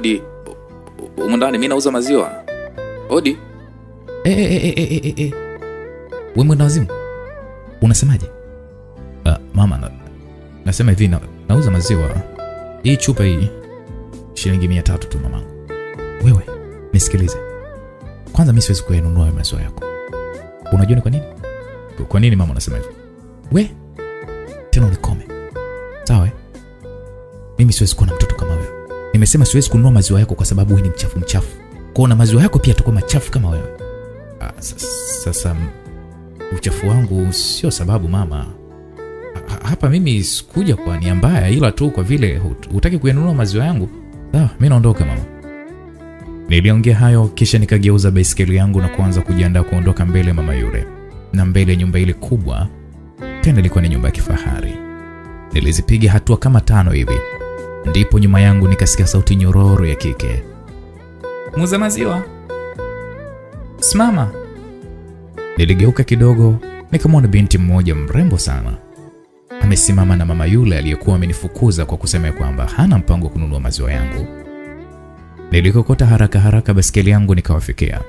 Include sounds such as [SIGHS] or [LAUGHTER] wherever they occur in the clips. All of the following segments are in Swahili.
Odi, humu ndani mi nauza maziwa. Odi, e, e, e, e, e, e, e. We mwenda wazimu, unasemaje? Uh, mama na, nasema hivi na, nauza maziwa hii chupa hii shilingi mia tatu tu mama. Wewe nisikilize kwanza, mi siwezi kuyanunua yo maziwa yako. Unajua ni kwa nini? Kwa nini mama unasema hivyo? We tena ulikome sawa? eh? Mimi siwezi kuwa na mtoto kama. Nimesema siwezi kununua maziwa yako kwa sababu wewe ni mchafu mchafu. kwao na maziwa yako pia atakuwa machafu kama wewe. Ah, Sasa uchafu wangu sio sababu mama. Ha- Hapa mimi sikuja kwa nia mbaya, ila tu kwa vile hut- hutaki kuyanunua maziwa yangu. Sawa, mimi naondoka mama. Niliongea hayo kisha nikageuza baiskeli yangu na kuanza kujiandaa kuondoka mbele mama yule. Na mbele nyumba ile kubwa, tena ilikuwa ni nyumba ya kifahari. Nilizipiga hatua kama tano hivi, ndipo nyuma yangu nikasikia sauti nyororo ya kike. muuza maziwa, simama. Niligeuka kidogo, nikamwona binti mmoja mrembo sana amesimama na mama yule aliyekuwa amenifukuza kwa kusema kwamba hana mpango wa kununua maziwa yangu. Nilikokota haraka haraka baskeli yangu nikawafikia.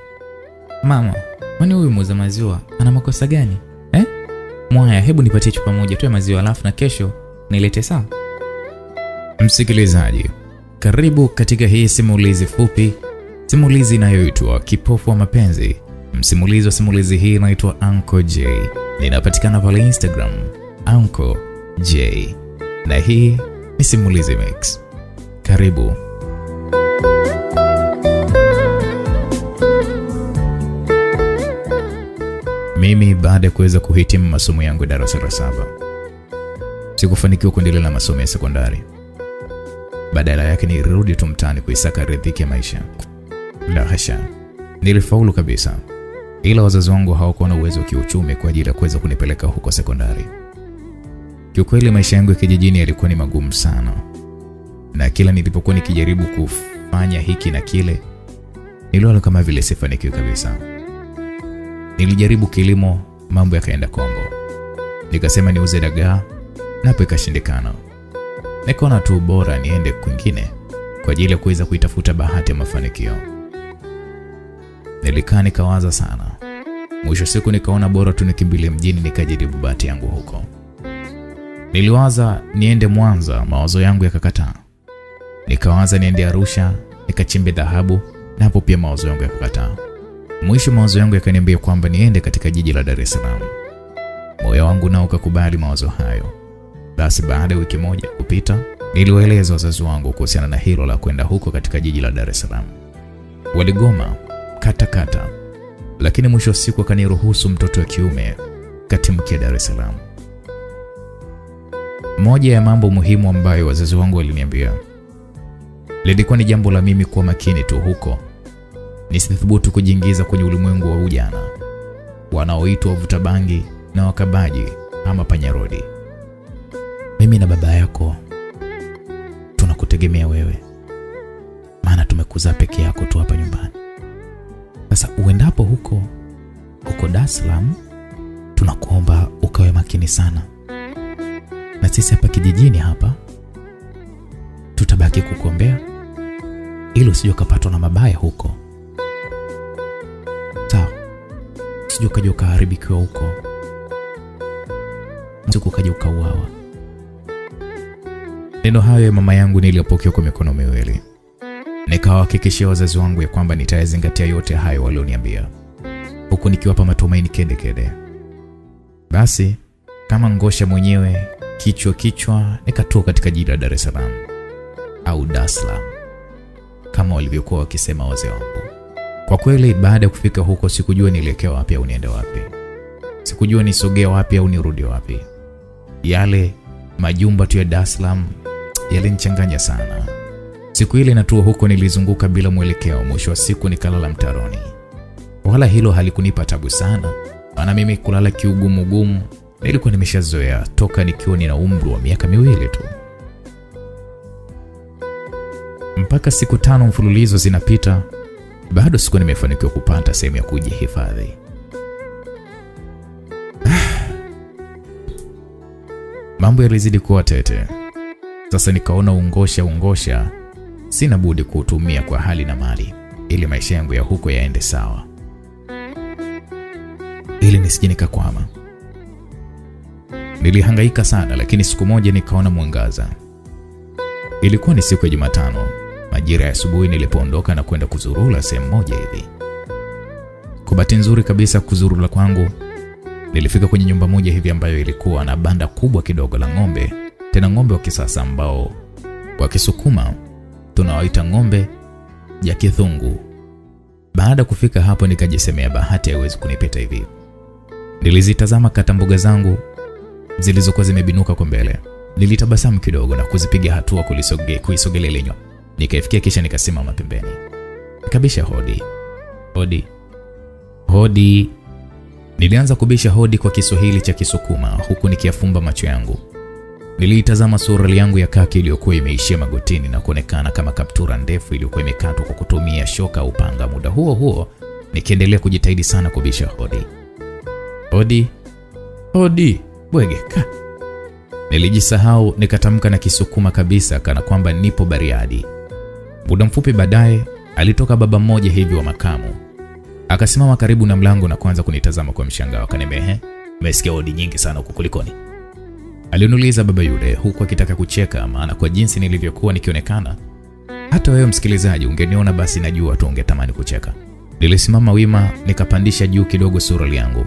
Mama, kwani huyu muuza maziwa ana makosa gani eh? Mwaya, hebu nipatie chupa moja tu ya maziwa, alafu na kesho nilete sawa. Msikilizaji, karibu katika hii simulizi fupi, simulizi inayoitwa Kipofu wa Mapenzi. Msimulizi wa simulizi hii inaitwa Uncle J. Ninapatikana pale Instagram Uncle J, na hii ni Simulizi Mix. Karibu. Mimi baada ya kuweza kuhitimu masomo yangu ya darasa la saba, sikufanikiwa kuendelea na masomo ya sekondari. Badala yake nilirudi tu mtaani kuisaka riziki ya maisha. La hasha, nilifaulu kabisa, ila wazazi wangu hawakuwa na uwezo wa kiuchumi kwa ajili ya kuweza kunipeleka huko sekondari. Kiukweli maisha yangu ya kijijini yalikuwa ni magumu sana, na kila nilipokuwa nikijaribu kufanya hiki na kile, niliona kama vile sifanikiwi kabisa. Nilijaribu kilimo, mambo yakaenda kombo. Nikasema niuze dagaa, napo ikashindikana. Nikaona tu bora niende kwingine kwa ajili ya kuweza kuitafuta bahati ya mafanikio. Nilikaa nikawaza sana, mwisho siku nikaona bora tu nikimbilie mjini nikajaribu bahati yangu huko. Niliwaza niende Mwanza, mawazo yangu yakakataa. Nikawaza niende Arusha nikachimbe dhahabu, na hapo pia mawazo yangu yakakataa. Mwisho mawazo yangu yakaniambia kwamba niende katika jiji la Dar es Salaam. Moyo wangu nao ukakubali mawazo hayo. Basi baada ya wiki moja kupita, niliwaeleza wazazi wangu kuhusiana na hilo la kwenda huko katika jiji la Dar es Salaam. Waligoma kata kata, lakini mwisho wa siku akaniruhusu mtoto wa kiume katimkia Dar es Salaam. Moja ya mambo muhimu ambayo wazazi wangu waliniambia lilikuwa ni jambo la mimi kuwa makini tu huko, nisithubutu kujiingiza kwenye ulimwengu wa ujana wanaoitwa wavuta bangi na wakabaji ama panyarodi. Mimi na baba yako tunakutegemea wewe, maana tumekuzaa peke yako tu hapa nyumbani. Sasa uendapo huko huko Dar es Salaam, tunakuomba ukawe makini sana, na sisi hapa kijijini hapa tutabaki kukuombea ili usije ukapatwa na mabaya huko, sawa? Usije ukaja ukaharibikiwa huko, siku ukaja ukauawa. Neno hayo ya mama yangu niliyopokea kwa mikono miwili, nikawahakikishia wazazi wangu ya kwamba nitayazingatia yote hayo walioniambia, huku nikiwapa matumaini kede kede. Basi kama ngosha mwenyewe kichwa kichwa, nikatua katika jiji la Dar es Salaam au Dar es Salaam kama walivyokuwa wakisema wazee wangu. Kwa kweli, baada ya kufika huko sikujua nielekea wapi au niende wapi, sikujua nisogee wapi au nirudi wapi. Yale majumba tu ya Dar es Salaam yalinichanganya sana. Siku ile natua huko nilizunguka bila mwelekeo, mwisho wa siku nikalala mtaroni. Wala hilo halikunipa tabu sana, maana mimi kulala kiugumugumu nilikuwa nimeshazoea toka nikiwa nina umri wa miaka miwili tu. Mpaka siku tano mfululizo zinapita, bado sikuwa nimefanikiwa kupata sehemu ya kujihifadhi. [SIGHS] Mambo yalizidi kuwa tete. Sasa nikaona ungosha ungosha sina budi kuutumia kwa hali na mali ili maisha yangu ya huko yaende sawa, ili nisije nikakwama. Nilihangaika sana, lakini siku moja nikaona mwangaza. Ilikuwa ni siku ya Jumatano majira ya asubuhi nilipoondoka na kwenda kuzurula sehemu moja hivi. Kwa bahati nzuri kabisa, kuzurula kwangu nilifika kwenye nyumba moja hivi ambayo ilikuwa na banda kubwa kidogo la ng'ombe, tena ng'ombe wa kisasa ambao kwa Kisukuma tunawaita ng'ombe ya kidhungu. Baada kufika hapo, nikajisemea bahati haiwezi kunipita hivi. Nilizitazama kata mboga zangu zilizokuwa zimebinuka kwa mbele. Nilitabasamu kidogo na kuzipiga hatua kulisoge, kuisogelea ile. Nikaifikia kisha nikasimama pembeni. Nikabisha hodi. Hodi. Hodi. Nilianza kubisha hodi kwa Kiswahili cha Kisukuma huku nikiafumba macho yangu. Niliitazama suruali yangu ya kaki iliyokuwa imeishia magotini na kuonekana kama kaptura ndefu iliyokuwa imekatwa kwa kutumia shoka au upanga. Muda huo huo nikiendelea kujitahidi sana kubisha hodi. Hodi. Hodi. Bwege ka. Nilijisahau nikatamka na Kisukuma kabisa kana kwamba nipo Bariadi. Muda mfupi baadaye alitoka baba mmoja hivi wa makamu. Akasimama karibu na mlango na kuanza kunitazama kwa mshangao. Akaniambia, "Ehe, umesikia hodi nyingi sana huku kulikoni?" Aliniuliza baba yule huku akitaka kucheka, maana kwa jinsi nilivyokuwa nikionekana, hata wewe msikilizaji ungeniona basi najua tu ungetamani kucheka. Nilisimama wima nikapandisha juu kidogo suruali yangu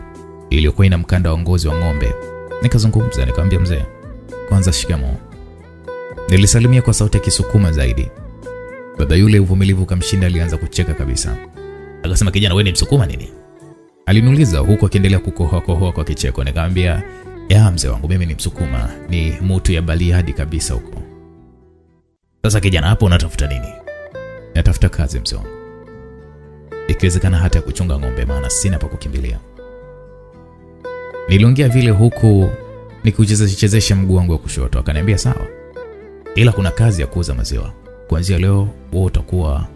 iliyokuwa ina mkanda wa ngozi wa ng'ombe. Nikazungumza nikamwambia, mzee, kwanza shikamoo. Nilisalimia kwa sauti ya Kisukuma zaidi. Baba yule uvumilivu kamshinda, alianza kucheka kabisa. Akasema, kijana, wewe ni Msukuma nini? Aliniuliza huku akiendelea kukohoa kohoa kwa kicheko. Nikamwambia, ya mzee wangu, mimi ni Msukuma, ni mutu ya baliadi kabisa huko. Sasa kijana, hapo unatafuta nini? Natafuta kazi mzee wangu, ikiwezekana hata ya kuchunga ng'ombe, maana sina pa kukimbilia. Niliongea vile huku nikuchezesha mguu wangu wa kushoto. Akaniambia sawa, ila kuna kazi ya kuuza maziwa. Kuanzia leo wewe utakuwa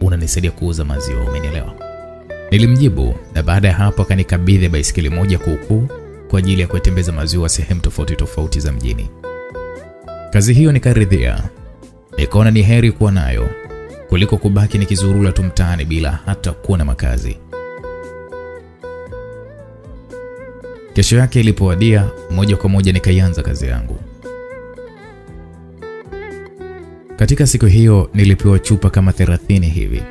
unanisaidia kuuza maziwa, umenielewa? Nilimjibu, na baada ya hapo akanikabidhi baisikeli moja kuukuu kwa ajili ya kuyatembeza maziwa sehemu tofauti tofauti za mjini. Kazi hiyo nikaridhia, nikaona ni heri kuwa nayo kuliko kubaki nikizurula tu mtaani bila hata kuwa na makazi. Kesho yake ilipowadia, moja kwa moja nikaianza kazi yangu. Katika siku hiyo nilipewa chupa kama 30 hivi,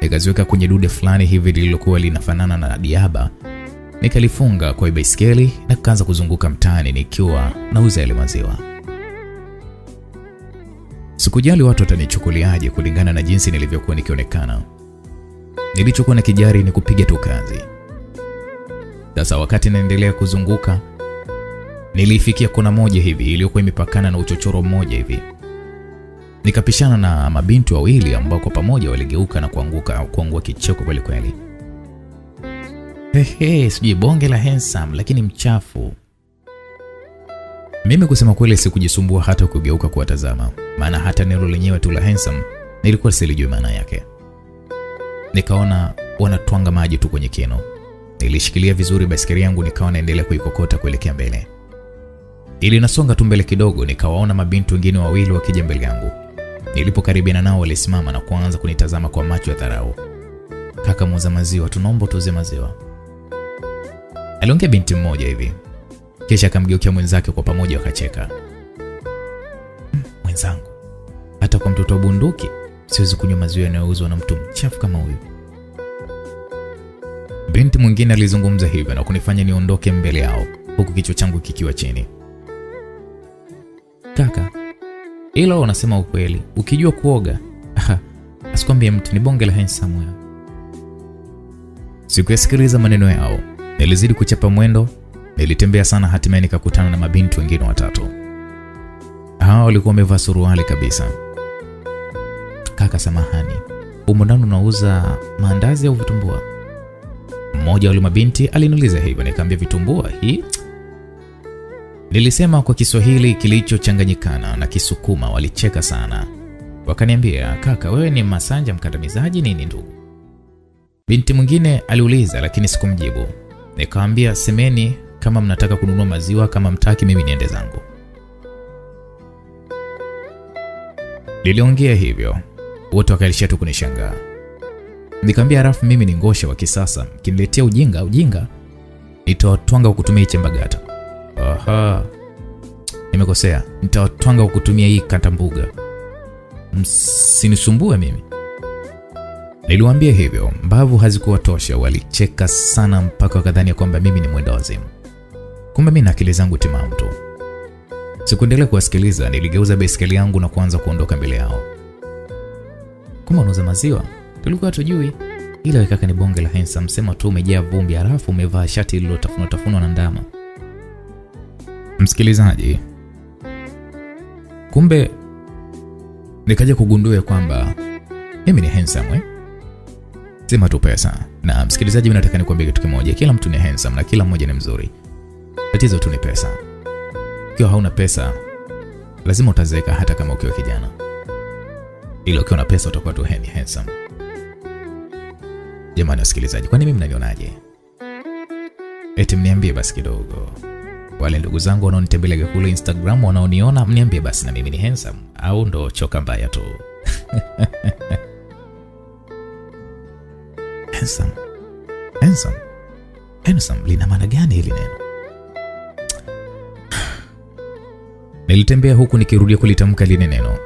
nikaziweka kwenye dude fulani hivi lililokuwa linafanana na diaba, nikalifunga kwa baiskeli na kuanza kuzunguka mtaani nikiwa nauza yale maziwa. Sikujali watu watanichukuliaje kulingana na jinsi nilivyokuwa nikionekana. Nilichokuwa na kijari ni kupiga tu kazi. Sasa wakati naendelea kuzunguka, niliifikia kona moja hivi iliyokuwa imepakana na uchochoro mmoja hivi. Nikapishana na mabinti wawili ambao kwa pamoja waligeuka na kuanguka kuangua kicheko kweli kweli. Hehe, sijui bonge la handsome lakini mchafu. Mimi kusema kweli sikujisumbua hata kugeuka kuwatazama, maana hata neno lenyewe tu la handsome nilikuwa silijui maana yake. Nikaona wanatwanga maji tu kwenye kino. Nilishikilia vizuri baiskeli yangu nikawa naendelea kuikokota kuelekea mbele. Ili nasonga tu mbele kidogo, nikawaona mabinti wengine wawili wakija mbele yangu. Nilipokaribiana nao, walisimama na kuanza kunitazama kwa macho ya dharau. Kaka muuza maziwa, tunaomba tuuze maziwa, aliongea binti mmoja hivi, kisha akamgeukia mwenzake, kwa pamoja wakacheka. "Hmm, mwenzangu, hata kwa mtoto wa bunduki siwezi kunywa maziwa yanayouzwa na mtu mchafu kama huyu. Binti mwingine alizungumza hivyo na kunifanya niondoke mbele yao huku kichwa changu kikiwa chini. Kaka, ila unasema ukweli, ukijua kuoga asikwambie mtu ni bonge la handsome. Sikuyasikiliza maneno yao, nilizidi kuchapa mwendo. Nilitembea sana, hatimaye nikakutana na mabinti wengine watatu. Hawa walikuwa wamevaa suruali kabisa. Kaka, samahani, humo ndani unauza maandazi au vitumbua? Mmoja wa mabinti aliniuliza hivyo, nikaambia vitumbua hii. Nilisema kwa Kiswahili kilichochanganyikana na Kisukuma. Walicheka sana, wakaniambia kaka, wewe ni masanja mkandamizaji nini ndugu? Binti mwingine aliuliza, lakini sikumjibu. Nikamwambia semeni kama mnataka kununua maziwa, kama mtaki mimi niende zangu. Niliongea hivyo, wote wakalisha tu kunishangaa. Nikamwambia Rafu, mimi ni ngosha wa kisasa, kiniletea ujinga ujinga nitawatwanga kwa kutumia chembagata. Aha, nimekosea, nitawatwanga kwa kutumia hii katambuga, msinisumbue mimi. Niliwaambia hivyo, mbavu hazikuwatosha, walicheka sana mpaka wakadhani ya kwamba mimi ni mwenda wazimu. Kumbe mimi na akili zangu timamu tu. Sikuendelea kuwasikiliza, niligeuza baiskeli yangu na kuanza kuondoka mbele yao. Kumbe unauza maziwa? Tulikuwa tujui. Ila wewe kaka ni bonge la hensa msema tu umejaa vumbi, halafu umevaa shati lililotafunwa tafunwa na ndama. Msikilizaji, kumbe nikaja kugundua kwamba mimi ni handsome eh? Sema tu pesa. Na msikilizaji, nataka nikwambie kitu kimoja, kila mtu ni handsome na kila mmoja ni mzuri. Tatizo tu ni pesa. Ukiwa hauna pesa, lazima utazeeka hata kama ukiwa kijana, ila ukiwa na pesa utakuwa tu ni handsome. Jamani wasikilizaji, kwani mimi mnanionaje? Eti mniambie basi kidogo. Wale ndugu zangu wanaonitembelea kule Instagram wanaoniona, mniambie basi na mimi ni handsome au ndo choka mbaya tu? [LAUGHS] handsome. Handsome. Handsome lina maana gani hili neno? [SIGHS] Nilitembea huku nikirudia kulitamka lile neno,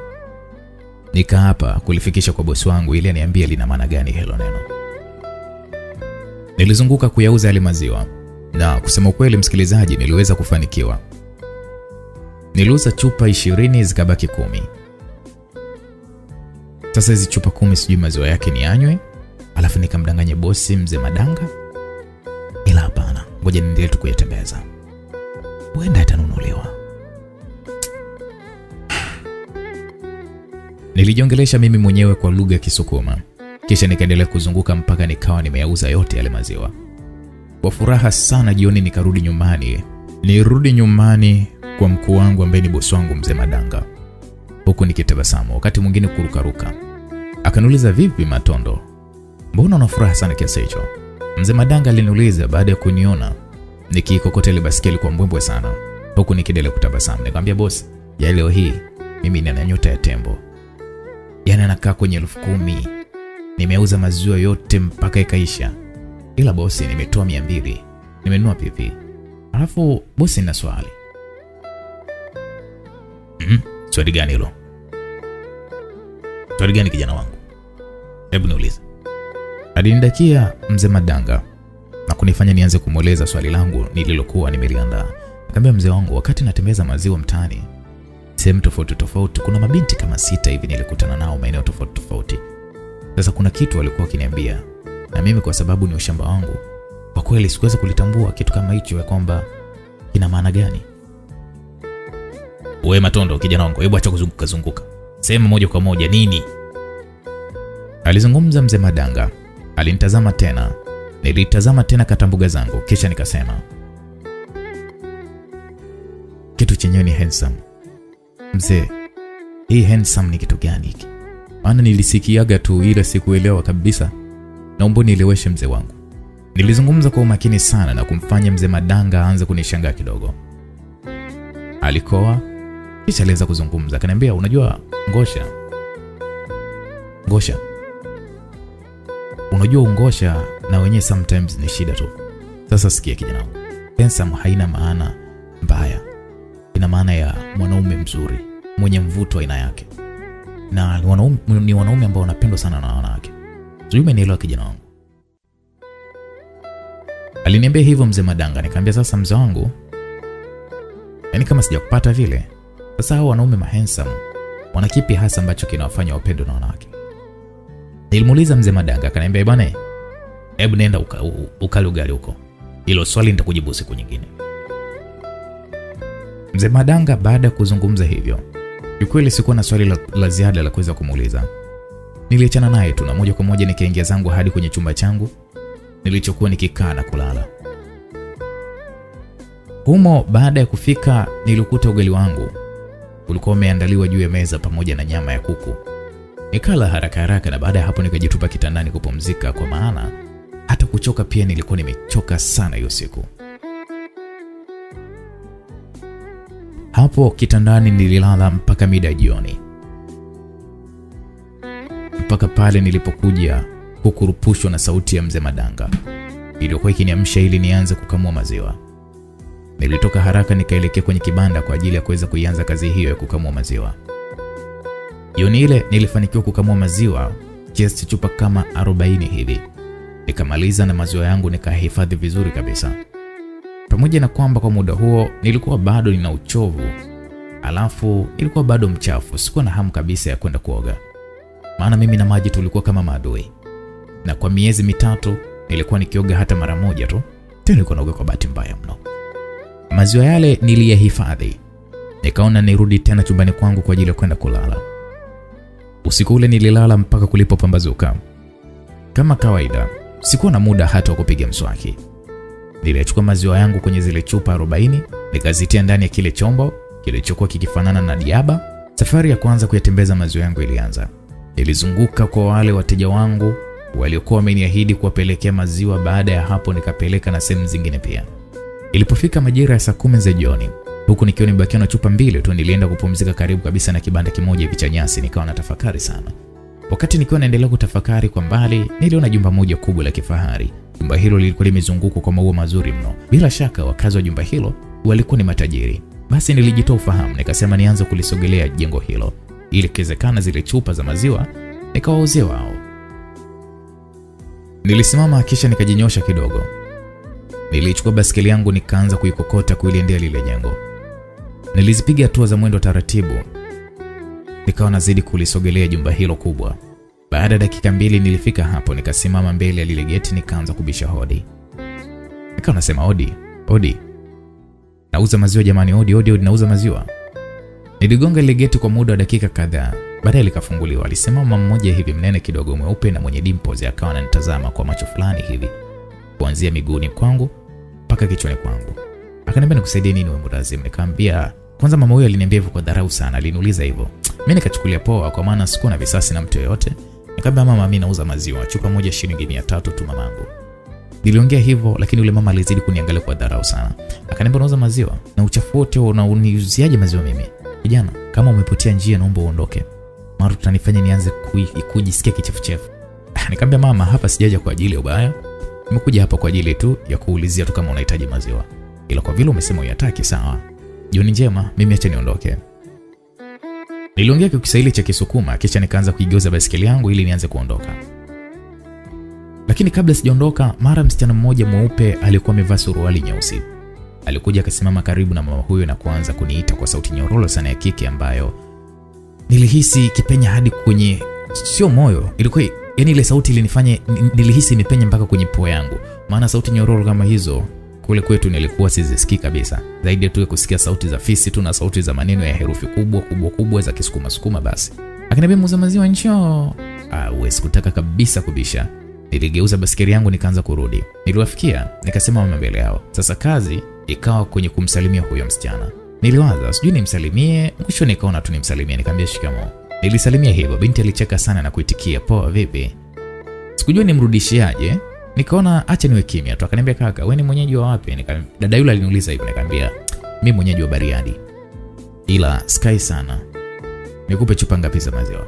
nikaapa kulifikisha kwa bosi wangu ili aniambie lina maana gani hilo neno. Nilizunguka kuyauza yale maziwa, na kusema ukweli, msikilizaji, niliweza kufanikiwa. Niliuza chupa ishirini zikabaki kumi. Sasa hizi chupa kumi sijui maziwa yake ni anywe alafu nikamdanganye bosi mzee Madanga, ila hapana, ngoja niendelee tu kuyatembeza, huenda yatanunuliwa. Nilijiongelesha mimi mwenyewe kwa lugha ya Kisukuma, kisha nikaendelea kuzunguka mpaka nikawa nimeyauza yote yale maziwa. Kwa furaha sana, jioni nikarudi nyumbani. Nirudi nyumbani kwa mkuu wangu ambaye ni bosi wangu mzee Madanga, huku nikitabasamu, wakati mwingine kurukaruka. Akaniuliza, vipi Matondo, mbona una furaha sana kiasi hicho? Mzee Madanga aliniuliza baada ya kuniona nikiikokota ile kwa mbwembwe sana, huku nikidele kutabasamu. Nikamwambia bosi, ya leo hii mimi nina nyota ya tembo, yaani anakaa kwenye elfu kumi. Nimeuza maziwa yote mpaka ikaisha, ila bosi, nimetoa mia mbili nimenunua pipi. Alafu bosi, nina swali. Mm, swali gani hilo? Swali gani kijana wangu? Hebu niulize. Alinidakia mzee Madanga na kunifanya nianze kumweleza swali langu nililokuwa nimeliandaa. Nikamwambia mzee wangu, wakati natembeza maziwa mtaani sehemu tofauti tofauti, kuna mabinti kama sita hivi nilikutana nao maeneo tofauti tofauti. Sasa kuna kitu walikuwa wakiniambia, na mimi kwa sababu ni ushamba wangu, kwa kweli sikuweza kulitambua kitu kama hicho, ya kwamba kina maana gani. Wewe Matondo, kijana wangu, hebu acha kuzunguka zunguka, sema moja kwa moja nini? Alizungumza mzee Madanga. Alinitazama tena, nilitazama tena katambuga zangu, kisha nikasema, kitu chenyewe ni handsome. Mzee, hii handsome ni kitu gani hiki? Maana nilisikiaga tu, ila sikuelewa kabisa. Naomba nieleweshe mzee wangu. Nilizungumza kwa umakini sana na kumfanya mzee Madanga aanze kunishangaa kidogo. Alikoa, kisha alianza kuzungumza, akaniambia, unajua ngosha, ngosha Unajua ungosha na wenyewe sometimes ni shida tu. Sasa sikia kijana wangu, handsome haina maana mbaya, ina maana ya mwanaume mzuri mwenye mvuto aina yake, na wanaume, ni wanaume ambao wanapendwa sana na wanawake. Sijui umenielewa kijana wangu? Aliniambia hivyo mzee Madanga. Nikamwambia sasa, mzee wangu, yani kama sijakupata vile, sasa hao wanaume mahandsome wana kipi hasa ambacho kinawafanya wapendwe na wanawake? Nilimuuliza mzee Madanga, akaniambia bwana, hebu nenda uka, ukale ugali huko, hilo swali nitakujibu siku nyingine. Mzee Madanga baada ya kuzungumza hivyo, kiukweli sikuwa na swali la, la ziada la kuweza kumuuliza. Niliachana naye tu na moja kwa moja nikaingia zangu hadi kwenye chumba changu nilichokuwa nikikaa na kulala humo. Baada ya kufika, nilikuta ugali wangu ulikuwa umeandaliwa juu ya meza pamoja na nyama ya kuku. Nikala haraka haraka na baada ya hapo nikajitupa kitandani kupumzika, kwa maana hata kuchoka pia nilikuwa nimechoka sana hiyo siku. Hapo kitandani nililala mpaka mida jioni. mpaka pale nilipokuja kukurupushwa na sauti ya mzee Madanga iliyokuwa ikiniamsha ili nianze kukamua maziwa. Nilitoka haraka nikaelekea kwenye kibanda kwa ajili ya kuweza kuianza kazi hiyo ya kukamua maziwa. Jioni ile nilifanikiwa kukamua maziwa kiasi chupa kama 40 hivi. Nikamaliza na maziwa yangu nikahifadhi vizuri kabisa. Pamoja na kwamba kwa muda huo nilikuwa bado nina uchovu, alafu ilikuwa bado mchafu, sikuwa na hamu kabisa ya kwenda kuoga, maana mimi na maji tulikuwa kama maadui, na kwa miezi mitatu nilikuwa nikioga hata mara moja tu, tena nilikuwa naoga kwa bahati mbaya mno. Maziwa yale niliyahifadhi, nikaona nirudi tena chumbani kwangu kwa ajili ya kwenda kulala. Usiku ule nililala mpaka kulipopambazuka. Kama kawaida, sikuwa na muda hata wa kupiga mswaki. Nilichukua maziwa yangu kwenye zile chupa 40 nikazitia ndani ya kile chombo kilichokuwa kikifanana na diaba. Safari ya kwanza kuyatembeza maziwa yangu ilianza. Nilizunguka kwa wale wateja wangu waliokuwa wameniahidi kuwapelekea maziwa. Baada ya hapo, nikapeleka na sehemu zingine pia. Ilipofika majira ya saa kumi za jioni, huku nikiwa nimebakiwa na chupa mbili tu, nilienda kupumzika karibu kabisa na kibanda kimoja hivi cha nyasi, nikawa natafakari sana. Wakati nikiwa naendelea kutafakari, kwa mbali niliona jumba moja kubwa la kifahari. Jumba hilo lilikuwa limezungukwa kwa maua mazuri mno. Bila shaka wakazi wa jumba hilo walikuwa ni matajiri. Basi nilijitoa ufahamu, nikasema nianze kulisogelea jengo hilo ili kiwezekana zile chupa za maziwa nikawauzia wao. Nilisimama kisha nikajinyosha kidogo. Nilichukua baskeli yangu nikaanza kuikokota kuiliendea lile jengo. Nilizipiga hatua za mwendo taratibu, nikawa nazidi kulisogelea jumba hilo kubwa. Baada ya dakika mbili nilifika hapo, nikasimama mbele ya lile geti, nikaanza kubisha hodi. Nikawa nasema hodi, hodi, nauza maziwa jamani, hodi, hodi, hodi, nauza maziwa. Niligonga lile geti kwa muda wa dakika kadhaa, baadaye likafunguliwa. Alisimama mmoja hivi mnene kidogo, mweupe na mwenye dimples, akawa ananitazama kwa macho fulani hivi kuanzia miguuni kwangu mpaka kichwani kwangu. Akaniambia nikusaidie nini wewe mlazimu? Nikamwambia kwanza, mama huyo aliniambia hivyo kwa dharau sana, aliniuliza hivyo. Mimi nikachukulia poa, kwa maana sikuwa na visasi na mtu yoyote. Nikamwambia mama, mimi nauza maziwa, chupa moja shilingi 300 tu mamangu. Niliongea hivyo, lakini yule mama alizidi kuniangalia kwa dharau sana. Akaniambia unauza maziwa na uchafu wote unauniuziaje maziwa mimi? Kijana, kama umepotea njia, naomba uondoke, mara utanifanya nianze kujisikia kichefuchefu. [LAUGHS] Nikamwambia mama, hapa sijaja kwa ajili ya ubaya nimekuja hapa kwa ajili tu ya kuulizia tu kama unahitaji maziwa, ila kwa vile umesema uyataki, sawa. Jioni njema, mimi acha niondoke. Niliongea kwa Kiswahili cha Kisukuma, kisha nikaanza kuigeuza baisikeli yangu ili nianze kuondoka. Lakini kabla sijaondoka, mara msichana mmoja mweupe aliyekuwa amevaa suruali nyeusi alikuja akasimama karibu na mama huyo na kuanza kuniita kwa sauti nyororo sana ya kike ambayo nilihisi kipenya hadi kwenye sio moyo, ilikuwa yani ile sauti ilinifanya nilihisi imepenya mpaka kwenye pua yangu, maana sauti nyororo kama hizo kule kwetu nilikuwa sizisikii kabisa, zaidi tu kusikia sauti za fisi tu na sauti za maneno ya herufi kubwa kubwa kubwa za kisukuma sukuma. Basi akaniambia muuza maziwa njoo. Ah, wewe sikutaka kabisa kubisha. Niligeuza basikeli yangu nikaanza kurudi. Niliwafikia nikasema mama mbele yao. Sasa kazi ikawa kwenye kumsalimia huyo msichana. Niliwaza sijui nimsalimie, mwisho nikaona tu nimsalimie, nikamwambia shikamoo. Nilisalimia hivyo, binti alicheka sana na kuitikia poa, vipi? Sikujua nimrudishiaje, nikaona acha niwe kimya tu. Akaniambia kaka, wewe ni mwenyeji wa wapi? Nika, dada yule aliniuliza hivyo, nikamwambia mimi mwenyeji wa Bariadi, ila sky sana, nikupe chupa ngapi za maziwa?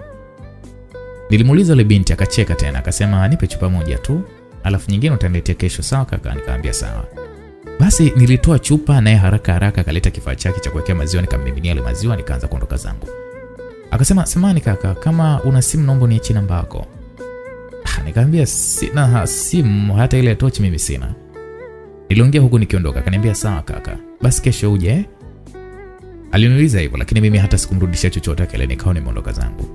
Nilimuuliza yule binti, akacheka tena akasema nipe chupa moja tu, alafu nyingine utaniletea kesho, sawa kaka? Nikamwambia sawa. Basi nilitoa chupa, naye haraka haraka akaleta kifaa chake cha kuwekea maziwa, nikammiminia ile maziwa, nikaanza kuondoka zangu. Akasema samani kaka, kama una simu naomba niachie namba yako. Nikamwambia sina ha, simu hata ile tochi mimi sina. Niliongea huku nikiondoka, akaniambia sawa kaka, basi kesho uje? Aliniuliza hivyo, lakini mimi hata sikumrudishia chochote kile, nikawa nimeondoka zangu.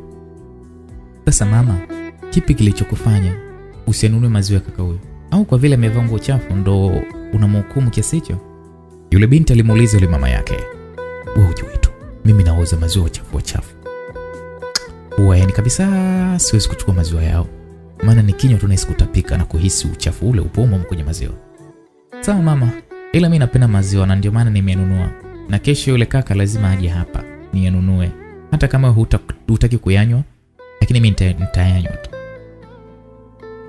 Sasa mama, kipi kilichokufanya usianunue maziwa kaka huyo? Au kwa vile amevaa nguo chafu ndo unamhukumu kiasi hicho? Yule binti alimuuliza yule mama yake. Wewe hujui tu, mimi nauza maziwa chafu chafu huwa yani kabisa siwezi kuchukua maziwa yao, maana nikinywa tu nahisi kutapika na kuhisi uchafu ule upomo kwenye maziwa. Sawa mama, ila mi napenda maziwa na ndio maana nimenunua, na kesho yule kaka lazima aje hapa niyanunue, hata kama hutaki kuyanywa, lakini mi nitayanywa tu.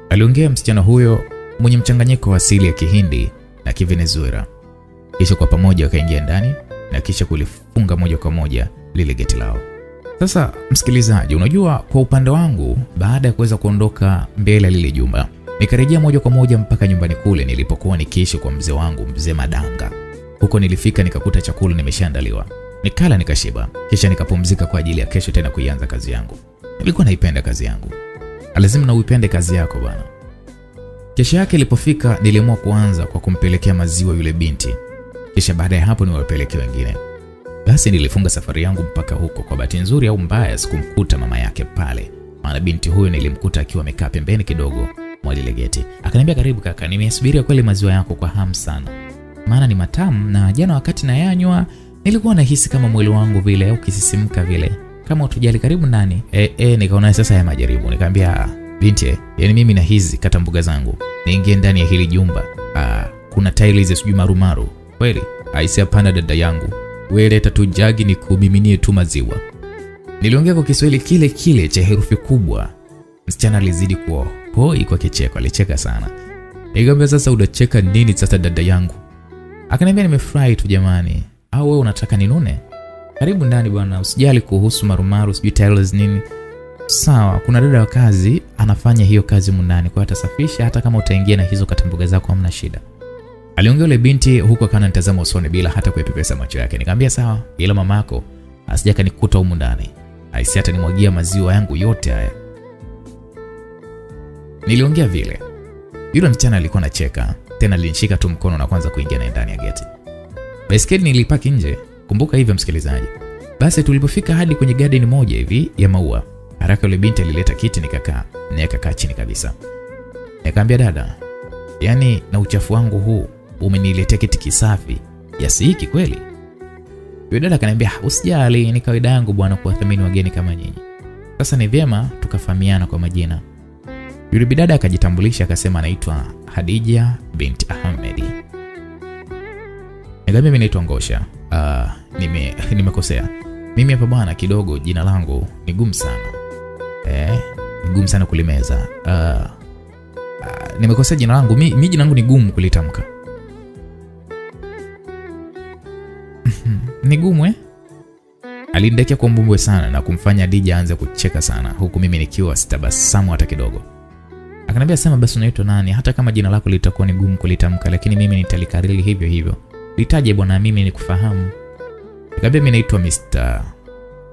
Aliongea msichana huyo mwenye mchanganyiko wa asili ya Kihindi na Kivenezuela. Kisha kwa pamoja wakaingia ndani na kisha kulifunga moja kwa moja lile geti lao. Sasa msikilizaji, unajua kwa upande wangu, baada ya kuweza kuondoka mbele lile jumba, nikarejea moja kwa moja mpaka nyumbani kule nilipokuwa nikiishi kwa mzee wangu, mzee Madanga. Huko nilifika nikakuta chakula nimeshaandaliwa, nikala nikashiba, kisha nikapumzika kwa ajili ya kesho tena kuianza kazi yangu. Nilikuwa naipenda kazi yangu, lazima na uipende kazi yako bwana. Kesho yake ilipofika, niliamua kuanza kwa kumpelekea maziwa yule binti, kisha baada ya hapo niwapelekea wengine. Basi nilifunga safari yangu mpaka huko. Kwa bahati nzuri au mbaya, sikumkuta mama yake pale, maana binti huyo nilimkuta akiwa amekaa pembeni kidogo mwa lile geti. Akaniambia, karibu kaka, nimesubiria kweli maziwa yako kwa hamu sana, maana ni matamu, na jana wakati nayanywa nilikuwa nahisi kama mwili wangu vile ukisisimka vile, kama utujali. Karibu nani? E, e, nikaona sasa ya majaribu. Nikamwambia binti, yani mimi na hizi kata mbuga zangu niingie ndani ya hili jumba. Ah, kuna tiles sijui marumaru kweli? Aisi, hapana dada yangu wewe leta tu jagi ni kumiminie tu maziwa. Niliongea kwa Kiswahili kile kile cha herufi kubwa. Msichana alizidi kuwa hoi kwa kicheko, alicheka sana. Nikamwambia sasa, unacheka nini sasa dada yangu? Akaniambia nimefurahi tu jamani, au wewe unataka ninune? Karibu ndani bwana, usijali kuhusu marumaru sijui tiles nini. Sawa, kuna dada wa kazi anafanya hiyo kazi mundani, kwa atasafisha hata kama utaingia na hizo katambuga zako, hamna shida. Aliongea yule binti huku akawa ananitazama usoni bila hata kuyapepesa macho yake. Nikamwambia sawa, ila mamako asija kanikuta humu ndani, aisi hata nimwagia maziwa yangu yote haya. Niliongea vile, yule msichana alikuwa anacheka tena, alinishika tu mkono na kwanza kuingia naye ndani ya geti. Baiskeli nilipaki nje, kumbuka hivyo msikilizaji. Basi tulipofika hadi kwenye garden moja hivi ya maua, haraka yule binti alileta kiti nikakaa, naye chini kabisa. Nikamwambia dada, yaani na uchafu wangu huu umeniletea kiti kisafi kiasi hiki kweli? Yule dada akaniambia, usijali, ni kawaida yangu bwana kuwathamini wageni kama nyinyi. Sasa ni vyema tukafahamiana kwa majina. Yule bidada akajitambulisha akasema anaitwa Hadija bint Ahmedi. Nikamwambia mimi naitwa Ngosha. Uh, nime [LAUGHS] nimekosea. Mimi hapa bwana, kidogo jina langu ni gumu sana. Eh, ni gumu sana kulimeza. Uh, uh, nimekosea jina langu. Mi, mi jina langu ni gumu kulitamka. Ni gumu eh? Alindekea kwa mbumbwe sana na kumfanya Dija aanze kucheka sana, huku mimi nikiwa sitabasamu hata kidogo. Akaniambia, sema basi unaitwa nani, hata kama jina lako litakuwa ni gumu kulitamka, lakini mimi nitalikariri hivyo hivyo. Litaje bwana, mimi nikufahamu. Nikamwambia mimi naitwa Mr.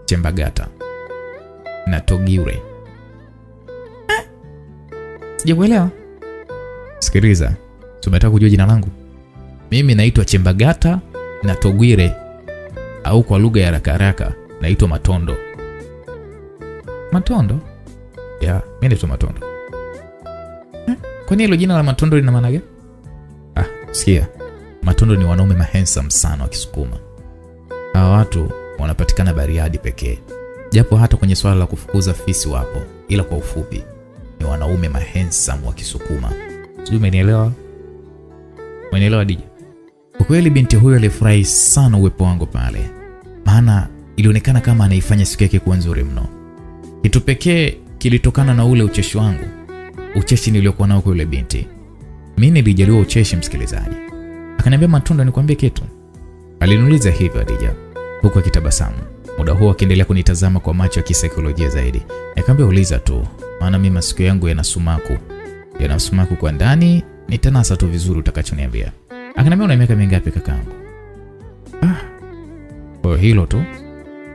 Chembagata na Togiure. Eh? Sijakuelewa. Sikiliza, tumetaka kujua jina langu. Mimi naitwa Chembagata na Togwire au kwa lugha ya haraka naitwa Matondo. Matondo? Ya, mimi naitwa Matondo. Eh, kwani hilo jina la Matondo lina maana gani? Ah, sikia. Matondo ni wanaume mahensam sana wa Kisukuma. Hawa watu wanapatikana Bariadi pekee, japo hata kwenye swala la kufukuza fisi wapo, ila kwa ufupi ni wanaume mahensam wa Kisukuma. Sijui umenielewa? Umenielewa Dija? Kwa kweli binti huyo alifurahi sana uwepo wangu pale, maana ilionekana kama anaifanya siku yake kuwa nzuri mno. Kitu pekee kilitokana na ule ucheshi wangu, ucheshi niliokuwa nao kwa yule binti. Mi nilijaliwa ucheshi, msikilizaji. Akaniambia, Matunda, nikwambie kitu. Aliniuliza hivyo Adija, huku akitabasamu, muda huo akiendelea kunitazama kwa macho ya kisaikolojia zaidi. Nikamwambia, uliza tu, maana mi masikio yangu yana sumaku, yana sumaku kwa ndani, nitanasa tu vizuri utakachoniambia. Akaniambia, una miaka mingapi kakaangu? Ah, kwa hilo tu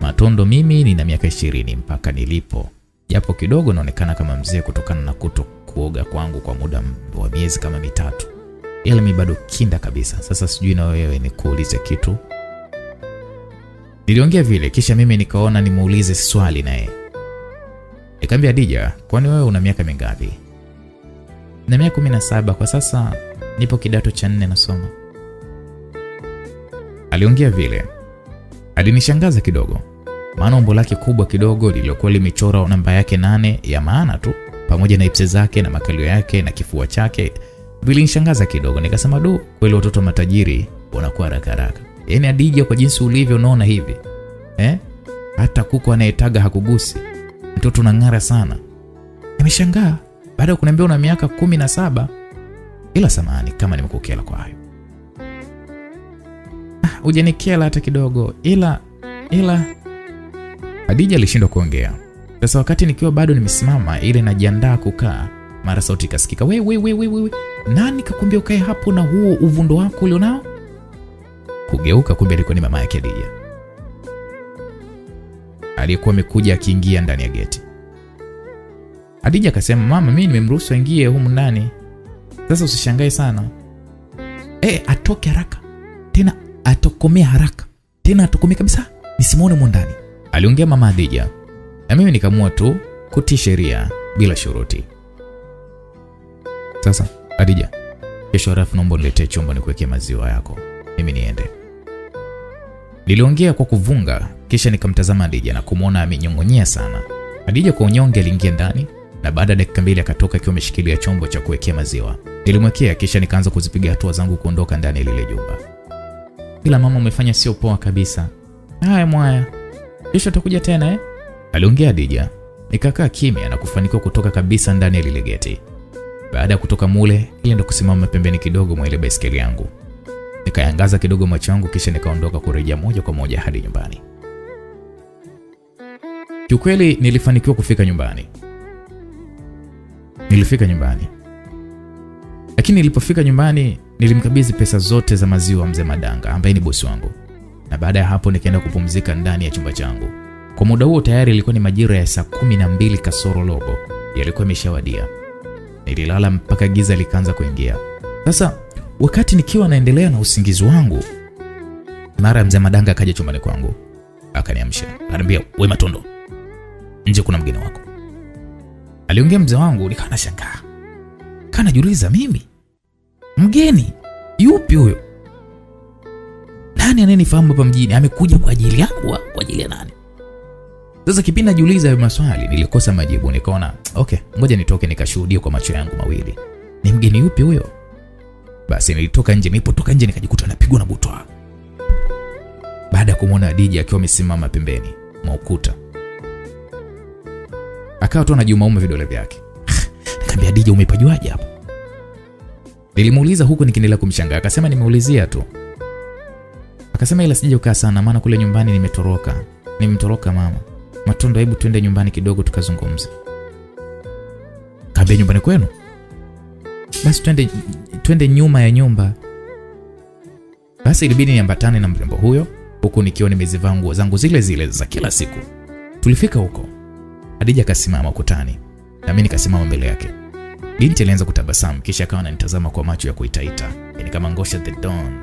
Matondo, mimi nina miaka ishirini mpaka nilipo, japo kidogo naonekana kama mzee kutokana na kuto kuoga kwangu kwa muda wa miezi kama mitatu, ila mimi bado kinda kabisa. Sasa sijui na wewe nikuulize kitu. Niliongea vile, kisha mimi nikaona nimuulize swali naye. Nikamwambia, Dija, kwani wewe una miaka mingapi? Na miaka kumi na saba kwa sasa, nipo kidato cha nne nasoma. Aliongea vile, alinishangaza kidogo, maana umbo lake kubwa kidogo lililokuwa limechora namba yake nane ya maana tu, pamoja na ipse zake na makalio yake na kifua chake vilinishangaza kidogo. Nikasema, du, kweli watoto matajiri wanakuwa haraka haraka. Yaani Adija, kwa jinsi ulivyo unaona hivi eh? hata kuku anayetaga hakugusi, mtoto unang'ara sana. Nimeshangaa baada ya kuniambia una miaka kumi na saba ila samani kama nimekukela kwa hayo. Ah, hujanikela hata kidogo, ila ila Hadija alishindwa kuongea. Sasa wakati nikiwa bado nimesimama ile najiandaa kukaa, mara sauti ikasikika, we, we, we, we, we, nani kakwambia ukae hapo na huo uvundo wako ulionao? Kugeuka, kumbe alikuwa ni mama yake Hadija aliyekuwa amekuja akiingia ndani ya geti. Hadija akasema, mama, mimi nimemruhusu aingie humu ndani, sasa usishangae sana. E, atoke haraka tena, atokomee haraka tena, atokomee kabisa, nisimwone humu ndani, aliongea mama Adija, na mimi nikamua tu kutii sheria bila shuruti. Sasa Adija, kesho harafu naomba uniletee chombo nikuwekee maziwa yako, mimi niende. Niliongea kwa kuvunga, kisha nikamtazama Adija na kumwona amenyong'onyea sana. Adija kwa unyonge aliingia ndani na baada ya dakika mbili akatoka akiwa ameshikilia chombo cha kuwekea maziwa. Nilimwekea kisha nikaanza kuzipiga hatua zangu kuondoka ndani ya lile jumba. Ila mama, umefanya sio poa kabisa. Haya mwaya, kesho utakuja tena eh? Aliongea Dija. Nikakaa kimya na kufanikiwa kutoka kabisa ndani ya lile geti. Baada ya kutoka mule, nilienda kusimama pembeni kidogo mwa ile baiskeli yangu nikayangaza kidogo macho yangu kisha nikaondoka kurejea moja kwa moja hadi nyumbani. Kiukweli nilifanikiwa kufika nyumbani. Nilifika nyumbani, lakini nilipofika nyumbani nilimkabidhi pesa zote za maziwa mzee Madanga ambaye ni bosi wangu, na baada ya hapo nikaenda kupumzika ndani ya chumba changu. Kwa muda huo tayari ilikuwa ni majira ya saa kumi na mbili kasoro robo, yalikuwa imeshawadia. Nililala mpaka giza likaanza kuingia. Sasa wakati nikiwa naendelea na usingizi wangu, mara mzee Madanga akaja chumbani kwangu akaniamsha, akaniambia we Matondo, nje kuna mgeni wako. Aliongea mzee wangu, nikawa nashangaa, kaa najiuliza mimi, mgeni yupi huyo? Nani anayenifahamu hapa mjini? Amekuja kwa ajili yangu? Kwa ajili ya nani? Sasa kipindi najiuliza hayo maswali nilikosa majibu, nikaona okay, ngoja nitoke nikashuhudia kwa macho yangu mawili, ni mgeni yupi huyo? Basi nilitoka nje. Nilipotoka nje nikajikuta napigwa na butwa baada ya kumwona Adija akiwa amesimama pembeni mwa ukuta, akawa tu anajiumaume vidole vyake. [SIGHS] Nikamwambia, Dija, umepajuaje hapo? Nilimuuliza huku nikiendelea kumshangaa. Akasema, nimeulizia tu. Akasema, ila sije ukaa sana, maana kule nyumbani nimetoroka. Nimemtoroka mama. Matondo, hebu twende nyumbani kidogo tukazungumze. Kaambia, nyumbani kwenu? Basi twende twende nyuma ya nyumba. Basi ilibidi niambatane na mrembo huyo huku nikiwa nimezivaa nguo zangu zile zile za kila siku. Tulifika huko, Hadija akasimama ukutani na mimi nikasimama mbele yake. Binti alianza kutabasamu kisha akawa ananitazama kwa macho ya kuitaita, yani kama ngosha the dawn. [LAUGHS]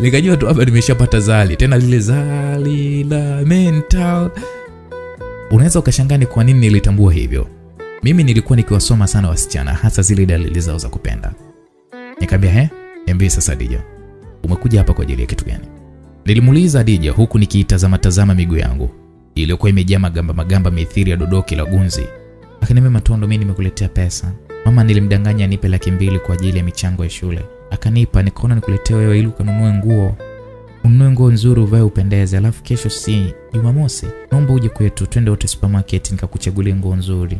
Nikajua tu hapa nimeshapata zali, tena lile zali la mental. Unaweza ukashangaa ni kwa nini nilitambua hivyo. Mimi nilikuwa nikiwasoma sana wasichana, hasa zile dalili zao za kupenda. Nikamwambia, he, niambie sasa Hadija, umekuja hapa kwa ajili ya kitu gani? Nilimuuliza Hadija huku nikiitazama tazama miguu yangu iliyokuwa imejaa magamba magamba mithiri ya dodoki la gunzi. Akaniambia, Matondo, mimi nimekuletea pesa. Mama nilimdanganya nipe laki mbili kwa ajili ya michango ya shule, akanipa. Nikaona nikuletee wewe ili ukanunue nguo, ununue nguo nzuri uvae upendeze, alafu kesho si Jumamosi, naomba uje kwetu twende wote supermarket nikakuchagulie nguo nzuri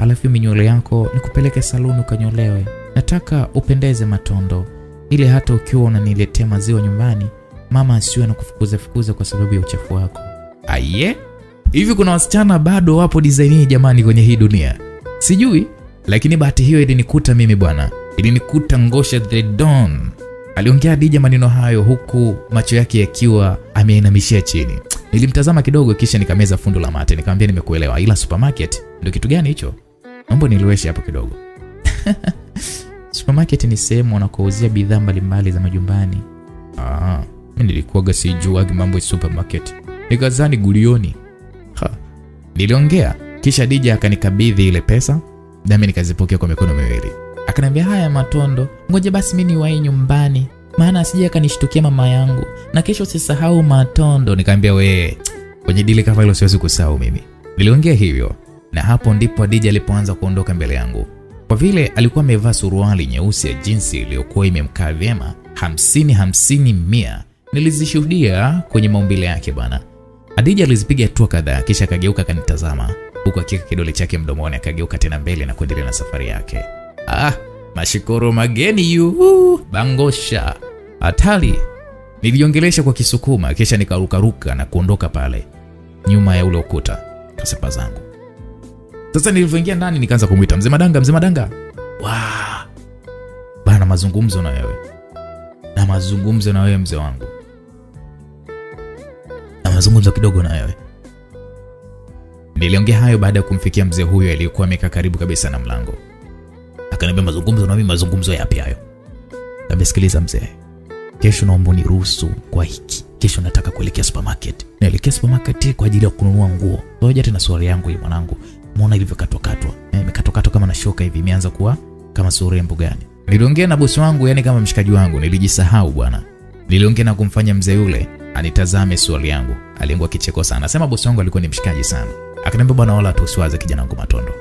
alafu minywele yako nikupeleke saluni ukanyolewe. Nataka upendeze Matondo, ili hata ukiwa unaniletea maziwa nyumbani mama asiwe na kufukuza fukuza kwa sababu ya uchafu wako. Aye, hivi kuna wasichana bado wapo design hii jamani kwenye hii dunia? Sijui, lakini bahati hiyo ilinikuta mimi bwana, ilinikuta Ngosha the Don. Aliongea Hadija maneno hayo huku macho yake yakiwa ameinamishia chini. Nilimtazama kidogo, kisha nikameza fundo la mate, nikamwambia nimekuelewa, ila supermarket ndio kitu gani hicho? Naomba niliweshe hapo kidogo. [LAUGHS] Supermarket ni sehemu wanakouzia bidhaa mbalimbali za majumbani. Ah, mimi nilikuwaga sijuagi mambo ya supermarket, nikazani gulioni. Niliongea kisha Dija akanikabidhi ile pesa, nami nikazipokea kwa mikono miwili. Akaniambia, haya Matondo, ngoja basi mimi niwahi nyumbani, maana asije akanishtukia mama yangu, na kesho usisahau Matondo. Nikamwambia, we kwenye dili kama hilo siwezi kusahau mimi. Niliongea hivyo na hapo ndipo Dija alipoanza kuondoka mbele yangu. Kwa vile alikuwa amevaa suruali nyeusi ya jinsi iliyokuwa imemkaa vyema, hamsini hamsini mia, nilizishuhudia kwenye maumbile yake bwana. Hadija alizipiga hatua kadhaa, kisha akageuka akanitazama, huku akiweka kidole chake mdomoni, akageuka tena mbele na kuendelea na safari yake. Ah, mashikoro mageni yu bangosha hatari. Niliongelesha kwa Kisukuma kisha nikarukaruka na kuondoka pale nyuma ya ule ukuta kasepa zangu. Sasa nilivyoingia ndani nikaanza kumwita mzee Madanga, mzee Madanga. Wa bana, mazungumzo na wewe na mazungumzo na wewe mzee wangu, na mazungumzo kidogo na wewe. Niliongea hayo baada ya kumfikia mzee huyo aliyekuwa amekaa karibu kabisa na mlango. Akaniambia, mazungumzo na mimi? Mazungumzo yapi hayo? Kaambia, mzee, kesho naomba uniruhusu kwa hiki. Kesho nataka kuelekea supermarket. Naelekea supermarket kwa ajili ya kununua nguo. Ngoja tena suruali yangu hii mwanangu. Muona ilivyokatwakatwa. Eh, imekatwakatwa kama na shoka hivi, imeanza kuwa kama sura ya mbugani. Niliongea na bosi wangu, yani kama mshikaji wangu, nilijisahau bwana. Niliongea na kumfanya mzee yule anitazame swali yangu. Aliangua kicheko sana. Anasema bosi wangu alikuwa ni mshikaji sana. Akaniambia, bwana, wala tusiwaze kijana wangu Matondo.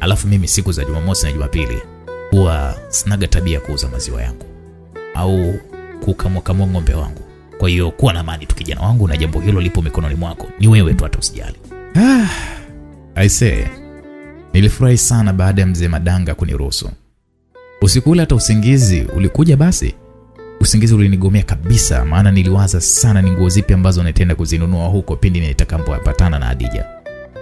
Alafu mimi siku za Jumamosi na Jumapili huwa sinaga tabia kuuza maziwa yangu au kukamua kamua ng'ombe wangu. Kwa hiyo kuwa na amani tu kijana wangu, na jambo hilo lipo mikononi mwako, ni wewe tu, hata usijali. Ah, [SIGHS] I say, nilifurahi sana baada ya mzee Madanga kuniruhusu. Usiku ule hata usingizi ulikuja. Basi usingizi ulinigomea kabisa, maana niliwaza sana ni nguo zipi ambazo nitaenda kuzinunua huko pindi nitakapopatana na Adija.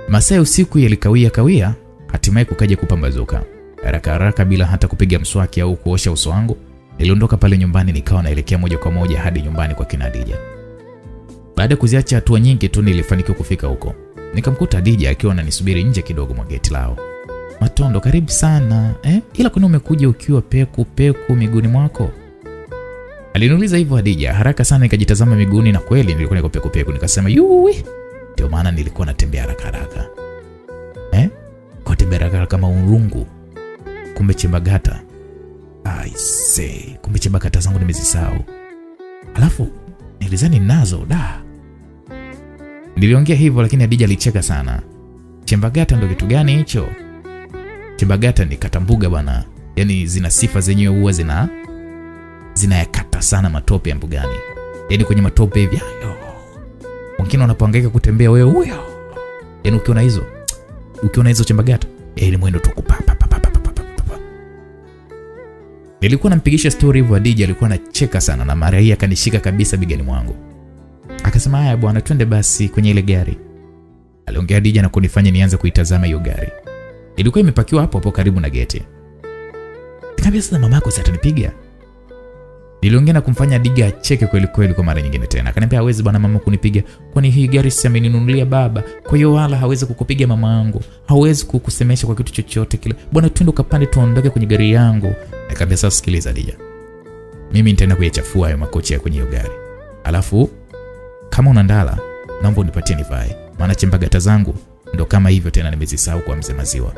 Masaa usiku yalikawia kawia, hatimaye kukaja kupambazuka. Haraka haraka bila hata kupiga mswaki au kuosha uso wangu, niliondoka pale nyumbani, nikawa naelekea moja kwa moja hadi nyumbani kwa kina Adija. Baada ya kuziacha hatua nyingi tu, nilifanikiwa kufika huko, nikamkuta Adija akiwa ananisubiri nje kidogo mwa geti lao. Matondo, karibu sana eh? Ila kuna umekuja ukiwa peku peku miguuni mwako? Aliniuliza hivyo Hadija. Haraka sana nikajitazama miguuni, na kweli nilikuwa niko kuni Nikasema yui, ndio maana nilikuwa natembea haraka haraka eh? Kwa tembea haraka kama urungu. Kumbe chembagata say, kumbe chembagata zangu nimezisahau. Alafu nilizani nazo da. Niliongea hivyo, lakini Hadija alicheka sana. Chembagata ndo kitu gani hicho? Chembagata ni katambuga bwana, yaani zina sifa zenyewe, huwa zina zinayakata sana matope ya mbugani, yaani kwenye matope hivi hayo. Wengine wanapohangaika kutembea, wewe huyo, yaani ukiona hizo ukiona hizo chembagata, yaani mwendo tu kupapa papa papa papa papa. Nilikuwa nampigisha story hivyo, Adija alikuwa anacheka sana, na mara hii akanishika kabisa bigani mwangu, akasema haya bwana, twende basi kwenye ile gari. Aliongea Adija na kunifanya nianze kuitazama hiyo gari. Ilikuwa imepakiwa hapo hapo karibu na geti. Nikamwambia sasa, mama yako si atanipiga? Niliongea na kumfanya Diga acheke kweli kweli kwa mara nyingine tena. Akaniambia hawezi bwana mama kunipiga, kwani hii gari si ameninunulia baba, kwa hiyo wala hawezi kukupiga mama yangu, hawezi kukusemesha kwa kitu chochote kile. Bwana, twende ukapande tuondoke kwenye gari yangu. Nikamwambia sasa, sikiliza Diga, mimi nitaenda kuyachafua hayo makochi ya kwenye hiyo gari, alafu kama una ndala naomba unipatie nivae, maana chembagata zangu ndo kama hivyo tena nimezisahau kwa mzee maziwa.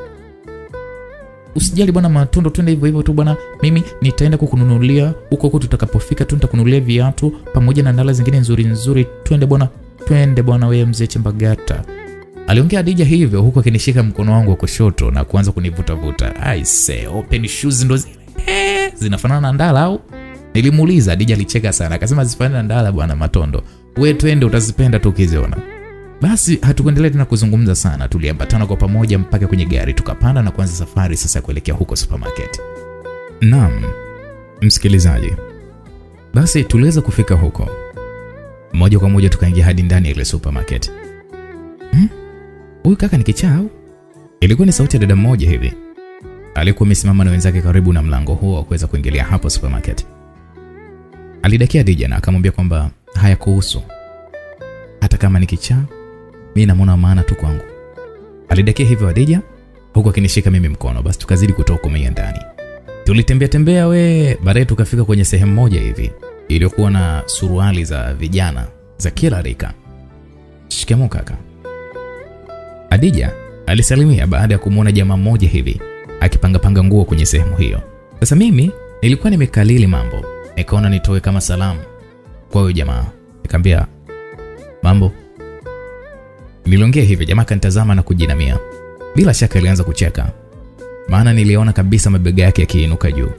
Usijali bwana Matondo, twende hivyo hivyo tu bwana, mimi nitaenda kukununulia huko huko, tutakapofika tu nitakununulia viatu pamoja na ndala zingine nzuri nzuri. Twende bwana, twende bwana, wewe mzee Chembagata. Aliongea Adija hivyo huku akinishika mkono wangu wa kushoto na kuanza kunivuta vuta. I say open shoes ndo zile eh, zinafanana na ndala au? Nilimuuliza. Adija alicheka sana akasema zifanana na ndala bwana Matondo, we twende, utazipenda tu ukiziona. Basi hatukuendelea tena kuzungumza sana, tuliambatana kwa pamoja mpaka kwenye gari tukapanda na kuanza safari sasa ya kuelekea huko supermarket. Naam, msikilizaji, basi tuliweza kufika huko moja kwa moja tukaingia hadi ndani ya ile supermarket. Hmm? Huyu kaka ni kichaa? Ilikuwa ni sauti ya dada mmoja hivi alikuwa amesimama na wenzake karibu na mlango huo wa kuweza kuingilia hapo supermarket. Alidakia Dija na akamwambia kwamba haya hayakuhusu hata kama ni kichaa mi namwona maana tu kwangu. Alidakia hivyo wadija huku akinishika mimi mkono. Basi tukazidi kutoka kumeia ndani, tulitembea tembea we, baadaye tukafika kwenye sehemu moja hivi iliyokuwa na suruali za vijana za kila rika. Shikamoo kaka. Adija alisalimia baada ya kumwona jamaa mmoja hivi akipangapanga nguo kwenye sehemu hiyo. Sasa mimi nilikuwa nimekalili mambo, nikaona nitoe kama salamu kwa huyo jamaa, nikamwambia mambo Niliongea hivyo, jamaa kanitazama na kujinamia. Bila shaka alianza kucheka, maana niliona kabisa mabega yake yakiinuka juu.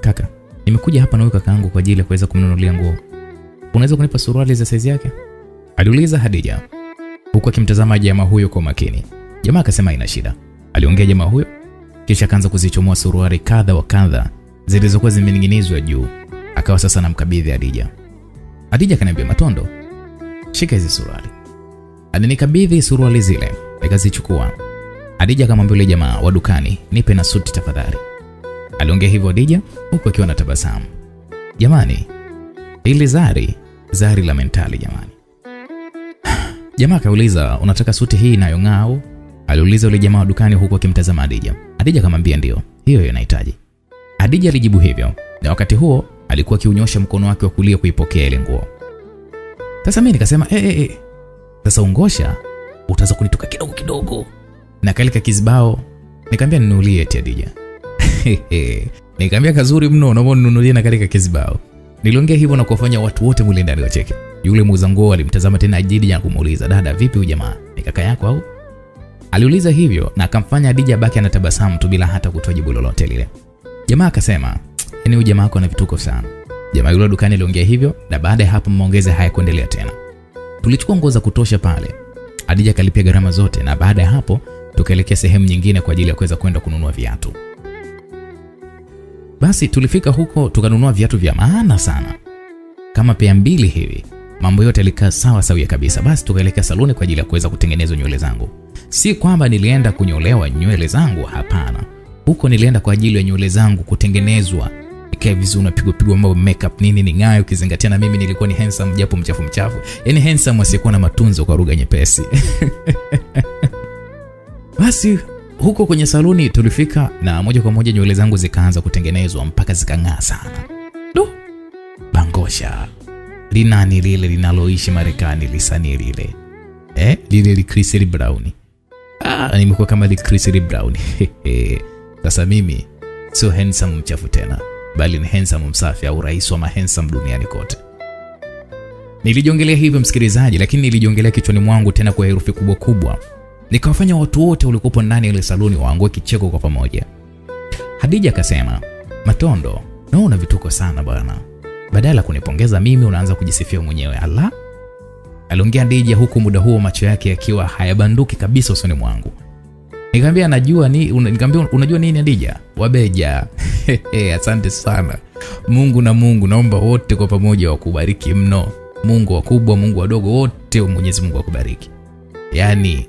Kaka, nimekuja hapa na huyu kakaangu kwa ajili ya kuweza kumnunulia nguo, unaweza kunipa suruali za saizi yake? aliuliza Hadija huku akimtazama jamaa huyo kwa makini. Jamaa akasema ina shida, aliongea jamaa huyo, kisha akaanza kuzichomoa suruali kadha wa kadha zilizokuwa zimening'inizwa juu, akawa sasa namkabidhi Hadija. Hadija akaniambia, Matondo, shika hizi suruali. Alinikabidhi suruali zile, nikazichukua. Adija akamwambia yule jamaa wa dukani, nipe na suti tafadhali. Aliongea hivyo Adija huku akiwa na tabasamu. Jamani, ili zari zari la mentali jamani. [SIGHS] Jamaa akauliza unataka suti hii inayong'aa? Aliuliza yule jamaa wa dukani huku akimtazama Adija. Adija akamwambia ndio, hiyo hiyo inahitaji. Adija alijibu hivyo, na wakati huo alikuwa akiunyosha mkono wake wa kulia kuipokea ile nguo. Sasa mimi nikasema eh, eh, eh. Sasa ungosha utaanza kunitoka kidogo kidogo. Na kale kizibao nikamwambia ninunulie eti Adija. [LAUGHS] Nikamwambia kazuri mno, naomba ninunulie na kale kizibao. Niliongea hivyo na kuwafanya watu wote mule ndani wacheke. Yule muuza nguo alimtazama tena Adija na kumuuliza, dada, vipi huyu jamaa ni kaka yako au? Aliuliza hivyo na akamfanya Adija baki anatabasamu tu bila hata kutoa jibu lolote lile. Jamaa akasema, yaani huyu jamaa wako ana vituko sana. Jamaa yule dukani aliongea hivyo na baada ya hapo maongezi hayakuendelea tena. Tulichukua nguo za kutosha pale. Adija kalipia gharama zote na baada ya hapo tukaelekea sehemu nyingine kwa ajili ya kuweza kwenda kununua viatu. Basi tulifika huko tukanunua viatu vya maana sana, kama pea mbili hivi. Mambo yote yalikaa sawa sawia kabisa. Basi tukaelekea saluni kwa ajili ya kuweza kutengenezwa nywele zangu. Si kwamba nilienda kunyolewa nywele zangu, hapana. Huko nilienda kwa ajili ya nywele zangu kutengenezwa ikae vizuri, unapigwa pigwa mambo makeup nini ning'ae, ukizingatia na mimi nilikuwa ni handsome japo mchafu mchafu, yani handsome asiyekuwa na matunzo kwa lugha nyepesi. [LAUGHS] Basi huko kwenye saluni tulifika na moja kwa moja nywele zangu zikaanza kutengenezwa mpaka zikang'aa sana. du bangosha linani lile linaloishi Marekani, lisani lile eh, lile li Chris Lee Brown. Ah, nimekuwa kama li Chris Lee Brown. [LAUGHS] Sasa mimi sio handsome mchafu tena, bali ni handsome msafi au rais wa mahandsome duniani kote. Nilijiongelea hivyo msikilizaji, lakini nilijiongelea kichwani mwangu tena kwa herufi kubwa kubwa nikawafanya watu wote waliokuwepo ndani ya ile saluni waangue kicheko kwa pamoja. Hadija akasema, Matondo, naona una vituko sana bwana, badala kunipongeza mimi unaanza kujisifia mwenyewe. Ala, aliongea Hadija huku muda huo macho yake yakiwa hayabanduki kabisa usoni mwangu. Nikamwambia najua ni nikamwambia unajua nini Adija Wabeja. [LAUGHS] Asante sana. Mungu na Mungu naomba wote kwa pamoja wakubariki mno. Mungu wakubwa, Mungu wadogo, wote Mwenyezi Mungu akubariki. Yaani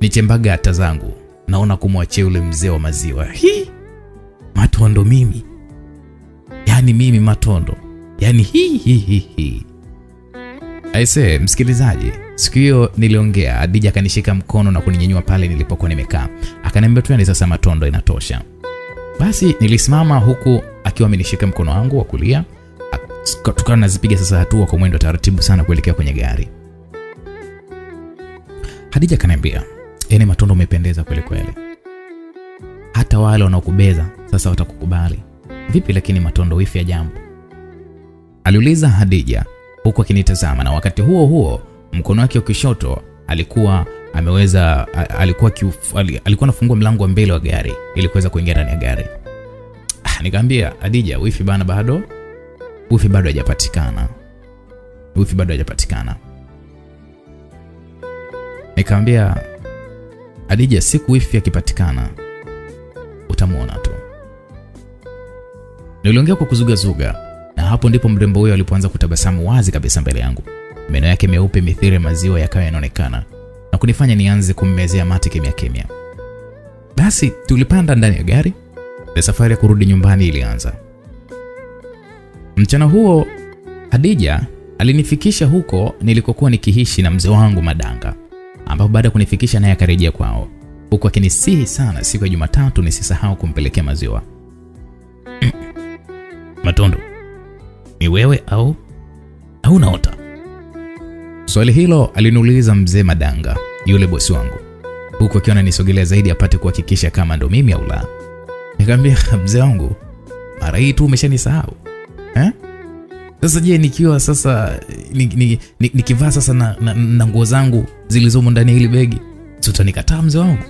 nichembaga hata zangu naona kumwachia yule mzee wa maziwa hi Matondo mimi, yaani mimi Matondo, yaani hi hi hi hi. Aise, msikilizaji, siku hiyo niliongea, Adija akanishika mkono na kuninyanyua pale nilipokuwa nimekaa, akaniambia twende sasa, Matondo, inatosha. Basi nilisimama huku akiwa amenishika mkono wangu wa kulia, tukawa nazipiga sasa hatua kwa mwendo taratibu sana kuelekea kwenye gari. Hadija akaniambia Yaani Matondo, umependeza kweli kweli, hata wale wanaokubeza sasa watakukubali vipi? Lakini Matondo, wifi ya jambo, aliuliza Hadija huku akinitazama, na wakati huo huo mkono wake wa kushoto alikuwa ameweza alikuwa kiuf, alikuwa anafungua mlango wa mbele wa gari ili kuweza kuingia ndani ya gari. Ah, nikamwambia Adija, wifi bana, bado wifi bado hajapatikana, wifi bado hajapatikana. Nikamwambia Adija, siku wifi akipatikana utamwona tu. Niliongea kwa kuzugazuga, na hapo ndipo mrembo huyo alipoanza kutabasamu wazi kabisa mbele yangu. Meno yake meupe mithiri maziwa yakawa yanaonekana na kunifanya nianze kummezea mate kimya kimya. Basi tulipanda ndani ya gari na safari ya kurudi nyumbani ilianza. Mchana huo Hadija alinifikisha huko nilikokuwa nikiishi na mzee wangu Madanga ambapo baada ya kunifikisha naye akarejea kwao huku akinisihi sana siku ya Jumatatu nisisahau kumpelekea maziwa. [CLEARS THROAT] Matondo, ni wewe au au naota? Swali hilo aliniuliza mzee Madanga, yule bosi wangu, huku akiwa ananisogelea zaidi apate kuhakikisha kama ndo mimi au la. Nikamwambia, [LAUGHS] mzee wangu, mara hii tu umeshanisahau eh? Sasa je, nikiwa sasa nikivaa ni, ni, ni sasa na, na, na nguo zangu zilizomo ndani ya hili begi tutanikataa mzee wangu?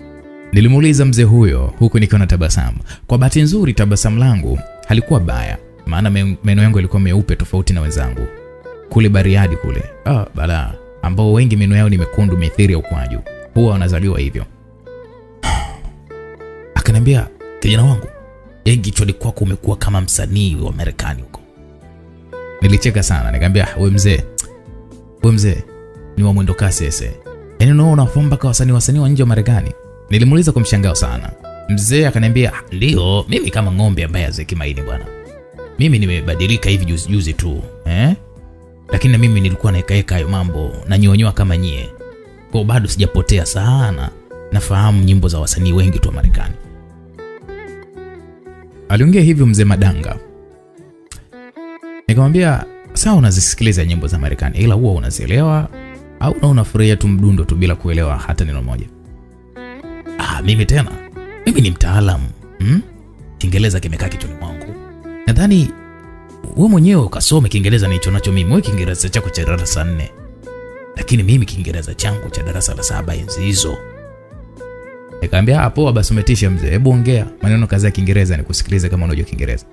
Nilimuuliza mzee huyo huku nikiwa na tabasamu. Kwa bahati nzuri tabasamu langu halikuwa baya, maana meno yangu yalikuwa meupe tofauti na wenzangu. Kule Bariadi kule, ah, bala ambao wengi meno yao ni mekundu mithiri ya ukwaju, huwa wanazaliwa hivyo. [SIGHS] Akaniambia, kijana wangu, kichwani kwako umekuwa kama msanii wa Marekani huko. Nilicheka sana. Nikamwambia we mzee we mzee ni wa mwendo kasi ese. Yani unaona unafahamu mpaka wasanii wasanii wa nje wa marekani. Nilimuuliza kwa mshangao sana. Mzee akaniambia "Ah, ndio mimi kama ng'ombe ambaye azeki maini bwana mimi nimebadilika hivi juzi juzi tu eh? lakini na mimi nilikuwa naekaeka hayo mambo nanyonyoa kama nyie. Kwao bado sijapotea sana. Nafahamu nyimbo za wasanii wengi tu wa marekani. Aliongea hivyo mzee madanga. Nikamwambia sawa unazisikiliza nyimbo za marekani ila huwa unazielewa au na unafurahia tu mdundo tu bila kuelewa hata neno moja? Ah, mimi tena? Mimi ni mtaalamu hmm? kiingereza kimekaa kichwani mwangu nadhani wewe mwenyewe ukasome kiingereza nicho nacho mimi. Wewe kiingereza chako cha darasa nne. Lakini mimi kiingereza changu cha darasa la saba enzi hizo. Nikamwambia "Ah, poa basi umetisha mzee. Hebu ongea. Maneno kazi ya kiingereza nikusikilize kama unajua kiingereza.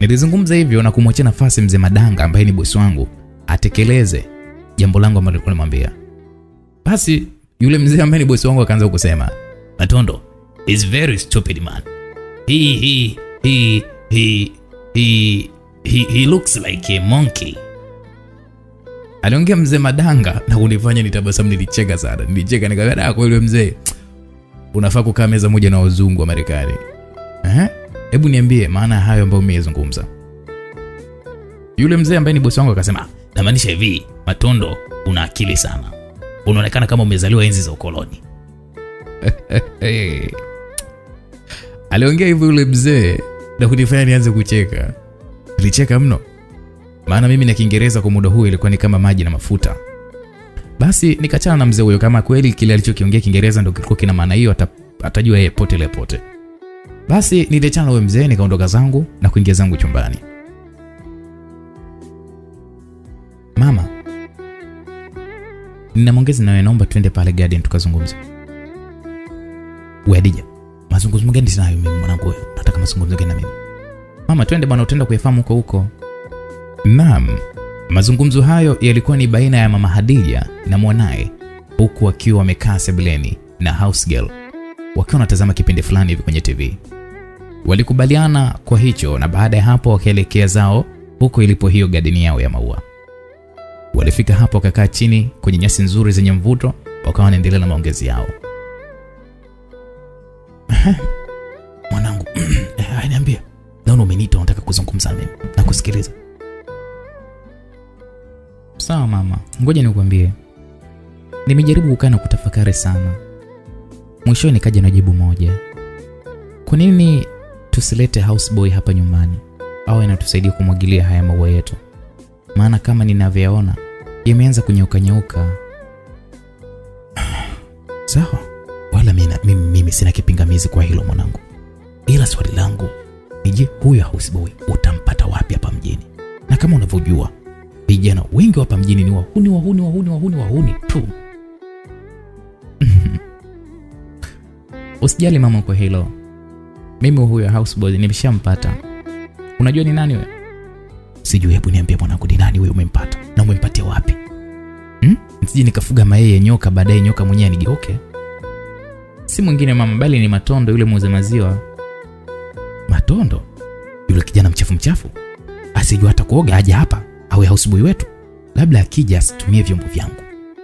Nilizungumza hivyo na kumwachia nafasi mzee madanga ambaye ni bosi wangu atekeleze jambo langu ambalo nilikuwa nimwambia basi yule mzee ambaye ni bosi wangu akaanza kusema matondo is very stupid man. He he he he he he, he looks like a monkey. Aliongea mzee madanga na kunifanya nitabasamu. Nilicheka sana. Nilicheka nikamwambia "Da, kwa yule mzee unafaa kukaa meza moja na wazungu wa marekani. Hebu niambie maana hayo ambayo umeyazungumza. Yule mzee ambaye ni bosi wangu akasema "Ah, namaanisha hivi matondo una akili sana. Unaonekana kama umezaliwa enzi za ukoloni. [LAUGHS] Aliongea hivyo yule mzee na kunifanya nianze kucheka. Nilicheka mno. Maana mimi na kiingereza kwa muda huo ilikuwa ni kama maji na mafuta. Basi nikachana na mzee huyo kama kweli kile alichokiongea kiingereza ndio kilikuwa kina maana hiyo atajua yeye pote le pote. Basi niliachana na huyo mzee nikaondoka zangu na kuingia zangu chumbani. Mama nina maongezi nawe naomba twende pale garden tukazungumze. Wewe mazungumzo gani sinayo mimi mwanangu wewe? Nataka mazungumzo gani na mimi? Mama, twende bwana, utaenda kuyafahamu huko huko. Naam, mazungumzo hayo yalikuwa ni baina ya mama Hadija na mwanaye, huku wakiwa wamekaa sebuleni na house girl wakiwa wanatazama kipindi fulani hivi kwenye TV. Walikubaliana kwa hicho, na baada ya hapo wakaelekea zao huko ilipo hiyo gadeni yao ya maua. Walifika hapo wakakaa chini kwenye nyasi nzuri zenye mvuto, wakawa wanaendelea na maongezi yao. [COUGHS] mwanangu [COUGHS] eh, haya, niambia naona umeniita unataka kuzungumza na mimi. Na kusikiliza sawa mama. Ngoja nikuambie. Nimejaribu kukaa na kutafakari sana. Mwishowe nikaja na jibu moja. Kwa nini tusilete houseboy hapa nyumbani? Au inatusaidia kumwagilia haya maua yetu? Maana kama ninavyoyaona yameanza kunyauka nyauka. Sawa wala mina, mimi, mimi sina kipingamizi kwa hilo mwanangu. Ila swali langu ni je huyo houseboy utampata wapi hapa mjini? Na kama unavyojua vijana wengi hapa mjini ni wahuni wahuni wahuni wahuni wahuni tu. [LAUGHS] Usijali mama kwa hilo. Mimi huyo houseboy nimeshampata. Unajua ni nani wewe? Sijui hebu niambie mwanangu ni nani wewe umempata? Na umempatia wapi? Hmm? Nisije nikafuga ya nyoka baadaye nyoka mwenyewe anigeuke si mwingine mama bali ni matondo yule muuza maziwa. Matondo? Yule kijana mchafu mchafu. Asijua hata kuoga aje hapa awe houseboy wetu. Labda akija asitumie vyombo vyangu.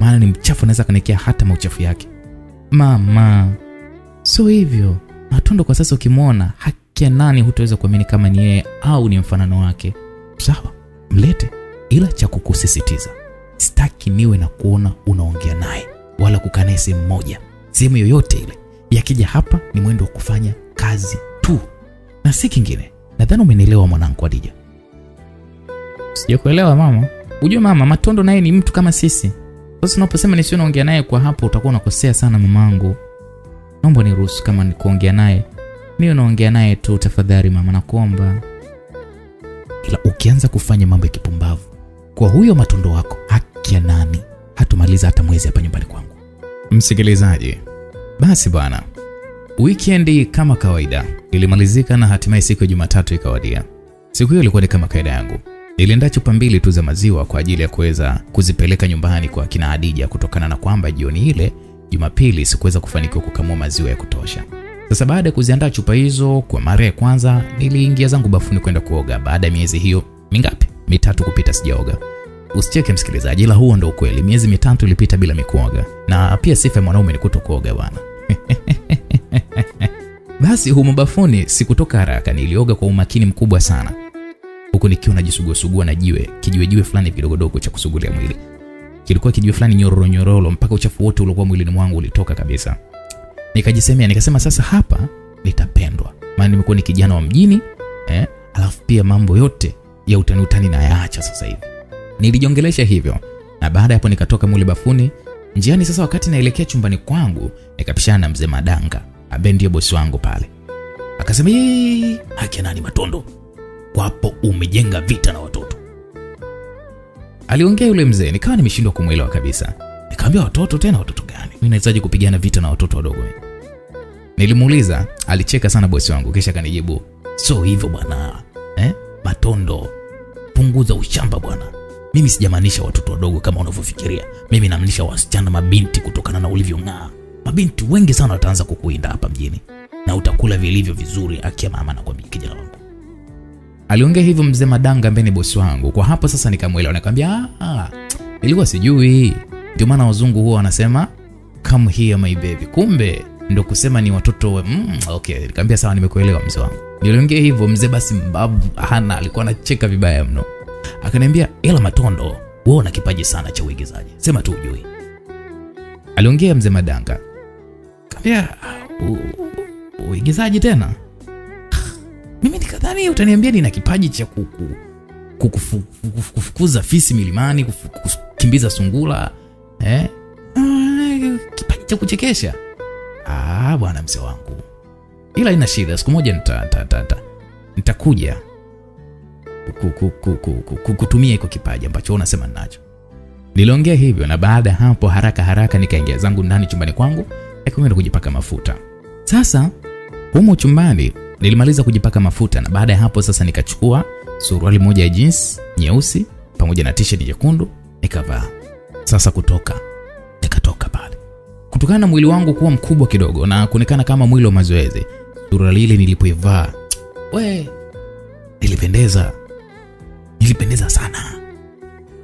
Maana ni mchafu anaweza kanekea hata mauchafu yake. Mama sio hivyo. Matondo kwa sasa ukimwona haki ya nani hutaweza kuamini kama ni yeye au ni mfanano wake? Sawa mlete. Ila cha kukusisitiza sitaki niwe na kuona unaongea naye wala kukaa naye sehemu moja sehemu yoyote ile yakija hapa ni mwendo wa kufanya kazi tu. Na si kingine. Nadhani umenielewa mwanangu adija sijakuelewa mama. Ujue mama matondo naye ni mtu kama sisi. Sasa unaposema nisio naongea naye kwa hapo utakuwa unakosea sana mamangu. Naomba niruhusu kama ni kuongea naye. Niyo naongea naye tu tafadhali mama nakuomba. Ila ukianza kufanya mambo ya kipumbavu kwa huyo matondo wako haki ya nani? Hatumaliza hata mwezi hapa nyumbani kwangu. Msikilizaji basi bwana wikendi kama kawaida ilimalizika na hatimaye siku ya jumatatu ikawadia siku hiyo ilikuwa ni kama kawaida yangu nilienda chupa mbili tu za maziwa kwa ajili ya kuweza kuzipeleka nyumbani kwa kina Hadija kutokana na kwamba jioni ile Jumapili sikuweza kufanikiwa kukamua maziwa ya kutosha. Sasa baada ya kuziandaa chupa hizo kwa mara ya kwanza, niliingia zangu bafuni kwenda kuoga baada ya miezi hiyo mingapi? mitatu kupita sijaoga. Usicheke msikilizaji, ila huo ndo ukweli. Miezi mitatu ilipita bila mikuoga, na pia sifa ya mwanaume ni kutokuoga bwana. [LAUGHS] Basi humo bafuni sikutoka haraka, nilioga kwa umakini mkubwa sana, huku nikiwa najisuguasugua na jiwe kijiwejiwe fulani kidogodogo cha kusugulia mwili. Kilikuwa kijiwe fulani nyororo, mpaka uchafu wote uliokuwa mwilini mwangu ulitoka kabisa. Nikajisemea, nikasema sasa hapa nitapendwa, maana nimekuwa ni kijana wa mjini eh, alafu pia mambo yote ya utani utani nayaacha sasa hivi. nilijongelesha hivyo, na baada ya hapo nikatoka mule bafuni. Njiani sasa, wakati naelekea chumbani kwangu, nikapishana na mzee Madanga ambaye ndiye bosi wangu pale. Akasema, "Yee, haki ya nani Matondo, kwapo umejenga vita na watoto." Aliongea yule mzee, nikawa nimeshindwa kumwelewa kabisa. Nikamwambia, watoto tena? Watoto gani? Mimi nawezaje kupigana vita na watoto wadogo? Nilimuuliza, alicheka sana bosi wangu, kisha akanijibu, so hivyo bwana eh? Matondo, punguza ushamba bwana. Mimi sijamaanisha watoto wadogo kama unavyofikiria. Mimi namaanisha wasichana, mabinti, kutokana na ulivyong'aa. Mabinti wengi sana wataanza kukuinda hapa mjini na utakula vilivyo vizuri. Akia mama, na kwambia kijana wangu. Aliongea hivyo mzee Madanga ambaye ni bosi wangu. Kwa hapo sasa nikamwelewa, nikamwambia ah, nilikuwa sijui. Ndio maana wazungu huwa wanasema come here my baby, kumbe ndo kusema ni watoto wa- mm, okay. Nikamwambia sawa, nimekuelewa mzee wangu. Niliongea hivyo mzee, basi mbavu hana, alikuwa anacheka vibaya mno. Akaniambia ila Matondo, wewe una kipaji sana cha uigizaji, sema tu ujui. Aliongea mzee Madanga. Kaambia "U- u- uigizaji tena? [SIGHS] Mimi nikadhani utaniambia nina kipaji cha kuku kukufukuza kufu- kufukuza fisi milimani, kukimbiza sungula eh? Ah, kipaji cha kuchekesha. Ah, bwana mzee wangu, ila ina shida, siku moja nita, nita, nita, nita, kutumia iko kipaji ambacho unasema ninacho. Niliongea hivyo na baada ya hapo haraka haraka nikaingia zangu ndani chumbani kwangu nikwenda kujipaka mafuta. Sasa humo chumbani nilimaliza kujipaka mafuta na baada ya hapo sasa nikachukua suruali moja ya jeans nyeusi pamoja na t-shirt nyekundu nikavaa. Sasa kutoka nikatoka pale. Kutokana na mwili wangu kuwa mkubwa kidogo na kuonekana kama mwili wa mazoezi, suruali ile nilipoivaa, we nilipendeza, nilipendeza sana.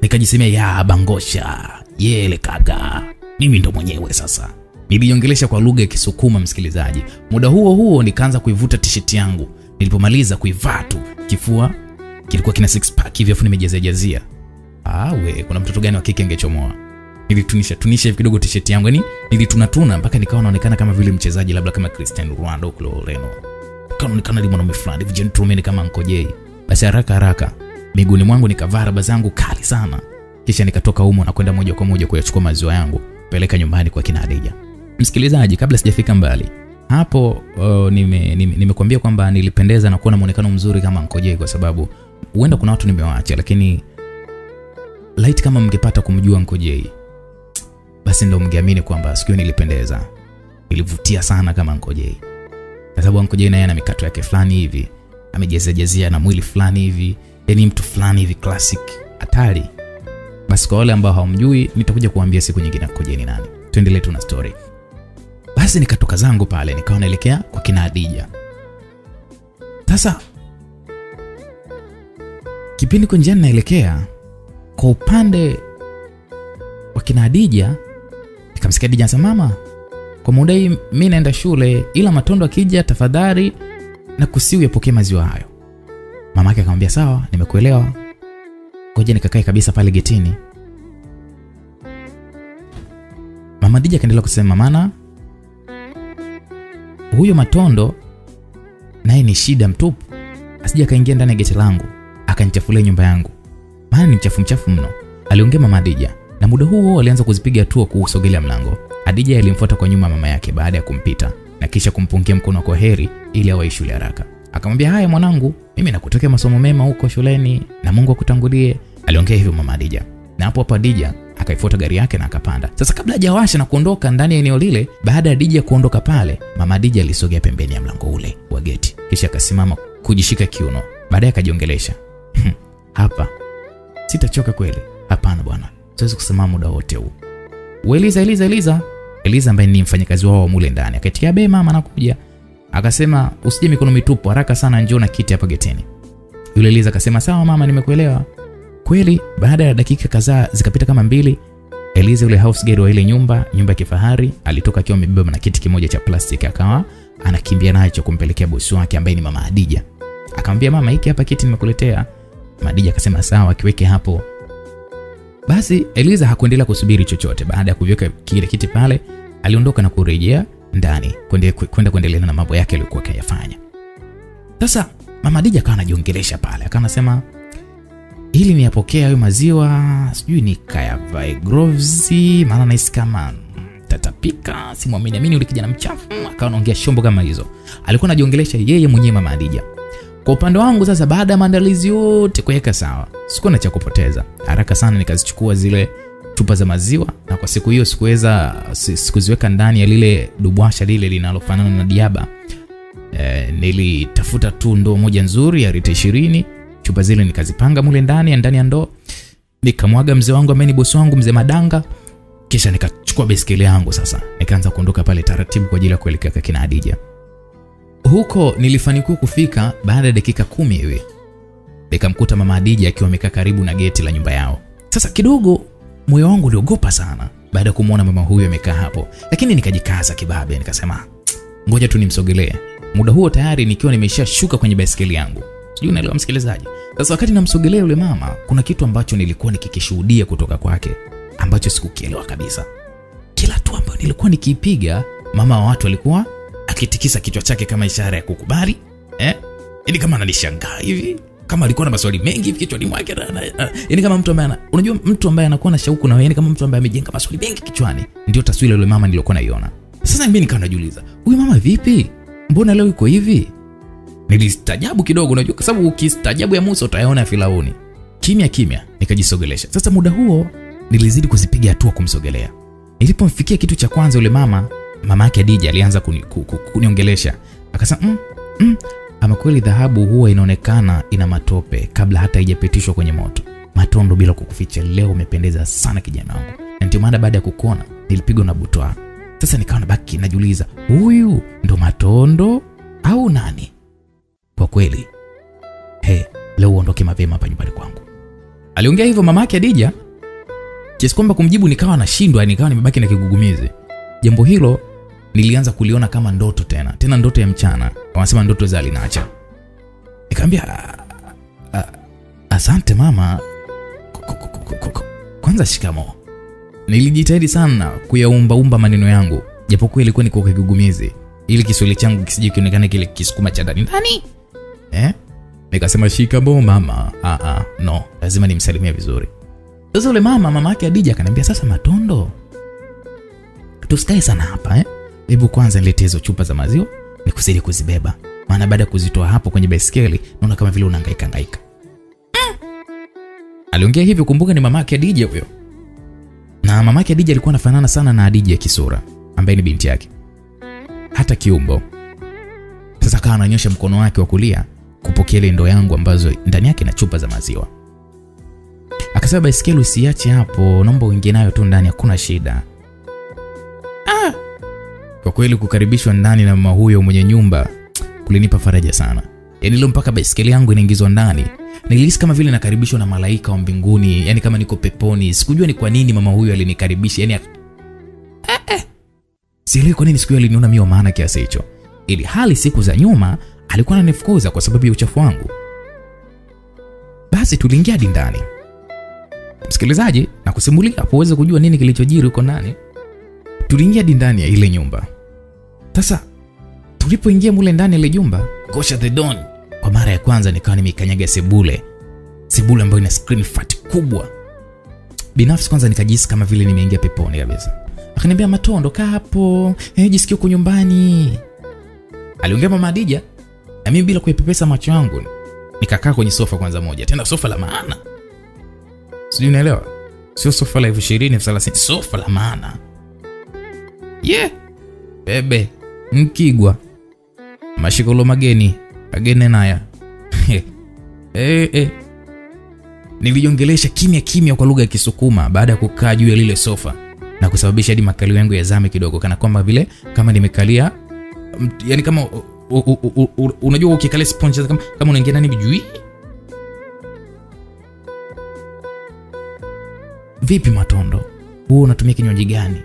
Nikajisemea ya bangosha. Yele kaga. Mimi ndo mwenyewe sasa. Nilijiongelesha kwa lugha ya kisukuma msikilizaji. Muda huo huo nikaanza kuivuta tisheti yangu. Nilipomaliza kuivaa tu kifua kilikuwa kina six pack hivi afu nimejazia ah we kuna mtoto gani wa kike angechomoa? Nilitunisha tunisha hivi kidogo tisheti yangu. Yani nilitunatuna mpaka nikawa naonekana kama vile mchezaji labda kama Cristiano Ronaldo kule Ureno. Kanaonekana ni mwanaume fulani gentleman kama nkojei basi haraka haraka miguuni mwangu nikavaa raba zangu kali sana. Kisha nikatoka humo na kwenda moja kwa moja kuyachukua maziwa yangu peleka nyumbani kwa kina Adija. msikilizaji kabla sijafika mbali hapo nimekuambia nime, nime kwamba nilipendeza na kuwa na muonekano mzuri kama nkojei kwa sababu huenda kuna watu nimewaacha lakini light kama mngepata kumjua nkojei basi ndo mngeamini kwamba siku nilipendeza. Nilivutia sana kama nkojei. Kwa sababu nkojei naye ana mikato yake fulani hivi amejaziajazia na mwili fulani hivi yani mtu fulani hivi classic hatari. Basi kwa wale ambao hawamjui nitakuja kuambia siku nyingine kujeni ni nani. Tuendelee tu na story. Basi nikatoka zangu pale nikawa naelekea kwa kina Adija. Sasa kipindi kwa njiani naelekea kwa upande wa kina Adija nikamsikia Adija anasema mama kwa muda hii mi naenda shule ila matondo akija tafadhali na kusiu yapokee maziwa hayo mama yake akamwambia sawa nimekuelewa. Ngoja nikakae kabisa pale getini. Mama Dija akaendelea kusema maana huyo matondo naye ni shida mtupu. Asija akaingia ndani ya geti langu akanichafulia nyumba yangu. Maana ni mchafu mchafu mno. Aliongea mama Dija. na muda huo huo alianza kuzipiga hatua kuusogelea mlango. Adija alimfuata kwa nyuma mama yake baada ya kumpita na kisha kumpungia mkono kwa heri ili awahi shule haraka akamwambia haya mwanangu mimi nakutokea masomo mema huko shuleni na Mungu akutangulie aliongea hivyo mama Adija, na hapo hapo Adija akaifuata gari yake na akapanda. Sasa kabla hajawasha na kuondoka ndani ya eneo lile, baada ya Adija kuondoka pale, mama Adija alisogea pembeni ya mlango ule wa geti, kisha akasimama kujishika kiuno. Baadaye akajiongelesha, hapa sitachoka kweli? Hapana bwana, siwezi kusimama muda wote huu. Eliza, Eliza, Eliza, Eliza ambaye ni mfanyakazi wao mule ndani akatikia, be mama anakuja. Akasema usije mikono mitupu, haraka sana, njoo na kiti hapa getini. Yule Liza akasema sawa mama, nimekuelewa. kweli baada ya dakika kadhaa zikapita kama mbili eliza yule house girl wa ile nyumba nyumba ya kifahari alitoka akiwa amebeba na kiti kimoja cha plastiki akawa anakimbia nacho kumpelekea bosi wake ambaye ni mama Hadija. Akamwambia mama hiki hapa kiti nimekuletea. Madija akasema sawa kiweke hapo. Basi eliza hakuendelea kusubiri chochote. Baada ya kuviweka kile kiti pale aliondoka na kurejea ndani kwenda kwenda kuendelea na mambo yake aliyokuwa akiyafanya. Sasa mama Dija akawa anajiongelesha pale akawa anasema ili niyapokea hayo maziwa sijui nikayavae gloves maana nahisi kama tatapika simwamini amini ule kijana mchafu. Akawa anaongea shombo kama hizo. Alikuwa anajiongelesha yeye mwenyewe mama Adija. kwa upande wangu sasa baada ya maandalizi yote kuweka sawa sikuwa na cha kupoteza. Haraka sana nikazichukua zile chupa za maziwa na kwa siku hiyo sikuweza sikuziweka ndani ya lile dubwasha lile linalofanana na diaba. E, nilitafuta tu ndoo moja nzuri ya lita ishirini chupa zile nikazipanga mule ndani ya ndani ya ndoo. Nikamwaga mzee wangu ambaye ni bosi wangu mzee madanga. Kisha nikachukua baiskeli yangu sasa. Nikaanza kuondoka pale taratibu kwa ajili ya kuelekea kwa kina Hadija. Huko nilifanikiwa kufika baada ya dakika kumi hivi. Nikamkuta mama adija akiwa amekaa karibu na geti la nyumba yao. Sasa kidogo moyo wangu uliogopa sana baada ya kumwona mama huyu amekaa hapo. Lakini nikajikaza kibabe nikasema "Tsk, ngoja tu nimsogelee. Muda huo tayari nikiwa nimeshashuka kwenye baiskeli yangu. Sijui unaelewa msikilizaji. Sasa wakati namsogelea yule mama kuna kitu ambacho nilikuwa nikikishuhudia kutoka kwake ambacho sikukielewa kabisa. Kila tu ambayo nilikuwa nikiipiga mama wa watu alikuwa akitikisa kichwa chake kama ishara ya kukubali eh? ili kama ananishangaa hivi kama alikuwa na maswali mengi kichwani mwake yani kama mtu ambaye unajua mtu ambaye anakuwa na shauku na yani kama mtu ambaye amejenga maswali mengi kichwani ndio taswira yule mama nilikuwa naiona. Sasa mimi nikawa najiuliza huyu mama vipi? Mbona leo yuko hivi? Nilistajabu kidogo unajua kwa sababu ukistajabu ya Musa utayaona ya Firauni. Kimya kimya nikajisogelesha. Sasa muda huo nilizidi kuzipiga hatua kumsogelea. Nilipomfikia kitu cha kwanza yule mama mama yake Adija alianza kuni, kuni, ku, kuniongelesha. Akasema mm, mm, ama kweli dhahabu huwa inaonekana ina matope kabla hata haijapitishwa kwenye moto? Matondo bila kukuficha leo umependeza sana kijana wangu. Na ndio maana baada ya kukuona nilipigwa na butwa sasa nikawa nabaki najiuliza huyu ndo matondo au nani? Kwa kweli he leo uondoke mapema hapa nyumbani kwangu. Aliongea hivyo mama yake Adija. Kiasi kwamba kumjibu nikawa nashindwa nikawa nimebaki na kigugumizi. Jambo hilo nilianza kuliona kama ndoto tena tena ndoto ya mchana. Wanasema ndoto za alinacha nikamwambia "Ah, ah, asante mama. Kwanza shikamo nilijitahidi sana kuyaumbaumba maneno yangu japokuwa ilikuwa ni kwa kigugumizi ili kiswahili changu kisije kionekane kile kisukuma cha ndani ndani. Eh? nikasema shikamo mama. Ah, ah, no lazima nimsalimie vizuri. Sasa ule mama mama yake Adija akaniambia sasa matondo tusikae sana hapa eh? Hebu kwanza niletee hizo chupa za maziwa nikusaidie kuzibeba. Maana baada ya kuzitoa hapo kwenye baiskeli naona kama vile unahangaika hangaika. Aliongea hivyo kumbuka ni mamake DJ huyo. Na mamake DJ alikuwa anafanana sana na Adija kisura ambaye ni binti yake. Hata kiumbo. Sasa akawa ananyosha mkono wake wa kulia kupokea ile ndoo yangu ambazo ndani yake na chupa za maziwa. Akasema baiskeli usiache hapo naomba uingie nayo tu ndani hakuna shida. Ah! Kwa kweli kukaribishwa ndani na mama huyo mwenye nyumba kulinipa faraja sana. Yaani leo mpaka baiskeli yangu inaingizwa ndani. Nilihisi kama vile nakaribishwa na malaika wa mbinguni yani kama niko peponi. Sikujua ni kwa nini mama huyo alinikaribisha yani eh, eh. sielewi kwa nini siku hiyo aliniona mimi wa maana kiasi hicho. Ili hali siku za nyuma alikuwa ananifukuza kwa sababu ya uchafu wangu. Basi tuliingia hadi ndani. Msikilizaji na kusimulia hapo uweze kujua nini kilichojiri huko ndani. Tuliingia hadi ndani ya ile nyumba sasa tulipoingia mule ndani ile jumba gosha the dawn kwa mara ya kwanza nikawa nimeikanyaga sebule. Sebule ambayo ina screen fat kubwa. Binafsi kwanza nikajihisi kama vile nimeingia peponi kabisa. Akaniambia matondo kaa hapo. Eh, jisikia uko nyumbani. Aliongea mama Adija na mimi bila kuipepesa macho yangu nikakaa kwenye sofa kwanza moja. Tena sofa la maana. Sijui unaelewa? Sio sofa la elfu ishirini elfu thelathini. Sofa la maana. Ye yeah. bebe mkigwa. Mashikolo mageni agene naya. Eh, eh. Nilijongelesha kimya kimya kwa lugha ya kisukuma baada ya kukaa juu ya lile sofa na kusababisha hadi makalio yangu yazame kidogo kana kwamba vile kama nimekalia m- yani kama unajua ukikalia sponge kama, kama unaingia nani jui vipi Matondo, Wewe unatumia kinywaji gani?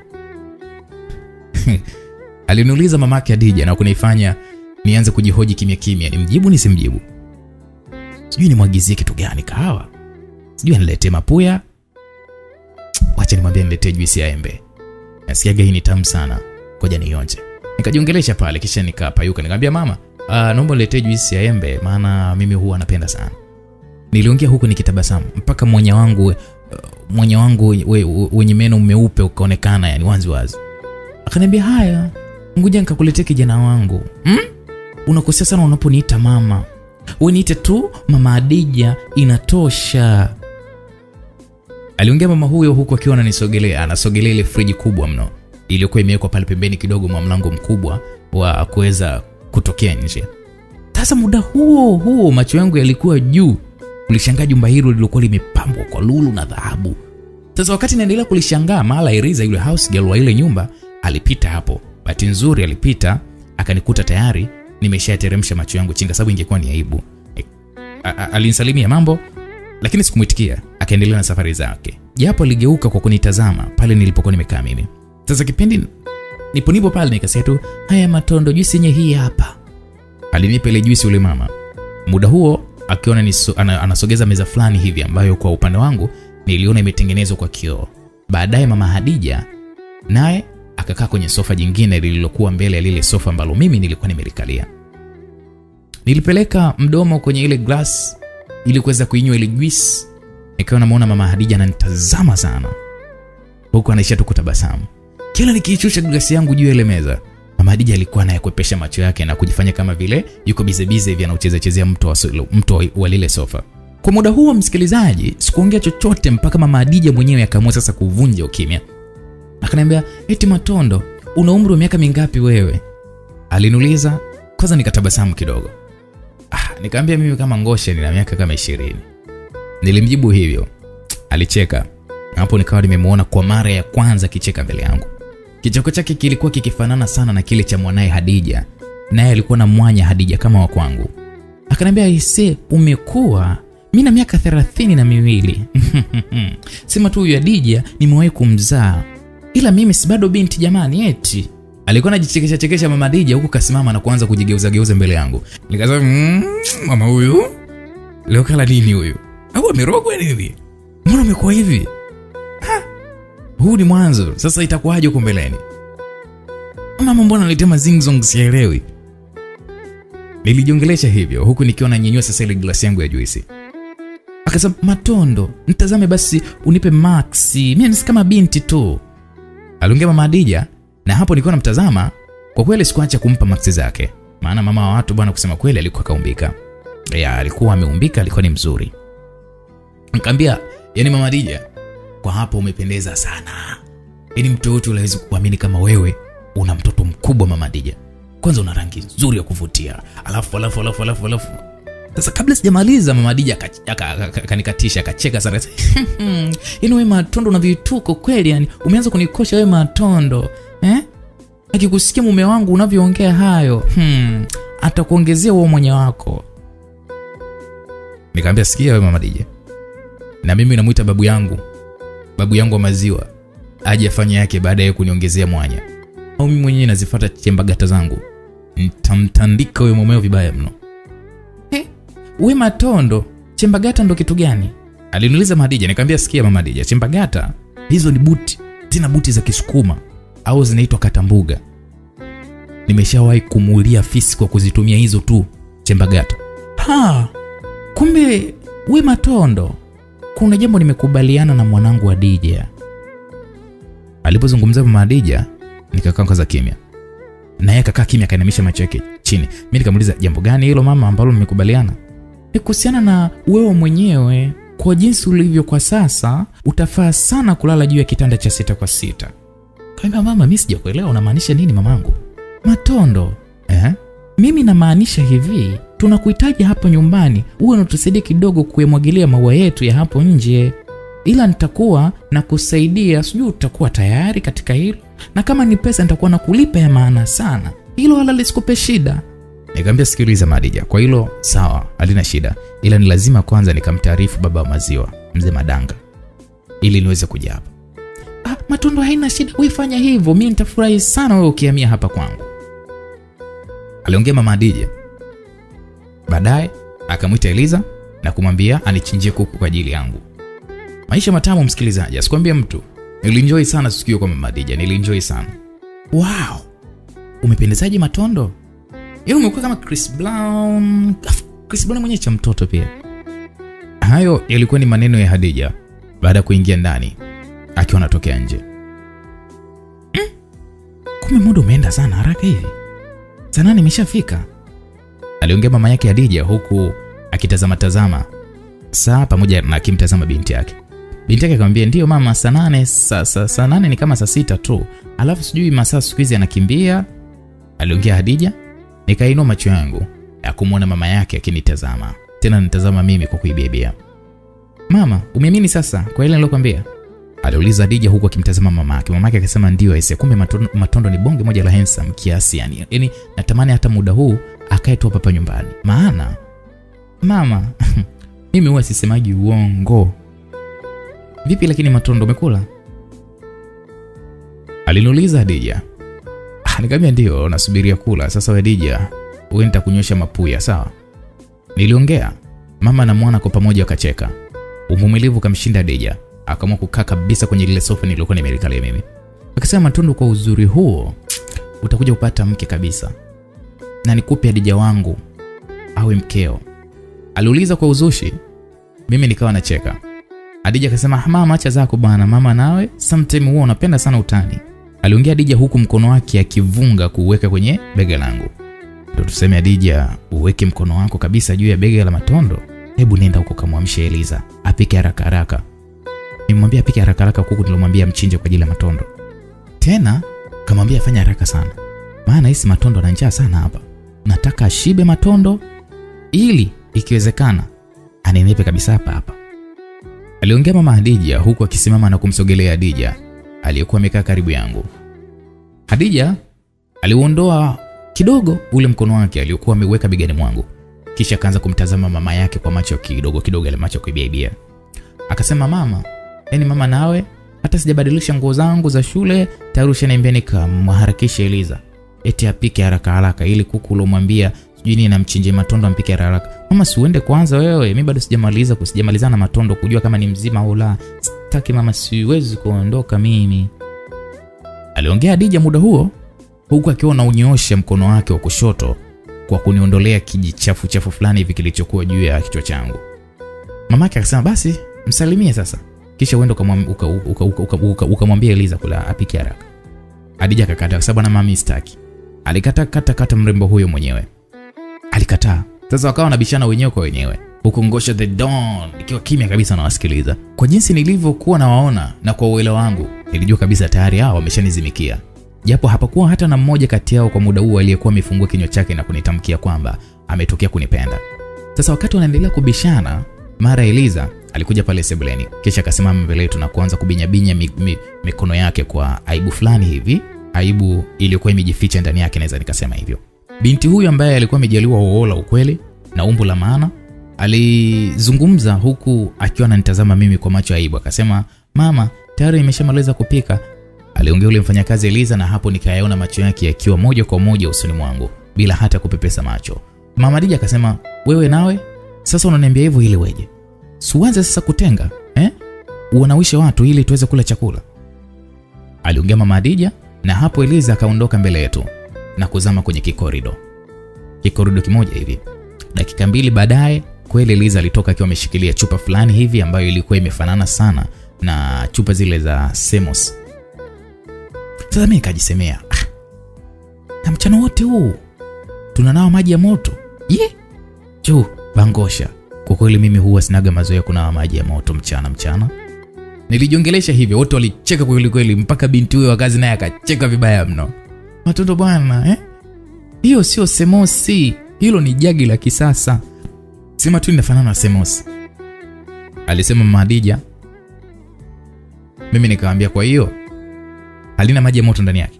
[LAUGHS] Aliniuliza mamake Adija na kunifanya nianze kujihoji kimya kimya, nimjibu nisimjibu. Sijui nimwagizie kitu gani, kahawa? Sijui aniletee mapuya? Wacha nimwambie niletee juisi ya embe. Nasikiaga hii ni tamu sana, ngoja nionje. Nikajiongelesha pale, kisha nikapayuka, nikamwambia mama, ah, naomba niletee juisi ya embe, maana mimi huwa napenda sana. Niliongea huku nikitabasamu mpaka mwenye wangu uh, mwenye wangu we- we- wenye meno meupe ukaonekana, yani wazi wazi. Akaniambia haya, ngoja nikakuletea kijana wangu. Hmm? Unakosea sana unaponiita mama. Wewe niite tu mama Adija, inatosha. Aliongea mama huyo huku akiwa ananisogelea, anasogelea ile friji kubwa mno iliyokuwa imewekwa pale pembeni kidogo mwa mlango mkubwa wa kuweza kutokea nje. Sasa muda huo huo macho yangu yalikuwa juu kulishangaa jumba hilo lililokuwa limepambwa kwa lulu na dhahabu. Sasa wakati naendelea kulishangaa, mahala Iriza yule house girl wa ile nyumba alipita hapo. Bahati nzuri alipita akanikuta tayari nimeshateremsha macho yangu chini, sababu ingekuwa ni aibu. Alinisalimia mambo, lakini sikumwitikia. Akaendelea na safari zake, japo aligeuka kwa kunitazama pale nilipokuwa nimekaa mimi. Sasa kipindi nipo nipo pale nikasikia tu, haya Matondo, juisi yenye hii hapa. Alinipa ile juisi yule mama. Muda huo akiona anasogeza meza fulani hivi ambayo kwa upande wangu niliona imetengenezwa kwa kioo. Baadaye mama Hadija naye akakaa kwenye sofa jingine lililokuwa mbele ya lile sofa ambalo mimi nilikuwa nimelikalia. Nilipeleka mdomo kwenye ile glass ili kuweza kuinywa ile juice, nikiwa namuona mama Hadija ananitazama sana, huku anaishia tu kutabasamu. Kila nikiichusha glasi yangu juu ya ile meza, mama Hadija alikuwa anayakwepesha macho yake na kujifanya kama vile yuko bize bize hivi anaucheza chezea mto wa, mto wa lile sofa. Kwa muda huo, msikilizaji, sikuongea chochote mpaka mama Hadija mwenyewe akaamua sasa kuvunja ukimya. Akaniambia, eti Matondo, una umri wa miaka mingapi wewe? Aliniuliza. Kwanza nikatabasamu kidogo. Ah, nikamwambia mimi kama ngoshe nina miaka kama ishirini. Nilimjibu hivyo. Alicheka. Hapo nikawa nimemuona kwa mara ya kwanza akicheka mbele yangu. Kicheko chake kilikuwa kikifanana sana na kile cha mwanaye Hadija, naye alikuwa na mwanya Hadija kama wa kwangu. Akaniambia, ise, umekuwa mi na miaka thelathini na miwili [LAUGHS] sema tu huyu Hadija nimewahi kumzaa, ila mimi si bado binti jamani, eti alikuwa anajichekesha chekesha mama Dija huku kasimama na kuanza kujigeuza geuza mbele yangu. Nikasema mmm, mama huyu leo kala nini huyu? Au amerogwa nini? Mbona umekuwa hivi? Huu ni mwanzo, sasa itakuwaje huko mbeleni? Mama, mbona naletea mazingzong sielewi. Nilijiongelesha hivyo huku nikiwa nanyenyua sasa ile glasi yangu ya juisi. Akasema, Matondo, nitazame basi unipe maxi, mimi ni kama binti tu. Aliongea mama Adija, na hapo nilikuwa namtazama. Kwa kweli sikuacha kumpa maksi zake, maana mama wa watu bwana, kusema kweli alikuwa kaumbika. Ya, alikuwa ameumbika, alikuwa ni mzuri. Nikamwambia, yani mama Adija, kwa hapo umependeza sana. Mtu yote unaweza kuamini kama wewe una mtoto mkubwa mama Adija. Kwanza una rangi nzuri ya kuvutia. Alafu alafu alafu alafu alafu. Sasa kabla sijamaliza mama aka- akanikatisha akacheka sana. [LAUGHS] Yaani wewe Matondo na vituko kweli yani. Umeanza kunikosha wewe Matondo. Eh? Akikusikia mume wangu unavyoongea hayo, hmm, atakuongezea wewe mwenye wako. Nikamwambia sikia wewe mama Dija. Na mimi namuita babu yangu. Babu yangu wa maziwa aje afanye yake baada ya kuniongezea mwanya au mimi mwenyewe nazifuata chembagata zangu nitamtandika huyo mumeo vibaya mno we matondo chembagata ndo kitu gani? Aliniuliza madija nikamwambia sikia mama dija chembagata hizo ni buti tena buti za kisukuma au zinaitwa katambuga. Nimeshawahi kumuulia fisi kwa kuzitumia hizo tu chembagata ha kumbe we matondo kuna jambo nimekubaliana na mwanangu wa dija alipozungumza mama Adija nikakaa kwanza kimya, na yeye akakaa kimya, akainamisha macho yake chini. Mimi nikamuuliza jambo gani hilo mama ambalo mmekubaliana? Ni kuhusiana na wewe mwenyewe, kwa jinsi ulivyo kwa sasa, utafaa sana kulala juu ya kitanda cha sita kwa sita. Kaambia mama, mimi sijakuelewa unamaanisha nini mamangu? Matondo eh? Mimi namaanisha hivi, tunakuhitaji hapo nyumbani uwe unatusaidia kidogo kuyamwagilia maua yetu ya hapo nje ila nitakuwa na kusaidia, sijui utakuwa tayari katika hilo, na kama ni pesa nitakuwa na kulipa ya maana sana, hilo wala lisikupe shida. Nikamwambia sikiliza Madija, kwa hilo sawa, alina shida, ila ni lazima kwanza nikamtaarifu baba wa maziwa mzee Madanga. ili niweze kuja hapa. Ah, Matondo haina shida, uifanya hivyo, mimi nitafurahi sana wewe ukihamia hapa kwangu, aliongea mama Adija. Baadaye akamwita Eliza na kumwambia anichinjie kuku kwa ajili yangu. Maisha matamu, msikilizaji, asikwambie mtu. Nilienjoy sana sikio kwa mama Adija, nilienjoy sana. Wow, umependezaje Matondo? Yaani umekuwa kama Chris Brown. Chris Brown mwenyewe cha mtoto pia. Hayo yalikuwa ni maneno ya Hadija baada ya kuingia ndani akiwa anatokea nje. Mm, kumbe muda umeenda sana haraka hivi. Saa nane imeshafika, aliongea mama yake Hadija huku akitazama tazama saa pamoja na akimtazama binti yake. Binti yake akamwambia ndio mama, saa nane saa nane ni kama saa sita tu, alafu sijui masaa siku hizi anakimbia, aliongea Hadija. Nikainua macho yangu ya kumwona mama yake akinitazama tena, nitazama mimi kwa kuibebea. Mama, umeamini sasa kwa ile nilokuambia? aliuliza Hadija huku akimtazama mama yake. Akasema ndio aise, kumbe matondo, matondo ni bonge moja la handsome kiasi yani. Yaani natamani hata muda huu akae tu hapa nyumbani. Maana mama [LAUGHS] mimi huwa sisemaji uongo. Vipi lakini Matondo umekula? Aliniuliza Hadija. Ah, nikamwambia ndio, nasubiria kula. Sasa Hadija, wewe nitakunyosha mapuya, sawa? Niliongea. Mama na mwana kwa pamoja wakacheka. Uvumilivu kamshinda Dija, akaamua kukaa kabisa kwenye lile sofa nililokuwa nimelikalia mimi. Akasema, matundu kwa uzuri huo utakuja kupata mke kabisa, na nikupe Dija wangu awe mkeo. Aliuliza kwa uzushi, mimi nikawa nacheka. Adija akasema, mama, acha zako bwana, mama nawe sometime huwa unapenda sana utani. Aliongea Hadija huku mkono wake akivunga kuuweka kwenye bega langu. Ndio tuseme Adija, uweke mkono wako kabisa juu ya bega la Matondo. Hebu nenda huko kamwamshe Eliza apike haraka haraka. Nimwambia apike haraka haraka kuku nilomwambia mchinje kwa ajili ya Matondo. Tena kamwambia afanye haraka sana, maana hisi Matondo ana njaa sana hapa. Nataka ashibe Matondo ili ikiwezekana anenepe kabisa hapa hapa. Aliongea mama Hadija huku akisimama na kumsogelea Hadija aliyekuwa amekaa karibu yangu. Hadija aliuondoa kidogo ule mkono wake aliyokuwa ameweka begani mwangu, kisha akaanza kumtazama mama yake kwa macho kidogo kidogo, ile macho kuibiaibia. Akasema, mama, yani mama, nawe hata sijabadilisha nguo zangu za shule tayari ushaniambia nikamharakishe Eliza eti apike haraka haraka ili kuku ulomwambia sijui nini namchinje Matondo ampike haraka. Mama, si uende kwanza wewe, mi bado sijamaliza kusijamalizana Matondo kujua kama ni mzima au la. Sitaki mama, siwezi kuondoka mimi, aliongea dija muda huo huku akiwa anaunyoosha mkono wake wa kushoto kwa kuniondolea kijichafu chafu fulani hivi kilichokuwa juu ya kichwa changu. Mamake akasema basi msalimie sasa, kisha uende ukamwambia uka, uka, uka, uka, uka, Eliza kula apike haraka. Adija akakata kwa sababu na mami staki. Alikata kata kata mrembo huyo mwenyewe alikataa. Sasa wakawa wanabishana wenyewe kwa wenyewe, huku Ngosha the Don ikiwa kimya kabisa nawasikiliza. Kwa jinsi nilivyokuwa nawaona na kwa uelewa wangu, nilijua kabisa tayari hao wameshanizimikia, japo hapakuwa hata na mmoja kati yao kwa muda huo aliyekuwa amefungua kinywa chake na kunitamkia kwamba ametokea kunipenda. Sasa wakati wanaendelea kubishana, mara Eliza alikuja pale sebuleni, kisha akasimama mbele yetu na kuanza kubinyabinya mi, mi, mikono yake kwa aibu fulani hivi, aibu iliyokuwa imejificha ndani yake, naweza nikasema hivyo. Binti huyu ambaye alikuwa amejaliwa oo la ukweli na umbo la maana alizungumza huku akiwa ananitazama mimi kwa macho aibu, akasema, mama, tayari nimeshamaliza kupika, aliongea yule mfanyakazi Eliza, na hapo nikayaona macho yake yakiwa moja kwa moja usoni mwangu bila hata kupepesa macho. Mama Dija akasema, wewe nawe sasa unaniambia hivyo ili weje? Siuanze sasa kutenga eh? Uwanawishe watu ili tuweze kula chakula, aliongea mama Dija, na hapo Eliza akaondoka mbele yetu na kuzama kwenye kikorido kikorido kimoja hivi. Dakika mbili baadaye, kweli liza alitoka akiwa ameshikilia chupa fulani hivi ambayo ilikuwa imefanana sana na chupa zile za Semos. Sasa mimi nikajisemea, ah, na mchana wote huu tunanawa maji ya moto ye juu bangosha. Kwa kweli mimi huwa sinaga mazoea kunawa maji ya moto mchana mchana. Nilijiongelesha hivyo, wote walicheka kweli kweli, mpaka binti huyo wa kazi naye akacheka vibaya mno. Matondo bwana eh? Hiyo sio semosi, hilo ni jagi la kisasa. Sema tu linafanana na semosi, alisema madija. Mimi nikamwambia kwa hiyo halina maji ya moto ndani yake?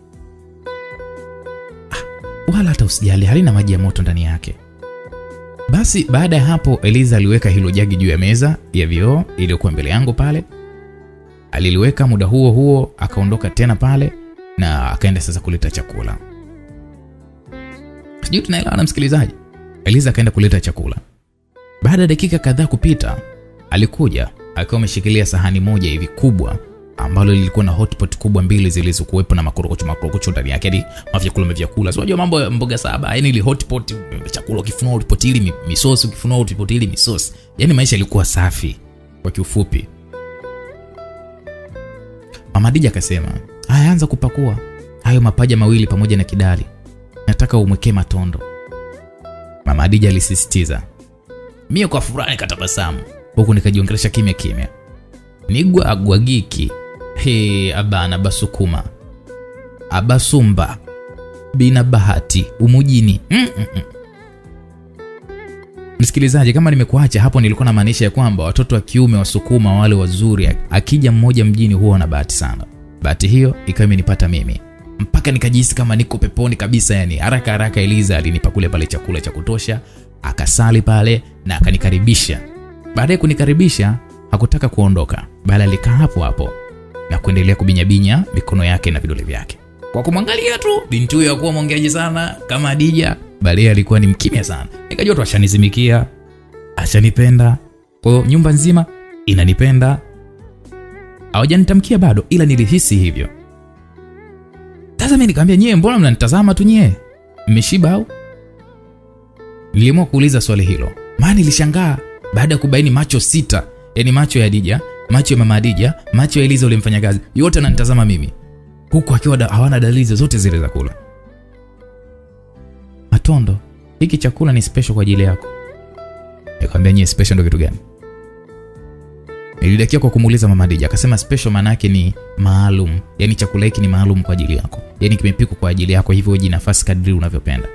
Ah, wala hata usijali, halina maji ya moto ndani yake. Basi baada ya hapo, Eliza aliweka hilo jagi juu ya meza ya vioo iliyokuwa mbele yangu pale, aliliweka muda huo huo akaondoka tena pale na akaenda sasa kuleta chakula. Sijui tunaelewana msikilizaji. Eliza akaenda kuleta chakula. Baada ya dakika kadhaa kupita alikuja akiwa ameshikilia sahani moja hivi kubwa ambalo lilikuwa na hotpot kubwa mbili zilizokuwepo na makorokocho makorokocho ndani yake yani mavyakula mavyakula unajua mambo ya mboga saba yani ile hotpot chakula ukifunua hotpot ili misosi ukifunua hotpot ili misosi. Yani maisha yalikuwa safi kwa kiufupi. Mama Dija akasema haya anza kupakua. Hayo mapaja mawili pamoja na kidali. Nataka umwekee matondo. Mama Adija alisisitiza. Mie kwa furaha nikatabasamu. Huku nikajiongelesha kimya kimya. Nigwa agwagiki he abana basukuma. Abasumba. Bina bahati. Umujini. Mm -mm -mm. msikilizaji kama nimekuacha hapo nilikuwa na maanisha ya kwamba watoto wa kiume wasukuma wale wazuri akija mmoja mjini huwa na bahati sana bahati hiyo ikawa imenipata mimi. Mpaka nikajihisi kama niko peponi kabisa yani haraka haraka eliza alinipa kule pale chakula cha kutosha akasali pale na akanikaribisha. Baada baadaye kunikaribisha hakutaka kuondoka bali alikaa hapo hapo na kuendelea kubinyabinya mikono yake na vidole vyake. Kwa kumwangalia tu binti huyo hakuwa mwongeaji sana kama adija bali alikuwa ni mkimya sana. Nikajua tu ashanizimikia ashanipenda. Kwa nyumba nzima inanipenda hawajanitamkia bado ila nilihisi hivyo sasa mi nikamwambia nyie mbona mnanitazama tu nyie mmeshiba au niliamua kuuliza swali hilo maana nilishangaa baada ya kubaini macho sita yani macho ya Adija, macho ya mama Adija, macho ya Eliza ule mfanyakazi, yote ananitazama mimi, huku akiwa da, hawana dalili zozote zile za kula. Matondo, hiki chakula ni special kwa ajili yako. Nikamwambia nyie, special ndo kitu gani? Nilidakia kwa kumuuliza mama Dija, akasema special maana yake ni maalum, yani chakula hiki ni maalum kwa ajili yako, yani kimepikwa kwa ajili yako, hivyo uji nafasi kadri unavyopenda.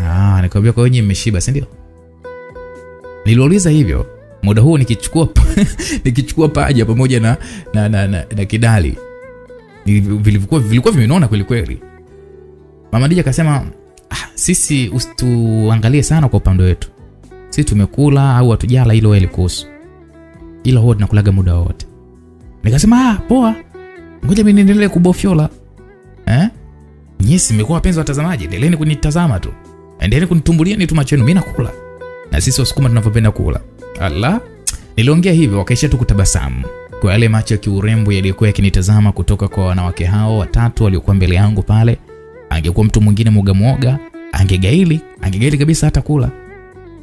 Ah, nikamwambia kwa nyie mmeshiba, si ndio? Niliuliza hivyo muda huo nikichukua [LAUGHS] nikichukua paja pamoja na, na, na, na, na kidali vilikuwa vilikuwa vimenona kweli kweli. Mama Dija akasema ah, sisi usituangalie sana kwa upande wetu, sisi tumekula au hatujala, hilo wewe likuhusu, ila huwa tunakulaga muda wote Nikasema ah, poa, ngoja mimi niendelee kubofyola eh? Nyinyi simekuwa wapenzi watazamaji, endeleeni kunitazama tu, endeleeni kunitumbulia ni tu macho yenu, mimi nakula na sisi wasukuma tunavyopenda kula. Ala, niliongea hivyo wakaisha tu kutabasamu kwa yale macho ya kiurembo yaliyokuwa yakinitazama kutoka kwa wanawake hao watatu waliokuwa mbele yangu pale. Angekuwa mtu mwingine mwoga mwoga, angegaili, angegaili kabisa hata kula.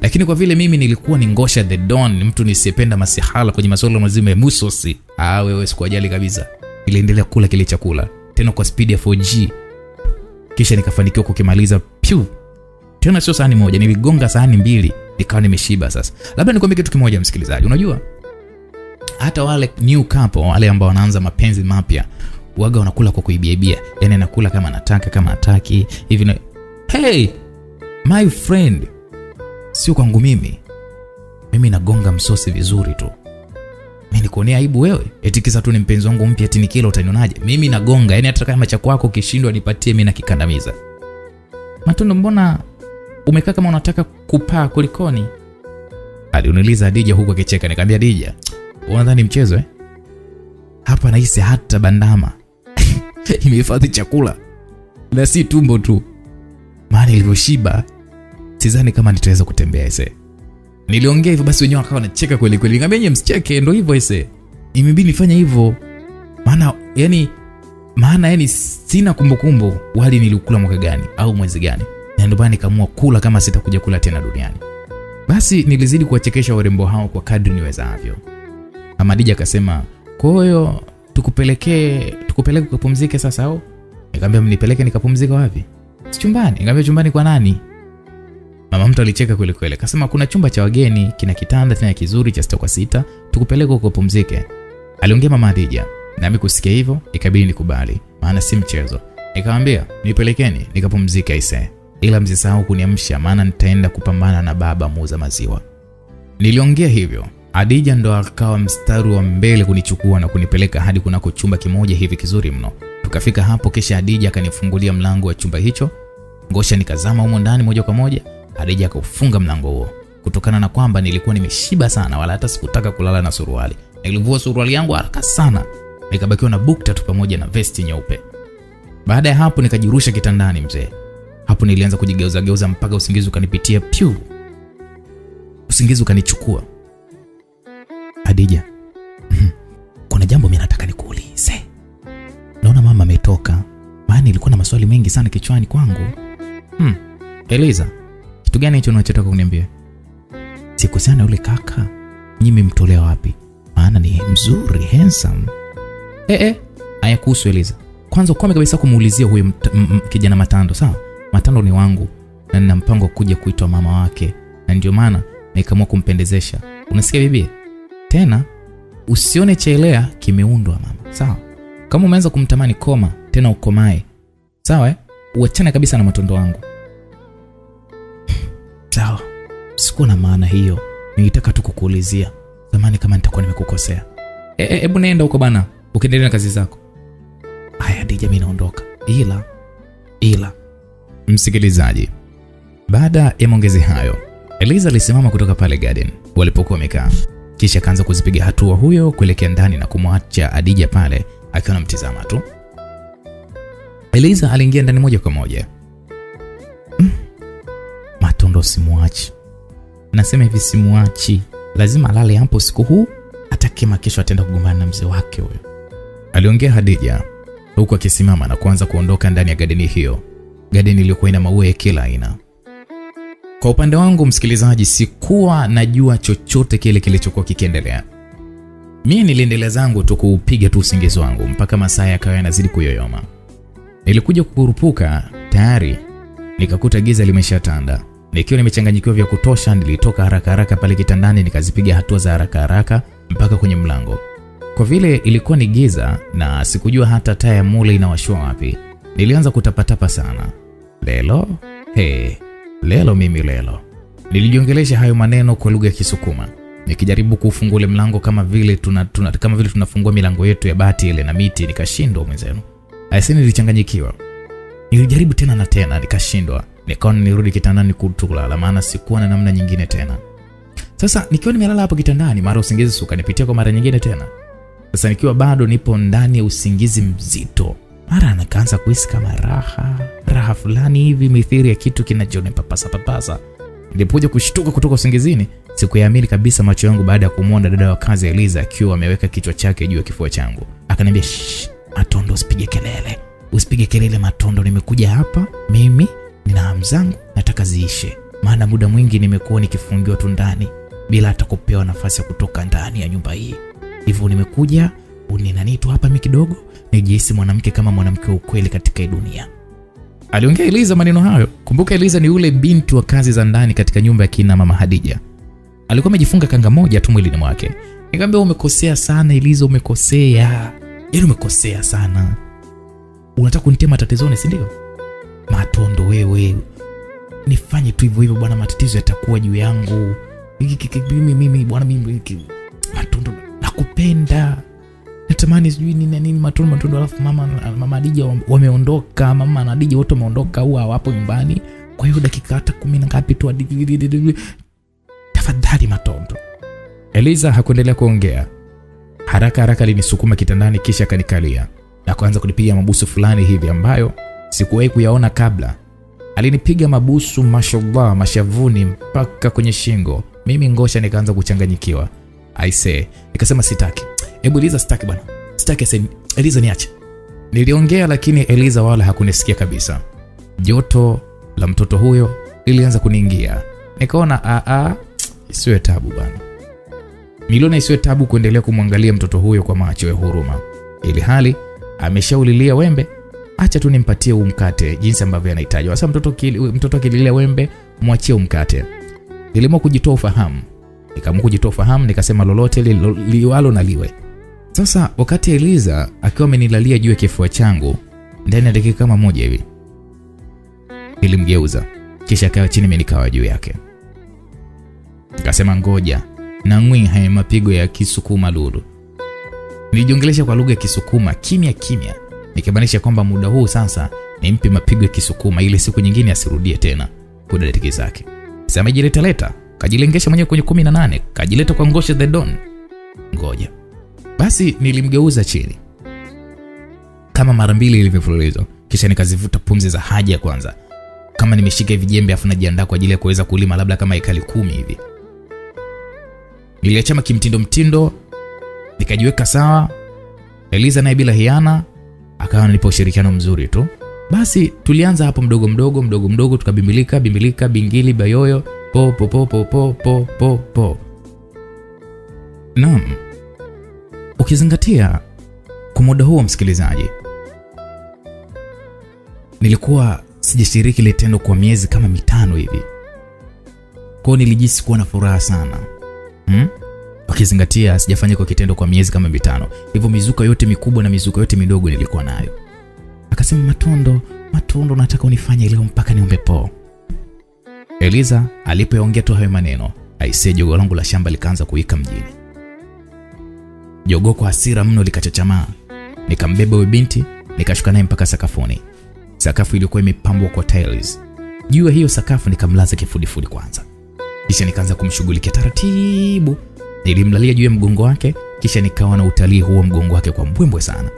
Lakini kwa vile mimi nilikuwa ni ngosha the don, mtu nisiyependa masihala kwenye masuala mazima ya musosi, ah, wewe sikuajali kabisa. Niliendelea kula kile chakula tena kwa spidi ya 4G, kisha nikafanikiwa kukimaliza pyu tena sio sahani moja niligonga sahani mbili nikawa nimeshiba sasa. Labda nikwambie kitu kimoja msikilizaji unajua? Hata wale new couple wale ambao wanaanza mapenzi mapya waga wanakula kwa kuibiaibia. Yani anakula kama anataka kama ataki hivi na hey my friend sio kwangu mimi. Mimi nagonga msosi vizuri tu. Mimi nikuonea aibu wewe? Eti kisa tu ni mpenzi wangu mpya eti nikila utanionaje? Mimi nagonga yani hata kama cha kwako kishindwa nipatie mi nakikandamiza. Matondo, mbona umekaa kama unataka kupaa kulikoni? Aliuniliza Adija huku akicheka. Nikamwambia Adija, unadhani mchezo eh? Hapa nahisi hata bandama. [LAUGHS] Imehifadhi chakula. Na si tumbo tu, maana ilivyoshiba sidhani kama nitaweza kutembea ese. Niliongea hivyo basi, wenyewe wakawa wanacheka kweli kweli. Nikamwambia nyie msicheke, ndio hivyo ese, imebidi nifanye hivyo. Maana yani maana yani sina kumbukumbu wali nilikula mwaka gani au mwezi gani. Na ndio maana nikaamua kula kama sitakuja kula tena duniani. Basi nilizidi kuwachekesha warembo hao kwa kadri niwezavyo. Amadija akasema kwa hiyo tukupelekee tukupeleke ukapumzike sasa au? Nikamwambia mnipeleke nikapumzika wapi? Chumbani. Nikamwambia chumbani kwa nani mama mtu alicheka kweli kweli. Akasema kuna chumba cha wageni kina kitanda tena kizuri cha sita kwa sita tukupeleke huko upumzike. aliongea mama Adija. Nami kusikia hivyo ikabidi nikubali maana si mchezo. Nikamwambia nipelekeni nikapumzike aise, ila msisahau kuniamsha maana nitaenda kupambana na baba muuza maziwa. Niliongea hivyo. Adija ndo akawa mstari wa mbele kunichukua na kunipeleka hadi kunako chumba kimoja hivi kizuri mno. Tukafika hapo kisha adija akanifungulia mlango wa chumba hicho. Ngosha nikazama humo ndani moja kwa moja adija akaufunga mlango huo kutokana na kwamba nilikuwa nimeshiba sana wala hata sikutaka kulala na suruali. Nilivua suruali yangu haraka sana nikabakiwa na bukta tu pamoja na vesti nyeupe. Baada ya hapo nikajirusha kitandani mzee. Hapo nilianza kujigeuza geuza mpaka usingizi ukanipitia pyu usingizi ukanichukua. Hadija mhm, kuna jambo mimi nataka nikuulize. Naona mama ametoka maana nilikuwa na maswali mengi sana kichwani kwangu. Hmm. eliza kitu gani hicho unachotaka kuniambia? Siku sana ule kaka. Nyimi mtolea wapi? Maana ni mzuri handsome. Eh, eh. haya kuhusu eliza. Kwanza ukome kabisa kumuulizia m- kijana matando sawa? Matando ni wangu na nina mpango kuja kuitwa mama wake. Na ndio maana nikaamua kumpendezesha. Unasikia bibi? tena usione chelea kimeundwa mama. Sawa? Kama umeanza kumtamani koma tena ukomae. Sawa eh? uachane kabisa na matondo wangu sawa sikuwa na maana hiyo. Nilitaka tu kukuulizia. Zamani kama nitakuwa nimekukosea. Hebu e, e, nenda huko bana. Ukiendelea na kazi zako. Haya dija mi naondoka. Ila ila. Msikilizaji baada ya maongezi hayo eliza alisimama kutoka pale garden walipokuwa wamekaa. Kisha akaanza kuzipiga hatua huyo kuelekea ndani na kumwacha adija pale akiwa anamtizama tu. Eliza aliingia ndani moja kwa moja. Matondo simuachi, nasema hivi simuachi, lazima alale hapo siku huu hata kima kesho ataenda kugombana na mzee wake huyo. Aliongea hadija huku akisimama na kuanza kuondoka ndani ya gadeni hiyo. Gadeni iliyokuwa ina maua ya kila aina. Kwa upande wangu msikilizaji sikuwa najua chochote kile kilichokuwa kikiendelea. Mimi niliendelea zangu tu kuupiga tu usingizi wangu mpaka masaa yakawa yanazidi kuyoyoma. Nilikuja kukurupuka tayari nikakuta giza limeshatanda nikiwa nimechanganyikiwa vya kutosha nilitoka haraka haraka pale kitandani nikazipiga hatua za haraka haraka mpaka kwenye mlango. Kwa vile ilikuwa ni giza na sikujua hata taa ya mule inawashua wapi nilianza kutapatapa sana. Lelo? He lelo mimi lelo. Nilijiongelesha hayo maneno kwa lugha ya kisukuma nikijaribu kuufungua ule mlango kama vile tuna, tuna, kama vile tunafungua milango yetu ya bati ile na miti nikashindwa mwenzenu. Aisee nilichanganyikiwa nilijaribu tena na tena nikashindwa nikaona nirudi kitandani kulala maana sikuwa na namna nyingine tena. Sasa nikiwa nimelala hapo kitandani mara usingizi sukanipitia kwa mara nyingine tena. Sasa nikiwa bado nipo ndani ya usingizi mzito mara nikaanza kuhisi kama raha raha fulani hivi mithiri ya kitu kinachonipapasa papasa nilipokuja kushtuka kutoka usingizini sikuyaamini kabisa macho yangu baada ya kumwona dada wa kazi eliza akiwa ameweka kichwa chake juu ya kifua changu. Akaniambia "Shh, matondo usipige kelele. Usipige kelele matondo nimekuja hapa mimi nina hamu zangu nataka ziishe. Maana muda mwingi nimekuwa nikifungiwa tu ndani bila hata kupewa nafasi ya kutoka ndani ya nyumba hii. Hivyo nimekuja uninani tu hapa mi kidogo nijihisi mwanamke kama mwanamke wa ukweli katika dunia. Aliongea eliza maneno hayo. Kumbuka eliza ni yule binti wa kazi za ndani katika nyumba ya kina mama hadija. Alikuwa amejifunga kanga moja tu mwilini mwake. Nikamwambia umekosea sana eliza umekosea. Yaani umekosea sana. Unataka kunitia matatizoni si ndio matondo wewe. Nifanye tu hivyo hivyo bwana matatizo yatakuwa juu yangu. Mimi mimi bwana mimi matondo nakupenda. Natamani sijui nini na nini matondo matondo alafu mama mama adija wame- wameondoka mama na adija wote wameondoka au hawapo nyumbani. Kwa hiyo dakika hata kumi na ngapi tu tafadhali matondo. Eliza hakuendelea kuongea. Haraka haraka alinisukuma kitandani kisha akanikalia na kuanza kunipiga mabusu fulani hivi ambayo sikuwahi kuyaona kabla. Alinipiga mabusu mashallah mashavuni mpaka kwenye shingo. Mimi ngosha nikaanza kuchanganyikiwa. Aise nikasema sitaki. Hebu eliza sitaki bwana. Sitaki sasa eliza niache. Niliongea lakini eliza wala hakunisikia kabisa. Joto la mtoto huyo lilianza kuniingia. Nikaona aa isiwe tabu bwana. Niliona isiwe tabu kuendelea kumwangalia mtoto huyo kwa macho ya huruma. Ili hali ameshaulilia wembe acha tu nimpatie huu mkate jinsi ambavyo anahitaji sasa mtoto kili, mtoto akililia wembe mwachie mkate. Niliamua kujitoa ufahamu. Nikaamua kujitoa ufahamu nikasema lolote li- liwalo na liwe. Sasa wakati eliza akiwa amenilalia juu ya kifua changu ndani ya dakika kama moja hivi nilimgeuza. Kisha akawa chini mimi nikawa juu yake. Nikasema ngoja na ngwi haya mapigo ya kisukuma lulu. Nilijiongelesha kwa lugha ya kisukuma kimya kimya nikimaanisha kwamba muda huu sasa nimpe mapigo ya kisukuma ili siku nyingine asirudie tena kudadiki zake. Si amejiletaleta kajilengesha mwenyewe kwenye kumi na nane kajileta kwa ngoshe the don ngoja. Basi nilimgeuza chini. Kama mara mbili ilivyofululizo kisha nikazivuta pumzi za haja kwanza. Kama nimeshika hivi jembe afu najiandaa kwa ajili ya kuweza kulima labda kama ekali kumi hivi. Niliachama kimtindo mtindo nikajiweka sawa. Eliza naye bila hiana akawa ananipa ushirikiano mzuri tu. Basi tulianza hapo mdogo mdogo mdogo mdogo tukabimbilika bimbilika bingili bayoyo po po po po po po po po. Naam. Ukizingatia kwa muda huo msikilizaji nilikuwa sijashiriki ile tendo kwa miezi kama mitano hivi. Kwao nilijisi kuwa na furaha sana. Hmm? Ukizingatia sijafanya kwa kitendo kwa miezi kama mitano. Hivyo mizuka yote mikubwa na mizuka yote midogo nilikuwa nayo. Akasema matondo matondo nataka unifanye leo mpaka niombe poo eliza alipoyaongea tu hayo maneno aisee jogo langu la shamba likaanza kuika mjini. Jogoo kwa hasira mno likachachamaa nikambeba huyo binti nikashuka naye mpaka sakafuni. Sakafu ilikuwa imepambwa kwa tiles. Juu ya hiyo sakafu nikamlaza kifudifudi kwanza. Kisha nikaanza kumshughulikia taratibu nilimlalia juu ya mgongo wake kisha nikawa na utalii huo mgongo wake kwa mbwembwe sana.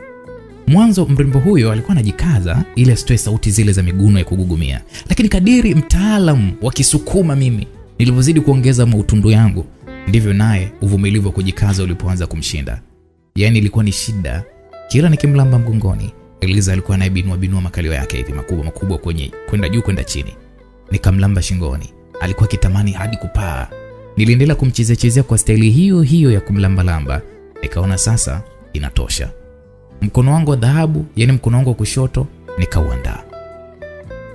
Mwanzo mrembo huyo alikuwa anajikaza ili asitoe sauti zile za miguno ya kugugumia. Lakini kadiri mtaalam wa kisukuma mimi nilivyozidi kuongeza mautundu yangu ndivyo naye uvumilivu wa kujikaza ulipoanza kumshinda. Yaani ilikuwa ni shida. Kila nikimlamba mgongoni eliza alikuwa anayebinua binua makalio yake hivi makubwa makubwa kwenye kwenda juu kwenda chini. Nikamlamba shingoni. Alikuwa akitamani hadi kupaa niliendelea kumchezechezea kwa staili hiyo hiyo ya kumlambalamba. Nikaona sasa inatosha. Mkono wangu wa dhahabu yani mkono wangu wa kushoto nikauandaa.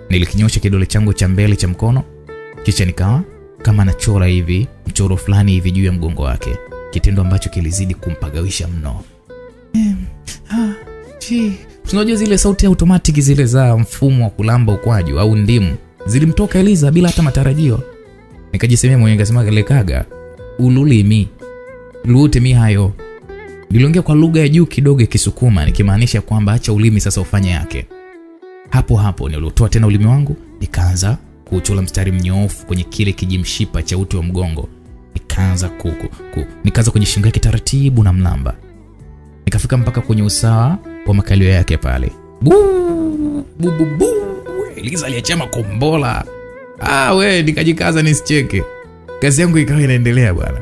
Nilikinyosha kidole changu cha mbele cha mkono kisha nikawa kama nachora hivi mchoro fulani hivi juu ya mgongo wake. Kitendo ambacho kilizidi kumpagawisha mno. Unajua ah, zile sauti automatic zile za mfumo wa kulamba ukwaju au ndimu zilimtoka eliza bila hata matarajio nikajisemea mwenyewe nikasema lekaga ululimi luutemi hayo niliongea kwa lugha ya juu kidogo kisukuma nikimaanisha kwamba acha ulimi sasa ufanye yake hapo hapo niliotoa tena ulimi wangu nikaanza kuchula mstari mnyoofu kwenye kile kijimshipa cha uti wa mgongo nikaanza kuku ku, nikaanza nikaanza shingo yake taratibu na mlamba nikafika mpaka kwenye usawa wa makalio yake pale bu bu, bu, bu. eliza aliachia makombola ah, we nikajikaza nisicheke. Kazi yangu ikawa inaendelea bwana.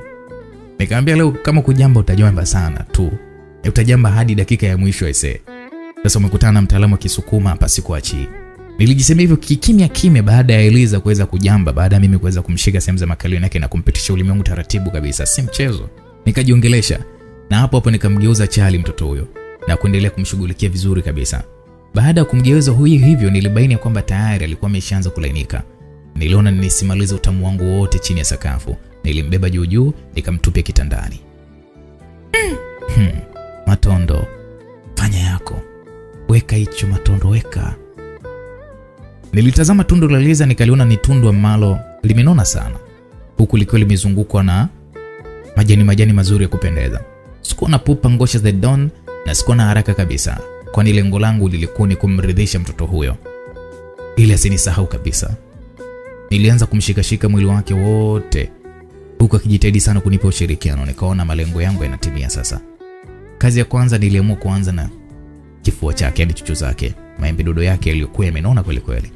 Nikaambia leo kama kujamba utajamba sana tu. E, utajamba hadi dakika ya mwisho ese. Sasa umekutana na mtaalamu wa kisukuma hapa sikuachii nilijisema hivyo kikimya kimya baada ya eliza kuweza kujamba baada ya mimi kuweza kumshika sehemu za makalio yake na kumpitisha ulimi wangu taratibu kabisa. Si mchezo. Nikajiongelesha. Na hapo hapo nikamgeuza chali mtoto huyo na kuendelea kumshughulikia vizuri kabisa. Baada ya kumgeuza huyu hivyo nilibaini kwamba tayari alikuwa ameshaanza kulainika niliona nisimalize utamu wangu wote chini ya sakafu. Nilimbeba juu juu nikamtupia kitandani. Hmm. matondo fanya yako. Weka hicho matondo weka. Nilitazama tundu la liza nikaliona ni tundu ambalo limenona sana. Huku likiwa limezungukwa na majani majani mazuri ya kupendeza. Sikuwa na pupa ngosha the don na sikuwa na haraka kabisa kwani lengo langu lilikuwa ni kumridhisha mtoto huyo. Ili asinisahau kabisa nilianza kumshikashika mwili wake wote. Huku akijitahidi sana kunipa ushirikiano. Nikaona malengo yangu yanatimia sasa. Kazi ya kwanza niliamua kuanza na kifua chake hadi chuchu zake. Maembe dodo yake yaliyokuwa yamenona kweli kweli.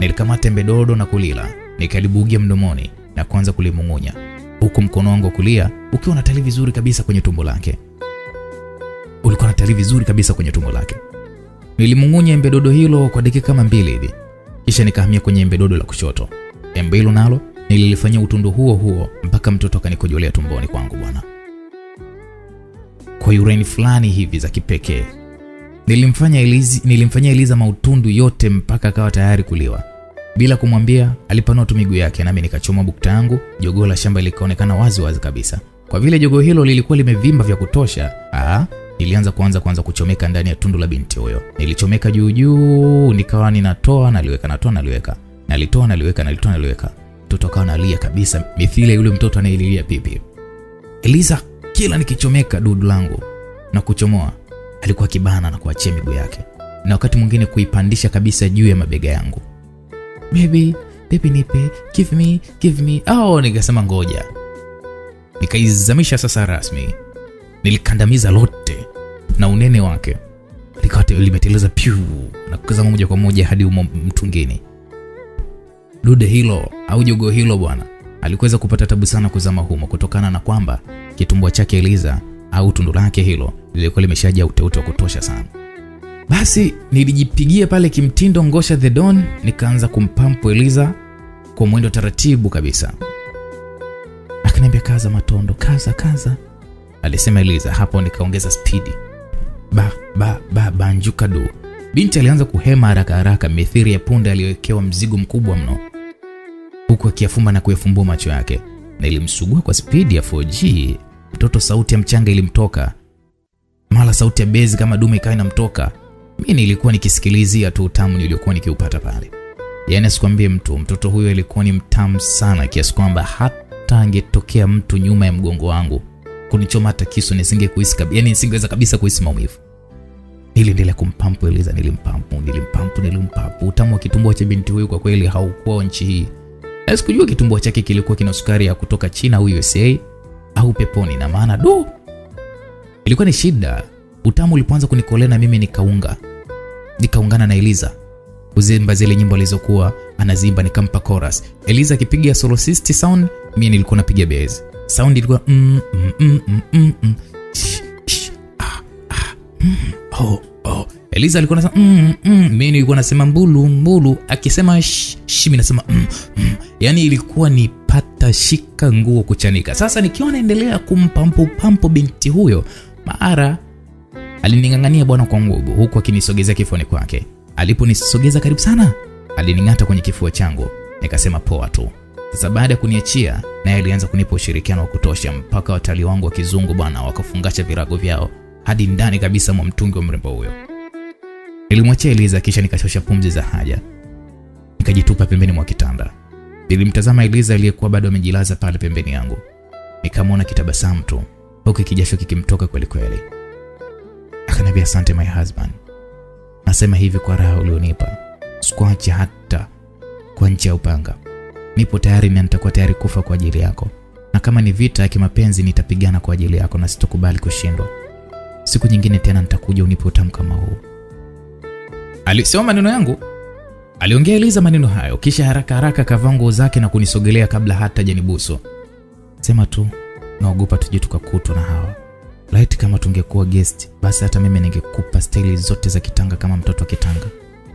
nilikamata embe dodo na kulila. Nikalibugia mdomoni na kuanza kulimung'unya. Huku mkono wangu wa kulia ukiwa unatalii vizuri kabisa kwenye tumbo lake. Ulikuwa unatalii vizuri kabisa kwenye tumbo lake. Nilimung'unya embe dodo hilo kwa dakika kama mbili hivi kisha nikahamia kwenye embe dodo la kushoto. Embe hilo nalo nililifanyia utundu huo huo mpaka mtoto akanikojolea tumboni kwangu bwana. Kwa ureni fulani hivi za kipekee nilimfanya Elizi, nilimfanyia eliza mautundu yote mpaka akawa tayari kuliwa. Bila kumwambia alipanua tu miguu yake nami nikachoma bukta yangu jogoo la shamba likaonekana wazi wazi kabisa. Kwa vile jogoo hilo lilikuwa limevimba vya kutosha aa, nilianza kuanza kuanza kuchomeka ndani ya tundu la binti huyo. Nilichomeka juu juu nikawa ninatoa naliweka natoa naliweka. Nalitoa naliweka nalitoa naliweka. Mtoto akawa analia kabisa mithile yule mtoto anayelilia pipi. Eliza kila nikichomeka dudu langu na kuchomoa alikuwa kibana na kuachia miguu yake. Na wakati mwingine kuipandisha kabisa juu ya mabega yangu. Baby baby nipe give me give me. Oh nikasema ngoja. Nikaizamisha sasa rasmi nilikandamiza lote na unene wake. Likawa limeteleza pyu na kukazama moja kwa moja hadi umo mtungini dude hilo au jogo hilo bwana. Alikuweza kupata tabu sana kuzama humo kutokana na kwamba kitumbwa chake eliza au tundu lake hilo lilikuwa limeshaja uteute wa kutosha sana. Basi nilijipigia pale kimtindo ngosha the don nikaanza kumpampu eliza kwa mwendo taratibu kabisa. Akaniambia kaza matondo kaza kaza alisema eliza hapo nikaongeza spidi ba ba ba banjuka du binti alianza kuhema haraka haraka mithiri ya punda aliyowekewa mzigo mkubwa mno huku akiyafumba na kuyafumbua macho yake na ilimsugua kwa spidi ya 4G. Mtoto sauti ya mchanga ilimtoka, mara sauti ya bezi kama dume ikawa inamtoka. Mi nilikuwa nikisikilizia tu utamu niliokuwa nikiupata pale. Yaani asikwambie mtu, mtoto huyo alikuwa ni mtamu sana kiasi kwamba hata angetokea mtu nyuma ya mgongo wangu kunichoma hata kisu nisingekuhisi kabisa, yani nisingeweza kabisa kuhisi maumivu. Niliendelea kumpampu Eliza, nilimpampu, nilimpampu, nilimpampu. Utamu wa kitumbua cha binti huyu kwa kweli haukuwa nchi hii. Na sikujua kitumbua chake kilikuwa kina sukari ya kutoka China au USA au peponi, na maana do ilikuwa ni shida. Utamu ulipoanza kunikolea na mimi nikaunga, nikaungana na Eliza kuzimba zile nyimbo alizokuwa anazimba, nikampa chorus. Eliza akipiga solo sound, mimi nilikuwa napiga bass. Sound ilikuwa mm, mm, mm, mm, mm, mm. Ah, ah, mm, oh, oh. Eliza alikuwa anasema mm, mm. Mimi nilikuwa nasema mbulu mbulu, akisema mimi nasema mm, mm. Yaani ilikuwa ni pata shika nguo kuchanika. Sasa nikiwa naendelea kumpampopampo binti huyo, mara alining'ang'ania bwana kwa nguvu, huku akinisogezea kifuani kwake. Aliponisogeza karibu sana, alining'ata kwenye kifua changu, nikasema poa tu. Sasa baada ya kuniachia, naye alianza kunipa ushirikiano wa kutosha, mpaka watalii wangu wa kizungu bwana wakafungasha virago vyao hadi ndani kabisa mwa mtungi wa mrembo huyo. Nilimwachia Eliza kisha nikashosha pumzi za haja, nikajitupa pembeni mwa kitanda. Nilimtazama Eliza aliyekuwa bado amejilaza pale pembeni yangu, nikamwona kitabasamu tu, huku kijasho kikimtoka kweli kweli. Akaniambia, asante my husband, nasema hivi kwa raha ulionipa, sikuache hata kwa ncha ya upanga. Nipo tayari na nitakuwa tayari kufa kwa ajili yako, na kama ni vita ya kimapenzi nitapigana kwa ajili yako na sitokubali kushindwa. Siku nyingine tena nitakuja unipe utamu kama huu. Alisema maneno yangu. Aliongea Eliza maneno hayo, kisha haraka haraka akavaa nguo zake na kunisogelea kabla hata janibuso. Sema tu, naogopa tuje tukakutwa na hawa. Laiti kama tungekuwa guest, basi hata mimi ningekupa staili zote za kitanga kama mtoto wa kitanga.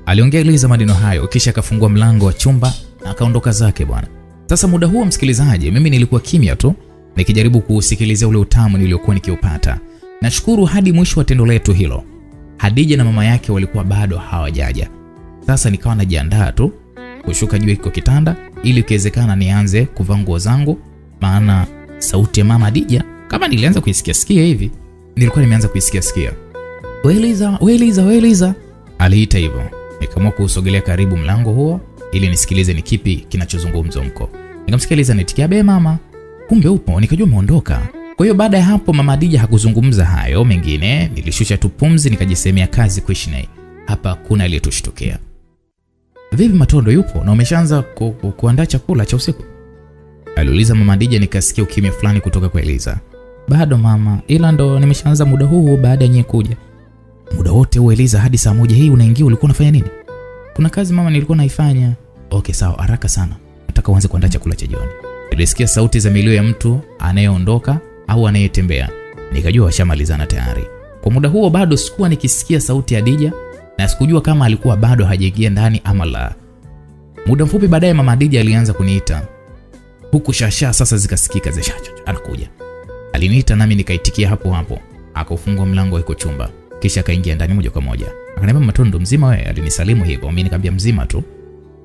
Aliongea Eliza maneno hayo, kisha akafungua mlango wa chumba akaondoka zake bwana. Sasa muda huo, msikilizaji, mimi nilikuwa kimya tu nikijaribu kuusikilizia ule utamu niliokuwa nikiupata. Nashukuru hadi mwisho wa tendo letu hilo, Hadija na mama yake walikuwa bado hawajaja. Sasa nikawa najiandaa tu kushuka juu iko kitanda ili ikiwezekana nianze kuvaa nguo zangu, maana sauti ya mama Hadija kama nilianza kuisikia sikia hivi, nilikuwa nimeanza kuisikia sikia. Weliza, Weliza, we Eliza, we Eliza, aliita hivyo. Nikaamua kuusogelea karibu mlango huo ili nisikilize ni kipi kinachozungumzwa mko. Nikamsikiliza nitikia be mama, kumbe upo. Nikajua umeondoka. Kwa hiyo baada ya hapo mama Adija hakuzungumza hayo mengine, nilishusha tu pumzi nikajisemea kazi kuishi naye. Hapa kuna aliyetushtukia. Vipi Matondo yupo na umeshaanza ku, ku, kuandaa chakula cha usiku? Aliuliza mama Adija, nikasikia ukimya fulani kutoka kwa Eliza. Bado mama, ila ndo nimeshaanza muda huu baada ya nyie kuja. Muda wote huu Eliza, hadi saa moja hii unaingia, ulikuwa unafanya nini? Kuna kazi mama nilikuwa naifanya. Okay, sawa, haraka sana, nataka uanze kuandaa chakula cha jioni. Nilisikia sauti za milio ya mtu anayeondoka au anayetembea, nikajua washamalizana tayari. Kwa muda huo bado sikuwa nikisikia sauti ya dija na sikujua kama alikuwa bado hajaingia ndani ama la. Muda mfupi baadaye mama dija alianza kuniita huku shasha sasa zikasikika za shacha, anakuja. Aliniita nami nikaitikia hapo hapo, akaufungua mlango iko chumba, kisha akaingia ndani moja kwa moja. Akaniambia Matondo, mzima wewe? Alinisalimu hivyo, mimi nikamwambia mzima tu.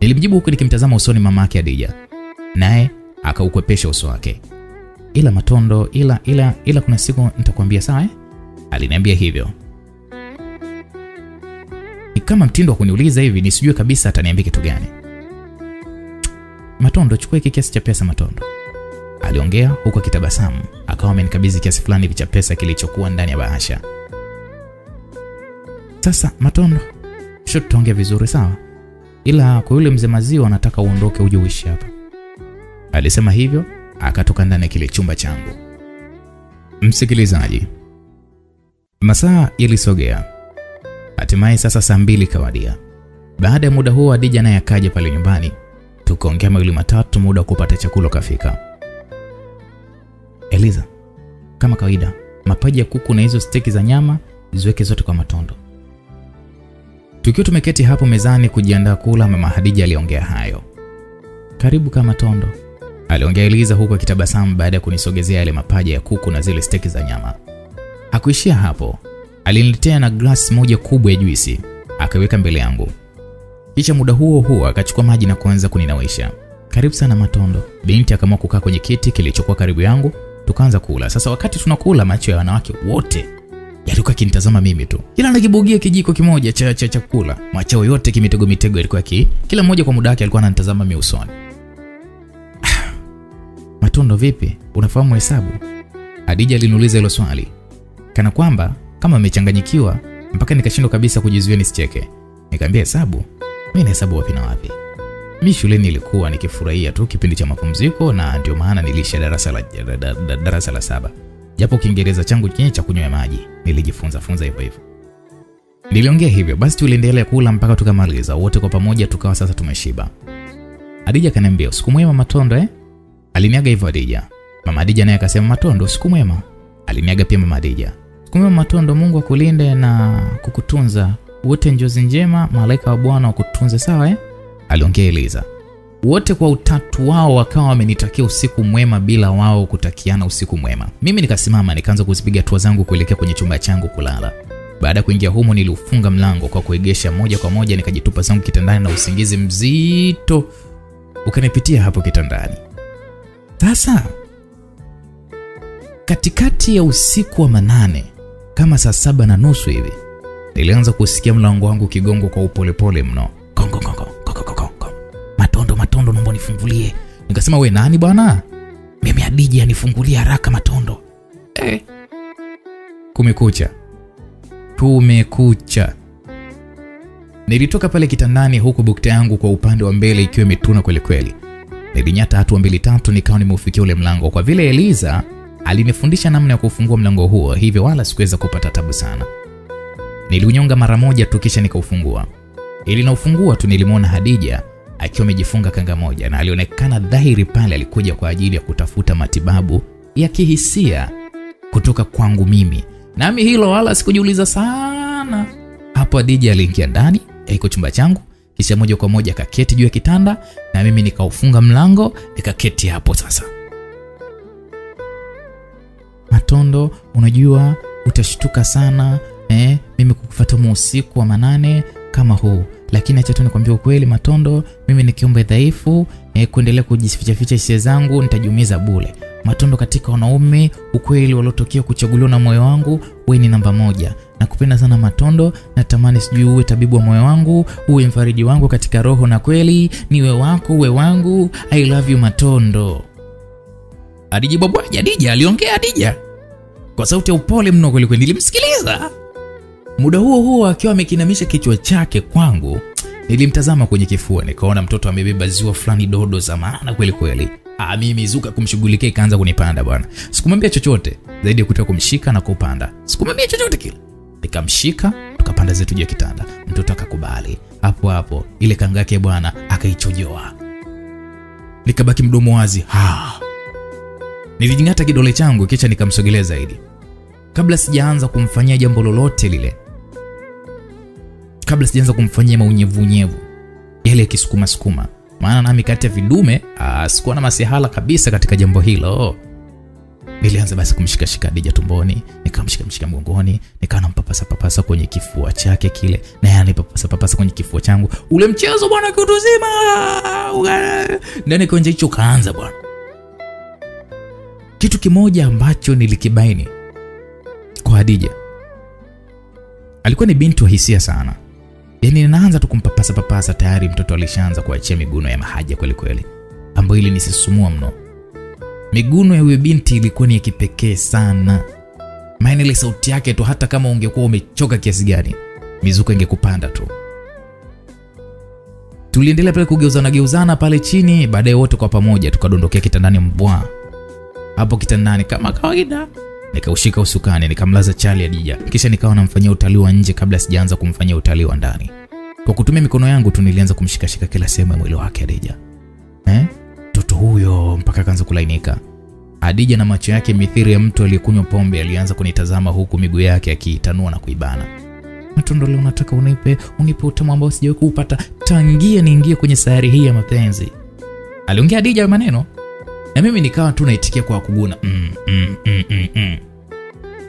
Nilimjibu huku nikimtazama usoni mama yake Adija, naye akaukwepesha uso wake. Ila Matondo, ila ila ila kuna siku nitakwambia sawa eh? Aliniambia hivyo. Ni kama mtindo wa kuniuliza hivi nisijue kabisa ataniambia kitu gani. Matondo, chukua hiki kiasi cha pesa Matondo. Aliongea huku akitabasamu, akawa amenikabidhi kiasi fulani cha pesa kilichokuwa ndani ya bahasha. Sasa Matondo, kesho tutaongea vizuri sawa? Ila kwa yule mzee maziwa anataka uondoke uje uishi hapa. Alisema hivyo, akatoka ndani ya kile chumba changu. Msikilizaji, Masaa yalisogea, hatimaye sasa saa mbili kawadia. Baada ya muda huo, Adija naye akaja pale nyumbani, tukaongea mawili matatu, muda wa kupata chakula ukafika. Eliza, kama kawaida, mapaji ya kuku na hizo steki za nyama ziweke zote kwa matondo. Tukiwa tumeketi hapo mezani kujiandaa kula, mama Hadija aliongea hayo. Karibu kama tondo, aliongea Eliza huku akitabasamu baada ya kunisogezea yale mapaja ya kuku na zile steki za nyama. Hakuishia hapo, aliniletea na glasi moja kubwa ya juisi akaweka mbele yangu, kisha muda huo huo akachukua maji na kuanza kuninawisha. Karibu sana Matondo. Binti akaamua kukaa kwenye kiti kilichokuwa karibu yangu, tukaanza kula. Sasa wakati tunakula, macho ya wanawake wote yalikuwa kinitazama mimi tu, kila nakibugia kijiko kimoja cha cha chakula, macho yote kimitego mitego yalikuwa ki, kila mmoja kwa muda wake alikuwa ananitazama mimi usoni. [SIGHS] Matundo, vipi, unafahamu hesabu? Hadija aliniuliza hilo swali kana kwamba kama amechanganyikiwa mpaka nikashindwa kabisa kujizuia nisicheke. Nikamwambia hesabu, mimi na hesabu wapi na wapi? Mi shuleni ilikuwa nikifurahia tu kipindi cha mapumziko, na ndio maana nilisha darasa la, da, da, da, darasa la saba, japo Kiingereza changu chenye cha kunywa maji nilijifunza funza hivyo hivyo. Niliongea hivyo basi, tuliendelea kula mpaka tukamaliza wote kwa pamoja, tukawa sasa tumeshiba. Adija kaniambia usiku mwema Matondo eh? Aliniaga hivyo Adija. Mama Adija naye akasema Matondo usiku mwema. Aliniaga pia mama Adija. Usiku mwema Matondo, Mungu akulinde na kukutunza wote, njozi njema, malaika wa Bwana wakutunze, sawa eh? Aliongea Eliza. Wote kwa utatu wao wakawa wamenitakia usiku mwema bila wao kutakiana usiku mwema. Mimi nikasimama nikaanza kuzipiga hatua zangu kuelekea kwenye chumba changu kulala. Baada ya kuingia humo, niliufunga mlango kwa kuegesha moja kwa moja, nikajitupa zangu kitandani na usingizi mzito ukanipitia hapo kitandani. Sasa katikati ya usiku wa manane kama saa saba na nusu hivi nilianza kusikia mlango wangu kigongo kwa upolepole mno. Kongo, kongo. Matondo, Matondo, naomba nifungulie. Nikasema we nani bwana? Mimi Adija, nifungulie haraka Matondo. Eh. Kumekucha, kumekucha. Nilitoka pale kitandani huku bukta yangu kwa upande wa mbele ikiwa imetuna kweli kweli. Nilinyata hatua mbili tatu, nikawa nimeufikia ule mlango. Kwa vile Eliza alinifundisha namna ya kufungua mlango huo, hivyo wala sikuweza kupata tabu sana. Niliunyonga mara moja tu, kisha nikaufungua. Ili naufungua tu, nilimwona Hadija akiwa amejifunga kanga moja, na alionekana dhahiri pale alikuja kwa ajili ya kutafuta matibabu ya kihisia kutoka kwangu mimi, nami hilo wala sikujiuliza sana. Hapo Adija aliingia ndani iko chumba changu, kisha moja kwa moja akaketi juu ya kitanda, na mimi nikaufunga mlango nikaketi hapo sasa. Matondo, unajua utashtuka sana eh, mimi kukufuata usiku wa manane kama huu, lakini acha tu nikwambie ukweli Matondo, mimi ni kiumbe dhaifu eh, kuendelea kujifichaficha hisia zangu nitajiumiza bure. Matondo, katika wanaume ukweli waliotokea kuchaguliwa na moyo wangu, wewe ni namba moja. Nakupenda sana Matondo, natamani sijui uwe tabibu wa moyo wangu, uwe mfariji wangu katika roho na kweli, niwe wako, uwe wangu. I love you Matondo. Adija bwabwaja, Adija aliongea, Adija kwa sauti ya upole mno kwelikweli. Nilimsikiliza muda huo huo akiwa amekinamisha kichwa chake kwangu. Nilimtazama kwenye kifua, nikaona mtoto amebeba ziwa fulani dodo za maana kweli kweli. Ah, mimi zuka kumshughulikia ikaanza kunipanda bwana. Sikumwambia chochote zaidi ya kutaka kumshika na kupanda. Sikumwambia chochote kile, nikamshika tukapanda zetu juu ya kitanda. Mtoto akakubali hapo hapo, ile kanga yake bwana akaichojoa, nikabaki mdomo wazi ha. Nilijing'ata kidole changu kisha nikamsogelea zaidi, kabla sijaanza kumfanyia jambo lolote lile, kabla sijaanza kumfanyia maunyevunyevu yale ya kisukuma sukuma, maana nami kati ya vidume ah, sikuwa na masihala kabisa katika jambo hilo. Nilianza basi kumshikashika Adija tumboni, nikamshikamshika mgongoni, nikawa nampapasa papasa kwenye kifua chake kile, na yeye anipapasa papasa kwenye kifua changu. Ule mchezo bwana, kiutuzima ndani kwenye hicho kaanza bwana. Kitu kimoja ambacho nilikibaini kwa Hadija, alikuwa ni binti wa hisia sana. Yaani ninaanza tu kumpapasa papasa, tayari mtoto alishaanza kuachia miguno ya mahaja kweli kweli, ambayo ili nisisumua mno. Miguno ya huyo binti ilikuwa ni ya kipekee sana, maana ile sauti yake tu, hata kama ungekuwa umechoka kiasi gani, mizuka ingekupanda tu. Tuliendelea pale kugeuzana geuzana pale chini, baadaye wote kwa pamoja tukadondokea kitandani mbwa hapo kitandani kama kawaida, nikaushika usukani nikamlaza chali Adija, kisha nikawa namfanyia utalii wa nje kabla sijaanza kumfanyia utalii wa ndani. Kwa kutumia mikono yangu tu nilianza kumshikashika kila sehemu ya mwili wake Adija. Eh? Mtoto huyo mpaka akaanza kulainika. Adija na macho yake mithiri ya mtu aliyekunywa pombe alianza kunitazama huku miguu yake akiitanua na kuibana. Matondo, leo unataka unipe unipe utamu ambao sijawahi kuupata tangia niingie kwenye sayari hii ya mapenzi. Aliongea Adija maneno na mimi nikawa tu naitikia kwa kuguna mm, mm, mm, mm, mm.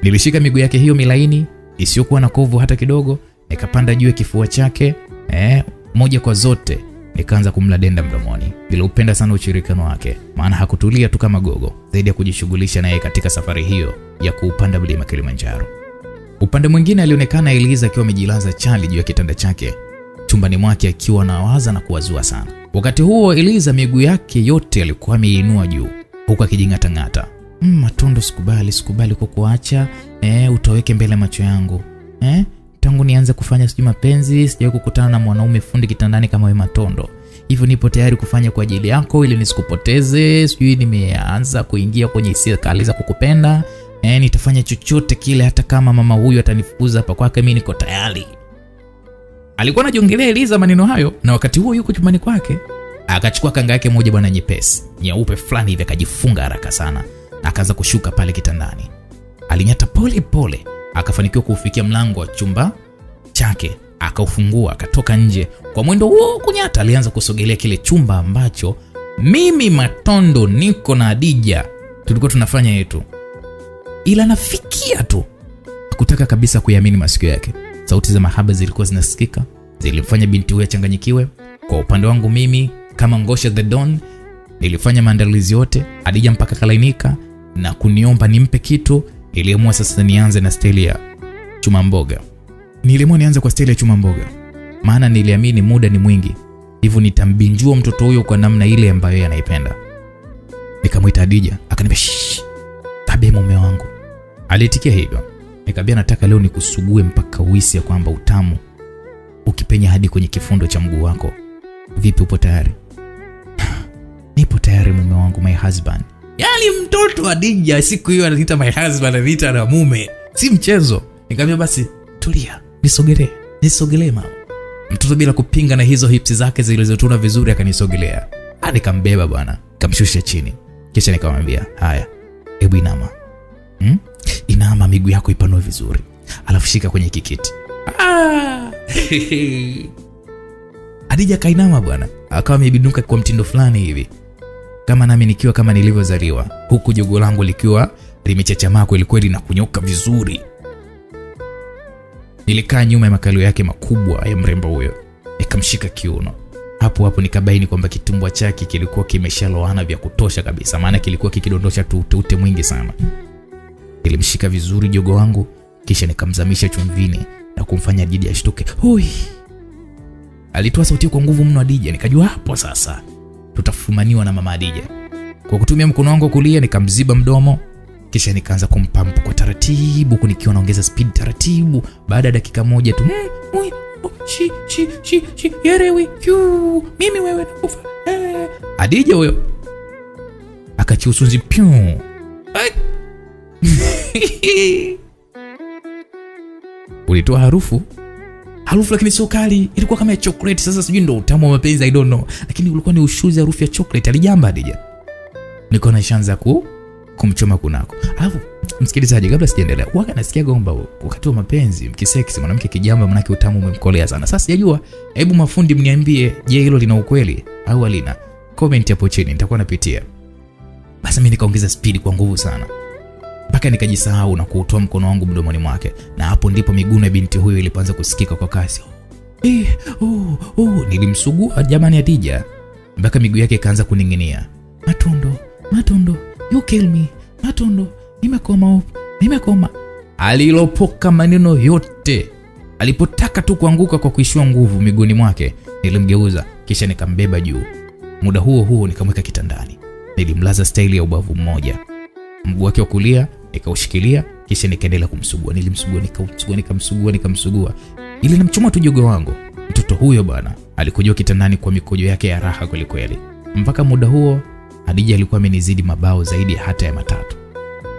Nilishika miguu yake hiyo milaini isiyokuwa na kovu hata kidogo, nikapanda juu ya kifua chake eh, moja kwa zote nikaanza kumla denda mdomoni. Niliupenda sana ushirikiano wake, maana hakutulia tu kama gogo, zaidi ya kujishughulisha naye katika safari hiyo ya kuupanda mlima Kilimanjaro. Upande mwingine alionekana Eliza akiwa amejilaza chali juu ya kitanda chake chumbani mwake akiwa anawaza na kuwazua sana. Wakati huo Eliza miguu yake yote alikuwa ameinua juu huku akijing'atang'ata. Mm, Matondo, sikubali, sikubali kukuacha eh, utoweke mbele macho yangu eh, tangu nianze kufanya sijui mapenzi sijawahi kukutana na mwanaume fundi kitandani kama wewe Matondo. Hivyo nipo tayari kufanya kwa ajili yako ili nisikupoteze. Sijui nimeanza kuingia kwenye hisia kali za kukupenda eh, nitafanya chochote kile, hata kama mama huyu atanifukuza hapa kwake, mimi niko tayari. Alikuwa anajiongelea Eliza maneno hayo, na wakati huo yuko chumbani kwake. Akachukua kanga yake moja bwana, nyepesi nyeupe fulani hivi, akajifunga haraka sana, na akaanza kushuka pale kitandani. Alinyata pole pole, akafanikiwa kuufikia mlango wa chumba chake, akaufungua, akatoka nje. Kwa mwendo huo kunyata, alianza kusogelea kile chumba ambacho mimi Matondo niko na Adija tulikuwa tunafanya yetu, ila nafikia tu hakutaka kabisa kuiamini masikio yake. Sauti za mahaba zilikuwa zinasikika, zilimfanya binti huyo achanganyikiwe. Kwa upande wangu mimi kama Ngosha the Don nilifanya maandalizi yote, Adija mpaka kalainika na kuniomba nimpe kitu. Niliamua sasa nianze na steli ya chuma mboga. Niliamua nianze kwa staili ya chuma mboga, maana niliamini muda ni mwingi, hivyo nitambinjua mtoto huyo kwa namna ile ambayo anaipenda. Nikamwita Adija, akaniambia shh, tabia mume wangu. Aliitikia hivyo Nikamwambia nataka leo nikusugue mpaka uhisi ya kwamba utamu ukipenya hadi kwenye kifundo cha mguu wako. Vipi, upo tayari? [SIGHS] Nipo tayari mume wangu, my husband. Yaani mtoto wa Dija siku hiyo ananiita my husband, ananiita na mume, si mchezo. Nikamwambia basi tulia, nisogelee, nisogelee mama. Mtoto bila kupinga na hizo hips zake zilizotuna vizuri akanisogelea. Ah, nikambeba bwana, kamshusha chini, kisha nikamwambia haya, hebu inama hmm? Inama, miguu yako ipanue vizuri, alafu shika kwenye kikiti. Ah! [LAUGHS] Adija kainama bwana, akawa amebinuka kwa mtindo fulani hivi, kama nami nikiwa kama nilivyozaliwa, huku jogo langu likiwa limechachamaa kweli kweli na kunyoka vizuri. Nilikaa nyuma ya makalio yake makubwa ya mrembo huyo, nikamshika kiuno. Hapo hapo nikabaini kwamba kitumbwa chake kilikuwa kimeshaloana vya kutosha kabisa, maana kilikuwa kikidondosha tu mwingi sana. Nilimshika vizuri jogo wangu, kisha nikamzamisha chumvini na kumfanya jidi ashtuke. Hui! Alitoa sauti kwa nguvu mno Adija, nikajua hapo sasa tutafumaniwa na mama Adija. Kwa kutumia mkono wangu wa kulia nikamziba mdomo, kisha nikaanza kumpampu kwa taratibu, huku nikiwa naongeza speed taratibu. Baada ya dakika moja tu mui, oh, shi, shi, shi, shi, yerewi, fiu, mimi wewe nakufa eh. Adija huyo akachiusunzi pyu! [LAUGHS] ulitoa harufu harufu lakini sio kali, ilikuwa kama ya chocolate. Sasa sijui ndo utamu wa mapenzi, I don't know, lakini ulikuwa ni ushuzi harufu ya chocolate. Alijamba dija niko na shanza ku kumchoma kunako. Alafu msikilizaji, kabla sijaendelea, huwaga nasikia gomba wakati wa mapenzi, mkiseksi mwanamke kijamba, manake utamu umemkolea sana. Sasa sijajua, hebu mafundi mniambie, je, hilo lina ukweli au halina? Comment hapo chini, nitakuwa napitia. Basi mimi nikaongeza spidi kwa nguvu sana mpaka nikajisahau na kuutoa mkono wangu mdomoni mwake, na hapo ndipo miguno ya binti huyo ilipoanza kusikika kwa kasi. Eh, oh, oh, nilimsugua jamani Adija mpaka miguu yake ikaanza kuning'inia. matundo matundo you kill me. Matondo, nimekoma nimekoma. Alilopoka maneno yote. Alipotaka tu kuanguka kwa kuishiwa nguvu miguuni mwake, nilimgeuza kisha nikambeba juu. Muda huo huo nikamweka kitandani. Nilimlaza staili ya ubavu mmoja mguu wake wa kulia nikaushikilia, kisha nikaendelea kumsugua. Nilimsugua, nikamsugua, nikamsugua, nikamsugua ili namchoma tu jogo wangu. Mtoto huyo bwana alikujua kitandani kwa mikojo yake ya raha kwelikweli. Mpaka muda huo Hadija alikuwa amenizidi mabao zaidi hata ya matatu.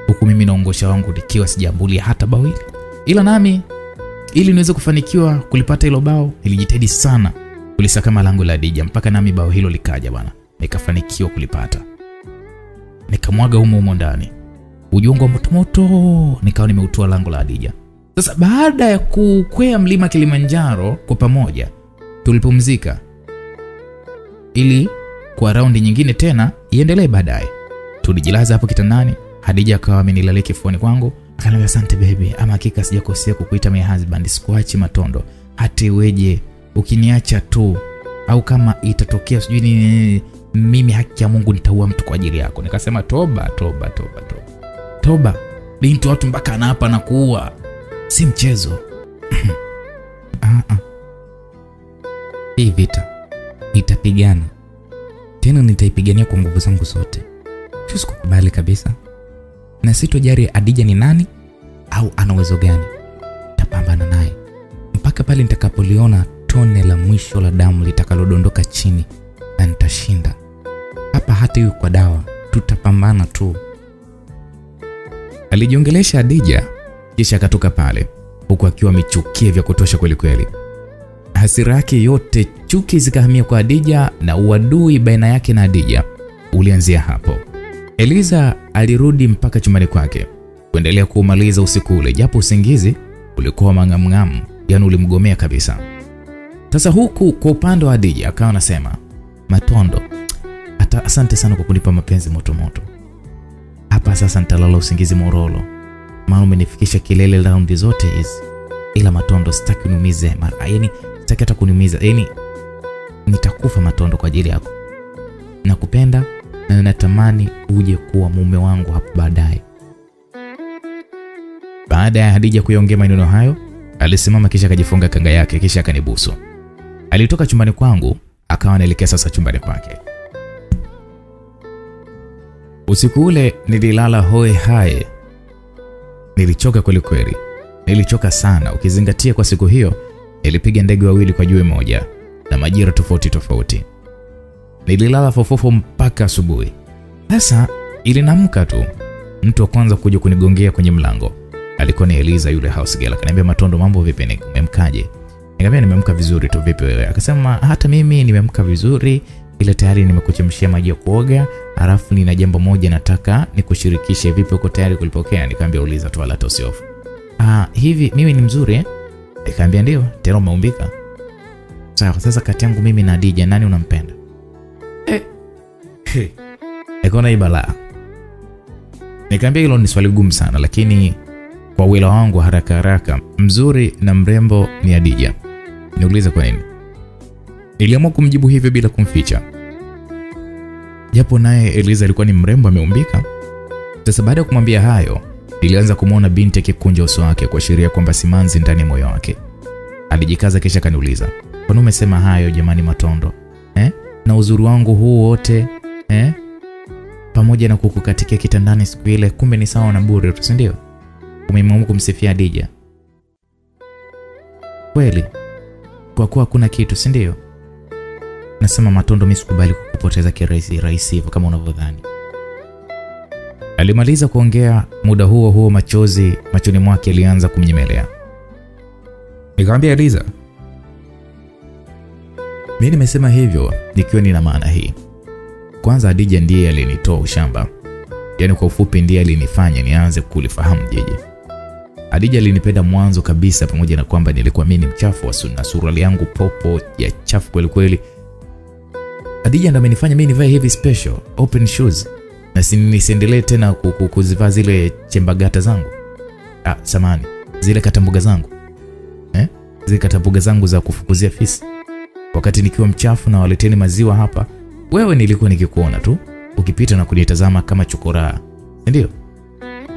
huku mimi naongosha wangu nikiwa sijaambulia hata bao hili. Ila nami ili niweze kufanikiwa kulipata hilo bao, nilijitahidi sana kulisakama lango la Adija mpaka nami bao hilo likaja bwana, nikafanikiwa kulipata, nikamwaga humo humo ndani ujongo wa motomoto, nikawa nimeutua lango la Adija. Sasa baada ya kukwea mlima Kilimanjaro kwa pamoja, tulipumzika ili kwa raundi nyingine tena iendelee baadaye. Tulijilaza hapo kitandani, Hadija akawa amenilalia kifuani kwangu, akaniambia asante baby, ama hakika sijakosea kukuita my husband, sikuachi matondo hata iweje, ukiniacha tu au kama itatokea sijui nini, mimi haki ya Mungu nitaua mtu kwa ajili yako. Nikasema toba, toba, toba, toba, toba, binti watu mpaka anaapa na kuua, si mchezo. [CLEARS THROAT] Ah, ah. Hii vita nitapigana tena, nitaipigania kwa nguvu zangu zote. Siwezi kukubali kabisa, na sitojari Adija ni nani au ana uwezo gani. Tapambana naye mpaka pale nitakapoliona tone la mwisho la damu litakalodondoka chini, na nitashinda. Hapa hata hiyo kwa dawa, tutapambana tu. Alijiongelesha Adija kisha akatoka pale huku akiwa amechukia vya kutosha kweli kweli. Hasira yake yote, chuki zikahamia kwa Adija na uadui baina yake na Adija ulianzia hapo. Eliza alirudi mpaka chumbani kwake kuendelea kuumaliza usiku ule, japo usingizi ulikuwa mang'amng'am, yani ulimgomea kabisa. Sasa huku kwa upande wa Adija akawa anasema, Matondo, asante sana kwa kunipa mapenzi motomoto. Hapa sasa nitalala usingizi morolo, maana umenifikisha kilele raundi zote hizi. Ila Matondo, sitaki uniumize mara, yani sitaki hata kuniumiza, yani nitakufa Matondo kwa ajili yako. Nakupenda na natamani uje kuwa mume wangu hapo baadaye. Baada ya Hadija kuyaongea maneno hayo, alisimama kisha akajifunga kanga yake kisha akanibusu. Alitoka chumbani kwangu akawa anaelekea sasa chumbani kwake. Usiku ule nililala hoe hai. nilichoka kweli kweli, nilichoka sana, ukizingatia kwa siku hiyo nilipiga ndege wawili kwa jiwe moja na majira tofauti tofauti. Nililala fofofo mpaka asubuhi. Sasa ilinamka tu, mtu wa kwanza kuja kunigongea kwenye mlango alikuwa ni Eliza, yule house girl. Akaniambia, Matondo, mambo vipi? nikumemkaje? Nikamwambia nimeamka vizuri tu. Vipi wewe? Akasema hata mimi nimeamka vizuri, ila tayari nimekuchemshia maji ya kuoga, alafu nina jambo moja nataka nikushirikishe. Vipi, uko tayari kulipokea? Nikamwambia uliza tu, wala tosiofu. Ah, hivi mimi ni mzuri eh? Nikamwambia ndio, tena umeumbika. Sawa, sasa kati yangu mimi na Adija nani unampenda? Eh. Hii balaa. Nikamwambia hilo ni swali gumu sana, lakini kwa wila wangu haraka haraka, mzuri na mrembo ni Adija. Niulize kwa nini? Niliamua kumjibu hivyo bila kumficha, japo naye Eliza alikuwa ni mrembo ameumbika. Sasa baada ya kumwambia hayo, nilianza kumwona binti akikunja uso wake kuashiria kwamba simanzi ndani ya moyo wake. Alijikaza kisha akaniuliza, kwani umesema hayo jamani Matondo eh? na uzuri wangu huu wote eh? pamoja na kukukatikia kitandani siku ile, kumbe ni sawa na bure tu, si ndio? Umeamua kumsifia Adija kweli, kwa kuwa hakuna kitu, si ndio? Nasema Matondo, mimi sikubali kukupoteza kirahisi rahisi hivyo kama unavyodhani. Alimaliza kuongea, muda huo huo machozi machoni mwake alianza kumnyemelea. Nikamwambia Eliza, mimi nimesema hivyo nikiwa nina maana hii. Kwanza Adija ndiye alinitoa ushamba, yaani kwa ufupi ndiye alinifanya nianze kulifahamu jiji. Adija alinipenda mwanzo kabisa, pamoja na kwamba nilikuwa mimi mchafu wa suna, suruali yangu popo ya chafu kwelikweli kweli. Adija ndo amenifanya mimi nivae hivi special open shoes na si- nisiendelee tena ku- ku- kuzivaa zile chembagata zangu, ah, samani, zile katambuga zangu eh? zile katambuga zangu za kufukuzia fisi wakati nikiwa mchafu na waleteni maziwa hapa. Wewe nilikuwa nikikuona tu ukipita na kunitazama kama chokoraa, si ndio?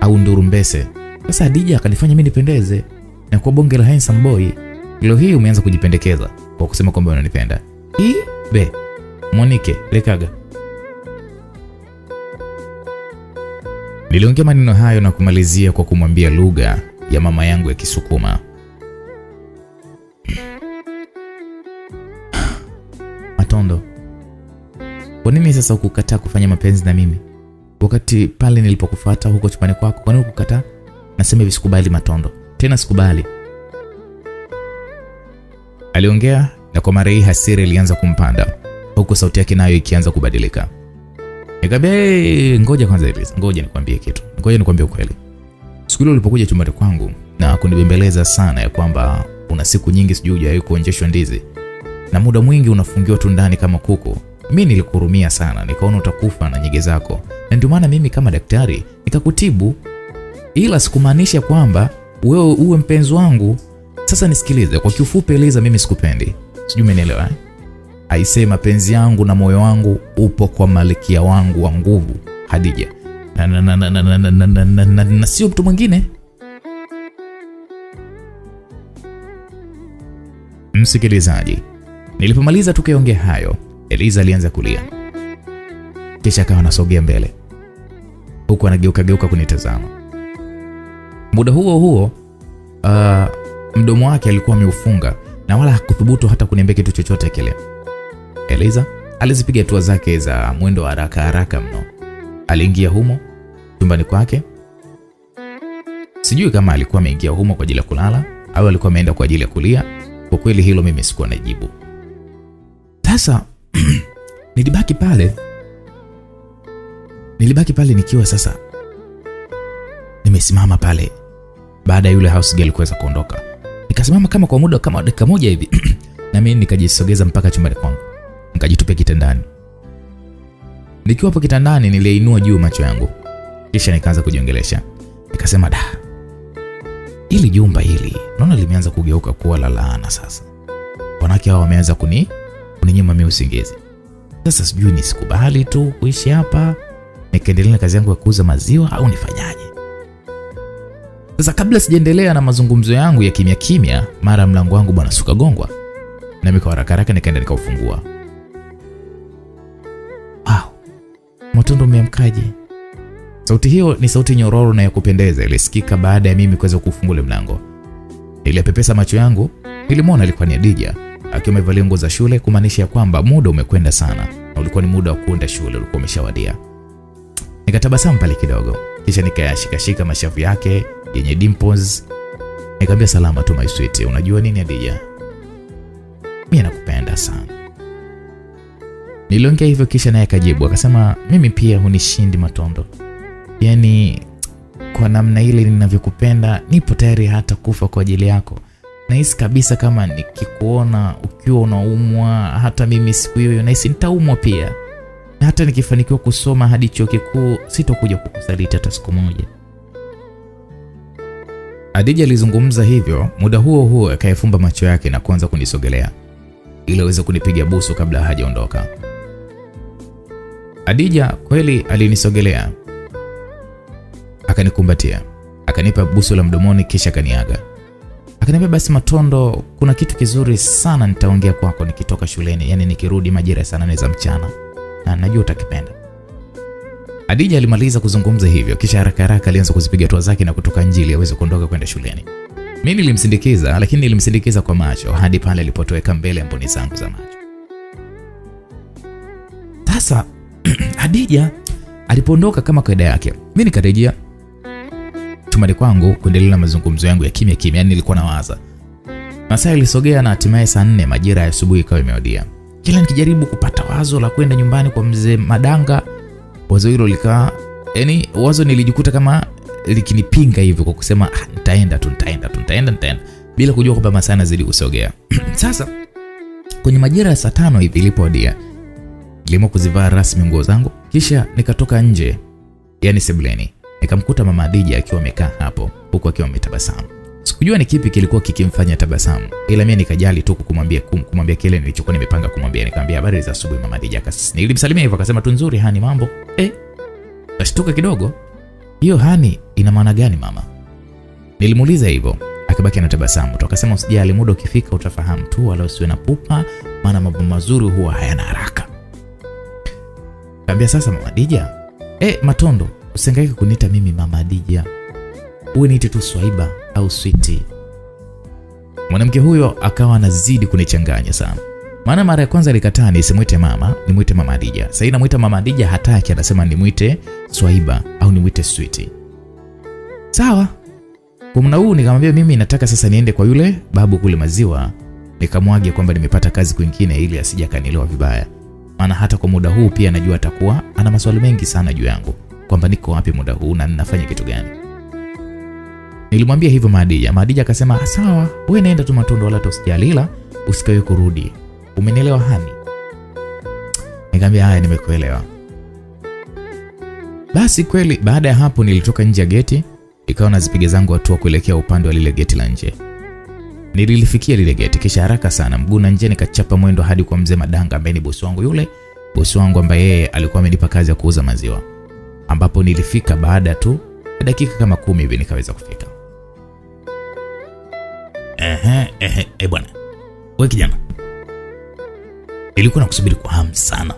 Au nduru mbese. Sasa Adija akanifanya mimi nipendeze na kwa bonge la handsome boy. Leo hii umeanza kujipendekeza kwa kusema kwamba unanipenda. Hii be Monike lekaga. Niliongea maneno hayo na kumalizia kwa kumwambia lugha ya mama yangu ya Kisukuma. [CLEARS THROAT] Matondo, kwa nini sasa ukukataa kufanya mapenzi na mimi wakati pale nilipokufuata huko chumbani kwako, kwa nini ukukataa? Nasema hivi, sikubali Matondo, tena sikubali. Aliongea na kwa mara hii hasira ilianza kumpanda, huku sauti yake nayo ikianza kubadilika. Nikamwambia hey, ngoja kwanza hivi, ngoja nikwambie kitu, ngoja nikwambie ukweli. Siku ile ulipokuja chumbani kwangu na kunibembeleza sana ya kwamba una siku nyingi sijui hujawahi kuonjeshwa ndizi na muda mwingi unafungiwa tu ndani kama kuku, mimi nilikuhurumia sana, nikaona utakufa na nyege zako, na ndio maana mimi kama daktari nikakutibu, ila sikumaanisha kwamba wewe uwe mpenzi wangu. Sasa nisikilize kwa kiufupi, Eliza, mimi sikupendi, sijui umenielewa eh? Aisee, mapenzi yangu na moyo wangu upo kwa malikia wangu wa nguvu Hadija, na, na, na, na, na, na, na, na, na, na, na sio mtu mwingine. Msikilizaji, nilipomaliza tukiongea hayo, Eliza alianza kulia, kisha akawa anasogea mbele huku anageuka geuka kunitazama. Muda huo huo, uh, mdomo wake alikuwa ameufunga na wala hakuthubutu hata kuniambia kitu chochote kile. Eliza alizipiga hatua zake za mwendo wa haraka haraka mno. Aliingia humo chumbani kwake. Sijui kama alikuwa ameingia humo kwa ajili ya kulala au alikuwa ameenda kwa ajili ya kulia. Kwa kweli hilo mimi sikuwa najibu. Sasa [CLEARS THROAT] nilibaki pale, nilibaki pale nikiwa sasa nimesimama pale baada ya yule house girl kuweza kuondoka. Nikasimama kama kwa muda kama dakika moja hivi [CLEARS THROAT] na mimi nikajisogeza mpaka chumbani kwangu, nikajitupia kitandani. Nikiwa hapo kitandani, niliinua juu macho yangu, kisha nikaanza kujiongelesha. Nikasema, da, hili jumba hili naona limeanza kugeuka kuwa la laana sasa. Wanawake hao wameanza kuni kuninyima mimi usingizi. Sasa sijui nisikubali tu kuishi hapa nikaendelea na kazi yangu ya kuuza maziwa au nifanyaje? Sasa kabla sijaendelea na mazungumzo yangu ya kimya kimya, mara mlango wangu bwana suka gongwa, nami kwa haraka haraka nikaenda nikaufungua. Matondo, umeamkaje? Sauti hiyo ni sauti nyororo na ya kupendeza ilisikika baada ya mimi kuweza kufungule mlango. Nilipepesa macho yangu, nilimwona alikuwa ni Adija akiwa amevalia nguo za shule, kumaanisha ya kwamba muda umekwenda sana na ulikuwa ni muda wa kuenda shule, ulikuwa umeshawadia. Nikatabasamu pale kidogo, kisha nikayashikashika mashavu yake yenye dimples. Nikamwambia salama tu my sweet, unajua nini Adija, mimi nakupenda sana. Niliongea hivyo, kisha naye akajibu akasema, mimi pia hunishindi Matondo, yaani kwa namna ile ninavyokupenda, nipo tayari hata kufa kwa ajili yako. Nahisi kabisa kama nikikuona ukiwa unaumwa, hata mimi siku hiyo nahisi nitaumwa pia, na hata nikifanikiwa kusoma hadi chuo kikuu sitokuja kukusaliti hata siku moja. Adija alizungumza hivyo, muda huo huo akayafumba macho yake na kuanza kunisogelea ili aweze kunipiga busu kabla hajaondoka. Adija kweli alinisogelea, akanikumbatia, akanipa busu la mdomoni, kisha akaniaga. Akaniambia, basi Matondo, kuna kitu kizuri sana nitaongea kwako nikitoka shuleni, yani nikirudi majira nane za mchana, na najua utakipenda. Adija alimaliza kuzungumza hivyo, kisha haraka haraka alianza kuzipiga hatua zake na kutoka nje ili aweze kuondoka kwenda shuleni. Mimi nilimsindikiza, lakini nilimsindikiza kwa macho hadi pale alipotoweka mbele ya mboni zangu za macho. Sasa [CLEARS THROAT] Adija alipoondoka kama kawaida yake, mimi nikarejea chumbani kwangu kuendelea na mazungumzo yangu ya kimya kimya, yani nilikuwa nawaza. Masaa ilisogea na hatimaye saa nne majira ya asubuhi ikawa imewadia. Kila nikijaribu kupata wazo la kwenda nyumbani kwa mzee Madanga, wazo hilo likaa, yani wazo nilijikuta kama likinipinga hivyo kwa kusema ah, nitaenda tu nitaenda tu nitaenda nitaenda bila kujua kwamba masaa yanazidi kusogea. [CLEARS THROAT] Sasa kwenye majira ya saa tano hivi ilipowadia, niliamua kuzivaa rasmi nguo zangu, kisha nikatoka nje, yani sebuleni nikamkuta mama Adija akiwa amekaa hapo huku akiwa ametabasamu. Sikujua ni kipi kilikuwa kikimfanya tabasamu, ila mimi nikajali tu kumwambia kum, kumwambia kile nilichokuwa nimepanga kumwambia. Nikamwambia habari za asubuhi mama Adija. Nilimsalimia hivyo, akasema tu nzuri hani, mambo eh. Kashtuka kidogo, hiyo hani ina maana gani mama? Nilimuuliza hivyo, akabaki anatabasamu tu, akasema usijali, muda ukifika utafahamu tu, wala usiwe na pupa, maana mambo mazuri huwa hayana haraka. Kaambia sasa mama Adija, eh, Matondo usihangaike kuniita mimi mama Adija, uwe niite tu Swaiba au Switi. Mwanamke huyo akawa anazidi kunichanganya sana. maana mara ya kwanza alikataa nisimwite mama, nimwite mama Adija. Sasa hii namwita mama Adija, hataki, anasema nimwite Swaiba au nimwite Switi. Sawa. Kwa mna huu nikamwambia mimi nataka sasa niende kwa yule babu kule maziwa, nikamwage kwamba nimepata kazi kwingine ili asije akanielewa vibaya. Maana hata kwa muda huu pia najua atakuwa ana maswali mengi sana juu yangu kwamba niko wapi muda huu na ninafanya kitu gani. Nilimwambia hivyo Maadija. Maadija akasema sawa, wewe naenda tu Matondo, wala usijali, ila usikawe kurudi. Umenielewa hani? Nikamwambia haya, nimekuelewa. Basi kweli, baada ya hapo nilitoka nje ya geti, ikawa nazipiga zangu hatua kuelekea upande wa lile geti la nje. Nililifikia lile geti kisha haraka sana mguu na nje nikachapa mwendo hadi kwa mzee Madanga ambaye ni bosi wangu yule, bosi wangu ambaye yeye alikuwa amenipa kazi ya kuuza maziwa, ambapo nilifika baada tu ya dakika kama kumi hivi nikaweza kufika. Ehe, ehe, eh bwana. Wewe kijana. Nilikuwa nakusubiri kwa hamu sana.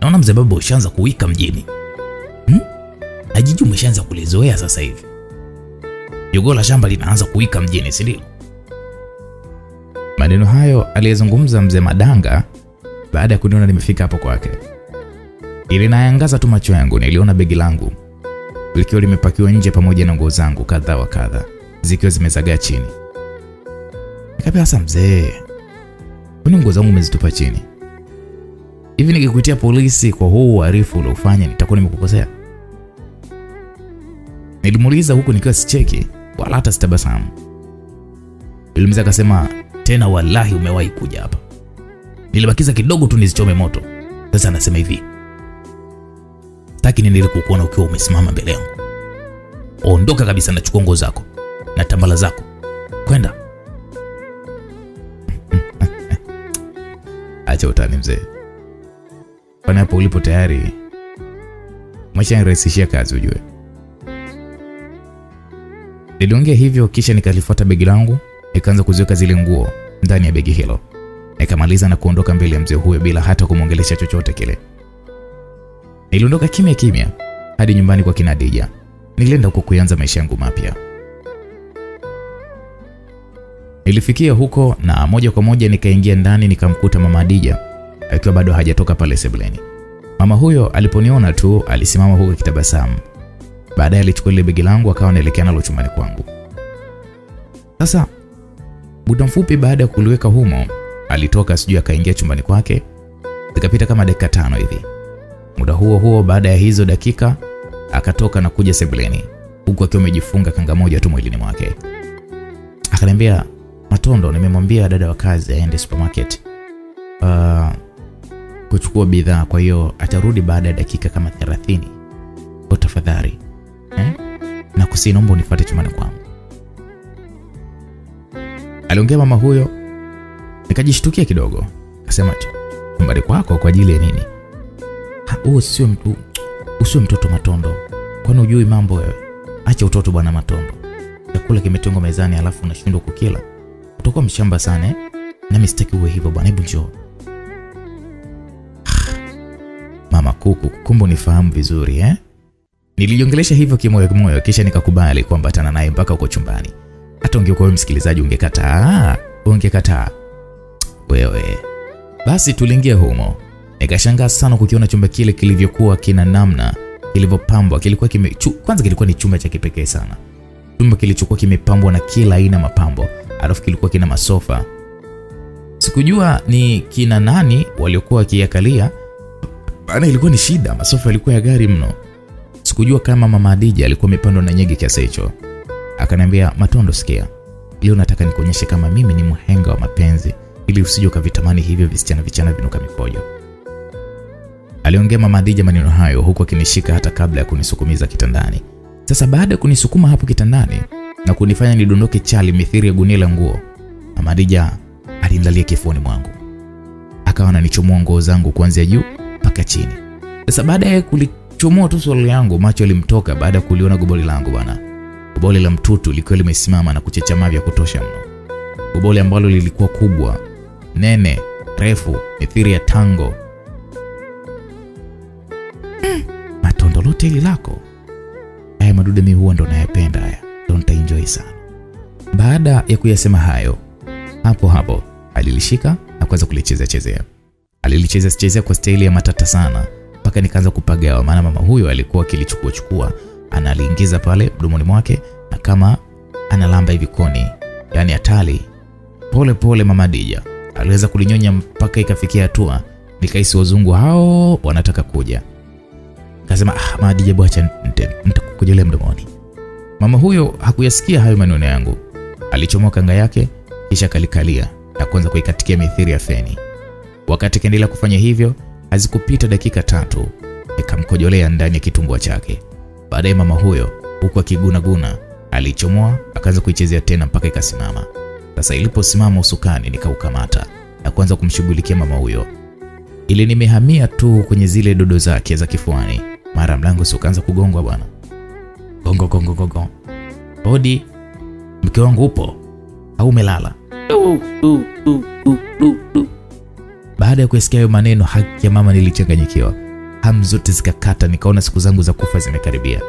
Naona mzee baba ushaanza kuwika mjini. Hmm? Na jiji umeshaanza kulizoea sasa hivi. Jogoo la shamba linaanza kuwika mjini, si ndio? Maneno hayo aliyezungumza mzee Madanga baada ya kuniona nimefika hapo kwake. Ili nayangaza tu macho yangu, niliona begi langu likiwa limepakiwa nje pamoja na nguo zangu kadha wa kadha zikiwa zimezagaa chini. Nikamwambia sasa, mzee, kwani nguo zangu umezitupa chini hivi? Nikikuitia polisi kwa huu uharifu uliofanya nitakuwa nimekukosea? Nilimuuliza huku nikiwa sicheki wala hata sitabasamu. Yule mzee akasema, tena wallahi umewahi kuja hapa, nilibakiza kidogo tu nizichome moto. Sasa anasema hivi, sitaki niendelee kukuona ukiwa umesimama mbele yangu. Ondoka kabisa, nachukua nguo zako na tambala zako, kwenda. [LAUGHS] Acha utani mzee, kwani hapo ulipo tayari umeshanirahisishia kazi ujue. Niliongea hivyo kisha nikalifuata begi langu nikaanza kuziweka zile nguo ndani ya begi hilo, nikamaliza na kuondoka mbele ya mzee huyo bila hata kumwongelesha chochote kile. Niliondoka kimya kimya hadi nyumbani kwa kina Dija. Nilienda huko kuanza maisha yangu mapya. Nilifikia huko na moja kwa moja nikaingia ndani nikamkuta mama Dija akiwa bado hajatoka pale sebleni. Mama huyo aliponiona tu alisimama huko akitabasamu. Baadaye alichukua ile begi langu akawa anaelekea nalo chumbani kwangu. Sasa muda mfupi baada ya kuliweka humo, alitoka sijui akaingia chumbani kwake. Zikapita kama dakika tano hivi. Muda huo huo, baada ya hizo dakika, akatoka na kuja sebuleni huku akiwa amejifunga kanga moja tu mwilini mwake. Akaniambia, Matondo, nimemwambia dada wa kazi aende supermarket uh, kuchukua bidhaa, kwa hiyo atarudi baada ya dakika kama 30. Kwa tafadhali eh? na kusii naomba unifuate chumbani kwangu. Aliongea mama huyo, nikajishtukia kidogo, akasema chumbani kwako kwa ajili ya nini? Huo sio mtu, usio mtoto Matondo, kwani ujui mambo wewe? Acha utoto bwana Matondo, chakula kimetengwa mezani alafu unashindwa kukila, utakuwa mshamba sana eh? Nami sitaki uwe hivyo bwana, hebu njoo. [SIGHS] Mama kuku, kumbe unifahamu vizuri eh? Nilijiongelesha hivyo kimoyo kimoyo, kisha nikakubali kuambatana naye mpaka huko chumbani. Hata ungekuwa msikilizaji, ungekataa, ungekataa wewe. Basi tuliingia humo, nikashangaa sana kukiona chumba kile kilivyokuwa kina namna kilivyopambwa. Kilikuwa kime chu, kwanza kilikuwa ni chumba cha kipekee sana, chumba kilichokuwa kimepambwa na kila aina mapambo, alafu kilikuwa kina masofa. Sikujua ni kina nani waliokuwa wakiakalia, maana ilikuwa ni shida, masofa yalikuwa ya gari mno. Sikujua kama mama Adija alikuwa amepandwa na nyege kiasi hicho. Akaniambia, Matondo, sikia, leo nataka nikuonyeshe kama mimi ni mhenga wa mapenzi, ili usije ukavitamani hivyo visichana vichana vinuka mikojo. Aliongea mama Adija maneno hayo huku akinishika hata kabla ya kunisukumiza kitandani. Sasa baada ya kunisukuma hapo kitandani na kunifanya nidondoke chali mithiri ya gunia la nguo, mama Adija alinilalia kifuani mwangu, akawa ananichomoa nguo zangu kuanzia juu mpaka chini. Sasa baada ya kulichomoa tu swali yangu, macho yalimtoka baada ya kuliona goboli langu bwana. Goboli la mtutu likiwa limesimama na kuchechamaa vya kutosha mno, goboli ambalo lilikuwa kubwa, nene, refu mithiri ya tango. [CLEARS THROAT] Mm, Matondo, lote hili lako? Haya madude mi huwa ndo nayapenda haya, ndo nitaenjoy sana. Baada ya kuyasema hayo, hapo hapo alilishika na kuanza kulichezea chezea. Alilichezea chezea kwa staili ya matata sana mpaka nikaanza kupagawa, maana mama huyo alikuwa kilichukua chukua analiingiza pale mdomoni mwake na kama analamba hivi koni, yani atali. Pole pole mama Dija aliweza kulinyonya mpaka ikafikia hatua nikaisi wazungu hao wanataka kuja. Kasema ah, mama Dija, bwacha nitakukujolea mdomoni. Mama huyo hakuyasikia hayo maneno yangu, alichomoa kanga yake kisha kalikalia na kuanza kuikatikia mithiri ya feni. Wakati kaendelea kufanya hivyo, hazikupita dakika tatu ikamkojolea ndani ya kitumbua chake. Baadaye mama huyo huku akigunaguna alichomoa akaanza kuichezea tena mpaka ikasimama. Sasa iliposimama usukani, nikaukamata na kuanza kumshughulikia mama huyo, ili nimehamia tu kwenye zile dodo zake za kifuani, mara mlango si ukaanza kugongwa bwana. Gongo gongo gongo, hodi, mke wangu upo au umelala? Baada ya kusikia hayo maneno, haki ya mama, nilichanganyikiwa. Hamu zote zikakata, nikaona siku zangu za kufa zimekaribia.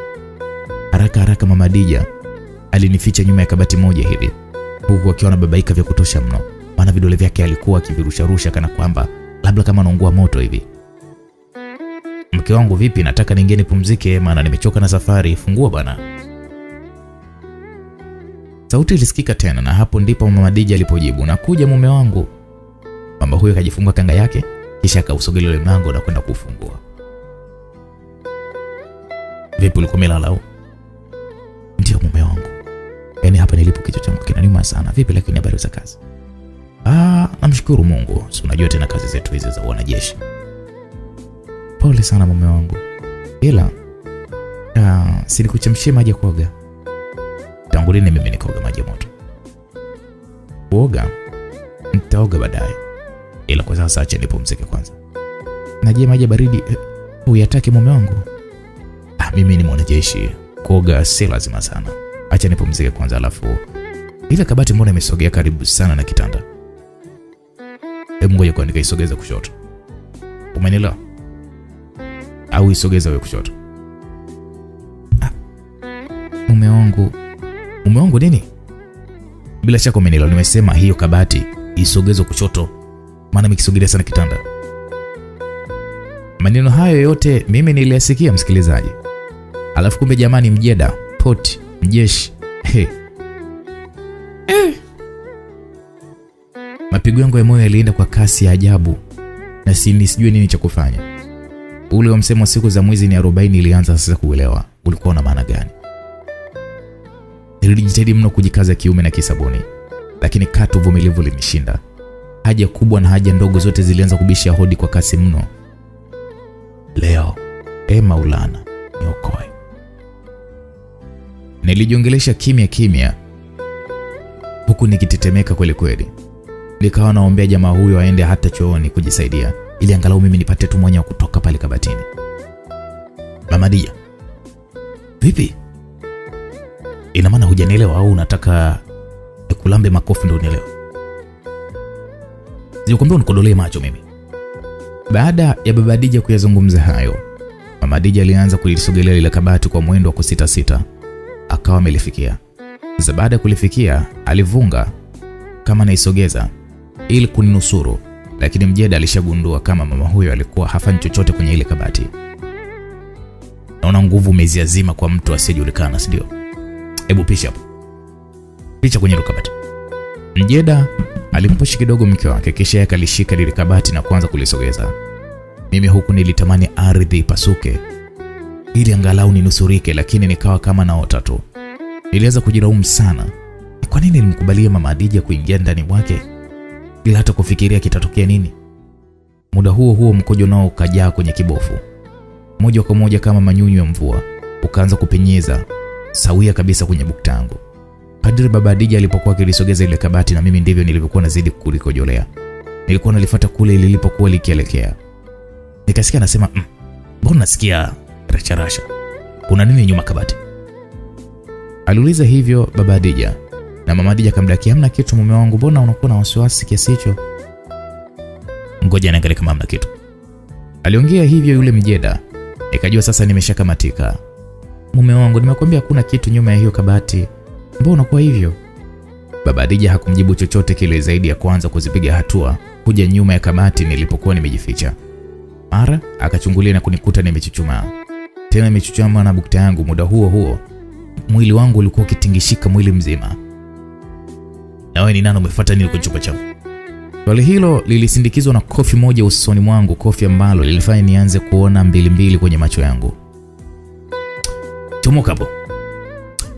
Haraka haraka mama Dija alinificha nyuma ya kabati moja hivi, huku akiwa anababaika vya kutosha mno, maana vidole vyake alikuwa akivirusharusha kana kwamba labda kama anaungua moto hivi. Mke wangu, vipi? Nataka niingie nipumzike, maana nimechoka na safari. Fungua bwana. Sauti ilisikika tena, na hapo ndipo mama Dija alipojibu, nakuja mume wangu. Mama huyo akajifunga kanga yake, kisha akausogelea ule mlango na kwenda kufungua. Vipi, ulikuwa umelala? Ndio mume wangu, yaani hapa nilipo kichwa changu kinaniuma sana. Vipi lakini habari za kazi? Ah, namshukuru Mungu, si unajua tena kazi zetu hizi za wanajeshi. Pole sana mume wangu, ila ah, silikuchemshia maji ya kuoga. Tangu lini mimi nikaoga maji moto? Kuoga nitaoga baadaye, ila kwa sasa acha nipumzike kwanza. Na je, maji baridi uyatake huyataki mume wangu? Ah, mimi ni mwanajeshi, kuoga si lazima sana. Acha nipumzike kwanza, alafu ile kabati mbona imesogea karibu sana na kitanda? Hebu ngoja kwa nikaisogeza kushoto. Umenielewa? Au isogeza wewe kushoto? Ah, mume wangu, mume wangu nini? Bila shaka umenielewa, nimesema hiyo kabati isogezwe kushoto, maana mikisogelea sana kitanda. Maneno hayo yote mimi niliyasikia, msikilizaji. Alafu kumbe jamani, mjeda pot mjeshi hey. mm. Mapigo yangu ya moyo yalienda kwa kasi ya ajabu na sini sijui nini cha kufanya. Ule msemo siku za mwezi ni arobaini ilianza sasa kuelewa ulikuwa na maana gani. Nilijitahidi mno kujikaza kiume na kisabuni, lakini katu uvumilivu linishinda. Haja kubwa na haja ndogo zote zilianza kubisha hodi kwa kasi mno. Leo e Maulana, niokoe. Nilijiongelesha kimya kimya, huku nikitetemeka kweli kweli. Nikawa naombea jamaa huyo aende hata chooni kujisaidia, ili angalau mimi nipate tu mwanya wa kutoka pale kabatini. Mama Dia, vipi? Ina maana hujanielewa au unataka nikulambe makofi ndio unielewe? Sijakwambia unikodolee macho mimi. Baada ya baba Dija kuyazungumza hayo, mama Dija alianza kulisogelea lile kabati kwa mwendo wa kusita sita, akawa amelifikia. Sasa baada ya kulifikia, alivunga kama naisogeza ili kuninusuru, lakini mjeda alishagundua kama mama huyo alikuwa hafanyi chochote kwenye ile kabati. Naona nguvu umeziazima kwa mtu asiyejulikana, si ndio? Hebu pisha hapo, picha kwenye kabati. Mjeda alimpushi kidogo mke wake, kisha akalishika lile kabati na kuanza kulisogeza. Mimi huku nilitamani ardhi ipasuke ili angalau ninusurike, lakini nikawa kama naota tu. Nilianza kujilaumu sana, kwa nini nilimkubalia mama Adija kuingia ndani mwake bila hata kufikiria kitatokea nini. Muda huo huo mkojo nao ukajaa kwenye kibofu, moja kwa moja kama manyunyu ya mvua, ukaanza kupenyeza sawia kabisa kwenye bukta yangu. Kadiri baba Adija alipokuwa akilisogeza ile kabati, na mimi ndivyo nilivyokuwa nazidi kulikojolea. Nilikuwa nalifuata kule lilipokuwa likielekea. Nikasikia anasema mm, mbona nasikia rasharasha, kuna nini nyuma kabati? Aliuliza hivyo baba Adija, na mama Adija akamdakia, hamna kitu mume wangu, mbona unakuwa na wasiwasi kiasi hicho? Ngoja niangalie kama hamna kitu. Aliongea hivyo yule mjeda, nikajua sasa nimeshakamatika. Mume wangu, nimekwambia kuna kitu nyuma ya hiyo kabati, mbona unakuwa hivyo? Baba Adija hakumjibu chochote kile zaidi ya kuanza kuzipiga hatua kuja nyuma ya kabati nilipokuwa nimejificha. Mara akachungulia na kunikuta nimechuchumaa, tena nimechuchumaa na bukta yangu. Muda huo huo mwili wangu ulikuwa ukitingishika mwili mzima. Na wewe ni nani? Umefuata nini kwenye chumba changu? Swali hilo lilisindikizwa na kofi moja usoni mwangu, kofi ambalo lilifanya nianze kuona mbili mbili kwenye macho yangu. Chomoka hapo,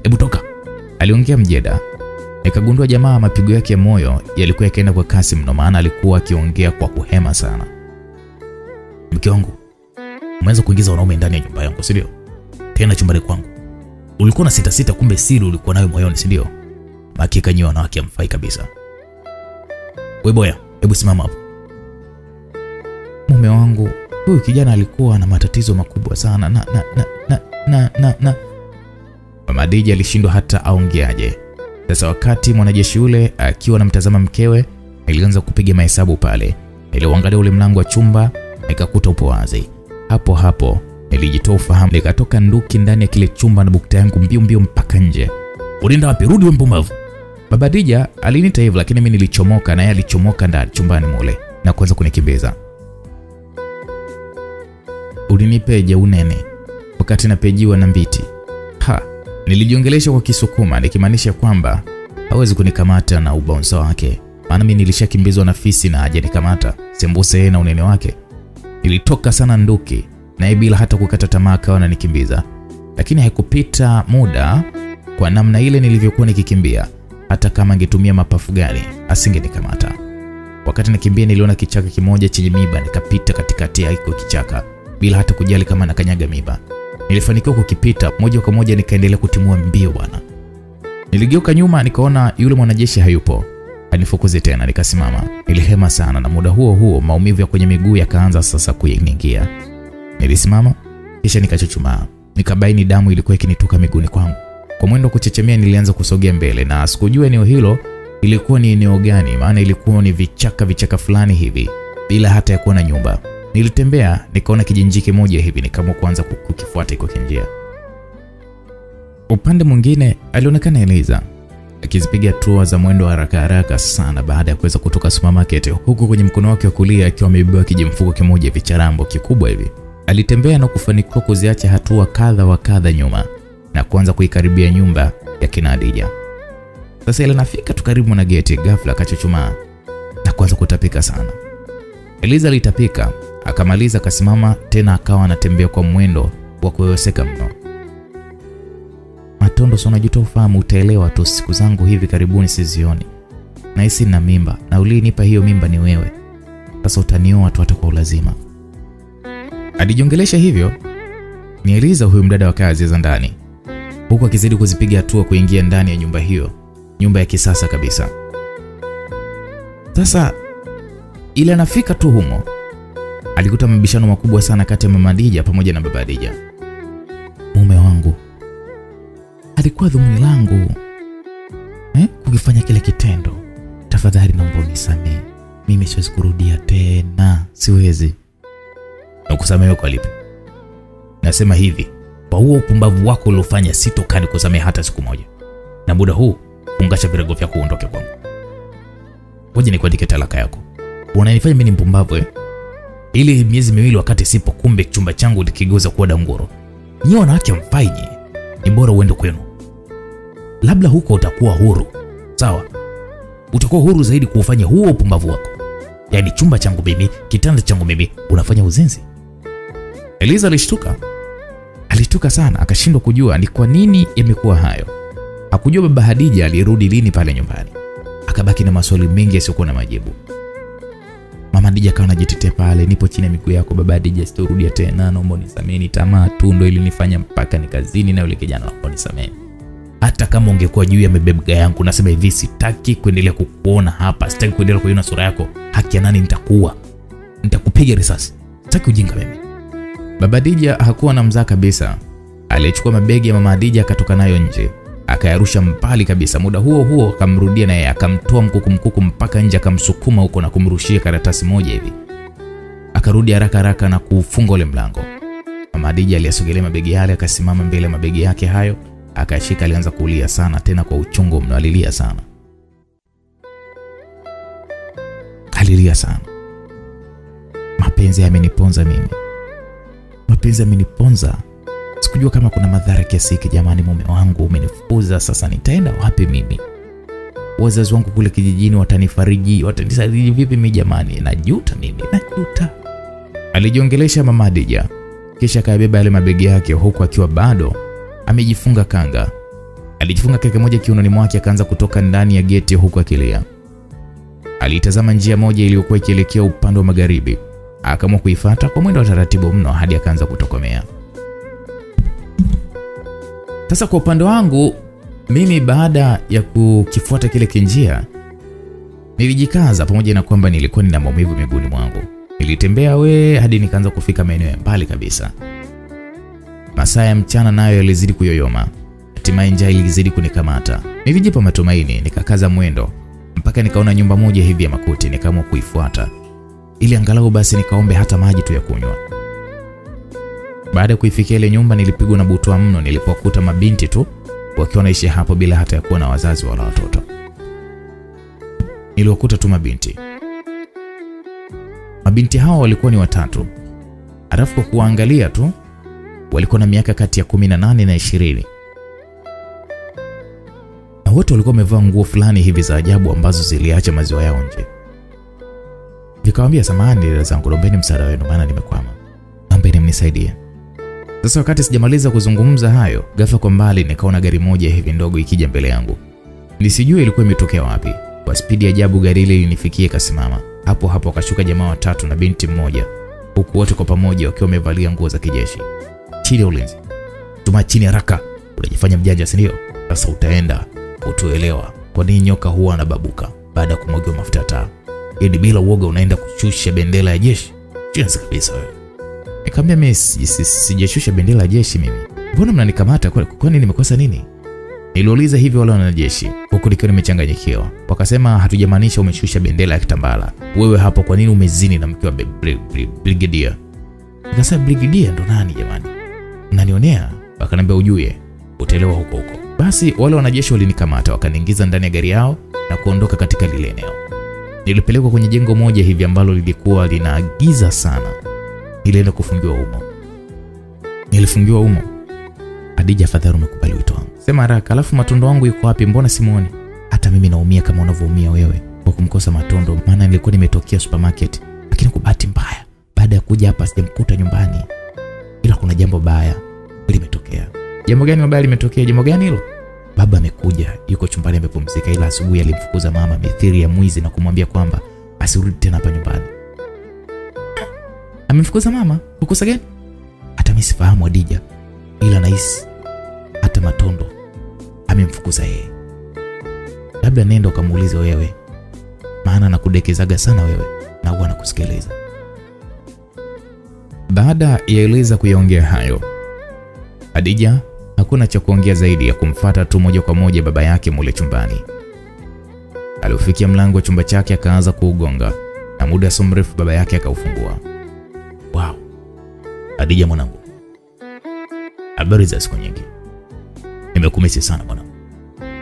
hebu toka, aliongea Mjeda. Nikagundua jamaa mapigo yake ya moyo yalikuwa yakaenda kwa kasi mno, maana alikuwa akiongea kwa kuhema sana. Mke wangu, umeanza kuingiza wanaume ndani ya nyumba yangu, si ndio? Tena chumbani kwangu. Ulikuwa na sita sita, kumbe siri ulikuwa nayo moyoni, si ndio? Hakika nyoa wanawake amfai kabisa. We boya, hebu simama hapo. Mume wangu, huyu kijana alikuwa na matatizo makubwa sana na na na na na na, na. Mama Dija alishindwa hata aongeaje. Sasa wakati mwanajeshi yule akiwa anamtazama mkewe, nilianza kupiga mahesabu pale. Niliuangalia ule mlango wa chumba nikakuta upo wazi. Hapo hapo nilijitoa ufahamu, nikatoka nduki ndani ya kile chumba na bukta yangu mbio mbio mpaka nje. Unaenda wapi? Rudi wewe mpumbavu! Baba Dija aliniita hivyo, lakini mimi nilichomoka na yeye alichomoka ndani chumbani mule na kuanza kunikimbiza. Ulinipeje unene wakati napejiwa na mbiti. Ha, nilijiongelesha kwa Kisukuma nikimaanisha kwamba hawezi kunikamata na ubaunsa wake, maana mimi nilishakimbizwa na fisi na hajanikamata, sembuse na unene wake. Nilitoka sana nduki naye bila hata kukata tamaa akawa ananikimbiza, lakini haikupita muda, kwa namna ile nilivyokuwa nikikimbia, hata kama angetumia mapafu gani asingenikamata. Wakati nakimbia, niliona kichaka kimoja chenye miba, nikapita katikati ya iko kichaka bila hata kujali kama nakanyaga miba. Nilifanikiwa kukipita moja kwa moja, nikaendelea kutimua mbio bwana. Niligeuka nyuma, nikaona yule mwanajeshi hayupo. Anifukuze tena, nikasimama. Nilihema sana, na muda huo huo maumivu ya kwenye miguu yakaanza sasa kuingia. Nilisimama kisha nikachuchumaa, nikabaini damu ilikuwa ikinitoka miguuni kwangu. Kwa mwendo wa kuchechemea, nilianza kusogea mbele, na sikujua eneo hilo ilikuwa ni eneo gani, maana ilikuwa ni vichaka vichaka fulani hivi bila hata ya kuwa na nyumba. Nilitembea nikaona kijinji kimoja hivi, nikaamua kuanza kukifuata iko kinjia. Upande mwingine alionekana Eliza akizipiga hatua za mwendo wa haraka haraka sana baada ya kuweza kutoka supermarket, huku kwenye mkono wake wa kulia akiwa amebeba kijimfuko kimoja hivi cha rambo kikubwa hivi. Alitembea na kufanikiwa kuziacha hatua kadha wa kadha nyuma na kuanza kuikaribia nyumba ya kina Adija. Sasa ile nafika tu karibu na geti, ghafla akachuchumaa na kuanza kutapika sana. Eliza alitapika akamaliza, akasimama tena, akawa anatembea kwa mwendo wa kuweweseka mno. Matondo, si unajuta ufahamu, utaelewa tu. Siku zangu hivi karibuni sizioni, nahisi na mimba, na ulinipa hiyo mimba ni wewe. Sasa utanioa tu hata kwa ulazima. Alijiongelesha hivyo ni Eliza, huyu mdada wa kazi za ndani, huku akizidi kuzipiga hatua kuingia ndani ya nyumba hiyo, nyumba ya kisasa kabisa. Sasa ile anafika tu humo alikuta mabishano makubwa sana kati ya mama Dija pamoja na baba Dija. Mume wangu alikuwa dhumuni langu eh, kukifanya kile kitendo. Tafadhali naomba unisamehe, mimi siwezi kurudia tena, siwezi. Na kusamehe kwa lipi? Nasema hivi, kwa huo upumbavu wako uliofanya, sitokani kusamehe hata siku moja, na muda huu ungasha virago vyako uondoke kwangu. Ngoja nikuandike talaka yako. Unanifanya mimi ni mpumbavu eh? Ili miezi miwili wakati sipo, kumbe chumba changu likigeuza kuwa danguro. Nyie wanawake mfai ni bora uende kwenu. Labda huko utakuwa huru, sawa? Utakuwa huru zaidi kuufanya huo upumbavu wako. Yaani chumba changu mimi, kitanda changu mimi, unafanya uzinzi. Eliza alishtuka, alishtuka sana, akashindwa kujua ni kwa nini yamekuwa hayo. Hakujua baba Hadija alirudi lini pale nyumbani, akabaki na maswali mengi yasiyokuwa na majibu. Hadija akawa anajitetea pale, nipo chini ya miguu yako baba Hadija, sitorudia tena, naomba unisamehe, ni tamaa tu ndo ilinifanya mpaka nikazini na yule kijana, naomba unisamehe. Hata kama ungekuwa juu ya mabega yangu, nasema hivi, sitaki kuendelea kukuona hapa, sitaki kuendelea kuiona sura yako. Haki ya nani? Nitakuua, nitakupiga risasi, sitaki ujinga mimi. Baba Hadija hakuwa na mzaa kabisa, alichukua mabegi ya mama Hadija akatoka nayo nje akayarusha mbali kabisa. Muda huo huo akamrudia naye, akamtoa mkuku mkuku mpaka nje, akamsukuma huko na kumrushia karatasi moja hivi. Akarudi haraka haraka na kuufunga ule mlango. Mama Hadija aliyasogelea mabegi yale, akasimama mbele ya mabegi yake hayo, akashika, alianza kulia sana, tena kwa uchungu mno, alilia sana, alilia sana. Mapenzi yameniponza mimi, mapenzi yameniponza Sikujua kama kuna madhara kiasi hiki. Jamani, mume wangu umenifukuza, sasa nitaenda wapi mimi? Wazazi wangu kule kijijini watanifariji, watanisaidia vipi mimi? Jamani, najuta mimi, najuta. Alijiongelesha mama Adija, kisha akayabeba yale mabegi yake, huku akiwa bado amejifunga kanga. Alijifunga keke moja kiunoni mwake, akaanza kutoka ndani ya geti huku akilia. Alitazama njia moja iliyokuwa ikielekea upande wa magharibi, akaamua kuifuata kwa mwendo wa taratibu mno hadi akaanza kutokomea. Sasa kwa upande wangu mimi, baada ya kukifuata kile kinjia, nilijikaza, pamoja na kwamba nilikuwa nina maumivu miguuni mwangu. Nilitembea we hadi nikaanza kufika maeneo ya mbali kabisa. Masaa ya mchana nayo yalizidi kuyoyoma, hatimaye njaa ilizidi kunikamata. Nilijipa matumaini, nikakaza mwendo mpaka nikaona nyumba moja hivi ya makuti, nikaamua kuifuata ili angalau basi nikaombe hata maji tu ya kunywa. Baada ya kuifikia ile nyumba, nilipigwa na butwa mno nilipokuta mabinti tu wakiwa naishi hapo bila hata ya kuwa na wazazi wala watoto. Niliwakuta tu mabinti. Mabinti hao walikuwa ni watatu, Alafu kwa kuangalia tu walikuwa na miaka kati ya 18 na 20 na wote walikuwa wamevaa nguo fulani hivi za ajabu ambazo ziliacha maziwa yao nje. Nikamwambia, samahani dada zangu, naombeni msaada wenu, maana nimekwama, naombeni mnisaidie. Sasa wakati sijamaliza kuzungumza hayo, ghafla kwa mbali nikaona gari moja hivi ndogo ikija mbele yangu. Nisijue ilikuwa imetokea wapi. Kwa spidi ajabu gari ile ilinifikia ikasimama. Hapo hapo akashuka jamaa watatu na binti mmoja, huku wote kwa pamoja wakiwa wamevalia nguo za kijeshi. Chini ya ulinzi, tuma chini haraka, unajifanya mjanja, si ndio? Sasa utaenda utuelewa kwa nini nyoka huwa anababuka baada ya kumwagiwa mafuta taa. Yaani bila uoga unaenda kushusha bendera ya jeshi? Chinzi kabisa wewe. Nikamwambia mimi si- si- sijashusha bendera ya jeshi mimi. Mbona mnanikamata kwa kwani nimekosa nini? Niliuliza hivyo wale wanajeshi huku nikiwa nimechanganyikiwa. Wakasema hatujamaanisha umeshusha bendera ya kitambala. Wewe hapo kwa nini umezini na mke wa bri- bri- bri- brigadier? Nikasema brigadier ndo nani jamani? Mnanionea? Wakaniambia ujue, utaelewa huko huko. Basi wale wanajeshi walinikamata wakaniingiza ndani ya gari yao na kuondoka katika lile eneo. Nilipelekwa kwenye jengo moja hivi ambalo lilikuwa linaagiza sana. Nilienda kufungiwa humo. Nilifungiwa humo. Adija, afadhali umekubali wito wangu. Sema haraka, alafu matondo wangu yuko wapi? Mbona simuoni? Hata mimi naumia kama unavyoumia wewe kwa kumkosa matondo, maana nilikuwa nimetokea supermarket, lakini kwa bahati mbaya baada ya kuja hapa sijamkuta nyumbani, ila kuna jambo baya limetokea. Jambo gani baya limetokea? Jambo gani hilo? Baba amekuja, yuko chumbani amepumzika, ila asubuhi alimfukuza mama mithiri ya mwizi na kumwambia kwamba asirudi tena hapa nyumbani. Amemfukuza mama? kukosa gani? Hata mimi sifahamu Adija, ila nahisi hata Matondo amemfukuza yeye. Labda nenda ukamuulize wewe, maana nakudekezaga sana wewe na huwa nakusikiliza. Baada ya Eliza kuyaongea hayo, Adija hakuna cha kuongea zaidi ya kumfata tu moja kwa moja baba yake mule chumbani. Aliofikia mlango wa chumba chake akaanza kuugonga, na muda si mrefu baba yake akaufungua. Wow, Adija mwanangu, habari za siku nyingi, nimekumisi sana mwanangu,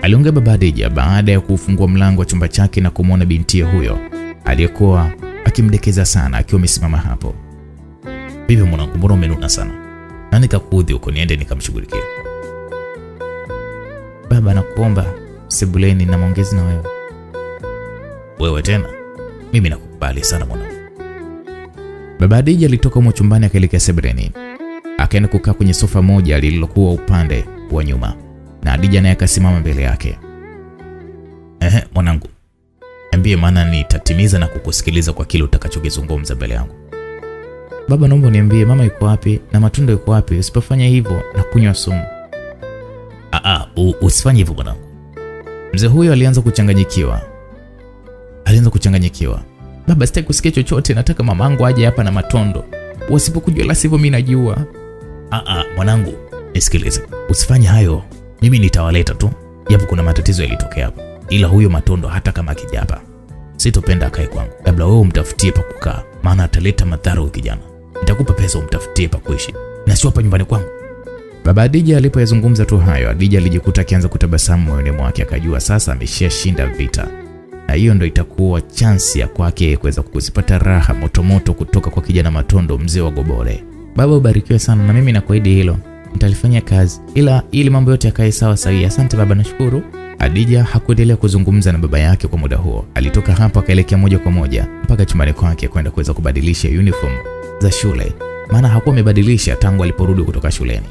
aliongea baba Adija baada ya kufungua mlango wa chumba chake na kumwona binti huyo aliyekuwa akimdekeza sana akiwa amesimama hapo. Vipi mwanangu, mbona umenuna sana? Nani kakuudhi huko niende nikamshughulikie. Baba, nakuomba sebuleni na maongezi na wewe. Wewe tena? Mimi nakukubali sana mwanangu. Baba Adija alitoka humo chumbani akaelekea sebreni, akaenda kukaa kwenye sofa moja lililokuwa upande wa nyuma, na Adija naye akasimama mbele yake. Ehe, mwanangu, niambie, maana nitatimiza na kukusikiliza kwa kile utakachokizungumza mbele yangu. Baba, naomba niambie mama yuko wapi na matunda yuko wapi? Usipofanya hivyo na kunywa sumu. Aa, usifanye hivyo mwanangu. Mzee huyo alianza kuchanganyikiwa, alianza kuchanganyikiwa. Baba, sitaki kusikia chochote, nataka mamangu aje hapa na matondo, wasipokujua la sivyo mimi najua. Aa, mwanangu, nisikilize, usifanye hayo, mimi nitawaleta tu, japo kuna matatizo yalitokea hapa, ila huyo matondo hata kama akija hapa sitopenda akae kwangu, labda wewe umtafutie pa kukaa, maana ataleta madhara huyu kijana. Nitakupa pesa umtafutie pa kuishi. Na sio hapa nyumbani kwangu. Baba Adija alipoyazungumza tu hayo, Adija alijikuta akianza kutabasamu moyoni mwake, akajua sasa ameshashinda vita na hiyo ndo itakuwa chansi ya kwake kuweza kuzipata raha motomoto kutoka kwa kijana Matondo, mzee wa Gobore. Baba ubarikiwe sana, na mimi nakuahidi hilo nitalifanyia kazi, ila ili mambo yote yakae sawa sawia. Asante baba, nashukuru. Adija hakuendelea kuzungumza na baba yake kwa muda huo. Alitoka hapo akaelekea moja kwa moja mpaka chumbani kwake kwenda kuweza kubadilisha uniform za shule, maana hakuwa amebadilisha tangu aliporudi kutoka shuleni.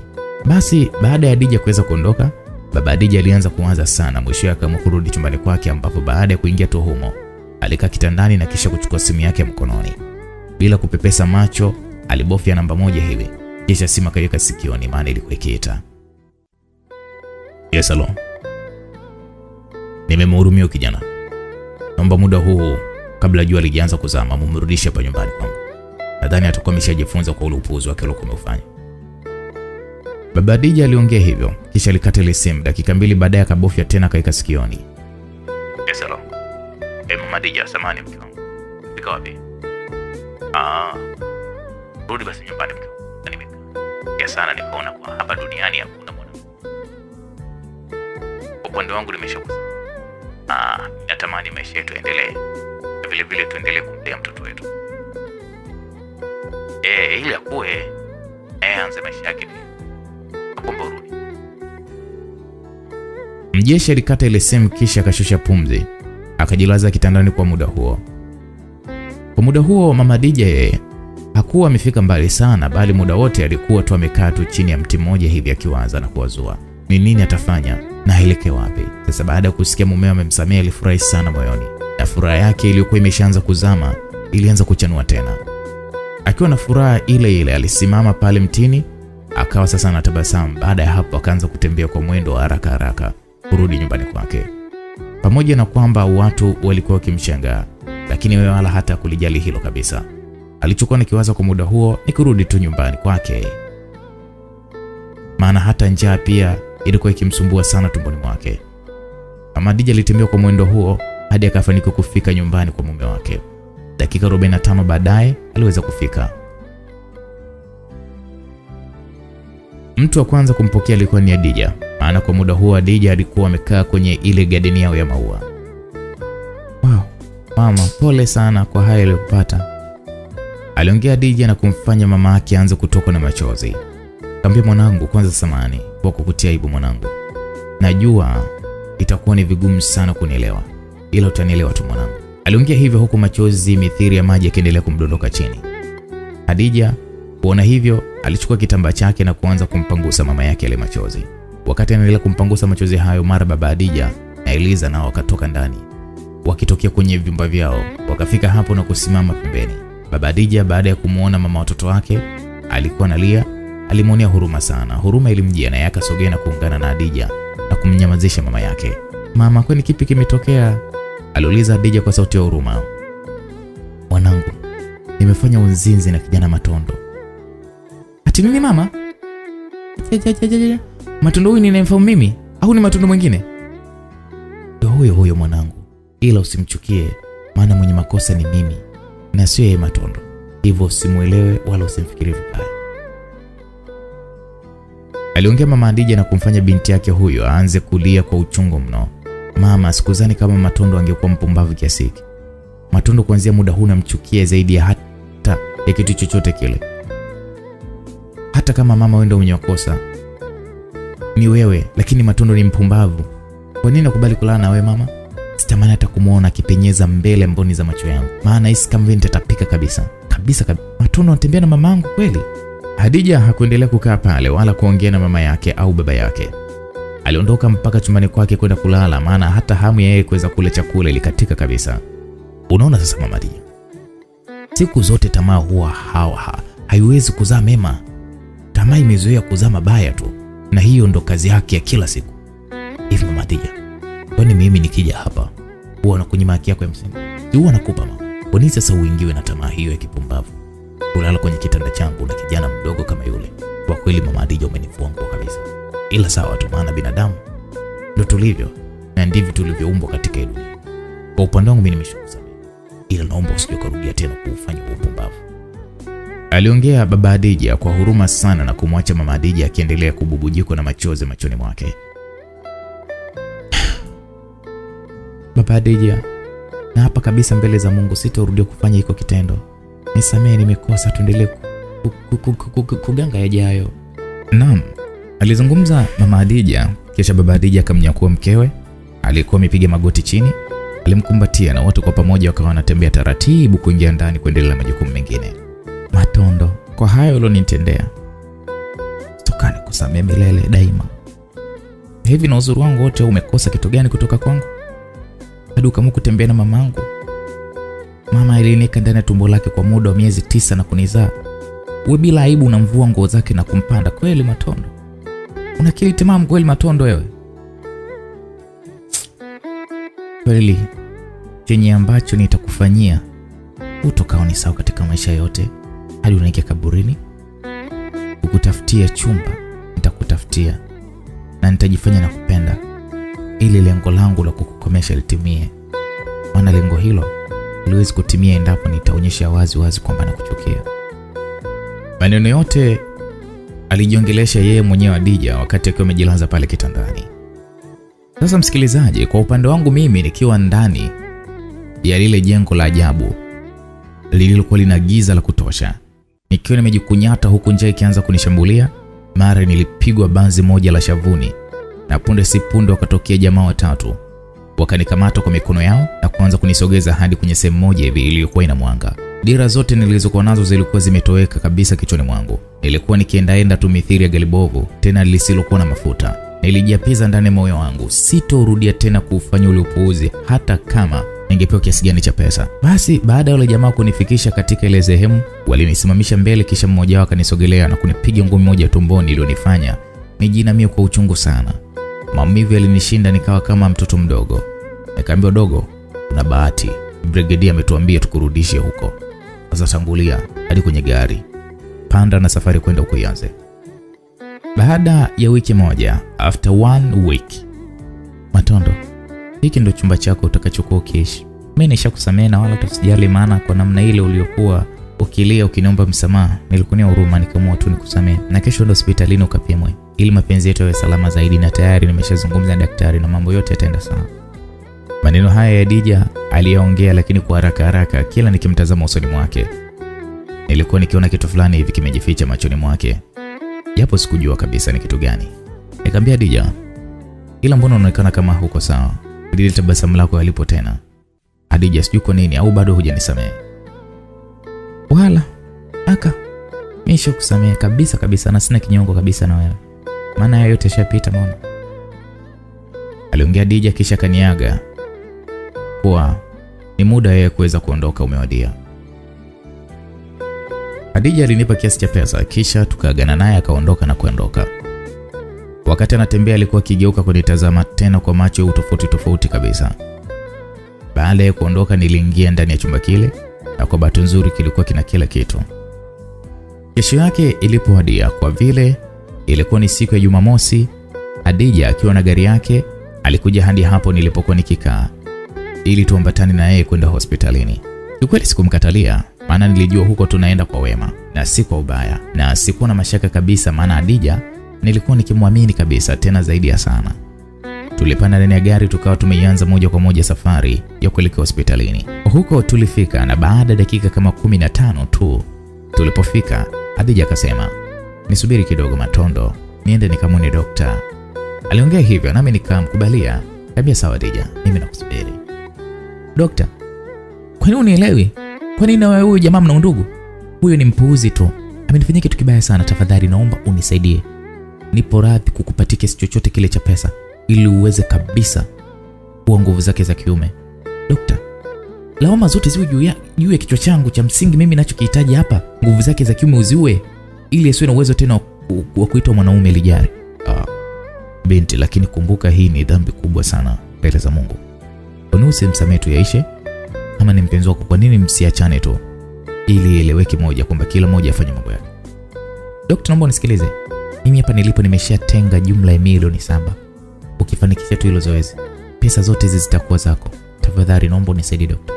Basi baada ya Adija kuweza kuondoka, baba Adija alianza kuwaza sana. Mwishowe akaamua kurudi chumbani kwake, ambapo baada ya kuingia tu humo alikaa kitandani na kisha kuchukua simu yake mkononi. Bila kupepesa macho, alibofya namba moja hivi, kisha simu akaiweka sikioni, maana ilikuwa ikiita. Yes, hello. Nimemhurumia kijana, naomba muda huu kabla jua lijaanza kuzama mumrudishe hapa nyumbani kwangu. Nadhani atakuwa ameshajifunza kwa ule upuuzi wake aliokuwa ameufanya. Baba Adija aliongea hivyo, kisha alikata ile simu. Dakika mbili baadaye akabofya tena kaika sikioni. Yes, hello. Eh, mama Adija, samahani mke wangu. Fika wapi? Ah. Rudi basi nyumbani mke wangu. Nimekaa sana nikaona kwa hapa duniani hakuna mwanamke. Upande wangu nimeshakusa. Ah, natamani maisha yetu yaendelee. Vile vile tuendelee kumlea mtoto wetu. Eh, ili akue eh, anze maisha yake pia. Mjeshi alikata ile simu kisha akashusha pumzi, akajilaza kitandani kwa muda huo. Kwa muda huo mama DJ yeye hakuwa amefika mbali sana, bali muda wote alikuwa tu amekaa tu chini ya mti mmoja hivi akiwaza na kuwazua ni nini atafanya na aelekee wapi. Sasa baada ya kusikia mumeo amemsamia alifurahi sana moyoni, na furaha yake iliyokuwa imeshaanza kuzama ilianza kuchanua tena. Akiwa na furaha ile ile, alisimama pale mtini, akawa sasa anatabasamu. Baada ya hapo, akaanza kutembea kwa mwendo wa haraka haraka kurudi nyumbani kwake, pamoja na kwamba watu walikuwa wakimshangaa, lakini wewe wala hata kulijali hilo kabisa. Alichokuwa nikiwaza kwa muda huo ni kurudi tu nyumbani kwake, maana hata njaa pia ilikuwa ikimsumbua sana tumboni mwake. Amadija alitembea kwa mwendo huo hadi akafanikiwa kufika nyumbani kwa mume wake. Dakika 45 baadaye aliweza kufika. Mtu wa kwanza kumpokea alikuwa ni Adija, maana kwa muda huo Adija alikuwa amekaa kwenye ile gadeni yao ya maua. Wow, mama, pole sana kwa haya aliyopata, aliongea Adija na kumfanya mama yake aanze kutoka na machozi. Kaambia, mwanangu, kwanza samani kwa kukutia aibu mwanangu, najua itakuwa ni vigumu sana kunielewa, ila utanielewa tu mwanangu. Aliongea hivyo huku machozi mithiri ya maji yakiendelea kumdondoka chini. adija kuona hivyo, alichukua kitambaa chake na kuanza kumpangusa mama yake yale machozi. Wakati anaendelea kumpangusa machozi hayo, mara baba Adija na Eliza nao wakatoka ndani, wakitokea kwenye vyumba vyao, wakafika hapo na kusimama pembeni. Baba Adija baada ya kumwona mama watoto wake alikuwa analia, alimwonea huruma sana. Huruma ilimjia naye akasogea na kuungana na Adija na kumnyamazisha mama yake. Mama, kwani kipi kimetokea? aliuliza Adija kwa sauti ya huruma. Mwanangu, nimefanya unzinzi na kijana Matondo. Ati nini mama? Jajajajaja. ja, ja, ja, ja. Matondo huyu ninayemfahamu mimi au ni Matondo mwingine? Ndio huyo huyo mwanangu, ila usimchukie, maana mwenye makosa ni mimi na sio yeye Matondo, hivyo usimuelewe wala usimfikirie vibaya. Aliongea mama Adija na kumfanya binti yake huyo aanze kulia kwa uchungu mno. Mama, sikuzani kama Matondo angekuwa mpumbavu kiasi hiki. Matondo kuanzia muda huu namchukia zaidi ya hata ya kitu chochote kile. Hata kama mama wewe ndio mwenye makosa ni wewe, lakini Matondo ni mpumbavu. Kwa nini nakubali kulala na wewe mama? Sitamani hata kumwona akipenyeza mbele mboni za macho yangu, maana hisi kama vile nitatapika kabisa kabisa kabisa. Matondo anatembea na mamangu kweli? Hadija hakuendelea kukaa pale wala kuongea na mama yake au baba yake. Aliondoka mpaka chumbani kwake kwenda kulala, maana hata hamu ya yeye kuweza kula chakula ilikatika kabisa. Unaona sasa, mama Hadija, siku zote tamaa huwa hawa haiwezi kuzaa mema. Tamaa imezoea kuzaa mabaya tu, na hiyo ndo kazi yake ya kila siku. Hivi mama Hadija, kwani mimi nikija hapa huwa nakunyima haki yako ya msingi? Si huwa nakupa mama? Kwa nini sasa uingiwe na tamaa hiyo ya kipumbavu? Kulala kwenye kitanda changu na kijana mdogo kama yule. Kwa kweli mama Hadija, umenivua nguo kabisa. Ila sawa tu, maana binadamu ndo tulivyo na ndivyo tulivyoumbwa katika dunia. Kwa upande wangu mimi nimeshakusamehe, ila naomba usije kurudia tena kuufanya upumbavu. Aliongea baba Adija kwa huruma sana na kumwacha mama Adija akiendelea kububujikwa na machozi machoni mwake. [SIGHS] Baba Adija, na hapa kabisa mbele za Mungu sitarudia kufanya hiko kitendo. Nisamehe, nimekosa. Tuendelee ku- ku- ku- ku- ku- ku- kuganga yajayo. Naam, alizungumza mama Adija, kisha baba Adija akamnyakua mkewe aliyekuwa amepiga magoti chini, alimkumbatia na watu kwa pamoja wakawa wanatembea taratibu kuingia ndani kuendelea na majukumu mengine. Matondo, kwa hayo ulionitendea, Tokani kusamehe milele daima. hivi na uzuri wangu wote umekosa kitu gani kutoka kwangu? Hadi ukaamua kutembea na mamangu. Mama aliniweka ndani ya tumbo lake kwa muda wa miezi tisa na kunizaa. Wewe bila aibu unamvua nguo zake na kumpanda kweli, Matondo? Una akili timamu kweli, Matondo wewe? Kweli chenye ambacho nitakufanyia utokaoni sawa katika maisha yote hadi unaingia kaburini. Kukutafutia chumba nitakutafutia na nitajifanya na kupenda ili lengo langu la kukukomesha litimie, maana lengo hilo liwezi kutimia endapo nitaonyesha wazi wazi kwamba nakuchukia. Maneno yote alijiongelesha yeye mwenyewe Adija wakati akiwa amejilaza pale kitandani. Sasa msikilizaji, kwa upande wangu mimi nikiwa ndani ya lile jengo la ajabu lililokuwa lina giza la kutosha, nikiwa nimejikunyata huku njaa ikianza kunishambulia, mara nilipigwa banzi moja la shavuni, na punde si punde wakatokea jamaa watatu wakanikamata kwa mikono yao na kuanza kunisogeza hadi kwenye sehemu moja hivi iliyokuwa ina mwanga. Dira zote nilizokuwa nazo zilikuwa zimetoweka kabisa kichwani mwangu. Nilikuwa nikiendaenda tu mithili ya galibovu, tena lisilokuwa na mafuta. Nilijiapiza ndani moyo wangu, sitorudia tena kuufanya ule upuuzi, hata kama ningepewa kiasi gani cha pesa. Basi baada ya yule jamaa kunifikisha katika ile sehemu, walinisimamisha mbele, kisha mmoja wao akanisogelea na kunipiga ngumi moja tumboni iliyonifanya nijinamie kwa uchungu sana. Maumivu yalinishinda, nikawa kama mtoto mdogo. Nikaambiwa, dogo, una bahati, brigedia ametuambia tukurudishe huko. Sasa tangulia hadi kwenye gari, panda na safari kwenda huko ianze. Baada ya wiki moja, after one week, Matondo, hiki ndo chumba chako utakachokuwa ukiishi. Mimi nishakusamehe na wala tusijali, maana kwa namna ile uliokuwa ukilia ukiniomba msamaha, nilikunia huruma nikaamua tu nikusamehe, na kesho ndo hospitalini ukapimwe ili mapenzi yetu yawe salama zaidi, na tayari nimeshazungumza na daktari na mambo yote yataenda sawa. maneno haya ya Dija aliyaongea, lakini kwa haraka haraka. Kila nikimtazama usoni mwake, nilikuwa nikiona kitu fulani hivi kimejificha machoni mwake, japo sikujua kabisa ni kitu gani. Nikamwambia Dija, ila mbona unaonekana kama huko sawa? Lile tabasamu lako yalipo tena. Hadija, sijui kwa nini au bado hujanisamehe? Wala aka Misho kusamehe kabisa kabisa, na sina kinyongo kabisa na wewe, maana hayo yote yashapita. mbona? aliongea Dija, kisha kaniaga kuwa ni muda yeye kuweza kuondoka umewadia. Hadija alinipa kiasi cha pesa, kisha tukaagana naye akaondoka na kuondoka. Wakati anatembea alikuwa akigeuka kunitazama tena kwa macho ya utofauti tofauti kabisa. Baada ya kuondoka, niliingia ndani ya chumba kile, na kwa bahati nzuri kilikuwa kina kila kitu. Kesho yake ilipowadia, kwa vile ilikuwa ni siku ya Jumamosi, adija akiwa na gari yake alikuja hadi hapo nilipokuwa nikikaa ili tuambatane na yeye kwenda hospitalini. Kiukweli sikumkatalia, maana nilijua huko tunaenda kwa wema na si kwa ubaya, na sikuwa na mashaka kabisa, maana Hadija nilikuwa nikimwamini kabisa, tena zaidi ya sana. Tulipanda ndani ya gari tukawa tumeianza moja kwa moja safari ya kuelekea hospitalini. Huko tulifika na baada ya dakika kama kumi na tano tu tulipofika, Hadija akasema nisubiri kidogo Matondo, niende nikamwone dokta. Aliongea hivyo nami nikamkubalia. Kaambia sawa Hadija, mimi nakusubiri. dokta, kwa nini unielewi? Kwa nini na wewe huyu jamaa mna undugu? Huyo ni mpuuzi tu, amenifanyia kitu kibaya sana. Tafadhali naomba unisaidie, nipo radhi kukupatia kiasi chochote kile cha pesa ili uweze kabisa kuwa nguvu zake za kiume. Dokta, lawama zote ziwe juu ya, juu ya kichwa changu. Cha msingi mimi nachokihitaji hapa, nguvu zake za kiume uziue, ili asiwe na uwezo tena wa wa kuitwa mwanaume lijari. Ah, binti, lakini kumbuka hii ni dhambi kubwa sana mbele za Mungu. Kwa nini tu yaishe? Kama ni mpenzi wako, kwa nini msiachane tu ili ieleweke moja kwamba kila mmoja afanye mambo yake? Dokta, naomba unisikilize. Mimi hapa nilipo nimeshatenga jumla ya milioni saba. Ukifanikisha tu hilo zoezi, pesa zote hizi zitakuwa zako. Tafadhali naomba unisaidie dokta.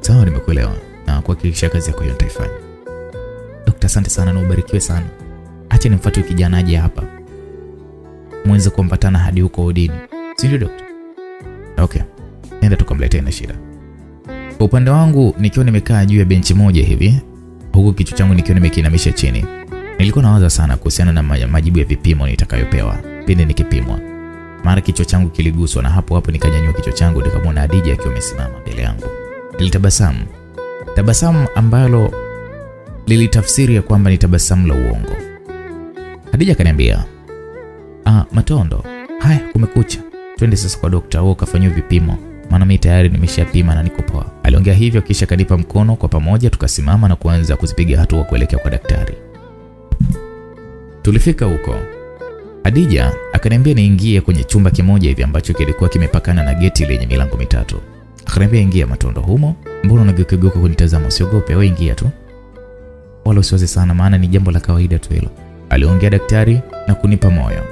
Sawa, nimekuelewa na kuhakikisha kazi yako hiyo nitaifanya. Dokta, asante sana na ubarikiwe sana. Acha nimfuate kijana aje hapa, mweze kuambatana hadi huko odini, si ndio dokta? Okay, nenda tukamletea na shida. Kwa upande wangu nikiwa nimekaa juu ya benchi moja hivi, huku kichwa changu nikiwa nimekiinamisha chini, nilikuwa nawaza sana kuhusiana na majibu ya vipimo nitakayopewa pindi nikipimwa. Mara kichwa changu kiliguswa na hapo hapo nikanyanyua kichwa changu nikamwona Adija akiwa amesimama mbele yangu. Nilitabasamu, tabasamu ambalo lilitafsiri ya kwamba ni tabasamu la uongo. Hadija akaniambia, ah, Matondo, haya kumekucha, twende sasa kwa dokta au ukafanyiwa vipimo, maana mimi tayari nimeshapima na niko poa. Aliongea hivyo kisha kanipa mkono, kwa pamoja tukasimama na kuanza kuzipiga hatua kuelekea kwa daktari. Tulifika huko, Hadija akaniambia niingie kwenye chumba kimoja hivi ambacho kilikuwa kimepakana na geti lenye milango mitatu. Akaniambia ingia Matondo humo, mbona unageuka kunitazama? Usiogope, wewe ingia tu wala usiwaze sana, maana ni jambo la kawaida tu hilo, aliongea daktari na kunipa moyo.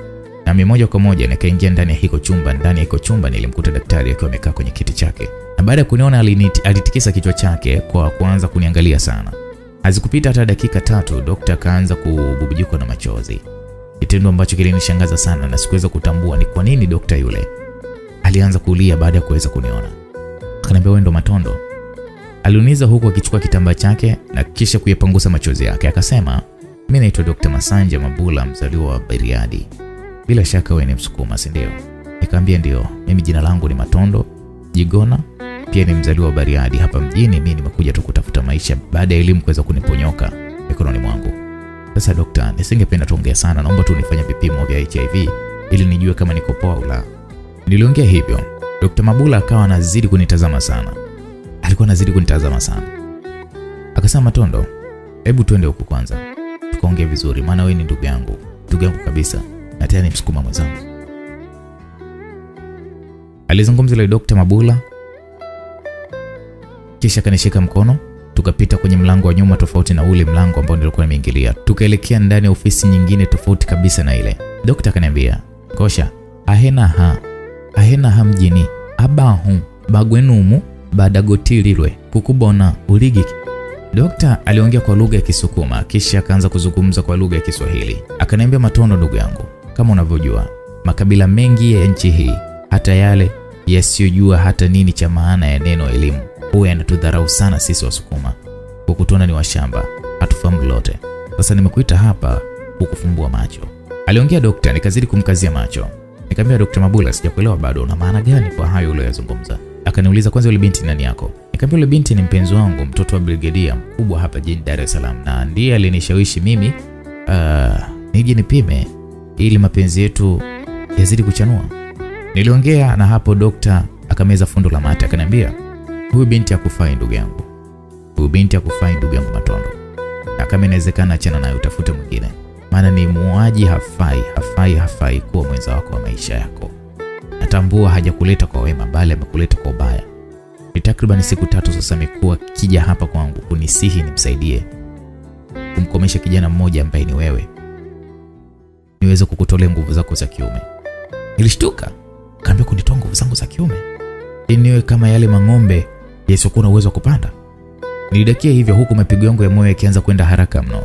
Nami moja kwa moja nikaingia ndani ya hiko chumba. Ndani ya hiko chumba nilimkuta daktari akiwa amekaa kwenye kiti chake, na baada ya kuniona alinitikisa alitikisa kichwa chake kwa kuanza kuniangalia sana. Hazikupita hata dakika tatu, dokta akaanza kububujikwa na machozi, kitendo ambacho kilinishangaza sana na sikuweza kutambua ni kwa nini dokta yule alianza kulia baada ya kuweza kuniona. Akaniambia, wewe ndo Matondo? Aliuniza huku akichukua kitambaa chake na kisha kuyapangusa machozi yake. Akasema, mimi naitwa Dr. Masanja Mabula, mzaliwa wa Bariadi. Bila shaka wewe ni Msukuma, si ndio? Nikamwambia ndio, mimi jina langu ni Matondo Jigona, pia ni mzaliwa wa Bariadi. Hapa mjini mimi nimekuja tu kutafuta maisha baada ya elimu kuweza kuniponyoka mikononi mwangu. Sasa dokta, nisingependa tuongee sana, naomba tu nifanye vipimo vya HIV ili nijue kama niko poa au la. Niliongea hivyo, Dokta Mabula akawa anazidi kunitazama sana alikuwa anazidi kunitazama sana. Akasema, Matondo, hebu twende huku kwanza tukaongea vizuri, maana wewe ni ndugu yangu, ndugu yangu kabisa, na tena ni msukuma mwenzangu. Alizungumza yule Dr. Mabula, kisha akanishika mkono, tukapita kwenye mlango wa nyuma tofauti na ule mlango ambao nilikuwa nimeingilia, tukaelekea ndani ya ofisi nyingine tofauti kabisa na ile. Dokta akaniambia, Kosha, ahena ha ahena ha mjini abahu bagwenumu badagotililwe kukubona uligi Dokta aliongea kwa lugha ya Kisukuma kisha akaanza kuzungumza kwa lugha ya Kiswahili. Akaniambia, Matondo ndugu yangu, kama unavyojua makabila mengi ya nchi hii, hata yale yasiyojua hata nini cha maana ya neno elimu, huwa yanatudharau sana sisi Wasukuma kwa ni washamba, hatufahamu lolote. Sasa nimekuita hapa kukufumbua macho, aliongea dokta. Nikazidi kumkazia macho, nikamwambia Dokta Mabula, sijakuelewa bado, una maana gani kwa hayo uliyozungumza? Akaniuliza, kwanza yule binti nani yako? Nikamwambia yule binti ni mpenzi wangu, mtoto wa brigedia mkubwa hapa jijini Dar es Salaam, na ndiye alinishawishi mimi uh, nije nipime ili mapenzi yetu yazidi kuchanua. Niliongea na hapo dokta akameza fundo la mate, akaniambia huyu binti hakufai ndugu yangu, huyu binti akufai ndugu yangu Matondo, na kama inawezekana achana naye, utafute mwingine, maana ni muuaji, hafai, hafai, hafai kuwa mwenza wako wa maisha yako. Natambua hajakuleta kwa wema, bali amekuleta kwa ubaya. Ni takriban siku tatu sasa amekuwa kija hapa kwangu kunisihi nimsaidie. Kumkomesha kijana mmoja ambaye ni wewe, niweze kukutolea nguvu zako za kiume. Nilishtuka, kaambia kunitoa nguvu zangu za kiume. Niwe kama yale mang'ombe yasiokuwa na uwezo wa kupanda. Nilidakia hivyo huku mapigo yangu ya moyo yakianza kwenda haraka mno.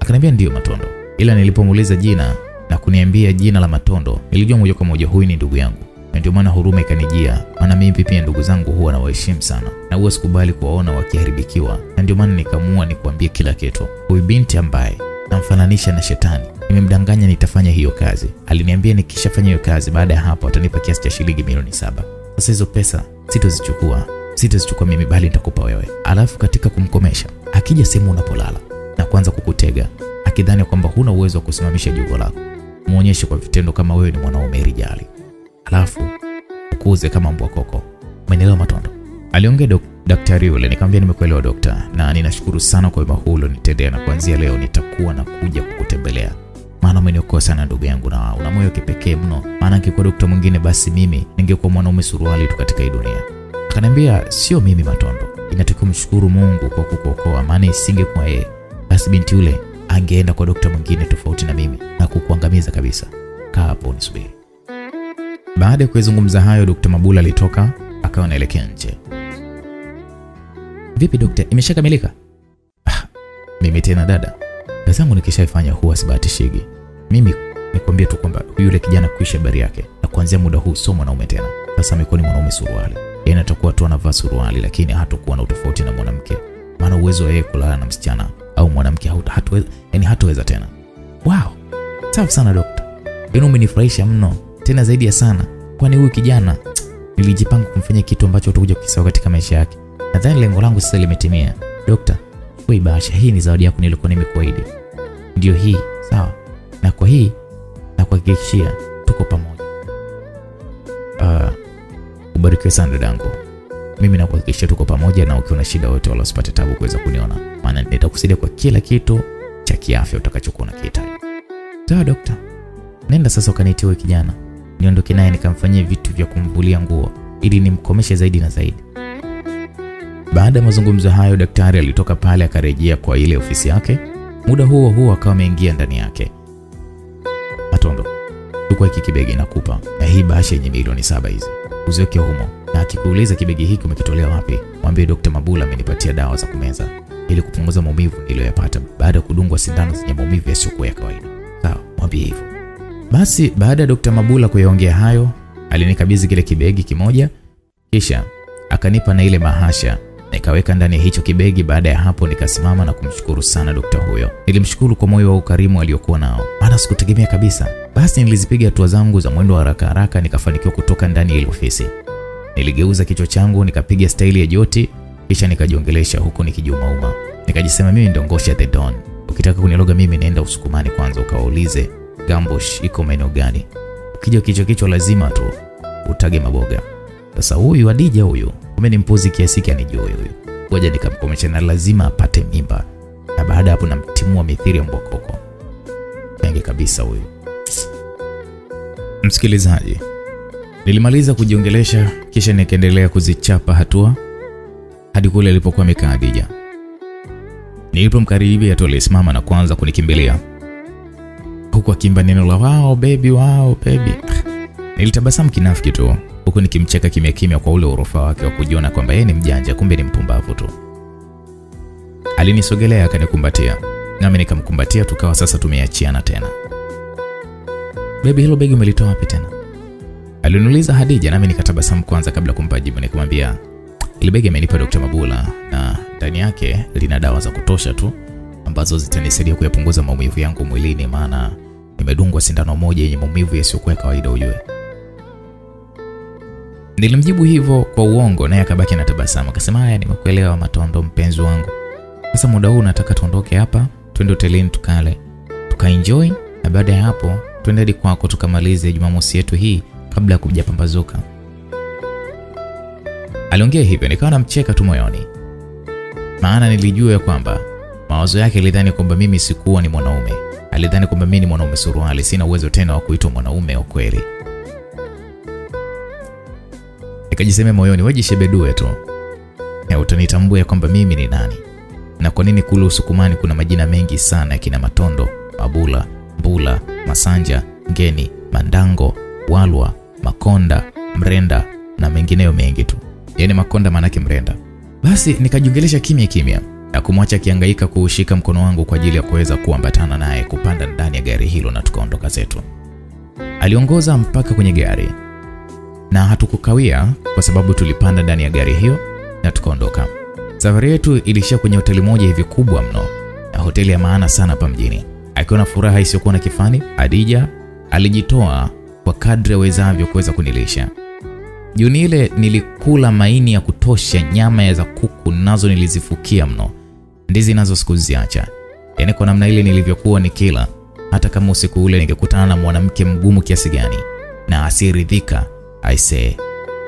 Akaniambia ndiyo Matondo, ila nilipomuuliza jina na kuniambia jina la Matondo, nilijua moja kwa moja huyu ni ndugu yangu, na ndio maana huruma ikanijia, maana mimi pia ndugu zangu huwa nawaheshimu sana na huwa sikubali kuwaona wakiharibikiwa, na ndio maana nikaamua nikuambie kila kitu. Huyu binti ambaye namfananisha na shetani, nimemdanganya nitafanya hiyo kazi. Aliniambia nikishafanya hiyo kazi, baada ya hapo atanipa kiasi cha shilingi milioni saba. Sasa hizo pesa sitozichukua, sitozichukua mimi, bali nitakupa wewe. Alafu katika kumkomesha, akija sehemu unapolala na kuanza kukutega akidhani kwamba huna uwezo wa kusimamisha jogo lako, muonyeshe kwa vitendo kama wewe ni mwanaume rijali, alafu ukuze kama mbwa koko. Umeelewa Matondo? Aliongea daktari yule. Nikamwambia nimekuelewa dokta, na ninashukuru sana kwa wema huu ulionitendea, na kuanzia leo nitakuwa na kuja kukutembelea, maana umeniokoa sana ndugu yangu, na una moyo kipekee mno. Maana angekuwa dokta mwingine, basi mimi ningekuwa mwanaume suruali tu katika hii dunia. Akaniambia sio mimi Matondo, inatakiwa Mungu kwa kukuokoa, maana isingekuwa yeye, basi binti yule angeenda kwa dokta mwingine tofauti na mimi na kukuangamiza kabisa. Kaa hapo nisubiri. Baada ya kuyazungumza hayo, Dokta Mabula alitoka akawa anaelekea nje. Vipi dokta, imeshakamilika? Ah, mimi tena dada, kazi nikishaifanya huwa sibahatishigi. Mimi nikwambia tu kwamba yule kijana kuisha habari yake, na kuanzia muda huu sio mwanaume tena, sasa amekuwa ni mwanaume suruali. Yani atakuwa tu anavaa suruali, lakini hatakuwa na utofauti na mwanamke, maana uwezo wa yeye kulala na msichana au mwanamke hatuweza, yani hataweza tena. Wow, safi sana dokta, yani umenifurahisha mno, tena zaidi ya sana, kwani huyu kijana nilijipanga kumfanyia kitu ambacho utakuja kukisahau katika maisha yake. Nadhani lengo langu sasa limetimia. Dokta, wewe bahasha hii ni zawadi yako nilikuwa nimekuahidi. Ndio hii, sawa? Na kwa hii nakuhakikishia tuko pamoja. Ubarikiwe sana dadangu. Mimi nakuhakikishia tuko pamoja, na ukiwa na shida yote wala usipate tabu kuweza kuniona, maana nitakusaidia kwa kila kitu cha kiafya utakachokuwa unakihitaji. Sawa dokta, nenda sasa ukanitie huyo kijana niondoke naye nikamfanyie vitu vya kumvulia nguo ili nimkomeshe zaidi na zaidi. Baada ya mazungumzo hayo, daktari alitoka pale akarejea kwa ile ofisi yake. Muda huo huo akawa ameingia ndani yake. Matondo, chukua hiki kibegi nakupa, na hii bahasha yenye milioni saba hizi uziweke humo, na akikuuliza kibegi hiki umekitolea wapi, mwambie Dr. Mabula amenipatia dawa za kumeza ili kupunguza maumivu niliyoyapata baada ya kudungwa sindano zenye maumivu yasiyokuwa ya kawaida. Sawa, mwambie hivyo. Basi baada ya Dr. Mabula kuyaongea hayo, alinikabidhi kile kibegi kimoja, kisha akanipa na ile mahasha nikaweka ndani ya hicho kibegi. Baada ya hapo, nikasimama na kumshukuru sana dokta huyo. Nilimshukuru kwa moyo wa ukarimu aliokuwa nao, maana sikutegemea kabisa. Basi nilizipiga hatua zangu za mwendo wa haraka haraka, nikafanikiwa kutoka ndani ya ofisi. Niligeuza kichwa changu nikapiga staili ya joti, kisha nikajiongelesha huku nikijumauma. Nikajisema mimi ndo Ngosha the Don. Ukitaka kuniloga mimi, naenda Usukumani kwanza ukawaulize Gambosh iko maeneo gani. Ukija kichwa kichwa lazima tu utage maboga. Sasa huyu Adija huyu kumbe ni mpuzi kiasi gani juu huyu. Ngoja nikamkomesha na lazima apate mimba. Na baada hapo namtimua mithiri ya mbokoko. Penge kabisa huyu. Msikilizaji, nilimaliza kujiongelesha kisha nikaendelea kuzichapa hatua hadi kule alipokuwa amekaa Adija. Nilipomkaribia tu alisimama na kuanza kunikimbilia huku akimba neno la wao baby, wao baby. Nilitabasamu kinafiki tu huku nikimcheka kimya kimya kwa ule urofa wake wa kujiona kwamba yeye ni mjanja, kumbe ni mpumbavu tu. Alinisogelea akanikumbatia, nami nikamkumbatia, tukawa sasa tumeachiana tena. Baby, hilo begi umelitoa wapi tena? Aliniuliza Hadija, nami nikatabasamu kwanza kabla kumpa jibu. Nikamwambia ile begi amenipa Dr. Mabula na ndani yake lina dawa za kutosha tu ambazo zitanisaidia kuyapunguza maumivu yangu mwilini, maana nimedungwa sindano moja yenye maumivu yasiyokuwa ya kawaida ujue. Nilimjibu hivyo kwa uongo, naye akabaki na tabasamu, akasema haya, nimekuelewa Matondo mpenzi wangu. Sasa muda huu nataka tuondoke hapa, twende hotelini tukale, tukaenjoy, na baada ya hapo twende hadi kwako tukamalize Jumamosi yetu hii kabla ya kujapambazuka. Aliongea hivyo, nikawa namcheka tu moyoni, maana nilijua ya kwamba mawazo yake alidhani kwamba mimi sikuwa ni mwanaume. Alidhani kwamba mimi ni mwanaume suruali, sina uwezo tena wa kuitwa mwanaume wa kweli. Nikajisemea moyoni, wewe jishebedue tu na utanitambua kwamba mimi ni nani na kwa nini kule Usukumani kuna majina mengi sana ya kina Matondo, Mabula, Mbula, Masanja, Ngeni, Mandango, Walwa, Makonda, Mrenda na mengineyo mengi tu. Yaani Makonda maanake Mrenda. Basi nikajiongelesha kimya kimya na kumwacha akihangaika kuushika mkono wangu kwa ajili ya kuweza kuambatana naye kupanda ndani ya gari hilo na tukaondoka zetu. Aliongoza mpaka kwenye gari na hatukukawia kwa sababu tulipanda ndani ya gari hiyo na tukaondoka. Safari yetu ilishia kwenye hoteli moja hivi kubwa mno, na hoteli ya maana sana hapa mjini. Akiwa na furaha isiyokuwa na kifani, Adija alijitoa kwa kadri awezavyo kuweza kunilisha. Jioni ile nilikula maini ya kutosha, nyama ya za kuku nazo nilizifukia mno, ndizi nazo sikuziacha. Yaani kwa namna ile nilivyokuwa nikila, hata kama usiku ule ningekutana na mwanamke mgumu kiasi gani na asiridhika, aisee,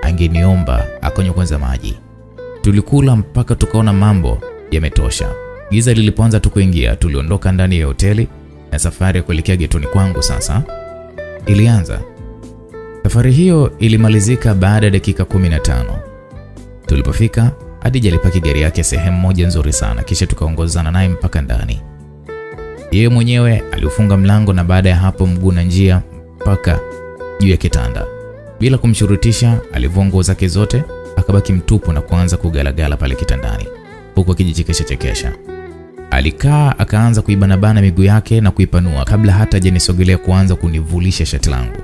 angeniomba akanywa kwanza maji. Tulikula mpaka tukaona mambo yametosha. Giza lilipoanza tu kuingia, tuliondoka ndani ya hoteli na safari ya kuelekea getoni kwangu sasa ilianza. Safari hiyo ilimalizika baada ya dakika 15. Tulipofika, Adija alipaki gari yake sehemu moja nzuri sana, kisha tukaongozana naye mpaka ndani. Yeye mwenyewe aliufunga mlango na baada ya hapo mguu na njia mpaka juu ya kitanda. Bila kumshurutisha, alivua nguo zake zote akabaki mtupu na kuanza kugalagala pale kitandani huku akijichekesha chekesha. Alikaa akaanza kuibanabana miguu yake na kuipanua kabla hata hajanisogelea kuanza kunivulisha shati langu.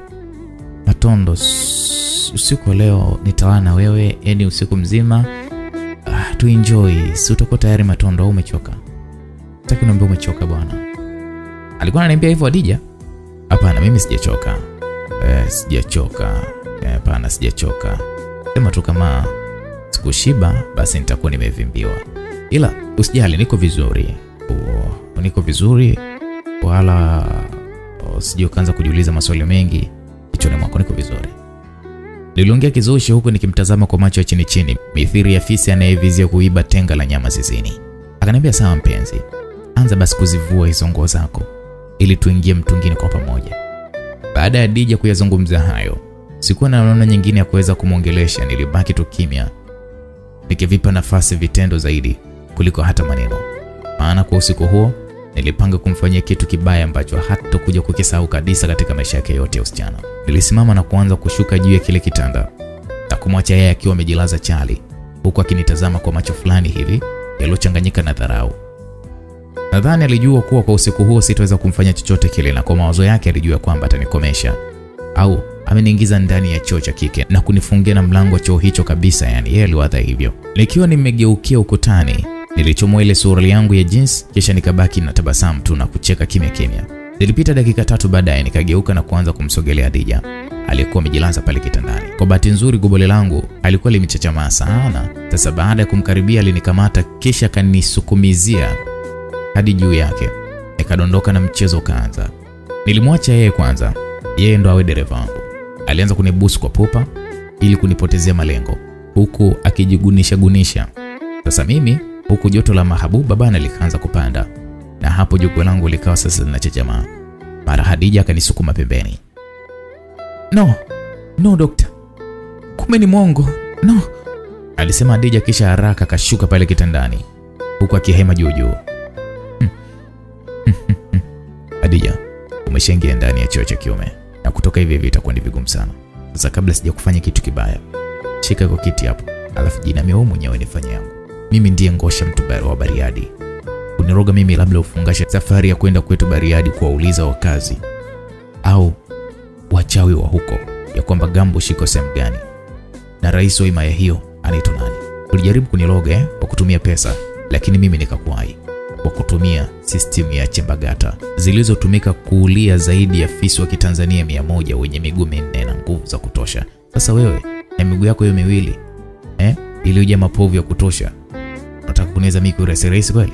Matondo, usiku leo nitalala na wewe, yani usiku mzima. Ah, tu enjoy. Si utakuwa tayari Matondo au umechoka? Sitaki niambie umechoka bwana. Alikuwa ananiambia hivyo Adija? Hapana, mimi sijachoka. Eh, sijachoka. Eh, Hapana, sijachoka. Sema tu kama sikushiba basi nitakuwa nimevimbiwa. Ila usijali, niko vizuri. Oh, niko vizuri wala sijui ukaanza kujiuliza maswali mengi kichwani mwako. Niko vizuri. Niliongea kizushi huku nikimtazama kwa macho ya chini chini, mithiri ya fisi anayevizia kuiba tenga la nyama zizini. Akaniambia, sawa mpenzi, anza basi kuzivua hizo nguo zako ili tuingie mtungini kwa pamoja. Baada ya Dija kuyazungumza hayo, sikuwa na namna nyingine ya kuweza kumwongelesha. Nilibaki tu kimya, nikivipa nafasi vitendo zaidi kuliko hata maneno, maana kwa usiku huo nilipanga kumfanyia kitu kibaya ambacho hatakuja kukisahau kabisa katika maisha yake yote ya usichana. Nilisimama na kuanza kushuka juu ya kile kitanda na kumwacha yeye akiwa amejilaza chali, huku akinitazama kwa macho fulani hivi yaliyochanganyika na dharau. Nadhani alijua kuwa kwa usiku huo sitaweza kumfanya chochote kile, na kwa mawazo yake alijua kwamba atanikomesha au ameniingiza ndani ya choo cha kike na kunifungia na mlango wa choo hicho kabisa. Yani yeye aliwadha hivyo. Nikiwa nimegeukia ukutani, nilichomoa ile suruali yangu ya jeans, kisha nikabaki na tabasamu tu na kucheka kimya kimya. Zilipita dakika tatu baadaye, nikageuka na kuanza kumsogelea Dija aliyekuwa amejilaza pale kitandani. Kwa bahati nzuri, gobole langu alikuwa limechachamaa sana. Sasa baada ya kumkaribia, alinikamata kisha akanisukumizia hadi juu yake, nikadondoka na mchezo ukaanza. Nilimwacha yeye kwanza, yeye ndo awe dereva wangu. Alianza kunibusu kwa pupa ili kunipotezea malengo, huku akijigunisha gunisha. Sasa mimi huku joto la mahabuba bana likaanza kupanda, na hapo jogo langu likawa sasa linachechemaa. Mara Hadija akanisukuma pembeni. No, no dokta, kume ni mwongo. No, alisema Hadija, kisha haraka akashuka pale kitandani huku akihema juu juu. [LAUGHS] Hadija, umeshaingia ndani ya choo cha kiume na kutoka hivi hivi itakuwa ni vigumu sana. Sasa kabla sija kufanya kitu kibaya, shika kwa kiti hapo, alafu jinamia wewe mwenyewe nifanye yangu. Mimi ndiye Ngosha mtu wa Bariadi. Uniroga mimi labda ufungashe safari ya kwenda kwetu Bariadi kuwauliza wakazi au wachawi wa huko ya kwamba Gambo shiko sehemu gani na rais wa himaya hiyo anaitwa nani. Ulijaribu kuniroga eh, kwa kutumia pesa, lakini mimi nikakuwahi kwa kutumia sistemu ya Chembagata zilizotumika kuulia zaidi ya fisi wa Kitanzania mia moja wenye miguu minne na nguvu za kutosha. Sasa wewe na miguu yako hiyo miwili eh, iliyojaa mapovu ya kutosha, unataka kuneza miku rahisi rahisi kweli?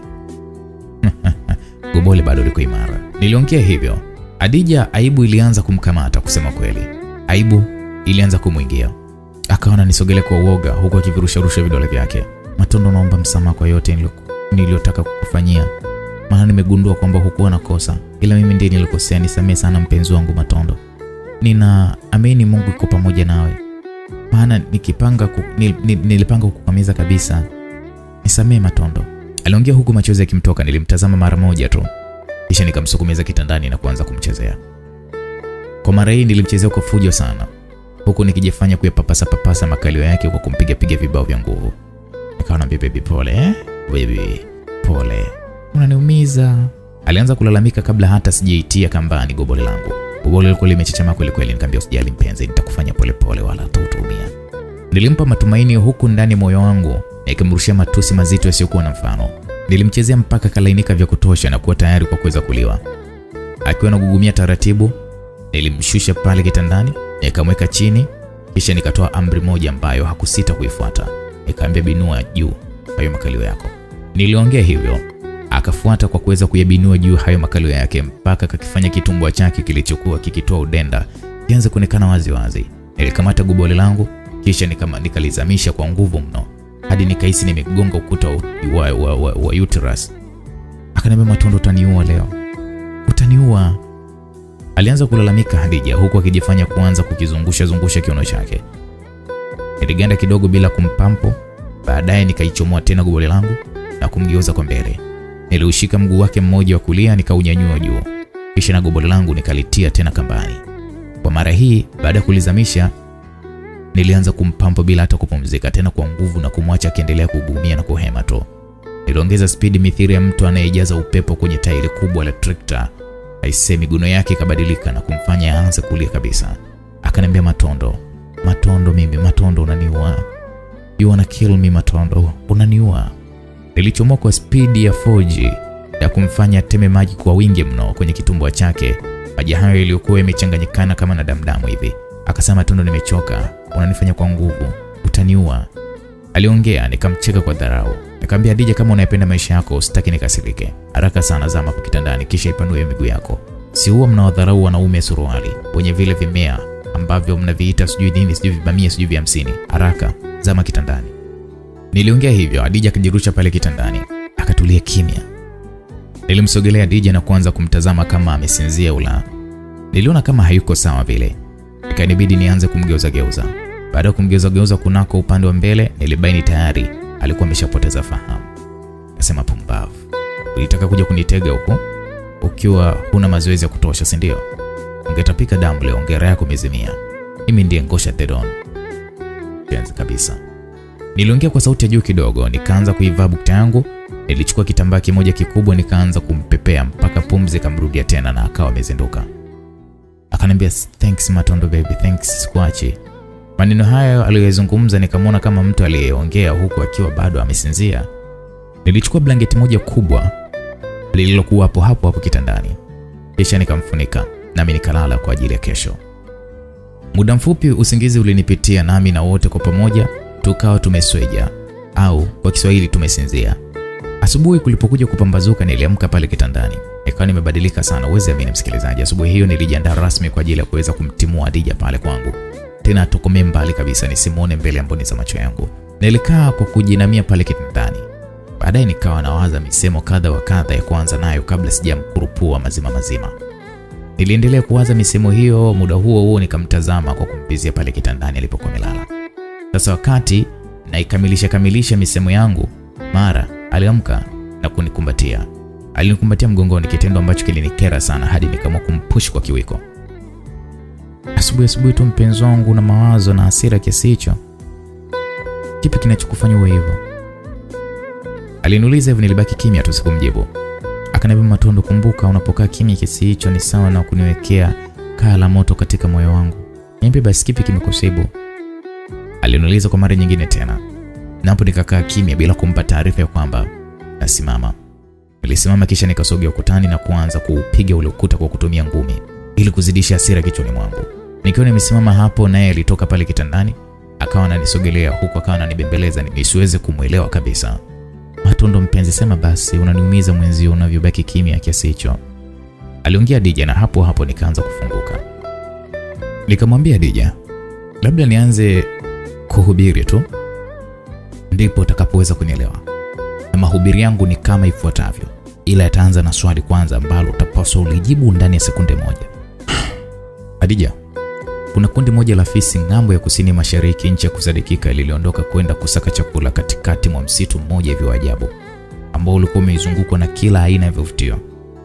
[LAUGHS] Gobole bado liko imara. Niliongea hivyo. Adija, aibu ilianza kumkamata. Kusema kweli, aibu ilianza kumwingia, akaona nisogele kwa uoga, huku akivirusharusha vidole vyake. Matondo, naomba msamaha kwa yote niliku- niliyotaka kukufanyia, maana nimegundua kwamba hukuwa na kosa, ila mimi ndiye nilikosea. Nisamehe sana mpenzi wangu Matondo, nina amini Mungu iko pamoja nawe, maana nikipanga ku, nil, nil, nilipanga kukukamiza kabisa. Nisamehe Matondo, aliongea huku machozi yakimtoka. Nilimtazama mara moja tu, kisha nikamsukumiza kitandani na kuanza kumchezea. Kwa mara hii nilimchezea kwa fujo sana, huku nikijifanya kuyapapasa papasa makalio yake kwa kumpiga piga vibao vya nguvu. Nikawa naambia baby, pole eh? Baby pole, unaniumiza. Alianza kulalamika kabla hata sijaitia kambani gobole langu. Gobole lilikuwa limechechema kweli kweli. Nikamwambia usijali mpenzi, nitakufanya pole pole, wala hutaumia. Nilimpa matumaini huku ndani moyo wangu nikimrushia matusi mazito yasiyokuwa na mfano. Nilimchezea mpaka kalainika vya kutosha na kuwa tayari kwa kuweza kuliwa. Akiwa anagugumia taratibu, nilimshusha pale kitandani, nikamweka chini, kisha nikatoa amri moja ambayo hakusita kuifuata. Nikamwambia binua juu hayo makalio yako. Niliongea hivyo, akafuata kwa kuweza kuyabinua juu hayo makalio yake mpaka kakifanya kitumbwa chake kilichokuwa kikitoa udenda kianze kuonekana wazi wazi. Nilikamata gobole langu kisha nikama, nikalizamisha kwa nguvu mno hadi nikahisi nimegonga ukuta wa, wa, wa, wa uterus. Akaniambia, Matondo, utaniua leo, utaniua. Alianza kulalamika Hadija, huku akijifanya kuanza kukizungusha zungusha kiuno chake. Niliganda kidogo bila kumpampo. Baadaye nikaichomoa tena gobole langu na kumgeuza kwa mbele. Niliushika mguu wake mmoja wa kulia nikaunyanyua juu, kisha na gobole langu nikalitia tena kambani. Kwa mara hii, baada ya kulizamisha, nilianza kumpampo bila hata kupumzika tena kwa nguvu na kumwacha akiendelea kugumia na kuhema tu. Niliongeza spidi mithiri ya mtu anayejaza upepo kwenye tairi kubwa la trekta. Aisee, miguno yake ikabadilika na kumfanya aanze kulia kabisa. Akaniambia, Matondo, Matondo, mimi Matondo, unaniua. You wanna kill me Matondo, unaniua. Nilichomoa kwa spidi ya 4G ya kumfanya teme maji kwa wingi mno kwenye kitumbua chake, maji hayo yaliyokuwa yamechanganyikana kama na damdamu hivi. Akasema, Matondo, nimechoka, unanifanya kwa nguvu, utaniua. Aliongea, nikamcheka kwa dharau. Nikamwambia, Dija, kama unayependa maisha yako usitaki nikasirike. Haraka sana zama kitandani, kisha ipanue miguu yako. Si huwa mnawadharau wanaume suruali wenye vile vimea ambavyo mnaviita sijui nini sijui vibamia sijui vya hamsini. Haraka zama kitandani. Niliongea hivyo, Adija akajirusha pale kitandani, akatulia kimya. Nilimsogelea Adija na kuanza kumtazama kama amesinzia ula. Niliona kama hayuko sawa vile, ikanibidi nianze kumgeuza geuza. Baada ya kumgeuza geuza kunako upande wa mbele, nilibaini tayari alikuwa ameshapoteza fahamu. Nasema, pumbavu, ulitaka kuja kunitega huku ukiwa huna mazoezi ya kutosha, si ndio? Ungetapika damu leo, ngera yako imezimia. Mimi ndiye Ngosha Theron. Penzi kabisa. Niliongea kwa sauti ya juu kidogo, nikaanza kuivaa bukta yangu. Nilichukua kitambaa kimoja kikubwa, nikaanza kumpepea mpaka pumzi kamrudia tena na akawa amezinduka. Akaniambia, thanks Matondo baby, thanks, sikuachi. Maneno hayo aliyozungumza nikamwona kama mtu aliyeongea huku akiwa bado amesinzia. Nilichukua blanketi moja kubwa lililokuwa hapo hapo hapo kitandani, kisha nikamfunika nami nikalala kwa ajili ya kesho. Muda mfupi usingizi ulinipitia, nami na wote kwa pamoja tukawa tumesweja au kwa Kiswahili tumesinzia. Asubuhi kulipokuja kupambazuka, niliamka pale kitandani nikawa nimebadilika sana, uweze amini msikilizaji. Asubuhi hiyo nilijiandaa rasmi kwa ajili ya kuweza kumtimua Adija pale kwangu, tena atokomee mbali kabisa, nisimwone mbele ya mboni za macho yangu. Nilikaa kwa kujinamia pale kitandani. Baadaye nikawa nawaza misemo kadha wa kadha ya kuanza nayo kabla sijamkurupua mazima mazima. Niliendelea kuwaza misemo hiyo, muda huo huo nikamtazama kwa kumpizia pale kitandani alipokuwa amelala. Sasa wakati naikamilisha kamilisha misemo yangu, mara aliamka na kunikumbatia. Alinikumbatia mgongoni, kitendo ambacho kilinikera sana hadi nikaamua kumpush kwa kiwiko. Asubuhi asubuhi tu mpenzi wangu na mawazo na hasira kiasi hicho, kipi kinachokufanya uwe hivyo? Aliniuliza hivyo, nilibaki kimya tu, sikumjibu. Akaniambia, Matundu, kumbuka, unapokaa kimya kiasi hicho ni sawa na kuniwekea kaa la moto katika moyo wangu. Niambie basi, kipi kimekusibu? Aliniuliza kwa mara nyingine tena, napo nikakaa kimya bila kumpa taarifa ya kwamba nasimama. Nilisimama kisha nikasogea ukutani na kuanza kuupiga ule ukuta kwa kutumia ngumi ili kuzidisha hasira kichwani mwangu. Nikiwa nimesimama hapo, naye alitoka pale kitandani akawa ananisogelea huku akawa ananibembeleza nisiweze kumwelewa kabisa. Matondo mpenzi, sema basi, unaniumiza mwenzio unavyobaki kimya kiasi hicho, aliongea Dija, na hapo hapo nikaanza kufunguka. Nikamwambia Dija, labda nianze kuhubiri tu ndipo utakapoweza kunielewa, na mahubiri yangu ni kama ifuatavyo, ila yataanza na swali kwanza ambalo utapaswa ulijibu ndani ya sekunde moja. [SIGHS] Adija, kuna kundi moja la fisi ng'ambo ya kusini mashariki nchi ya kusadikika liliondoka kwenda kusaka chakula katikati mwa msitu mmoja hivi wa ajabu ambao ulikuwa umezungukwa na kila aina ya vivutio.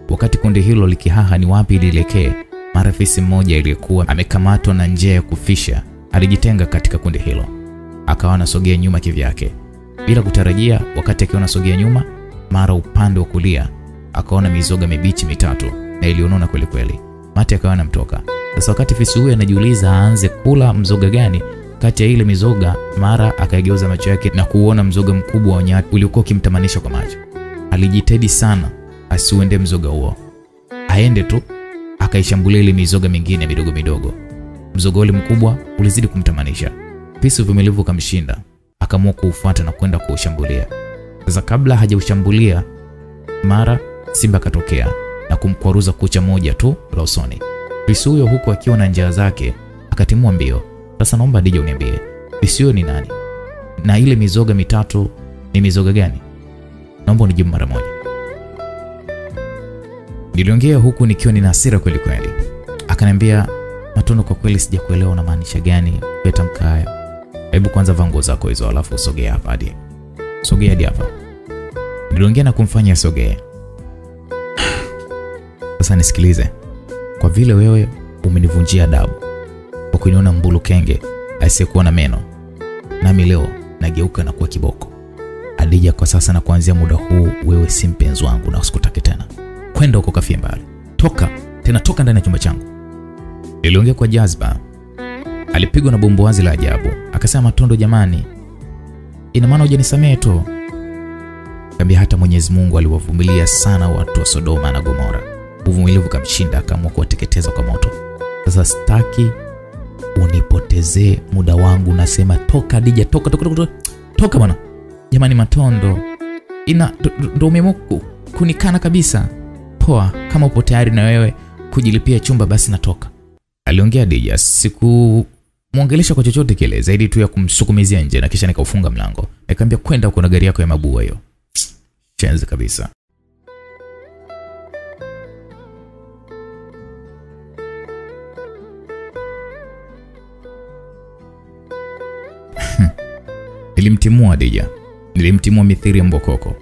Wakati kundi hilo likihaha ni wapi lilekee, mara fisi mmoja aliyekuwa amekamatwa na njia ya kufisha alijitenga katika kundi hilo, akawa anasogea nyuma kivyake bila kutarajia. Wakati akiwa anasogea nyuma, mara upande wa kulia akaona mizoga mibichi mitatu na iliyonona kwelikweli, kweli, mate akawa anamtoka. Sasa wakati fisi huyo anajiuliza aanze kula mzoga gani kati ya ile mizoga, mara akaegeuza macho yake na kuuona mzoga mkubwa wa nyati uliokuwa ukimtamanisha kwa macho. Alijitahidi sana asiuende mzoga huo, aende tu akaishambulia ile mizoga mingine midogo midogo. Mzoga ule mkubwa ulizidi kumtamanisha. Fisi uvumilivu ukamshinda, akaamua kuufuata na kwenda kuushambulia. Sasa kabla hajaushambulia, mara simba akatokea na kumkwaruza kucha moja tu la usoni. Fisi huyo huku akiwa na njaa zake akatimua mbio. Sasa naomba Dija uniambie, fisi huyo ni nani na ile mizoga mitatu ni mizoga gani? Naomba unijibu mara moja. Niliongea huku nikiwa nina hasira kweli kweli. Akaniambia, Matondo, kwa kweli sijakuelewa unamaanisha gani kuyatamka hayo. Hebu kwanza vaa nguo zako hizo, alafu usogee hapa hadi sogea hadi hapa. Niliongea na kumfanya asogee. [SIGHS] Sasa nisikilize, kwa vile wewe umenivunjia adabu kwa kuniona mbulu kenge asiyekuwa na meno, nami leo nageuka na kuwa kiboko. Adija, kwa sasa na kuanzia muda huu wewe si mpenzi wangu na usikutake tena. Kwenda huko kafie mbali, toka tena, toka ndani ya chumba changu. Niliongea kwa jazba, Alipigwa na bumbuazi la ajabu, akasema, Matondo jamani, ina maana hujanisamehe tu? Kambia hata Mwenyezi Mungu aliwavumilia sana watu wa Sodoma na Gomora, uvumilivu kamshinda, akaamua kuwateketeza kwa moto. Sasa staki unipotezee muda wangu, nasema toka Dija, toka toka toka, toka bwana. Jamani, Matondo ina ndo umeamua kunikana kabisa. Poa, kama upo tayari na wewe kujilipia chumba basi natoka, aliongea Dija. siku mwongelesha kwa chochote kile zaidi tu ya kumsukumizia nje na kisha nikaufunga mlango, nikamwambia kwenda, kuna gari yako ya mabua hiyo. Chenzi kabisa. Nilimtimua Adija, nilimtimua mithiri ya mbokoko,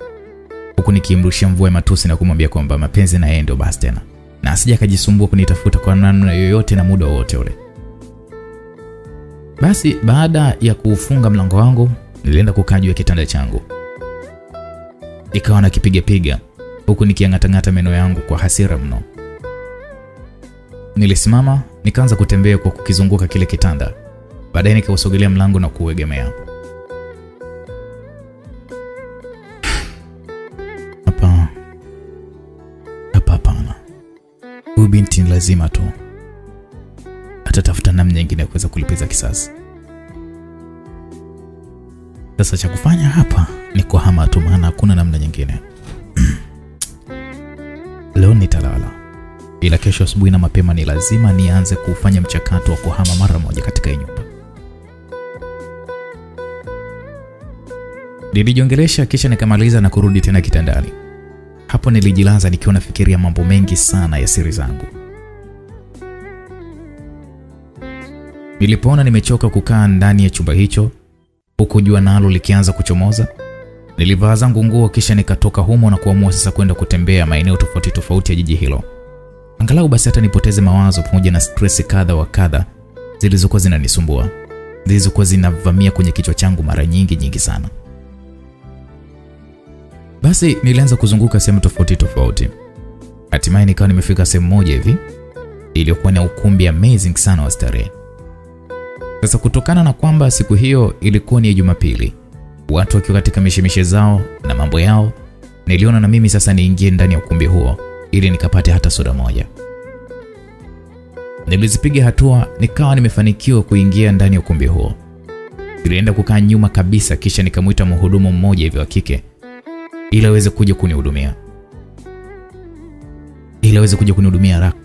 huku nikimrushia mvua ya matusi na kumwambia kwamba mapenzi na yeye ndio basi tena, na asija akajisumbua kunitafuta kwa namna yoyote na muda wowote ule. Basi baada ya kuufunga mlango wangu, nilienda kukaa juu ya kitanda changu, ikawa nakipigapiga huku nikiang'atang'ata meno yangu kwa hasira mno. Nilisimama nikaanza kutembea kwa kukizunguka kile kitanda, baadaye nikausogelea mlango na kuuegemea. Huyu binti ni lazima tu atatafuta namna nyingine ya kuweza kulipiza kisasi. Sasa cha kufanya hapa ni kuhama tu, maana hakuna namna nyingine. [CLEARS THROAT] Leo nitalala, ila kesho asubuhi na mapema ni lazima nianze kufanya mchakato wa kuhama mara moja katika hii nyumba. Nilijiongelesha kisha nikamaliza na kurudi tena kitandani. Hapo nilijilaza nikiwa nafikiria mambo mengi sana ya siri zangu. Nilipoona nimechoka kukaa ndani ya chumba hicho huku jua nalo likianza kuchomoza, nilivaa zangu nguo kisha nikatoka humo na kuamua sasa kwenda kutembea maeneo tofauti tofauti ya jiji hilo, angalau basi hata nipoteze mawazo pamoja na stresi kadha wa kadha zilizokuwa zinanisumbua, zilizokuwa zinavamia kwenye kichwa changu mara nyingi nyingi sana. Basi nilianza kuzunguka sehemu tofauti tofauti, hatimaye nikawa nimefika sehemu moja hivi iliyokuwa na ukumbi amazing sana wa starehe. Sasa kutokana na kwamba siku hiyo ilikuwa ni Jumapili, watu wakiwa katika mishemishe zao na mambo yao, niliona na mimi sasa niingie ndani ya ukumbi huo ili nikapate hata soda moja. Nilizipiga hatua, nikawa nimefanikiwa kuingia ndani ya ukumbi huo. Nilienda kukaa nyuma kabisa, kisha nikamwita mhudumu mmoja hivi wa kike ili aweze kuja kunihudumia, ili aweze kuja kunihudumia haraka.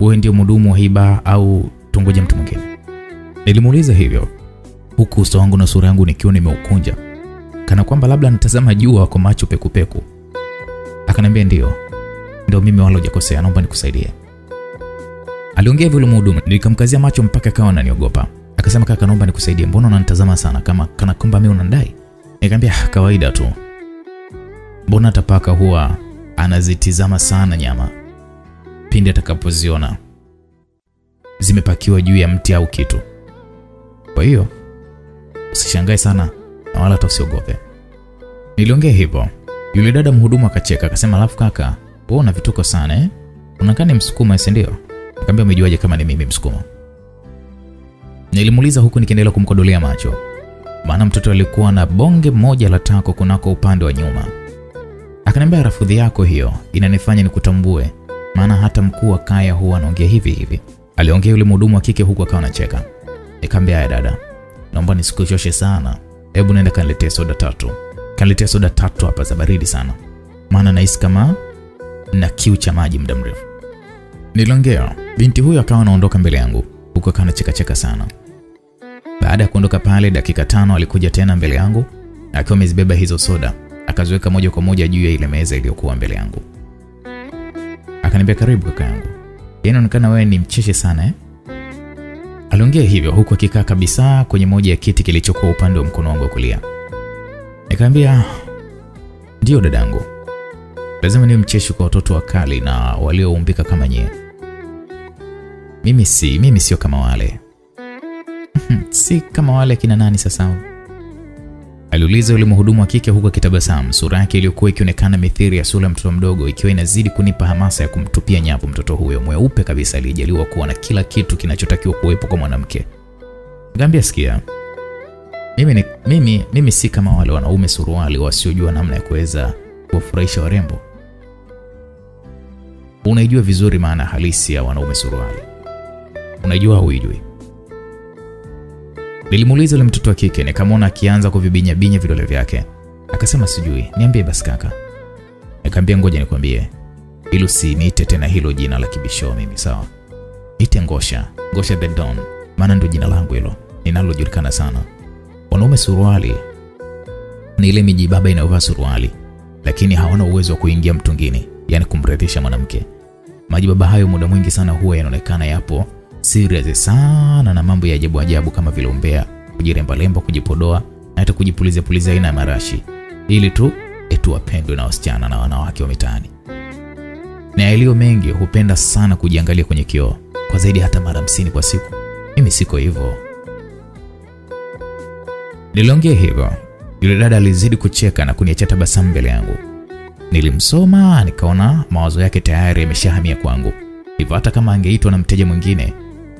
Wewe ndio mhudumu wa hiba au tungoje mtu mwingine? Nilimuuliza hivyo huku uso wangu na sura yangu nikiwa nimeukunja kana kwamba labda natazama jua kwa macho pekupeku. Akaniambia ndio, ndio mimi, wala hujakosea, naomba nikusaidie. Aliongea hivyo mhudumu, nikamkazia macho mpaka akawa ananiogopa. Akasema, kaka, naomba nikusaidie, mbona unanitazama sana kama kana kwamba mimi unandai? Nikamwambia kawaida tu, mbona tapaka huwa anazitizama sana nyama pindi atakapoziona zimepakiwa juu ya mti au kitu. Kwa hiyo usishangae sana na wala hata usiogope. Niliongea hivyo, yule dada mhudumu akacheka akasema, alafu kaka, wewe una vituko sana eh? Unakaa ni Msukuma, si ndio? Nikamwambia umejuaje kama ni mimi Msukuma? Nilimuuliza huku nikiendelea kumkodolea macho, maana mtoto alikuwa na bonge moja la tako kunako upande wa nyuma. Akaniambia, rafudhi yako hiyo inanifanya nikutambue, maana hata mkuu wa kaya huwa anaongea hivi hivi. Aliongea yule mhudumu wa kike huku akawa anacheka. Nikamwambia, haya dada, naomba nisikuchoshe sana, hebu nenda kaniletee soda tatu, kaniletee soda tatu hapa za baridi sana, maana nahisi kama na kiu cha maji muda mrefu. Niliongea, binti huyo akawa anaondoka mbele yangu huku akawa anachekacheka sana. Baada ya kuondoka pale, dakika tano alikuja tena mbele yangu akiwa amezibeba hizo soda, akaziweka moja kwa moja juu ya ile meza iliyokuwa mbele yangu. Akaniambia, karibu kaka yangu, inaonekana wewe ni mcheshe sana eh? Aliongea hivyo huku akikaa kabisa kwenye moja ya kiti kilichokuwa upande wa mkono wangu wa kulia. Nikamwambia, ndio dadangu, lazima niwe mcheshi kwa watoto wakali na walioumbika kama nyie. Mimi si mimi sio kama wale [LAUGHS] si kama wale kina nani sasa? Aliuliza yule mhudumu wa kike huku akitabasamu, sura yake iliyokuwa ikionekana mithiri ya sura mtoto mdogo, ikiwa inazidi kunipa hamasa ya kumtupia nyavu mtoto huyo mweupe kabisa aliyejaliwa kuwa na kila kitu kinachotakiwa kuwepo kwa mwanamke, Ngambia, sikia, mimi, ni, mimi, mimi si kama wale wanaume suruali wasiojua namna ya kuweza kuwafurahisha warembo. Unaijua vizuri maana halisi ya wanaume suruali, unaijua huijui? Nilimuuliza yule mtoto wa kike, nikamwona akianza kuvibinya-binya vidole vyake. Akasema sijui, niambie basi kaka. Nikamwambia ngoja nikwambie, ili usiniite tena hilo jina la kibisho mimi, sawa? Ite Ngosha, Ngosha the Don, maana ndio jina langu hilo ninalojulikana sana. Wanaume suruali ni ile miji baba inayovaa suruali, lakini hawana uwezo wa kuingia mtungini, yani kumridhisha mwanamke. maji baba hayo muda mwingi sana huwa yanaonekana yapo serious sana na mambo ya ajabu ajabu kama vile umbea, kujirembalemba, kujipodoa na hata kujipuliza puliza aina ya marashi, ili tu etu wapendwe na wasichana na wanawake wa mitaani. Na yaliyo mengi hupenda sana kujiangalia kwenye kioo kwa zaidi hata mara hamsini kwa siku. Mimi siko hivyo. Niliongea hivyo, yule dada alizidi kucheka na kuniachia tabasamu mbele yangu. Nilimsoma nikaona mawazo yake tayari yameshahamia kwangu, hivyo hata kama angeitwa na mteja mwingine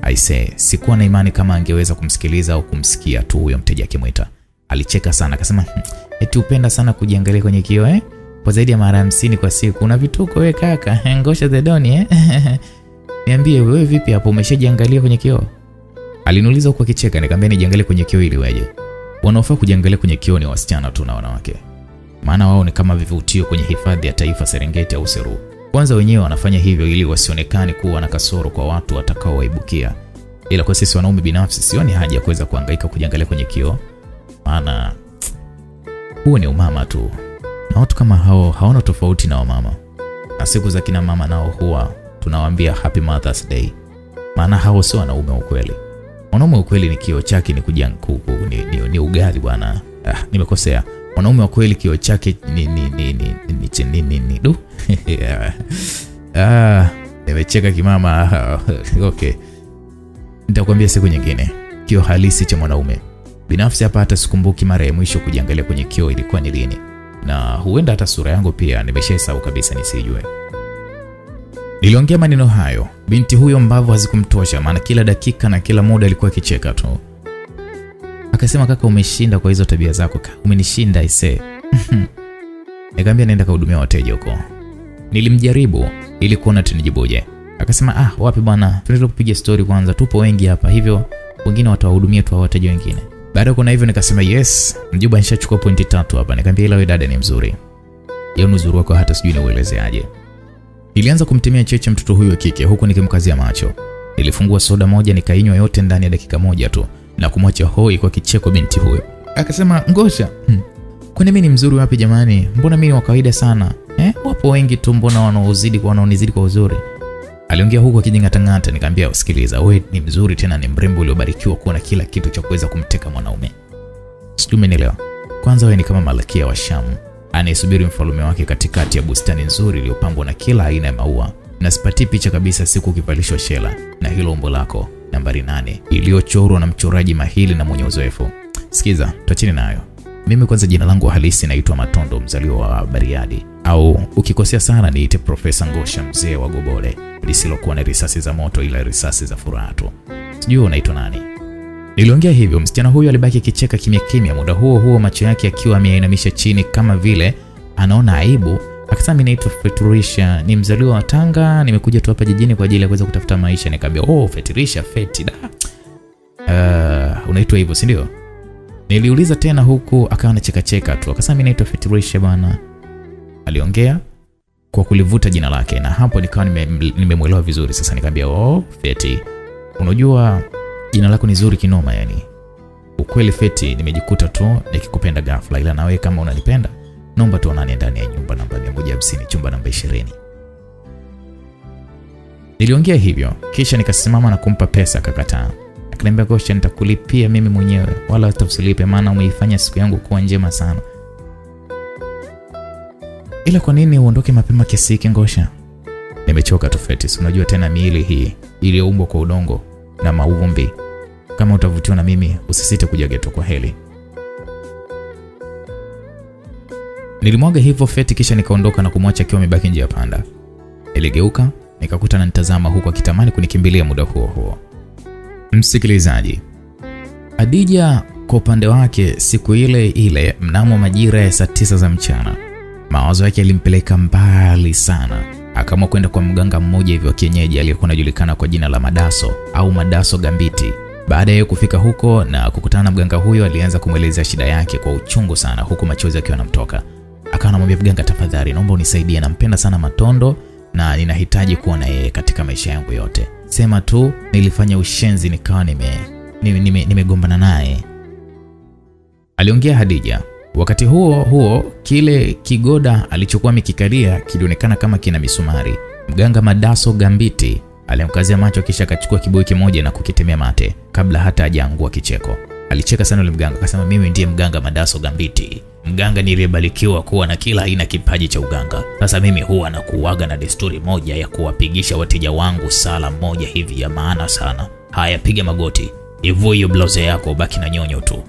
aisee, sikuwa na imani kama angeweza kumsikiliza au kumsikia tu huyo mteja akimwita. Alicheka sana akasema, "Hmm, eti upenda sana kujiangalia kwenye kioo eh? Kwa zaidi ya mara hamsini kwa siku. Una vituko we kaka, [LAUGHS] ngosha the doni eh? [LAUGHS] Niambie wewe, vipi hapo, umeshajiangalia kwenye kioo? Aliniuliza huku akicheka, nikamwambia nijiangalie kwenye kioo ili weje? Wanaofaa kujiangalia kwenye kioo ni wasichana tu na wanawake, maana wao ni kama vivutio kwenye hifadhi ya taifa Serengeti au Seru. Kwanza wenyewe wanafanya hivyo ili wasionekane kuwa na kasoro kwa watu watakaowaibukia, ila kwa sisi wanaume binafsi sioni haja ya kuweza kuangaika kujiangalia kwenye kioo, maana huo ni umama tu, na watu kama hao hawana tofauti na wamama. Na siku za kina mama nao huwa tunawaambia happy Mother's Day, maana hao sio wanaume wa ukweli. Mwanaume ukweli ni kioo chake ni kujankuku ni, ni, ni ugali bwana. Ah, nimekosea. Mwanaume wa kweli kio chake ni ni ni ni ni ni ni ni du. ah, nimecheka kimama. okay. Nitakwambia siku nyingine kio halisi cha mwanaume. Binafsi hapa hata sikumbuki mara ya mwisho kujiangalia kwenye kio ilikuwa ni lini, na huenda hata sura yangu pia nimeshaisahau kabisa nisijue. Niliongea maneno hayo, binti huyo mbavu hazikumtosha, maana kila dakika na kila muda alikuwa akicheka tu. Akasema, kaka, umeshinda kwa hizo tabia zako, umenishinda ise. [LAUGHS] Nikamwambia naenda kahudumia wateja huko. Nilimjaribu ili kuona tunijibuje. Akasema, ah, wapi bwana, tunaenda kupiga story kwanza, tupo wengi hapa, hivyo wengine watawahudumia tu wateja wengine. Baada ya kuona hivyo, nikasema yes, mjomba, nishachukua pointi tatu hapa. Nikamwambia, ila wewe dada ni mzuri, yaani uzuri wako hata sijui niuelezeaje. Nilianza kumtemea cheche mtoto huyu wa kike huku nikimkazia macho. Nilifungua soda moja nikainywa yote ndani ya dakika moja tu na kumwacha hoi kwa kicheko binti huyo. Akasema, Ngosha, hmm, kwani mimi ni mzuri wapi jamani? Mbona mimi ni wa kawaida sana eh? Wapo wengi tu, mbona wanaozidi kwa wanaonizidi kwa uzuri? Aliongea huku akijingatangata. Nikamwambia, usikiliza, wewe ni mzuri tena ni mrembo uliobarikiwa kuwa na kila kitu cha kuweza kumteka mwanaume. Sijui umenielewa? Kwanza wewe ni kama malkia wa Shamu anayesubiri mfalume wake katikati ya bustani nzuri iliyopambwa na kila aina ya maua, na sipati picha kabisa siku ukivalishwa shela na hilo umbo lako nambari nane iliyochorwa na mchoraji mahili na mwenye uzoefu. Sikiza, tuachane nayo. Mimi kwanza, jina langu halisi naitwa Matondo, mzaliwa wa Bariadi, au ukikosea sana niite Profesa Ngosha, mzee wa gobole lisilokuwa na risasi za moto, ila risasi za furaha tu. Sijui unaitwa nani? Niliongea hivyo, msichana huyo alibaki akicheka kimya kimya, muda huo huo macho yake akiwa ameyainamisha chini kama vile anaona aibu. Akasema, mimi naitwa Fetrisha, ni mzaliwa wa Tanga, nimekuja tu hapa jijini kwa ajili ya kuweza kutafuta maisha. Nikamwambia, oh, Fetrisha, Feti da. Uh, unaitwa hivyo si ndio? Niliuliza tena huku akawa anacheka cheka tu. Akasema, mimi naitwa Fetrisha bwana. Aliongea kwa kulivuta jina lake, na hapo nikawa nimemwelewa nime vizuri. Sasa nikamwambia, oh, Feti, unajua jina lako ni zuri kinoma yani. Ukweli Feti, nimejikuta tu nikikupenda ghafla, ila nawe kama unanipenda naomba tuonane ndani ya nyumba namba 150 chumba namba 20. Niliongea hivyo kisha nikasimama na kumpa pesa, akakataa. Akaniambia, Gosha, nitakulipia mimi mwenyewe, wala hata usilipe, maana umeifanya siku yangu kuwa njema sana. Ila kwa nini uondoke mapema kiasi hiki Ngosha? Nimechoka tu Feti, unajua tena miili hii iliyoumbwa kwa udongo na mauvumbi. Kama utavutiwa na mimi usisite kuja geto kwa heli. Nilimwaga hivyo Feti, kisha nikaondoka na kumwacha akiwa amebaki ya panda. Niligeuka nikakuta nanitazama huko akitamani kunikimbilia muda huo huo. Msikilizaji, Adija kwa upande wake, siku ile ile mnamo majira ya saa tisa za mchana, mawazo yake yalimpeleka mbali sana. Akaamua kwenda kwa mganga mmoja hivyo kienyeji aliyekuwa anajulikana kwa jina la Madaso au Madaso Gambiti. Baada ya kufika huko na kukutana na mganga huyo, alianza kumwelezea shida yake kwa uchungu sana, huku machozi akiwa yanamtoka. Akawa anamwambia mganga, tafadhali naomba unisaidie, nampenda sana Matondo na ninahitaji kuwa na yeye katika maisha yangu yote. Sema tu nilifanya ushenzi nikawa nime nimegombana nime, nime naye, aliongea Hadija. Wakati huo huo, kile kigoda alichokuwa amekikalia kilionekana kama kina misumari. Mganga Madaso Gambiti alimkazia macho, kisha akachukua kibuyu kimoja na kukitemea mate kabla hata hajaangua kicheko. Alicheka sana yule mganga, akasema, mimi ndiye mganga Madaso Gambiti, mganga niliyebarikiwa kuwa na kila aina kipaji cha uganga. Sasa mimi huwa na kuwaga na desturi moja ya kuwapigisha wateja wangu sala moja hivi ya maana sana. Haya, piga magoti, ivue hiyo blouse yako, baki na nyonyo tu.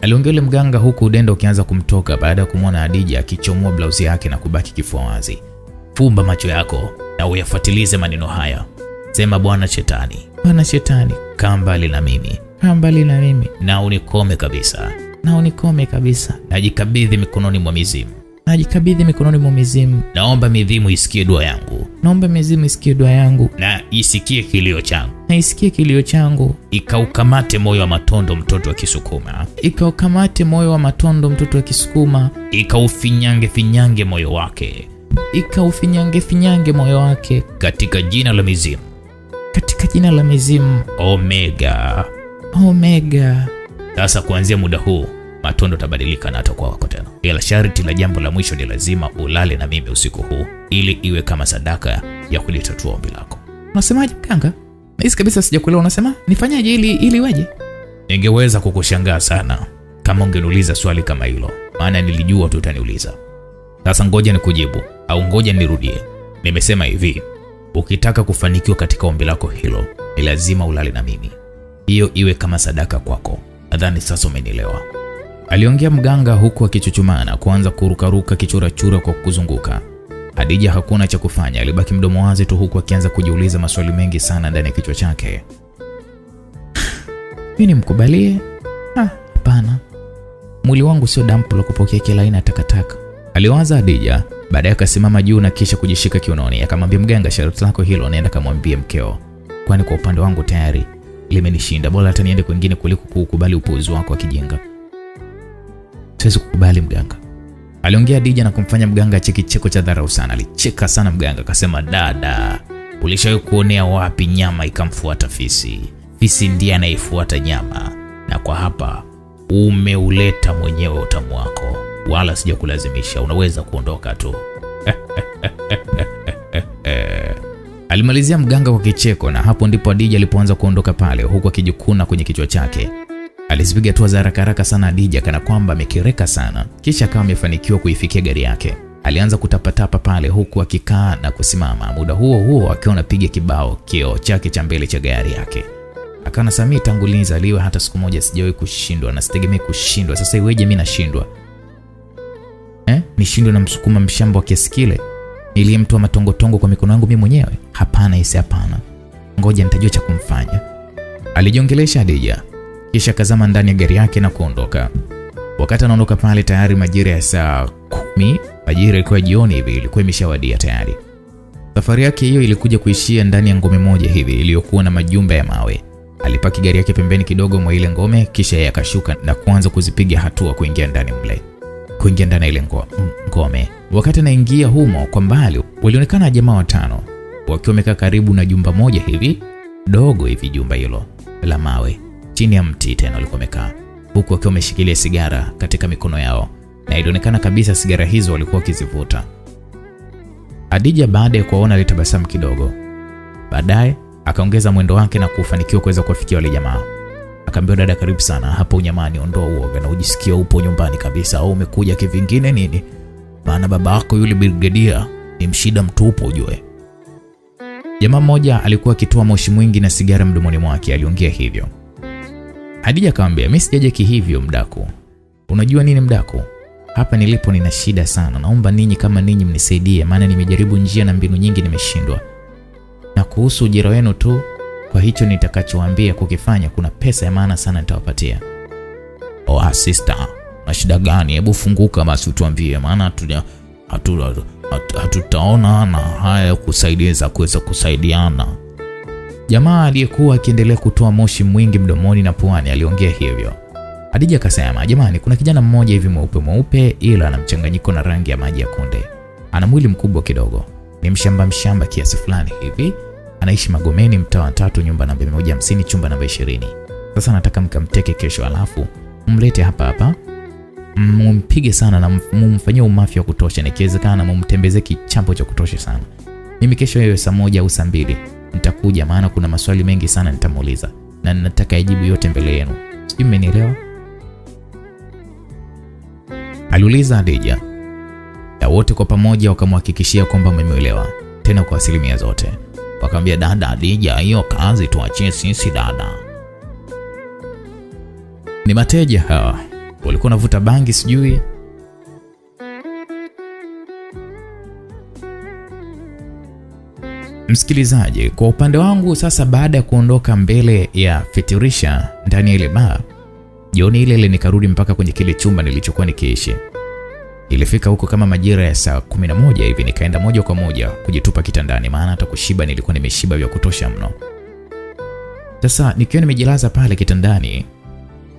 Aliongea yule mganga huku udenda ukianza kumtoka baada ya kumwona Hadija akichomoa blouse yake na kubaki kifua wazi. Fumba macho yako na uyafuatilize maneno haya. Sema, bwana Shetani, bwana Shetani, kaa mbali na mimi, kaa mbali na mimi, na unikome kabisa, na unikome kabisa. Najikabidhi mikononi mwa mizimu, najikabidhi mikononi mwa mizimu. Naomba mizimu isikie dua yangu, naomba mizimu isikie dua yangu, na isikie kilio changu, na isikie kilio changu. Ikaukamate moyo wa Matondo, mtoto wa Kisukuma, ikaukamate moyo wa Matondo, mtoto wa Kisukuma, ikaufinyange finyange moyo wake, ikaufinyange finyange moyo wake, katika jina la mizimu, katika jina la mizimu. Omega, Omega. Sasa kuanzia muda huu Matondo tabadilika na atakuwa wako tena, ila sharti la jambo la mwisho ni lazima ulale na mimi usiku huu, ili iwe kama sadaka ya kulitatua ombi lako. Unasemaje mganga? Nahisi kabisa sijakuelewa. Unasema nifanyaje ili ili waje? Ningeweza kukushangaa sana kama ungeniuliza swali kama hilo, maana nilijua tu utaniuliza. Sasa ngoja nikujibu au ngoja nirudie. Nimesema hivi, ukitaka kufanikiwa katika ombi lako hilo, ni lazima ulale na mimi, hiyo iwe kama sadaka kwako. Nadhani sasa umenielewa. Aliongea mganga huku akichuchumaa na kuanza kurukaruka kichurachura kwa kuzunguka. Hadija hakuna cha kufanya, alibaki mdomo wazi tu huku akianza kujiuliza maswali mengi sana ndani ya kichwa chake. [SIGHS] Mimi nimkubalie? Ah, Hapana, mwili wangu sio dampu la kupokea kila aina takataka, aliwaza Hadija. Baadaye akasimama juu na kisha kujishika kiunoni, akamwambia mganga, sharti lako hilo naenda kamwambie mkeo, kwani kwa upande wangu tayari limenishinda. Bora hata niende kwingine kuliko kukubali upuuzi wako wa kijinga. Siwezi kukubali mganga, aliongea Dija na kumfanya mganga acheke cheko cha dharau sana. Alicheka sana mganga, akasema, dada, ulishawahi kuonea wapi nyama ikamfuata fisi? Fisi ndiye anayefuata nyama, na kwa hapa umeuleta mwenyewe utamu wako, wala sijakulazimisha, unaweza kuondoka tu. [LAUGHS] Alimalizia mganga kwa kicheko, na hapo ndipo Adija alipoanza kuondoka pale, huku akijikuna kwenye kichwa chake. Alizipiga hatua za haraka haraka sana Adija, kana kwamba amekereka sana, kisha akawa amefanikiwa kuifikia gari yake. Alianza kutapatapa pale, huku akikaa na kusimama, muda huo huo akiwa anapiga kibao kioo chake cha mbele cha gari yake. Akana Samii, tangu lini zaliwe hata siku moja sijawahi kushindwa na sitegemei kushindwa. Sasa iweje mimi nashindwa eh? Nishindwe na msukuma mshamba wa kiasi kile niliyemtoa matongotongo kwa mikono yangu mimi mwenyewe? Hapana, isi hapana, ngoja nitajua cha kumfanya, alijiongelesha Hadija, kisha kazama ndani ya gari yake na kuondoka. Wakati anaondoka pale, tayari majira ya saa kumi, majira ilikuwa jioni hivi, ilikuwa imeshawadia tayari. Safari yake hiyo ilikuja kuishia ndani ya ngome moja hivi iliyokuwa na majumba ya mawe. Alipaki gari yake pembeni kidogo mwa ile ngome, kisha yeye akashuka na kuanza kuzipiga hatua kuingia ndani mle kuingia ndani ile ngome. Wakati anaingia humo, kwa mbali walionekana jamaa watano wakiwa wamekaa karibu na jumba moja hivi dogo hivi, jumba hilo la mawe chini ya mti tena walikuwa wamekaa, huku wakiwa wameshikilia sigara katika mikono yao, na ilionekana kabisa sigara hizo walikuwa wakizivuta. Adija baada ya kuwaona alitabasamu kidogo, baadaye akaongeza mwendo wake na kufanikiwa kuweza kuwafikia wale jamaa. Akaambia, dada, karibu sana hapo unyamani, ondoa uoga na ujisikia upo nyumbani kabisa, au umekuja kivingine nini? Maana baba yako yule brigadia ni mshida mtupu, ujue. Jamaa mmoja alikuwa akitoa moshi mwingi na sigara mdomoni mwake, aliongea hivyo. Hadija akamwambia, mimi sijaje kihivyo mdaku. Unajua nini mdaku, hapa nilipo nina shida sana, naomba ninyi kama ninyi mnisaidie, maana nimejaribu njia na mbinu nyingi nimeshindwa. Na kuhusu ujira wenu tu kwa hicho nitakachowaambia kukifanya, kuna pesa ya maana sana nitawapatia. Oh, sister, na shida gani? Hebu funguka basi utuambie, maana hatuja hatu, hatu, hatutaona na haya kusaidiza kuweza kusaidiana. Jamaa aliyekuwa akiendelea kutoa moshi mwingi mdomoni na puani aliongea hivyo. Hadija akasema, jamani, kuna kijana mmoja hivi mweupe mweupe, ila ana mchanganyiko na rangi ya maji ya kunde. Ana mwili mkubwa kidogo, ni mshamba mshamba kiasi fulani hivi. Anaishi Magomeni, mtaa wa tatu, nyumba namba 150, chumba namba 20. Sasa nataka mkamteke kesho, alafu mlete hapa hapa, mumpige sana na mumfanyie umafia wa kutosha, nikiwezekana mumtembeze kichambo cha kutosha sana. Mimi kesho hiyo saa moja au saa mbili nitakuja, maana kuna maswali mengi sana nitamuuliza na nataka yajibu yote mbele yenu. Sijui mmenielewa? aliuliza Adija na wote kwa pamoja wakamhakikishia kwamba mmemuelewa tena kwa asilimia zote. Wakamwambia, dada Adija, hiyo kazi tuachie sisi dada. Ni mateja hawa, walikuwa wanavuta bangi sijui Msikilizaji, kwa upande wangu sasa, baada ya kuondoka mbele ya fitirisha ndani ya ile baa, jioni ile ile nikarudi mpaka kwenye kile chumba nilichokuwa nikiishi. Ilifika huko kama majira ya saa 11 hivi, nikaenda moja kwa moja kujitupa kitandani, maana hata kushiba nilikuwa nimeshiba vya kutosha mno. Sasa nikiwa nimejilaza pale kitandani,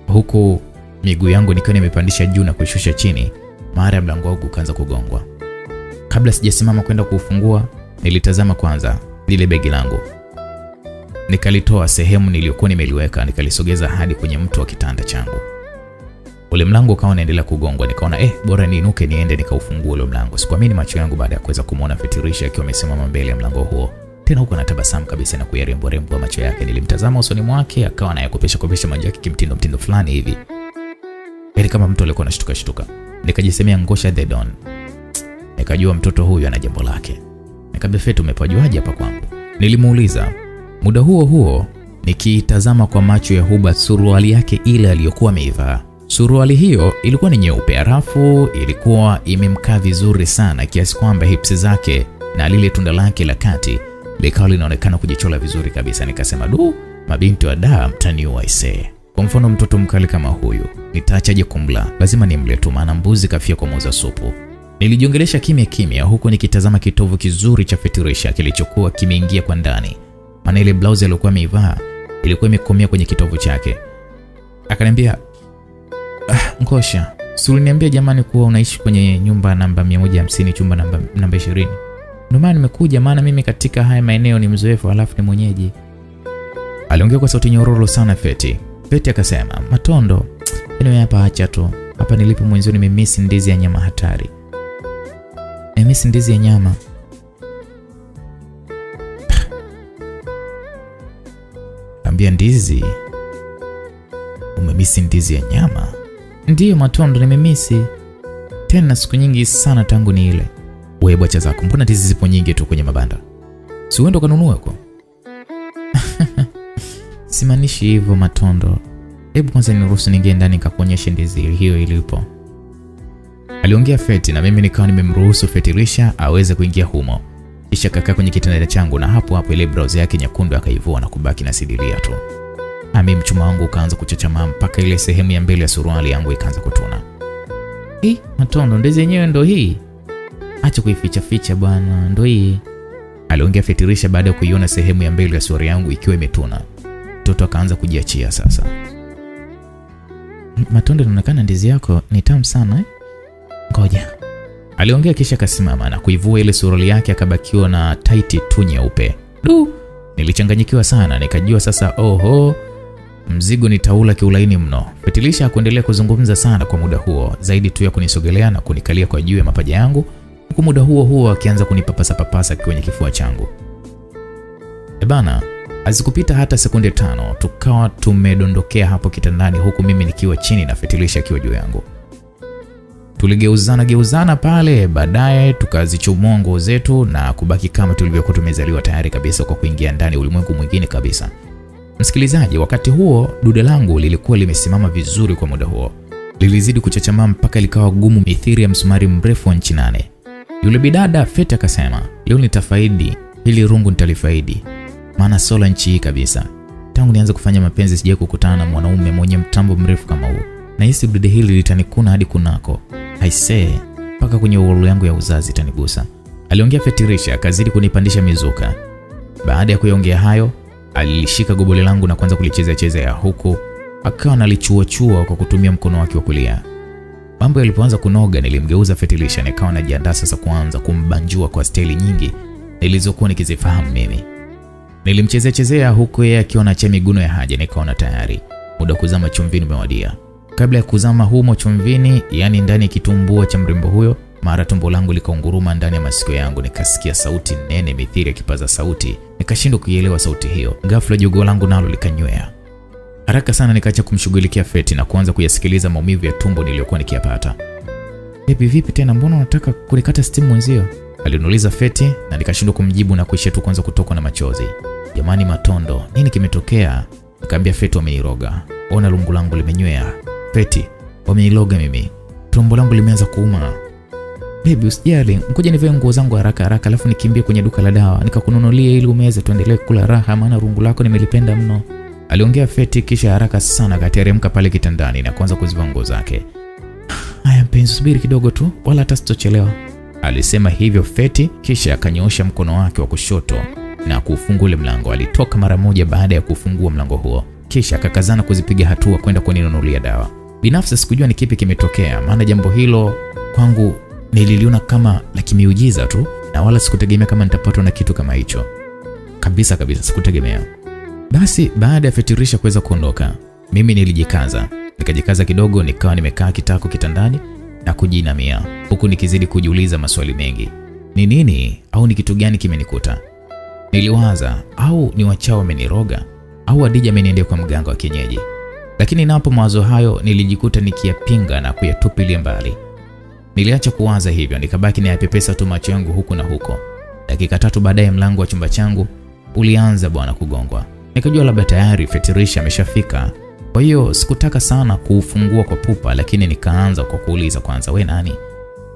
huku miguu yangu nikiwa nimepandisha juu na kuishusha chini, mara ya mlango wangu ukaanza kugongwa. Kabla sijasimama kwenda kuufungua nilitazama kwanza lile begi langu, nikalitoa sehemu niliyokuwa nimeliweka, nikalisogeza hadi kwenye mto wa kitanda changu. Ule mlango ukawa unaendelea kugongwa, nikaona eh, bora niinuke niende nikaufungua ule mlango. Sikuamini macho yangu baada ya kuweza kumwona Fitirisha akiwa amesimama mbele ya mlango huo, tena huko anatabasamu kabisa na kuyarembwa rembwa macho yake. Nilimtazama usoni mwake, akawa anayakopesha kopesha maji yake kimtindo mtindo fulani hivi, yaani kama mtu alikuwa anashtuka shtuka. Nikajisemea ngosha the don, nikajua mtoto huyu ana jambo lake. Nikamwambia Fetu, umepajuaje hapa kwangu? Nilimuuliza. Muda huo huo nikiitazama kwa macho ya huba suruali yake ile aliyokuwa ameivaa. Suruali hiyo ilikuwa ni nyeupe, halafu ilikuwa imemkaa vizuri sana kiasi kwamba hips zake na lile tunda lake la kati likawa linaonekana kujichola vizuri kabisa. Nikasema, du, mabinti wa da mtaniua isee. Kwa mfano mtoto mkali kama huyu nitaachaje kumla? Lazima nimle tu, maana mbuzi kafia kwa muuza supu. Nilijiongelesha kimya kimya, huku nikitazama kitovu kizuri cha Fetirisha kilichokuwa kimeingia kwa ndani, maana ile blouse aliyokuwa ameivaa ilikuwa imekomea kwenye kitovu chake. Akaniambia, ah, Ngosha, si uliniambia jamani kuwa unaishi kwenye nyumba namba 150 chumba namba namba 20? Ndio maana nimekuja, maana mimi katika haya maeneo ni mzoefu, alafu ni mwenyeji. Aliongea kwa sauti nyororo sana Feti. Feti akasema, Matondo, anyway, hapa acha tu hapa nilipo mwenzio, nimemisi ndizi ya nyama hatari nimemisi ndizi ya nyama. Ambia ndizi? Umemisi ndizi ya nyama? Ndiyo Matondo, nimemisi tena siku nyingi sana tangu ni ile. Wewe bwacha zako, mbona tizi zipo nyingi tu kwenye mabanda? Si uende ukanunua huko? [LAUGHS] Simaanishi hivyo Matondo, hebu kwanza niruhusu ningie ndani nikakuonyeshe ndizi hiyo ilipo. Aliongea Feti na mimi nikawa nimemruhusu Fetirisha aweze kuingia humo, kisha kakaa kwenye kitanda changu, na hapo hapo ile brauzi yake nyekundu akaivua na kubaki na sidiria tu. Ami mchuma wangu ukaanza kuchachamaa mpaka ile sehemu ya mbele ya suruali yangu ikaanza kutuna. Hii Matondo, ndizi yenyewe ndo hii? Acha kuificha ficha bwana, ndo hii, aliongea fitirisha baada ya kuiona sehemu ya mbele ya suruali yangu ikiwa imetuna. Mtoto akaanza kujiachia sasa. Matondo, inaonekana ndizi yako ni tamu sana eh? Ngoja, aliongea kisha akasimama na kuivua ile suruali yake, akabakiwa na taiti tu nyeupe. Du, nilichanganyikiwa sana, nikajua sasa, oho, mzigo nitaula kiulaini mno. Fetilisha hakuendelea kuzungumza sana kwa muda huo, zaidi tu ya kunisogelea na kunikalia kwa juu ya mapaja yangu, huku muda huo huo akianza kunipapasa papasa kwenye kifua changu. Ebana, hazikupita hata sekunde tano tukawa tumedondokea hapo kitandani, huku mimi nikiwa chini na Fetilisha akiwa juu yangu. Tuligeuzana geuzana pale, baadaye tukazichomoa nguo zetu na kubaki kama tulivyokuwa tumezaliwa tayari kabisa kwa kuingia ndani ulimwengu mwingine kabisa. Msikilizaji, wakati huo dude langu lilikuwa limesimama vizuri kwa muda huo, lilizidi kuchachamaa mpaka likawa gumu mithiri ya msumari mrefu wa nchi nane. Yule bidada Fete akasema, leo nitafaidi hili rungu, nitalifaidi. maana sola nchi hii kabisa. Tangu nianze kufanya mapenzi sijawahi kukutana na mwanaume mwenye mtambo mrefu kama huu. Nahisi dude hili litanikuna hadi kunako. Aisee, mpaka kwenye uhuru yangu ya uzazi itanigusa. Aliongea Fetirisha, akazidi kunipandisha mizuka. Baada ya kuyaongea hayo, alilishika gobole langu na kuanza kulichezea ya huku akawa nalichuachua kwa kutumia mkono wake wa kulia. Mambo yalipoanza kunoga, nilimgeuza Fetilisha, nikawa najiandaa sasa kuanza kumbanjua kwa steli nyingi nilizokuwa nikizifahamu mimi. Nilimchezea chezea huku yeye akiwa anachia miguno ya haja, nikaona tayari muda wa kuzama chumvini umewadia. Kabla ya kuzama humo chumvini, yani ndani ya kitumbua cha mrembo huyo, mara tumbo langu likaunguruma ndani ya masikio yangu, nikasikia sauti nene mithiri ya kipaza sauti, nikashindwa kuielewa sauti hiyo. Ghafla jogoo langu nalo likanywea. Haraka sana nikaacha kumshughulikia Feti na kuanza kuyasikiliza maumivu ya tumbo niliyokuwa nikiyapata. Vipi vipi tena, mbona unataka kunikata stimu mwenzio? Aliniuliza Feti na nikashindwa kumjibu na kuishia tu kuanza kutokwa na machozi. Jamani Matondo, nini kimetokea? Nikaambia Feti wameniroga. Ona lungu langu limenywea. Feti, wameniroga mimi. Tumbo langu limeanza kuuma. Bebi, usijali, ngoja nivae nguo zangu haraka haraka alafu nikimbie kwenye duka la dawa nikakununulia ili umeze tuendelee kula raha, maana rungu lako nimelipenda mno. Aliongea Feti kisha haraka sana akateremka pale kitandani na kuanza kuziva nguo zake. Haya mpenzi, subiri kidogo tu, wala hata sitochelewa. Alisema hivyo Feti, kisha akanyoosha mkono wake wa kushoto na kuufunga ule mlango. Alitoka mara moja baada ya kufungua mlango huo, kisha akakazana kuzipiga hatua kwenda kuninunulia dawa. Binafsi sikujua ni kipi kimetokea, maana jambo hilo kwangu nililiona kama la kimiujiza tu, na wala sikutegemea kama nitapatwa na kitu kama hicho kabisa kabisa, sikutegemea. Basi baada ya Fetirisha kuweza kuondoka, mimi nilijikaza, nikajikaza kidogo, nikawa nimekaa kitako kitandani na kujinamia, huku nikizidi kujiuliza maswali mengi. Ni nini au ni kitu gani kimenikuta? Niliwaza, au ni wachao wameniroga au Adija ameniendea kwa mganga wa kienyeji. Lakini napo mawazo hayo nilijikuta nikiyapinga na kuyatupilia mbali. Niliacha kuwaza hivyo, nikabaki nayapepesa tu macho yangu huku na huko. Dakika tatu baadaye, mlango wa chumba changu ulianza bwana kugongwa. Nikajua labda tayari Fetirisha ameshafika. Kwa hiyo sikutaka sana kuufungua kwa pupa, lakini nikaanza kwa kuuliza kwanza, we nani?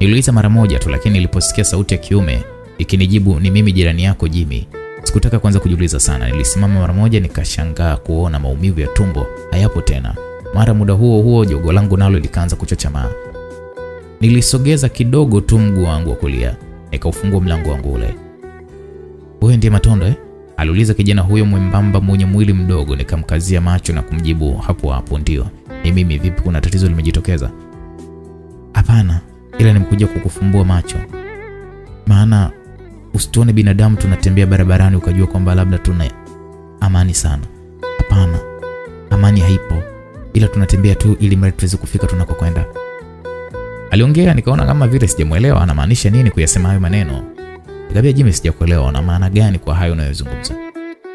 Niliuliza mara moja tu, lakini niliposikia sauti ya kiume ikinijibu ni mimi jirani yako Jimmy, sikutaka kwanza kujiuliza sana. Nilisimama mara moja, nikashangaa kuona maumivu ya tumbo hayapo tena. Mara muda huo huo jogo langu nalo likaanza kuchochamaa. Nilisogeza kidogo tu mguu wangu wa kulia, nikaufungua mlango wangu ule. Wewe ndiye Matondo eh? aliuliza kijana huyo mwembamba mwenye mwili mdogo. Nikamkazia macho na kumjibu hapo hapo, ndio ni mimi. Vipi, kuna tatizo limejitokeza? Hapana, ila nimekuja kukufumbua macho, maana usituone binadamu tunatembea barabarani ukajua kwamba labda tuna amani sana. Hapana, amani haipo, ila tunatembea tu ili mradi tuweze kufika tunakokwenda. Aliongea, nikaona kama vile sijamwelewa anamaanisha nini kuyasema hayo maneno. Nikamwambia Jimmy, sijakuelewa una maana gani kwa hayo unayozungumza?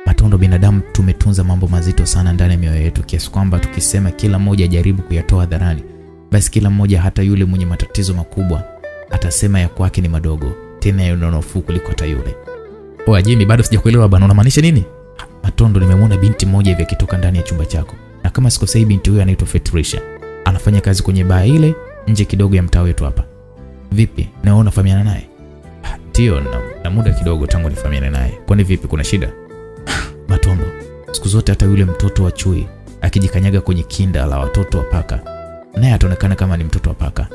Matondo, binadamu tumetunza mambo mazito sana ndani ya mioyo yetu kiasi kwamba tukisema kila mmoja ajaribu kuyatoa hadharani, basi kila mmoja, hata yule mwenye matatizo makubwa, atasema ya kwake ni madogo, tena yana nafuu kuliko hata yule. Oa Jimmy, bado sijakuelewa bana, unamaanisha nini? Matondo, nimemwona binti mmoja hivi akitoka ndani ya chumba chako, na kama sikosei, binti huyo anaitwa Fetrisha, anafanya kazi kwenye baa ile nje kidogo ya mtaa wetu hapa. Vipi, na wewe unafahamiana naye? Ndio, na, na muda kidogo tangu nifahamiane naye. Kwani vipi, kuna shida? [SIGHS] Matondo, siku zote hata yule mtoto wa chui akijikanyaga kwenye kinda la watoto wa paka, naye ataonekana kama ni mtoto wa paka,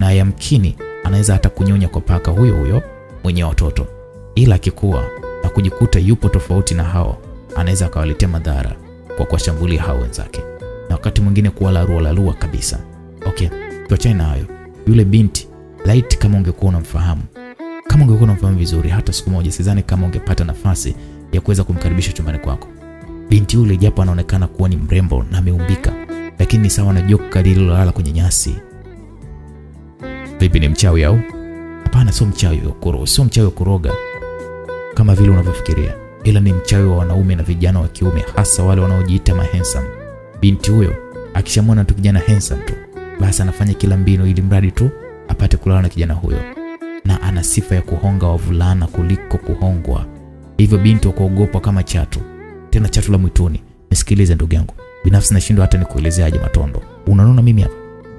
na yamkini anaweza hata kunyonya kwa paka huyo huyo mwenye watoto, ila akikuwa na kujikuta yupo tofauti na hao, anaweza akawaletea madhara kwa kuwashambulia hao wenzake, na wakati mwingine kuwalarualalua kabisa. Okay, tuachane na hayo. Yule binti light, kama ungekuwa unamfahamu kama ungekuwa unamfahamu vizuri, hata siku moja sidhani kama ungepata nafasi ya kuweza kumkaribisha chumbani kwako. Binti yule japo anaonekana kuwa ni mrembo na ameumbika, lakini ni sawa na joka lililolala kwenye nyasi. Vipi, ni mchawi au? Hapana, sio mchawi wa kuroga, sio mchawi wa kuroga kama vile unavyofikiria, ila ni mchawi wa wanaume na vijana wa kiume, hasa wale wanaojiita mahensam. Binti huyo akishamwona tu kijana handsome tu, basi anafanya kila mbinu ili mradi tu apate kulala na kijana huyo na ana sifa ya kuhonga wavulana kuliko kuhongwa. Hivyo binti wa kuogopwa kama chatu, tena chatu la mwituni. Nisikilize ndugu yangu, binafsi nashindwa hata nikuelezeaje. Matondo, unaona mimi hapa?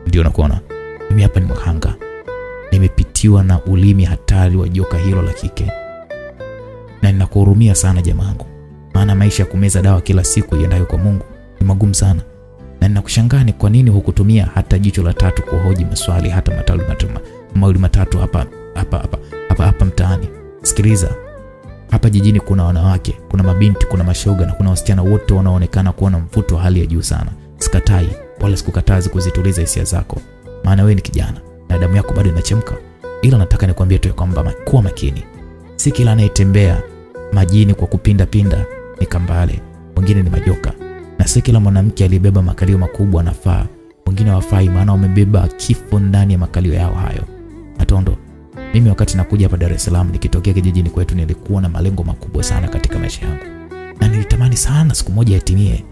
Ndio nakuona mimi hapa, ni mhanga, nimepitiwa na ulimi hatari wa joka hilo la kike, na ninakuhurumia sana jamaangu. maana maisha ya kumeza dawa kila siku iendayo kwa Mungu ni magumu sana, na ninakushangaa ni kwa nini hukutumia hata jicho la tatu kuhoji maswali hata matatu mawili matatu hapa hapa hapa hapa hapa mtaani. Sikiliza, hapa jijini kuna wanawake, kuna mabinti, kuna mashoga na kuna wasichana, wote wanaonekana kuwa na mvuto wa hali ya juu sana. Sikatai wala sikukatazi kuzituliza hisia zako, maana wewe ni kijana na damu yako bado inachemka, ila nataka nikwambie tu kwamba kuwa makini. Si kila anayetembea majini kwa kupinda pinda ni kambale, wengine ni majoka, na si kila mwanamke aliyebeba makalio makubwa anafaa, wengine wafai, maana wamebeba kifo ndani ya makalio yao hayo. Atondo, mimi wakati nakuja hapa Dar es Salaam nikitokea kijijini kwetu, nilikuwa na malengo makubwa sana katika maisha yangu na nilitamani sana siku moja yatimie,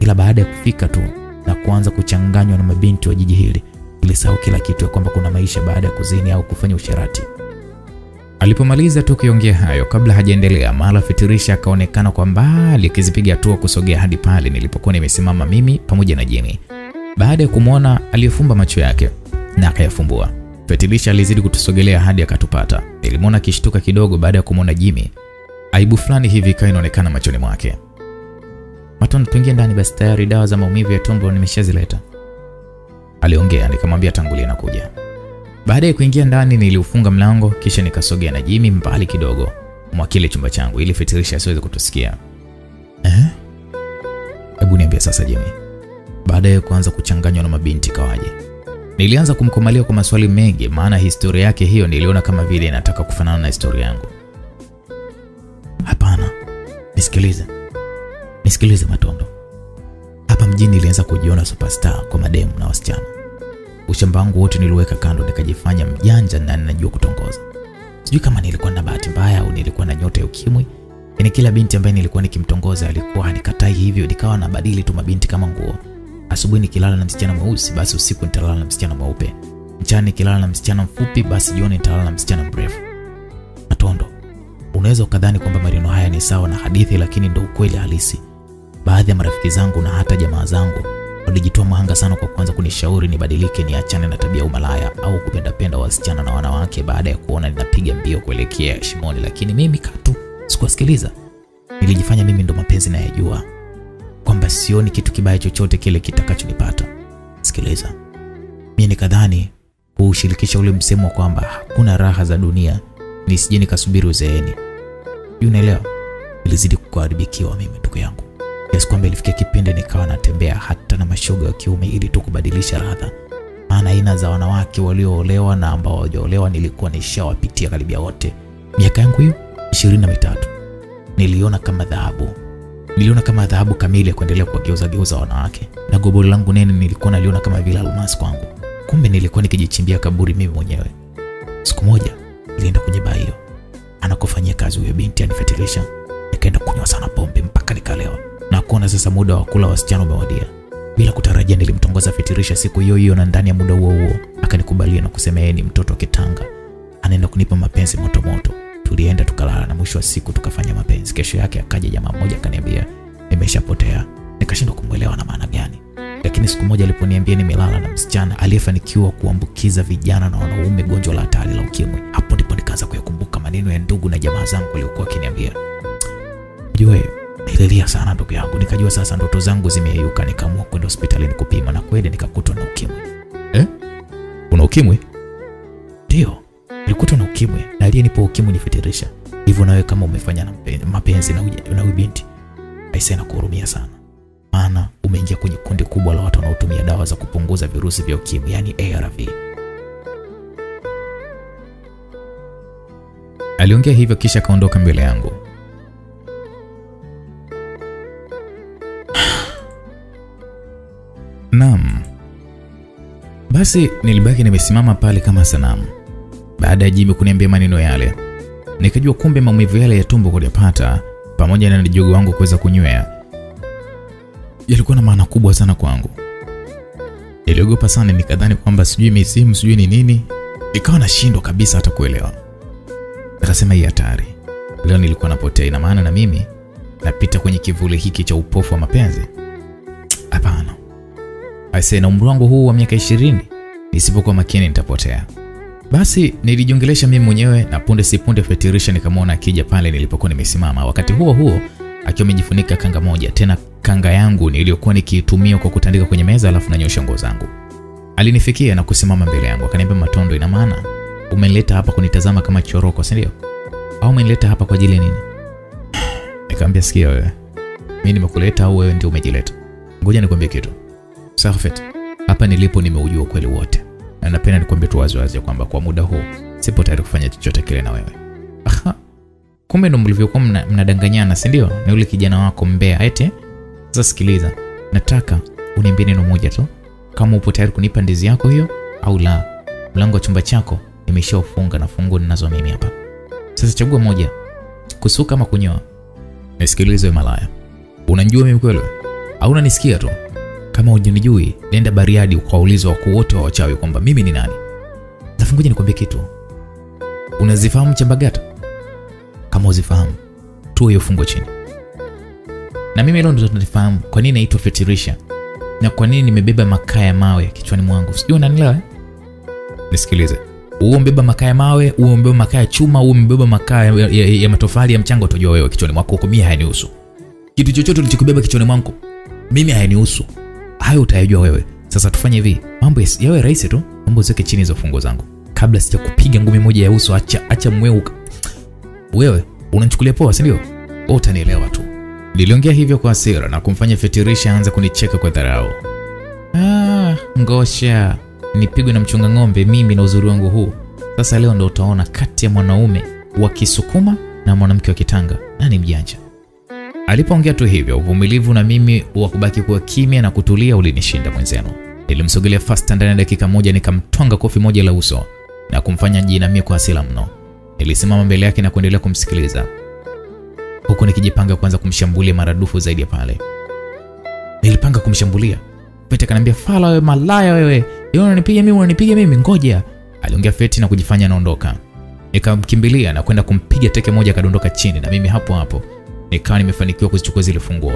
ila baada ya kufika tu na kuanza kuchanganywa na mabinti wa jiji hili, nilisahau kila kitu ya kwamba kuna maisha baada ya kuzini au kufanya usherati. Alipomaliza tu kuongea hayo, kabla hajaendelea, mara Fitirisha akaonekana kwa mbali akizipiga hatua kusogea hadi pale nilipokuwa nimesimama mimi pamoja na Jini. Baada ya kumwona, aliyefumba macho yake na akayafumbua. Fitirisha alizidi kutusogelea hadi akatupata. Nilimwona akishtuka kidogo baada ya kumwona Jimmy. Aibu fulani hivi ikawa inaonekana machoni mwake. Matondo, tuingie ndani basi, tayari dawa za maumivu ya tumbo nimeshazileta, aliongea. Nikamwambia tangulia, nakuja. Baada ya kuingia ndani niliufunga mlango kisha nikasogea na Jimmy mbali kidogo mwa kile chumba changu ili Fetirisha asiweze kutusikia. Eh? Hebu niambia sasa Jimmy. Baada ya kuanza kuchanganywa na mabinti kawaje? Nilianza kumkomalia kwa maswali mengi, maana historia yake hiyo niliona kama vile inataka kufanana na historia yangu. Hapana. Nisikilize. Nisikilize Matondo. Hapa mjini nilianza kujiona superstar kwa mademu na wasichana. Ushamba wangu wote niliweka kando nikajifanya mjanja na ninajua kutongoza. Sijui kama nilikuwa na bahati mbaya au nilikuwa na nyota ya ukimwi. Yaani kila binti ambaye nilikuwa nikimtongoza alikuwa anikatai hivyo, nikawa nabadili tu mabinti kama nguo. Asubuhi nikilala na msichana mweusi, basi usiku nitalala na msichana mweupe. Mchana nikilala na msichana mfupi, basi jioni nitalala na msichana mrefu. Matondo, unaweza ukadhani kwamba maneno haya ni sawa na hadithi, lakini ndo ukweli halisi. Baadhi ya marafiki zangu na hata jamaa zangu walijitoa mhanga sana kwa kuanza kunishauri nibadilike, niachane na tabia umalaya au kupendapenda wasichana na wanawake, baada ya kuona ninapiga mbio kuelekea shimoni, lakini mimi katu sikuwasikiliza. Nilijifanya mimi ndo mapenzi nayajua, kwamba sioni kitu kibaya chochote kile kitakachonipata. Sikiliza, mimi nikadhani kuushirikisha ule msemo wa kwamba hakuna raha za dunia nisije nikasubiri uzeeni. Unaelewa? Nilizidi kuharibikiwa mimi ndugu yangu, kiasi kwamba ilifikia kipindi nikawa natembea hata na mashoga wa kiume ili tu kubadilisha radha, maana aina za wanawake walioolewa na ambao hawajaolewa nilikuwa nishawapitia karibia wote. Miaka yangu hiyo ishirini na mitatu niliona kama dhahabu, niliona kama dhahabu kamili ya kuendelea kuwageuza geuza wanawake, na gobolo langu nene nilikuwa naliona kama vile almasi kwangu. Kumbe nilikuwa nikijichimbia kaburi mimi mwenyewe. Siku moja nilienda kwenye baa hiyo anakofanyia kazi huyo binti anifatilisha, nikaenda kunywa sana pombe mpaka nikalewa na kuona sasa muda wa kula wasichana umewadia. Bila kutarajia nilimtongoza Fitirisha siku hiyo hiyo, na ndani ya muda huo huo akanikubalia na kusema yeye ni mtoto wa Kitanga, anaenda kunipa mapenzi moto moto. Tulienda tukalala na mwisho wa siku tukafanya mapenzi. Kesho yake akaja jamaa mmoja akaniambia nimeshapotea. Nikashindwa kumwelewa na maana gani, lakini siku moja aliponiambia nimelala na msichana aliyefanikiwa kuambukiza vijana na wanaume gonjwa la hatari la ukimwi, hapo ndipo nikaanza kuyakumbuka maneno ya ndugu na jamaa zangu waliokuwa wakiniambia. Jue nililia sana ndugu yangu, nikajua sasa ndoto zangu zimeyeyuka. Nikaamua kwenda hospitalini kupima, na kweli nikakutwa na ukimwi. Eh? Una ukimwi? Ndio, nilikutwa na ukimwi na aliyenipa ukimwi nifitirisha Hivyo nawe kama umefanya na mapenzi na huyu binti, na nakuhurumia sana, maana umeingia kwenye kundi kubwa la watu wanaotumia dawa za kupunguza virusi vya ukimwi, yani ARV. Aliongea hivyo kisha akaondoka mbele yangu. Naam. Basi nilibaki nimesimama pale kama sanamu. Baada ya Jimmy kuniambia maneno yale, nikajua kumbe maumivu yale ya tumbo kuliyapata pamoja na jogo wangu kuweza kunywea yalikuwa na maana kubwa sana kwangu. Niliogopa sana, nikadhani kwamba sijui misimu sijui ni nini, nikawa nashindwa kabisa hata kuelewa. Nikasema hii hatari. Leo nilikuwa napotea, ina maana na mimi napita kwenye kivuli hiki cha upofu wa mapenzi? Hapana. Aisee, na umri wangu huu wa miaka ishirini, nisipokuwa makini nitapotea. Basi nilijiongelesha mimi mwenyewe na punde si punde Fetirisha nikamwona akija pale nilipokuwa nimesimama. Wakati huo huo akiwa amejifunika kanga moja, tena kanga yangu niliyokuwa nikiitumia kwa kutandika kwenye meza, alafu nanyosha nguo zangu. Alinifikia na kusimama mbele yangu akaniambia, Matondo, ina maana umenileta hapa kunitazama kama choroko, si ndio? Au umenileta hapa kwa ajili nini? Nikamwambia, sikia wewe, mimi nimekuleta au wewe ndio umejileta? Ngoja nikwambie kitu. Safet, hapa nilipo nimeujua ukweli wote, na napenda nikwambie tu wazi wazi kwamba kwa muda huu sipo tayari kufanya chochote kile na wewe. Aha, kumbe ndo mlivyokuwa mna, mnadanganyana, si ndio? Na yule kijana wako mbea eti. Sasa sikiliza, nataka uniambie neno moja tu, kama upo tayari kunipa ndizi yako hiyo au la. Mlango wa chumba chako nimeshaufunga na funguo ninazo mimi hapa. Sasa chagua moja, kusuka ama kunyoa. Nisikilize malaya, unanijua mimi kweli au unanisikia tu? Kama hujanijui, nenda Bariadi ukawauliza wakuu wote wa wachawi kwamba mimi ni nani. Alafu ngoja nikwambie kitu, unazifahamu Chambagata? Kama uzifahamu, tuwe hiyo fungo chini. Na mimi leo ndo tunafahamu kwa nini naitwa Fetirisha na kwa nini nimebeba makaa ya mawe kichwani mwangu. Sijui unanielewa eh? Nisikilize, uwe mbeba makaa ya mawe, uwe mbeba makaa ya chuma, uwe mbeba makaa ya, ya, ya matofali ya mchanga, utajua wewe kichwani mwako huko. Mimi hayanihusu kitu chochote ulichokibeba kichwani mwangu, mimi hayanihusu. Hayo utayajua wewe. Sasa tufanye hivi, mambo yawe rahisi tu, mambo ziweke chini hizo fungo zangu kabla sija kupiga ngumi moja ya uso. Acha acha mweuka wewe, unanichukulia poa, si ndio? Wewe utanielewa tu. Niliongea hivyo kwa hasira na kumfanya Fetirisha aanze kunicheka kwa dharau. Ah, ngosha nipigwe na mchunga ng'ombe mimi na uzuri wangu huu. Sasa leo ndo utaona kati ya mwanaume wa Kisukuma na mwanamke wa Kitanga nani mjanja. Alipoongea tu hivyo, uvumilivu na mimi wa kubaki kuwa kimya na kutulia ulinishinda mwenzenu. Nilimsogelea fasta ndani ya dakika moja, nikamtwanga kofi moja la uso na kumfanya jinamie kwa hasira mno. Nilisimama mbele yake na kuendelea kumsikiliza huku nikijipanga kuanza kumshambulia maradufu zaidi ya pale. Nilipanga kumshambulia Feti akaniambia, fala wewe, malaya wewe, yeye unanipiga mimi, unanipiga mimi, ngoja. Aliongea Feti na kujifanya anaondoka. Nikamkimbilia na kwenda kumpiga teke moja, akadondoka chini, na mimi hapo hapo nikawa nimefanikiwa kuzichukua zile funguo.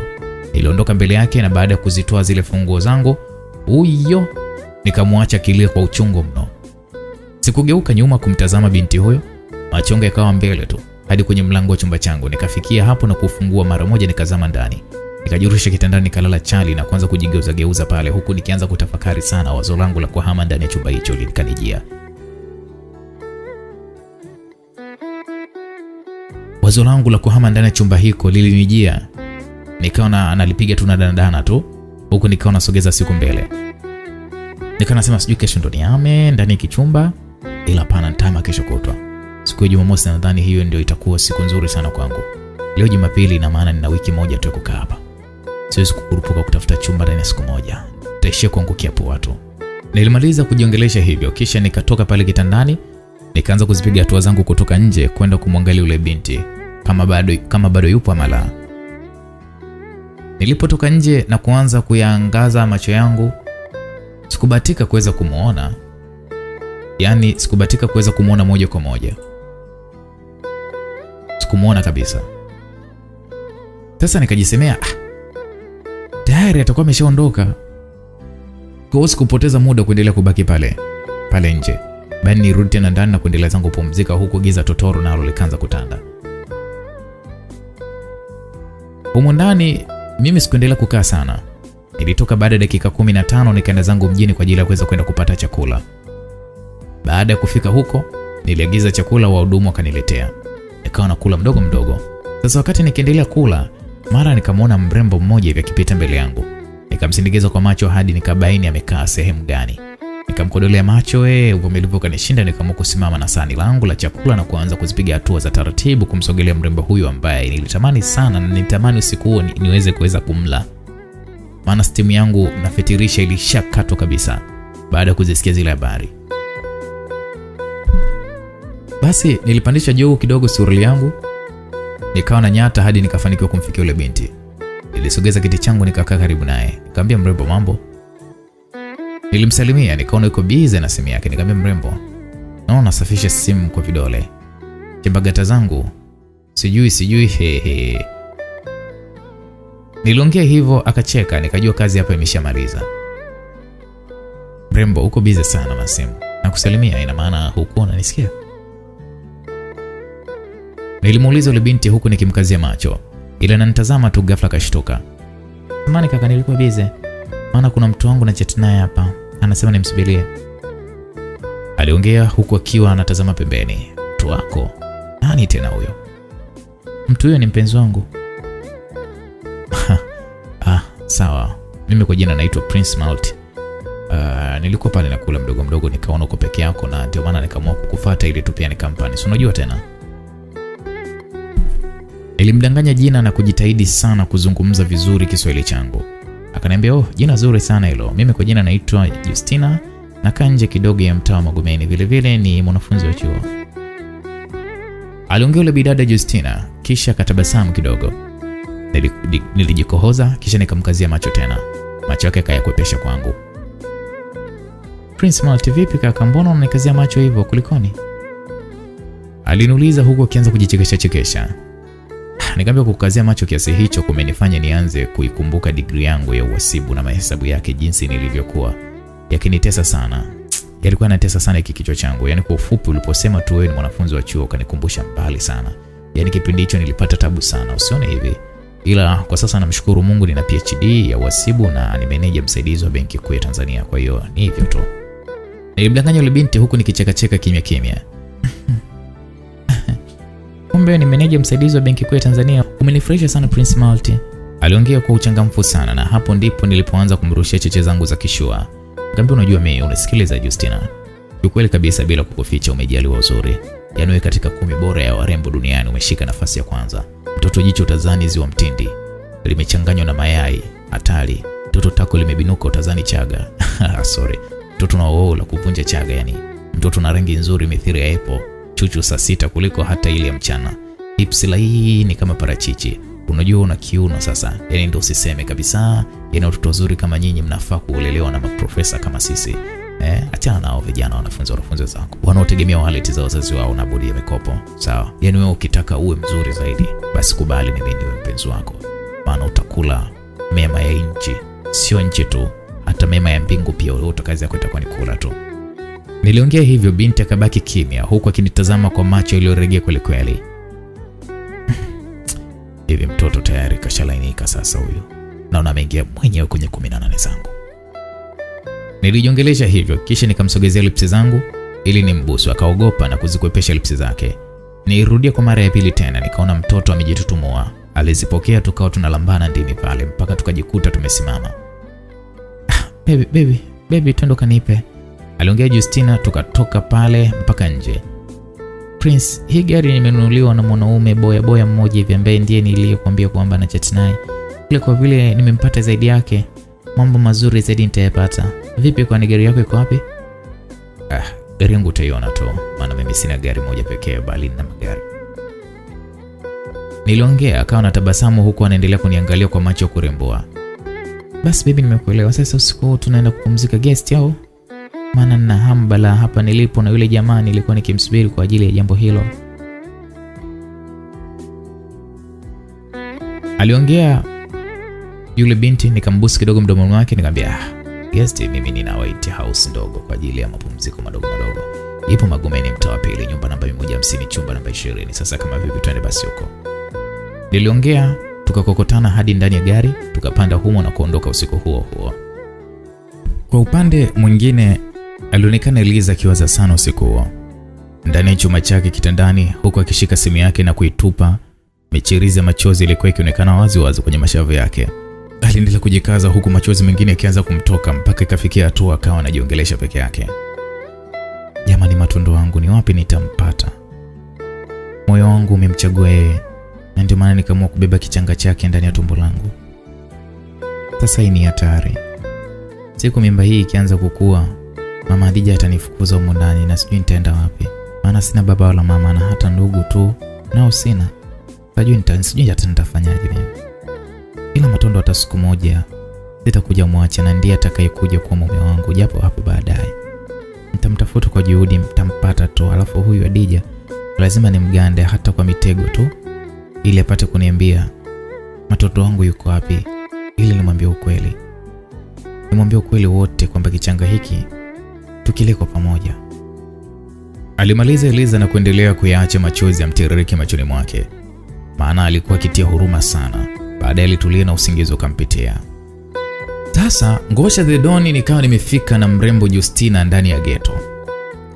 Niliondoka mbele yake, na baada ya kuzitoa zile funguo zangu, huyo nikamwacha kilia kwa uchungu mno. Sikugeuka nyuma kumtazama binti huyo, machongo yakawa mbele tu hadi kwenye mlango wa chumba changu. Nikafikia hapo na kufungua mara moja, nikazama ndani, nikajirusha kitandani, nikalala chali na kuanza kujigeuza geuza pale, huku nikianza kutafakari sana. Wazo langu la kuhama ndani ya chumba hicho likanijia. Wazo langu la kuhama ndani ya chumba hiko lilinijia, nikaona na nalipiga tu na danadana tu, huku nikawa nasogeza siku mbele, nikawa nasema sijui kesho ndo nihame ndani ya kichumba, ila pana nitahama kesho kutwa. Siku ya Jumamosi nadhani hiyo ndio itakuwa siku nzuri sana kwangu. Leo Jumapili, ina maana nina wiki moja tu kukaa hapa. Siwezi kukurupuka kutafuta chumba ndani ya siku moja, nitaishia kuangukia pua tu. Nilimaliza kujiongelesha hivyo, kisha nikatoka pale kitandani, nikaanza kuzipiga hatua zangu kutoka nje kwenda kumwangalia yule binti kama bado, kama bado yupo ama la. Nilipotoka nje na kuanza kuyaangaza macho yangu, sikubatika kuweza kumwona, yaani sikubatika kuweza kumwona moja kwa moja. Sikumwona kabisa. Sasa nikajisemea ah, tayari atakuwa ameshaondoka, kwa sikupoteza muda kuendelea kubaki pale pale nje, bali nirudi tena ndani na kuendelea zangu pumzika huku giza totoro nalo likaanza kutanda humu ndani. Mimi sikuendelea kukaa sana, nilitoka baada ya dakika kumi na tano nikaenda zangu mjini kwa ajili ya kuweza kwenda kupata chakula. Baada ya kufika huko, niliagiza chakula, wahudumu wakaniletea nikawa nakula mdogo mdogo. Sasa wakati nikiendelea kula, mara nikamwona mrembo mmoja hivi akipita mbele yangu. Nikamsindikiza kwa macho hadi nikabaini amekaa sehemu gani. Nikamkodolea macho, eh, uvumilivu ukanishinda, nikaamua kusimama na sahani langu la chakula na kuanza kuzipiga hatua za taratibu kumsogelea mrembo huyu ambaye nilitamani sana na nitamani usiku huo ni, niweze kuweza kumla, maana stimu yangu nafitirisha ilishakatwa kabisa baada ya kuzisikia zile habari. Basi nilipandisha juu kidogo suruali yangu, nikawa na nyata hadi nikafanikiwa kumfikia yule binti. Nilisogeza kiti changu nikakaa karibu naye, nikamwambia mrembo, mambo. Nilimsalimia, nikaona yuko bize na simu yake, nikamwambia mrembo, naona safisha simu kwa vidole, chembagata zangu sijui sijui, hehe. Niliongea hivyo akacheka, nikajua kazi hapa imeshamaliza. Mrembo, uko bize sana na simu nakusalimia, ina maana hukuwa unanisikia? Nilimuuliza yule binti huku nikimkazia macho. ila nanitazama tu, ghafla kashtuka. Samani kaka, nilikuwa bize, maana kuna mtu wangu na chat naye hapa, anasema nimsubirie. Aliongea huku akiwa anatazama pembeni. Mtu wako nani tena huyo? Mtu huyo ni mpenzi wangu. [LAUGHS] Ah, sawa. Mimi kwa jina naitwa Prince Malt. Uh, nilikuwa pale nakula mdogo mdogo, nikaona uko peke yako, na ndio maana nikaamua kukufuata ili tupiane kampani, si unajua tena. Nilimdanganya jina na kujitahidi sana kuzungumza vizuri Kiswahili changu. Akaniambia, oh, jina zuri sana hilo. Mimi kwa jina naitwa Justina, nakaa nje kidogo ya mtaa wa Magomeni, vilevile ni mwanafunzi wa chuo. Aliongea yule bidada Justina, kisha akatabasamu kidogo. Nili- Nilijikohoza, kisha nikamkazia macho tena, macho yake akayakwepesha kwangu. Prince Malt, vipi kaka, mbona unanikazia macho hivyo, kulikoni? Aliniuliza huku akianza kujichekesha chekesha. Nikamwambia kukazia macho kiasi hicho kumenifanya nianze kuikumbuka digrii yangu ya uhasibu na mahesabu yake jinsi nilivyokuwa yakinitesa sana. Yalikuwa yanatesa sana hiki kichwa changu. Yaani kwa ufupi, uliposema tu wewe ni mwanafunzi wa chuo kanikumbusha mbali sana. Yaani kipindi hicho nilipata tabu sana, usione hivi. Ila kwa sasa namshukuru Mungu nina PhD ya uhasibu na ni meneja msaidizi wa Benki Kuu ya Tanzania. Kwa hiyo ni hivyo tu. Nilimdanganya yule binti huku nikichekacheka kimya kimya. Kumbe ni meneja msaidizi wa Benki Kuu ya Tanzania. Umenifurahisha sana Prince Malt. Aliongea kwa uchangamfu sana na hapo ndipo nilipoanza kumrushia cheche zangu za kishua. Nikamwambia unajua mimi unasikiliza Justina. Kiukweli kabisa bila kukuficha umejaliwa uzuri. Yaani wewe katika kumi bora ya warembo duniani umeshika nafasi ya kwanza. Mtoto jicho utazani ziwa mtindi. Limechanganywa na mayai, hatari. Mtoto tako limebinuka utazani chaga. [LAUGHS] Sorry. Mtoto na oo la kuvunja chaga yani. Mtoto na rangi nzuri mithiri ya apple chuchu saa sita kuliko hata ile ya mchana. hii ni kama parachichi. Unajua una kiuno sasa, yani ndio usiseme kabisa. Yani watoto wazuri kama nyinyi mnafaa kuolelewa na maprofesa kama sisi. Eh, achana nao vijana wanafunzi wanafunzi zako wanaotegemea wallet za wazazi wao na bodi ya mikopo. Sawa, yani wewe ukitaka uwe mzuri zaidi, basi kubali mimi ndiwe mpenzi wako, maana utakula mema ya nchi, sio nchi tu, hata mema ya mbingu pia. Wewe utakazi yako itakuwa ni kula tu. Niliongea hivyo, binti akabaki kimya, huku akinitazama kwa macho yaliyoregea kweli kweli. [LAUGHS] Hivi mtoto tayari kashalainika sasa huyu, naona ameingia mwenyewe kwenye kumi na nane zangu. Nilijiongelesha hivyo, kisha nikamsogezea lipsi zangu ili nimbusu. Akaogopa na kuzikwepesha lipsi zake. Nirudia kwa mara ya pili tena, nikaona mtoto amejitutumua. Alizipokea, tukawa tunalambana ndini pale mpaka tukajikuta tumesimama. Ah, [SIGHS] baby, baby, baby, twende kanipe aliongea Justina. Tukatoka pale mpaka nje. Prince, hii gari nimenunuliwa na mwanaume boya boya mmoja hivi ambaye ndiye niliyokuambia kwamba na chat naye, ile kwa vile nimempata zaidi yake, mambo mazuri zaidi nitayapata. Vipi, kwani gari yako iko wapi? Ah, gari yangu utaiona tu, maana mimi sina gari moja pekee, bali nina magari. Niliongea akawa na tabasamu huku anaendelea kuniangalia kwa macho kurembua. Basi bibi, nimekuelewa. Sasa usiku tunaenda kupumzika guest au? Maana nina hamu balaa hapa nilipo, na yule jamaa nilikuwa nikimsubiri kwa ajili ya jambo hilo. Aliongea yule binti, nikambusi kidogo mdomoni wake, nikamwambia ah, guest, mimi nina White House ndogo kwa ajili ya mapumziko madogo madogo, ipo Magomeni, mtaa wa pili, nyumba namba 150, chumba namba 20. Sasa kama vipi, twende basi huko. Niliongea, tukakokotana hadi ndani ya gari, tukapanda humo na kuondoka usiku huo huo. Kwa upande mwingine, alionekana Eliza akiwaza sana usiku huo ndani ya chumba chake kitandani, huku akishika simu yake na kuitupa. Michirizi ya machozi ilikuwa ikionekana wazi wazi kwenye mashavu yake. Aliendelea kujikaza, huku machozi mengine yakianza kumtoka mpaka ikafikia hatua akawa anajiongelesha peke yake. Jamani, Matundo wangu, ni wapi nitampata? Moyo wangu umemchagua yeye, na ndio maana nikaamua kubeba kichanga chake ndani ya tumbo langu. Sasa hii ni hatari. Siku mimba hii ikianza kukua, mama adija atanifukuza humu ndani na sijui nitaenda wapi, maana sina baba wala mama na hata ndugu tu nao sina. Sijui nita sijui hata nitafanyaje mimi. Ila Matondo hata siku moja sitakuja mwache, na ndiye atakayekuja kuwa mume wangu, japo hapo baadaye nitamtafuta kwa juhudi, mtampata tu. Alafu huyu adija lazima ni mgande hata kwa mitego tu, ili apate kuniambia matoto wangu yuko wapi, ili nimwambie ukweli nimwambie ukweli wote kwamba kichanga hiki tukile kwa pamoja. Alimaliza Eliza na kuendelea kuyaacha machozi yamtiririke machoni mwake. maana alikuwa akitia huruma sana. Baadaye alitulia na usingizi ukampitia. Sasa ngosha the doni, nikawa nimefika na mrembo Justina ndani ya geto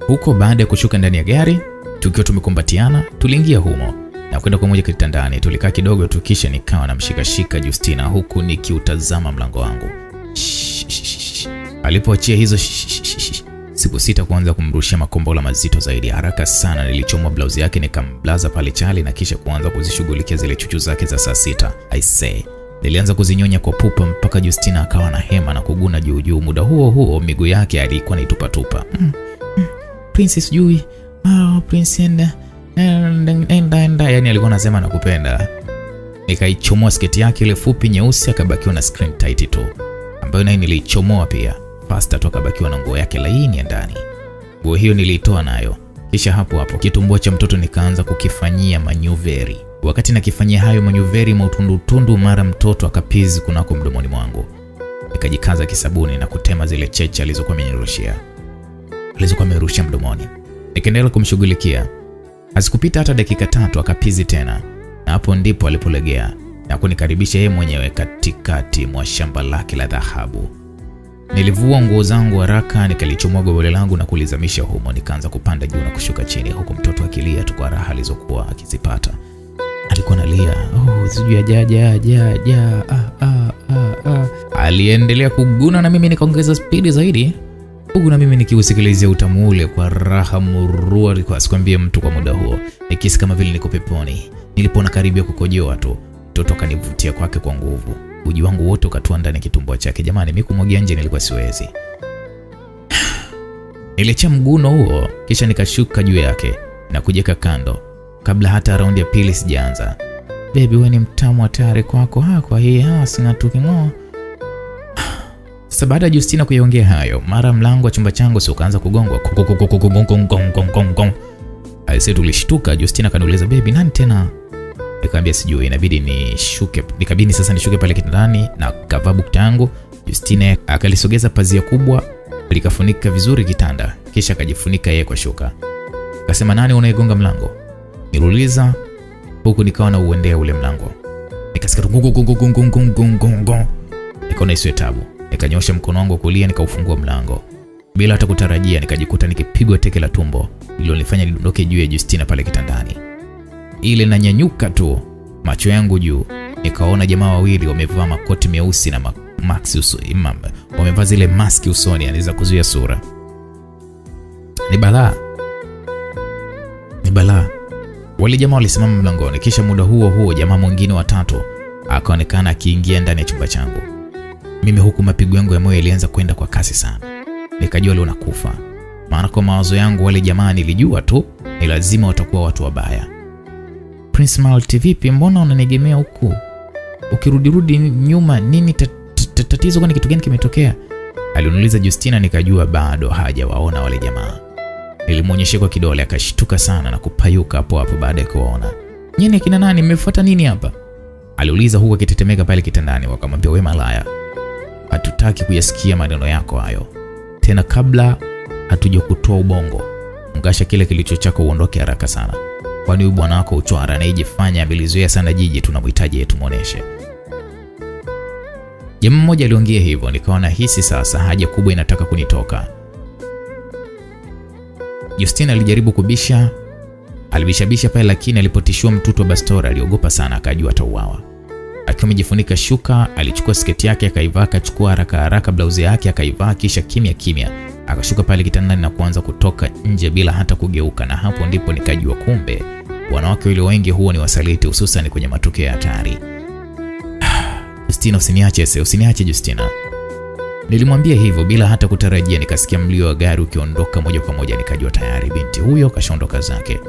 huko. Baada ya kushuka ndani ya gari tukiwa tumekumbatiana, tuliingia humo na kwenda kwa moja kitandani. Tulikaa kidogo tu, kisha nikawa namshikashika Justina huku nikiutazama mlango wangu. Alipoachia hizo shh. Shh, shh, shh, shh. siku sita kuanza kumrushia makombola mazito zaidi. Haraka sana nilichomwa blauzi yake nikamblaza pale chali na kisha kuanza kuzishughulikia zile chuchu zake za saa sita. I say nilianza kuzinyonya kwa pupa mpaka Justina akawa na hema na kuguna juu juu. Muda huo huo miguu yake alikuwa naitupatupa. mm, mm, Prince sijui oh, Prince enda enda enda, yani alikuwa anasema nakupenda. Nikaichomoa sketi yake ile fupi nyeusi, akabakiwa na screen tight tu, ambayo naye niliichomoa pia fasta toka bakiwa na nguo yake laini ya ndani. Nguo hiyo niliitoa nayo, kisha hapo hapo kitumbua cha mtoto nikaanza kukifanyia manyuveri. Wakati nakifanyia hayo manyuveri mautundutundu, mara mtoto akapizi kunako mdomoni mwangu. Nikajikaza kisabuni na kutema zile cheche alizokuwa amenirushia alizokuwa amerushia mdomoni. Nikaendelea kumshughulikia. Hazikupita hata dakika tatu akapizi tena, na hapo ndipo alipolegea na kunikaribisha yeye mwenyewe katikati mwa shamba lake la dhahabu. Nilivua nguo zangu haraka, nikalichomoa gobole langu na kulizamisha humo. Nikaanza kupanda juu na kushuka chini, huku mtoto akilia tu kwa raha alizokuwa akizipata. Alikuwa analia oh, sijui aja aja aja aja ah, ah, ah, ah. Aliendelea kuguna na mimi nikaongeza spidi zaidi huku na mimi nikiusikilizia utamu ule kwa raha murua, kwa sikwambie mtu kwa muda huo, nikisi kama vile niko peponi. Nilipona karibia kukojoa tu, mtoto akanivutia kwake kwa nguvu, uji wangu wote ukatua ndani kitumbua chake. Jamani, mimi kumwagia nje nilikuwa siwezi. [SIGHS] Niliacha mguno huo, kisha nikashuka juu yake na kujeka kando, kabla hata raundi ya pili sijaanza. Bebi, wewe ni mtamu hatari kwako ha, kwa hii ha, singatuking'oa [SIGHS] sasa baada ya Justina kuiongea hayo, mara mlango wa chumba changu si ukaanza kugongwa. Aise, tulishtuka. Justina kaniuliza nani tena? Nikamwambia sijui, inabidi nishuke. Nikabidi sasa nishuke pale kitandani na kavaa bukta yangu. Justina akalisogeza pazia kubwa likafunika vizuri kitanda, kisha akajifunika yeye kwa shuka. Akasema, nani unaigonga mlango? Niliuliza huku nikawa na uendea ule mlango, nikasikia nikaona isiwe tabu nikanyosha mkono wangu wa kulia nikaufungua mlango bila hata kutarajia, nikajikuta nikipigwa teke la tumbo lililonifanya nidondoke juu ya Justina pale kitandani. Ile nanyanyuka tu macho yangu juu, nikaona jamaa wawili wamevaa makoti meusi na maxi uso, wamevaa zile maski usoni anaweza kuzuia sura. Ni balaa, ni balaa. Wale jamaa walisimama mlangoni, kisha muda huo huo jamaa mwingine watatu akaonekana akiingia ndani ya chumba changu. Mimi huku mapigo yangu ya moyo yalianza kwenda kwa kasi sana, nikajua leo nakufa. Maana kwa mawazo yangu wale jamaa nilijua tu ni lazima watakuwa watu wabaya. Prince Malti, vipi, mbona unanegemea huku ukirudirudi nyuma? Nini tatizo? Kwani kitu gani kimetokea? Aliniuliza Justina, nikajua bado hajawaona wale jamaa. Nilimwonyesha kwa kidole, akashtuka sana na kupayuka hapo hapo baada ya kuwaona. Nyinyi kina nani? Mmefuata nini hapa? aliuliza huku akitetemeka pale kitandani. Wakamwambia, we malaya hatutaki kuyasikia maneno yako hayo tena. Kabla hatujakutoa ubongo, ngasha kile kilicho chako uondoke haraka sana, kwani huyu bwana wako uchwara anayejifanya amelizoea sana jiji, tunamhitaji tumuoneshe. Jamaa mmoja aliongea hivyo, nikawa nahisi sasa haja kubwa inataka kunitoka. Justina alijaribu kubisha, alibishabisha pale, lakini alipotishiwa mtutu wa bastora aliogopa sana, akajua atauawa. Akiwa amejifunika shuka, alichukua sketi yake akaivaa, akachukua haraka haraka blauzi yake akaivaa, kisha kimya kimya akashuka pale kitandani na kuanza kutoka nje bila hata kugeuka. Na hapo ndipo nikajua kumbe wanawake walio wengi huwa ni wasaliti, hususan kwenye matukio ya hatari. [SIGHS] Justina, usiniache se, usiniache Justina. Nilimwambia hivyo bila hata kutarajia, nikasikia mlio wa gari ukiondoka moja kwa moja, nikajua tayari binti huyo kashaondoka zake.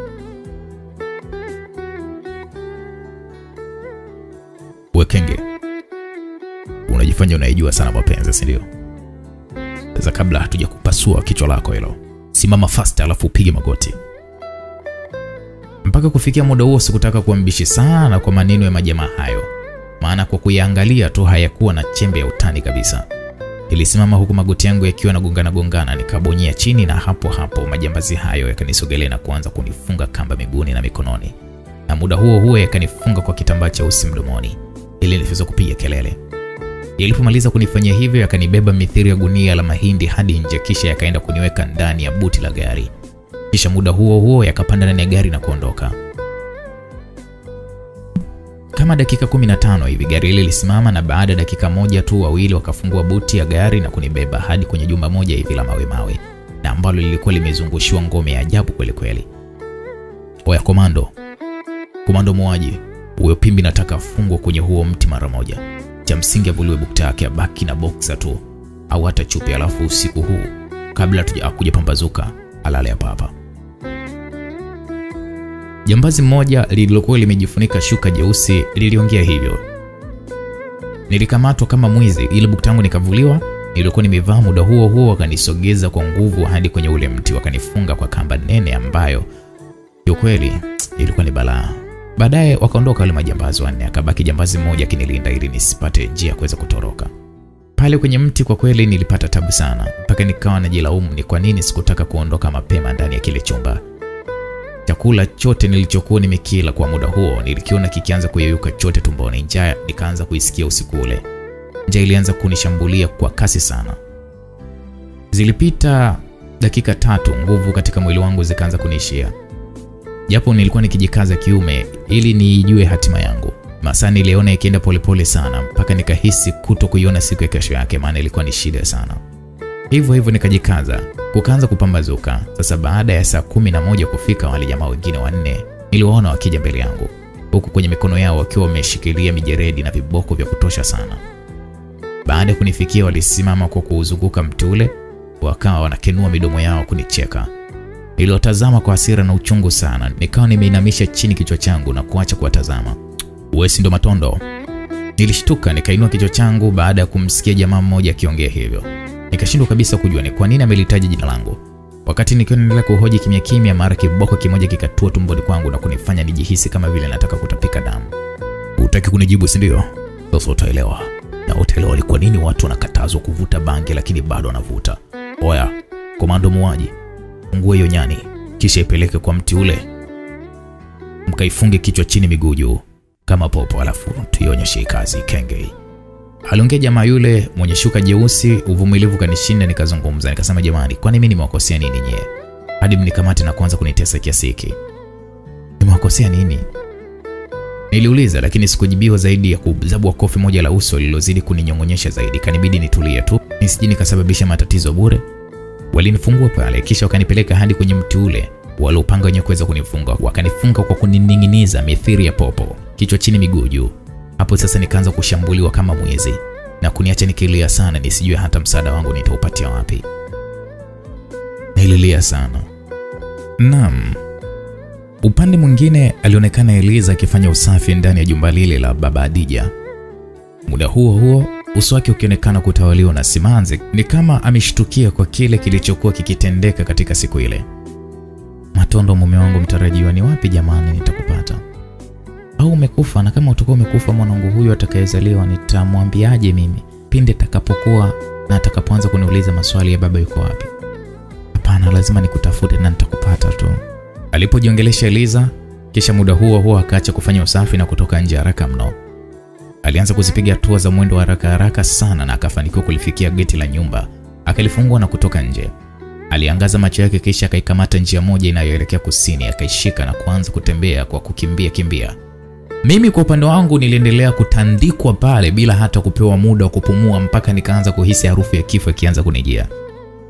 Wekenge, unajifanya unaijua sana mapenzi, si ndio? Sasa kabla hatuja kupasua kichwa lako hilo, simama fast, alafu upige magoti. Mpaka kufikia muda huo sikutaka kuwa mbishi sana kwa maneno ya majamaa hayo, maana kwa kuyaangalia tu hayakuwa na chembe ya utani kabisa. Nilisimama huku magoti yangu yakiwa na gongana gongana, nikabonyea chini, na hapo hapo majambazi hayo yakanisogelea na kuanza kunifunga kamba miguuni na mikononi. na muda huo huo yakanifunga kwa kitambaa cha usi mdomoni ili nisiweze kupiga kelele. Yalipomaliza kunifanyia hivyo, yakanibeba mithiri ya gunia la mahindi hadi nje, kisha yakaenda kuniweka ndani ya buti la gari. Kisha muda huo huo yakapanda ndani ya gari na kuondoka. Kama dakika 15 hivi gari hili lisimama, na baada ya dakika moja tu wawili wakafungua buti ya gari na kunibeba hadi kwenye jumba moja hivi la mawe mawe, na ambalo lilikuwa limezungushiwa ngome ya ajabu kweli kweli. Oya komando, komando muaji, huyo pimbi nataka afungwe kwenye huo mti mara moja. Cha msingi avuliwe bukta yake, abaki na boksa tu au hata chupi, alafu usiku huu kabla tujakuja pambazuka alale hapa hapa. Jambazi mmoja lililokuwa limejifunika shuka jeusi liliongea hivyo. Nilikamatwa kama mwizi, ile bukta yangu nikavuliwa, nilikuwa nimevaa. Muda huo huo wakanisogeza kwa nguvu hadi kwenye ule mti, wakanifunga kwa kamba nene ambayo kiukweli ilikuwa ni balaa. Baadaye wakaondoka wale majambazi wanne, akabaki jambazi mmoja akinilinda ili nisipate njia ya kuweza kutoroka. Pale kwenye mti kwa kweli nilipata tabu sana, mpaka nikawa najilaumu ni kwa nini sikutaka kuondoka mapema ndani ya kile chumba. Chakula chote nilichokuwa nimekila kwa muda huo nilikiona kikianza kuyeyuka chote tumboni. Njaa nikaanza kuisikia usiku ule. Njaa ilianza kunishambulia kwa kasi sana. Zilipita dakika tatu, nguvu katika mwili wangu zikaanza kuniishia, japo nilikuwa nikijikaza kiume ili niijue hatima yangu. Masaa niliona ikienda polepole sana, mpaka nikahisi kuto kuiona siku ya kesho yake, maana ilikuwa ni shida sana. Hivyo hivyo nikajikaza, kukaanza kupambazuka. Sasa baada ya saa kumi na moja kufika, wale jamaa wengine wanne niliwaona wakija mbele yangu, huku kwenye mikono yao wakiwa wameshikilia mijeredi na viboko vya kutosha sana. Baada ya kunifikia, walisimama kwa kuuzunguka mti ule, wakawa wanakenua midomo yao kunicheka. Niliwatazama kwa hasira na uchungu sana, nikawa nimeinamisha chini kichwa changu na kuacha kuwatazama. Wewe si ndo Matondo? Nilishtuka nikainua kichwa changu baada ya kumsikia jamaa mmoja akiongea hivyo. Nikashindwa kabisa kujua ni kwa nini amelitaja jina langu. Wakati nikiwa naendelea kuhoji kimya kimya, mara kiboko kimoja kikatua tumboni kwangu na kunifanya nijihisi kama vile nataka kutapika damu. utaki kunijibu, si ndio? Sasa utaelewa, na utaelewa ni kwa nini watu wanakatazwa kuvuta bangi lakini bado wanavuta. Oya komando muuaji, fungue hiyo nyani, kisha ipeleke kwa mti ule, mkaifunge kichwa chini, miguu juu kama popo, alafu tuionyeshe kazi kenge. Aliongea jamaa yule mwenye shuka jeusi. Uvumilivu kanishinda, nikazungumza nikasema, jamani, kwani mimi nimewakosea nini nyie hadi mnikamate na kuanza kunitesa kiasi hiki? Nimewakosea nini? Niliuliza, lakini sikujibiwa zaidi ya kuzabwa kofi moja la uso lililozidi kuninyong'onyesha zaidi. Kanibidi nitulie tu nisije nikasababisha matatizo bure. Walinifungua pale, kisha wakanipeleka hadi kwenye mti ule waliopanga wenyewe kuweza kunifunga. Wakanifunga kwa kunining'iniza mithiri ya popo, kichwa chini, miguu juu. Hapo sasa nikaanza kushambuliwa kama mwizi na kuniacha nikilia sana, nisijue hata msaada wangu nitaupatia wapi. Nililia sana. Naam. Upande mwingine alionekana Eliza akifanya usafi ndani ya jumba lile la baba Adija. Muda huo huo uso wake ukionekana kutawaliwa na simanzi, ni kama ameshtukia kwa kile kilichokuwa kikitendeka katika siku ile. Matondo, mume wangu mtarajiwa, ni wapi jamani nitakupata? Au umekufa? Na kama utakuwa umekufa, mwanangu huyu atakayezaliwa nitamwambiaje mimi pindi atakapokuwa na atakapoanza kuniuliza maswali ya baba yuko wapi? Hapana, lazima nikutafute na nitakupata tu, alipojiongelesha Eliza. Kisha muda huo huo akaacha kufanya usafi na kutoka nje haraka mno. Alianza kuzipiga hatua za mwendo wa haraka haraka sana na akafanikiwa kulifikia geti la nyumba, akalifungua na kutoka nje. Aliangaza macho yake, kisha akaikamata njia moja inayoelekea kusini, akaishika na kuanza kutembea kwa kukimbia kimbia. Mimi kwa upande wangu niliendelea kutandikwa pale bila hata kupewa muda wa kupumua, mpaka nikaanza kuhisi harufu ya kifo ikianza kunijia.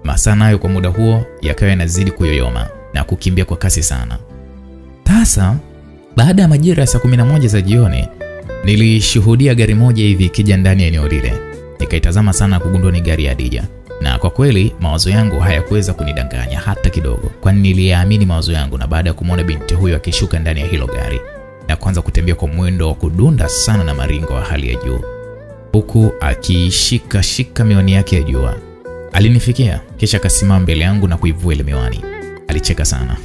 Masaa nayo kwa muda huo yakawa yanazidi kuyoyoma na kukimbia kwa kasi sana. Sasa baada ya majira ya saa 11 za jioni, nilishuhudia gari moja hivi ikija ndani ya eneo lile. Nikaitazama sana kugundua ni gari ya Adija, na kwa kweli mawazo yangu hayakuweza kunidanganya hata kidogo, kwani niliyaamini mawazo yangu. Na baada ya kumwona binti huyo akishuka ndani ya hilo gari na kuanza kutembea kwa mwendo wa kudunda sana na maringo wa hali ya juu, huku akiishika shika miwani yake ya jua, alinifikia kisha akasimama mbele yangu na kuivua ile miwani. Alicheka sana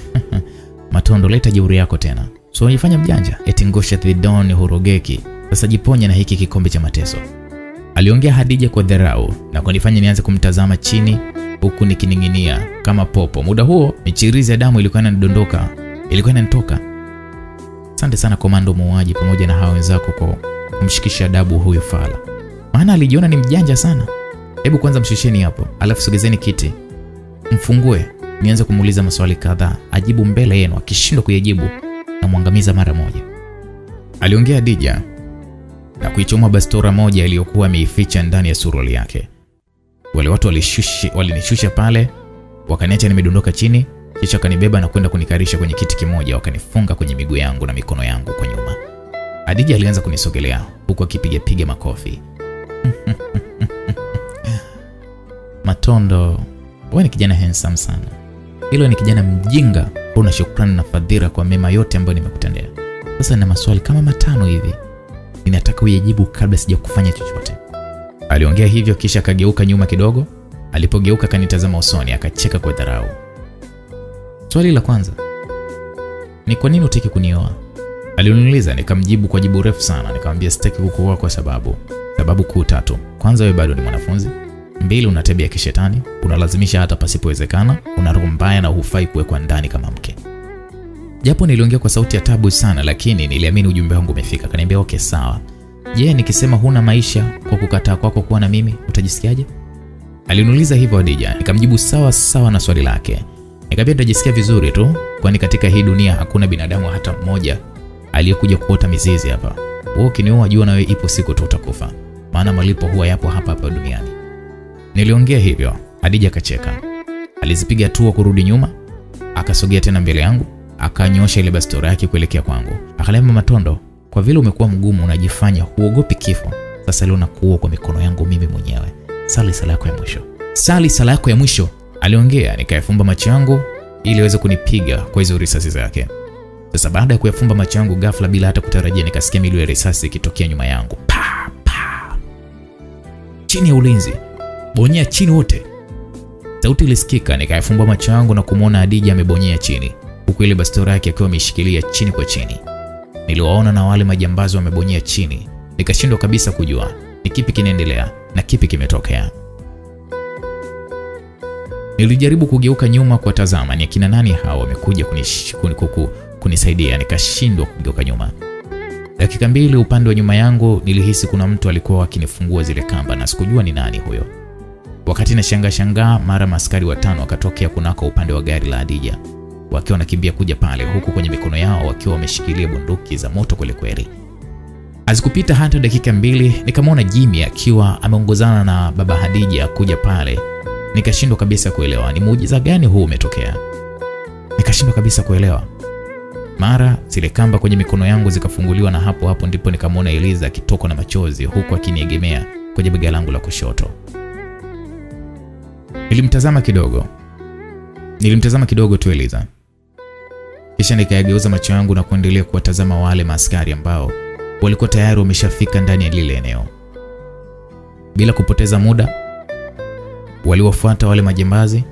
[LAUGHS] Matondo, leta jeuri yako tena, so unajifanya mjanja eti ngosha thidon hurogeki. Sasa jiponye na hiki kikombe cha mateso, aliongea Hadija kwa dharau na kunifanya nianze kumtazama chini, huku nikining'inia kama popo. Muda huo michirizi ya damu ilikuwa inanidondoka, ilikuwa inanitoka. Asante sana komando muuaji, pamoja na hawa wenzako kwa kumshikisha adabu huyu fala, maana alijiona ni mjanja sana. Hebu kwanza mshusheni hapo, alafu sogezeni kiti, mfungue, nianze kumuuliza maswali kadhaa, ajibu mbele yenu. Akishindwa kuyajibu na mwangamiza mara moja, aliongea Dija na kuichoma bastora moja iliyokuwa ameificha ndani ya suruali yake. Wale watu walishusha, walinishusha pale, wakaniacha nimedondoka chini, kisha wakanibeba na kwenda kunikarisha kwenye kiti kimoja, wakanifunga kwenye miguu yangu na mikono yangu kwa nyuma. Adija alianza kunisogelea huku akipigapiga makofi. [LAUGHS] Matondo, wewe ni kijana handsome sana, hilo ni kijana mjinga, una shukrani na fadhila kwa mema yote ambayo nimekutendea. Sasa na maswali kama matano hivi, ninataka uyajibu kabla sija kufanya chochote. Aliongea hivyo kisha akageuka nyuma kidogo. Alipogeuka akanitazama usoni, akacheka kwa dharau. Swali la kwanza ni kwa nini utaki kunioa? Aliniuliza, nikamjibu kwa jibu refu sana, nikamwambia sitaki kukuoa kwa sababu sababu kuu tatu. Kwanza, wewe bado ni mwanafunzi. Mbili, una tabia ya kishetani, unalazimisha hata pasipowezekana, una roho mbaya na hufai kuwekwa ndani kama mke. Japo niliongea kwa sauti ya tabu sana, lakini niliamini ujumbe wangu umefika. Akaniambia okay, sawa. Je, nikisema huna maisha kwa kukataa kwako kuwa na mimi utajisikiaje? Aliniuliza hivyo adija nikamjibu sawa sawa na swali lake. Nikamwambia nitajisikia vizuri tu, kwani katika hii dunia hakuna binadamu hata mmoja aliyekuja kuota mizizi hapa. Wewe ukiniua, jua na wewe ipo siku tu utakufa, maana malipo huwa yapo hapa hapa duniani. Niliongea hivyo, Hadija akacheka. Alizipiga hatua kurudi nyuma, akasogea tena mbele yangu, akanyosha ile bastora yake kuelekea kwangu. Akalema, Matondo, kwa vile umekuwa mgumu, unajifanya huogopi kifo, sasa leo nakuua kwa mikono yangu mimi mwenyewe. Sali sala yako ya mwisho, sali sala yako ya mwisho, aliongea. Nikayafumba macho yangu ili aweze kunipiga kwa hizo risasi zake. Sasa baada ya kuyafumba macho yangu, ghafla bila hata kutarajia, nikasikia milio ya risasi ikitokea nyuma yangu, pa pa, chini ya ulinzi, bonyea chini wote. Sauti ilisikika, nikayafumba macho yangu na kumwona Hadija amebonyea chini, huku ile bastora yake akiwa ameshikilia chini kwa chini. Niliwaona na wale majambazi wamebonyea chini, nikashindwa kabisa kujua ni kipi kinaendelea na kipi kimetokea. Nilijaribu kugeuka nyuma kwa tazama ni akina nani hao wamekuja kunisaidia, nikashindwa kugeuka nyuma. Dakika mbili upande wa nyuma yangu nilihisi kuna mtu alikuwa akinifungua zile kamba na sikujua ni nani huyo. Wakati na shangaa shangaa, mara maaskari watano wakatokea kunako upande wa gari la Hadija wakiwa wanakimbia kuja pale, huku kwenye mikono yao wakiwa wameshikilia bunduki za moto kwelikweli. azikupita hata dakika mbili, nikamwona Jimmy akiwa ameongozana na baba Hadija kuja pale. Nikashindwa kabisa kuelewa ni muujiza gani huu umetokea, nikashindwa kabisa kuelewa. Mara zile kamba kwenye mikono yangu zikafunguliwa, na hapo hapo ndipo nikamwona Eliza akitokwa na machozi, huku akiniegemea kwenye bega langu la kushoto. Nilimtazama kidogo, nilimtazama kidogo tu Eliza, kisha nikayageuza macho yangu na kuendelea kuwatazama wale maaskari ambao walikuwa tayari wameshafika ndani ya lile eneo. Bila kupoteza muda, waliwafuata wale majambazi,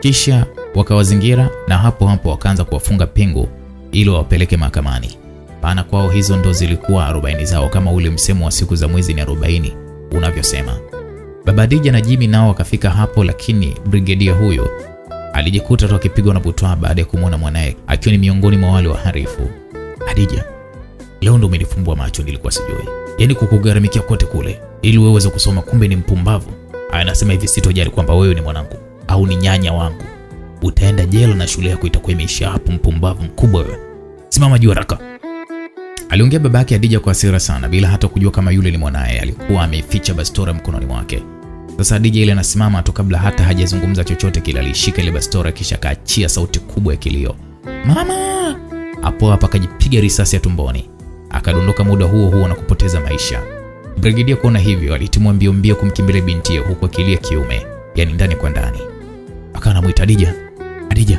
kisha wakawazingira na hapo hapo wakaanza kuwafunga pingu ili wawapeleke mahakamani. Maana kwao hizo ndo zilikuwa arobaini zao, kama ule msemo wa siku za mwezi ni arobaini unavyosema. Baba Dija na Jimmy nao wakafika hapo, lakini brigedia huyo alijikuta tu akipigwa na butwaa baada ya kumwona mwanaye akiwa ni miongoni mwa wale waharifu. Hadija, leo ndo umenifumbua macho, nilikuwa sijui. Yaani kukugharamikia kote kule ili wewe uweze kusoma, kumbe ni mpumbavu. Anasema hivi, sitojali kwamba wewe ni mwanangu au ni nyanya wangu, utaenda jela na shule yako itakuwa imeisha hapo. Mpumbavu mkubwa wewe, simama juu haraka. Aliongea baba yake Hadija kwa hasira sana, bila hata kujua kama yule ni mwanaye. Alikuwa ameficha bastora mkononi mwake. Sasa Hadija ile anasimama tu, kabla hata hajazungumza chochote kile, alishika ile bastora kisha akaachia sauti kubwa ya kilio, mama! Hapo hapo akajipiga risasi ya tumboni, akadondoka muda huo huo na kupoteza maisha. Brigedia kuona hivyo, alitimua mbio mbio kumkimbilia bintie huku akilia kiume, yani ndani kwa ndani. Akawa anamwita Hadija, Hadija,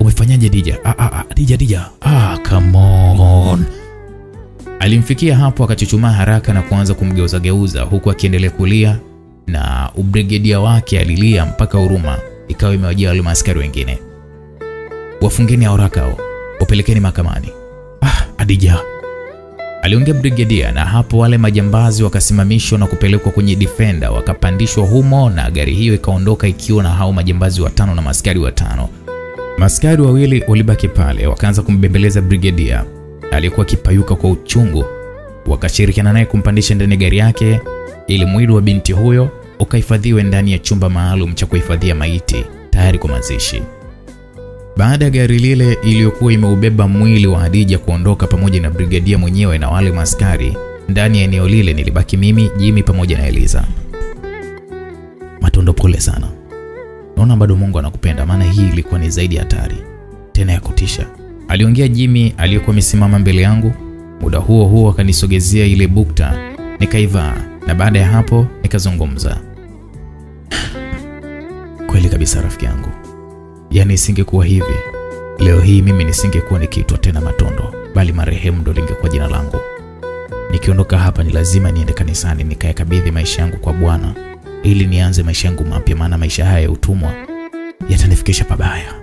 umefanyaje Hadija? Ah, ah, ah, Hadija, Hadija, ah, come on. Alimfikia hapo akachuchumaa haraka na kuanza kumgeuza geuza huku akiendelea kulia, na ubrigedia wake alilia mpaka huruma ikawa imewajia wale maaskari wengine. Wafungeni hao, wapelekeni mahakamani. Ah, Adija. aliongea brigedia, na hapo wale majambazi wakasimamishwa na kupelekwa kwenye defender, wakapandishwa humo na gari hiyo ikaondoka ikiwa na hao majambazi watano na maskari watano. Maskari wawili walibaki pale, wakaanza kumbembeleza brigedia aliyekuwa akipayuka kwa uchungu, wakashirikiana naye kumpandisha ndani ya gari yake ili mwili wa binti huyo ukahifadhiwe ndani ya chumba maalum cha kuhifadhia maiti tayari kwa mazishi. Baada ya gari lile iliyokuwa imeubeba mwili wa Hadija kuondoka pamoja na brigadia mwenyewe na wale maskari, ndani ya eneo lile nilibaki mimi, Jimmy pamoja na Eliza. Matondo, pole sana. Naona bado Mungu anakupenda, maana hii ilikuwa ni zaidi hatari tena ya kutisha, aliongea Jimmy aliyekuwa amesimama mbele yangu. Muda huo huo akanisogezea ile bukta nikaivaa, na baada ya hapo nikazungumza. [SIGHS] Kweli kabisa rafiki yangu, yaani isingekuwa hivi leo hii mimi nisingekuwa nikiitwa tena Matondo, bali marehemu ndo lingekuwa jina langu. Nikiondoka hapa ni lazima niende kanisani nikayakabidhi maisha yangu kwa Bwana ili nianze maisha yangu mapya, maana maisha haya ya utumwa yatanifikisha pabaya.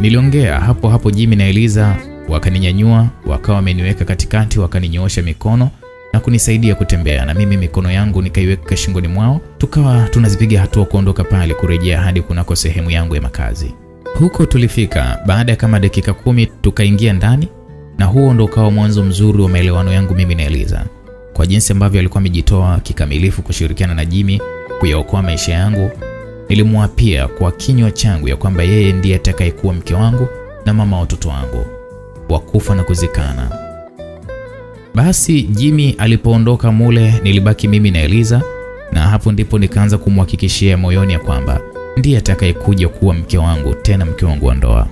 Niliongea hapo hapo, Jimmy na Eliza wakaninyanyua, wakawa wameniweka katikati, wakaninyoosha mikono na kunisaidia kutembea, na mimi mikono yangu nikaiweka shingoni mwao, tukawa tunazipiga hatua kuondoka pale kurejea hadi kunako sehemu yangu ya makazi. Huko tulifika baada ya kama dakika kumi, tukaingia ndani, na huo ndo ukawa mwanzo mzuri wa maelewano yangu mimi na Eliza, kwa jinsi ambavyo alikuwa amejitoa kikamilifu kushirikiana na Jimmy kuyaokoa maisha yangu. Nilimwapia kwa kinywa changu ya kwamba yeye ndiye atakayekuwa mke wangu na mama wa watoto wangu wa kufa na kuzikana. Basi Jimmy alipoondoka mule, nilibaki mimi na Eliza, na hapo ndipo nikaanza kumhakikishia moyoni ya kwamba ndiye atakayekuja kuwa mke wangu, tena mke wangu wa ndoa.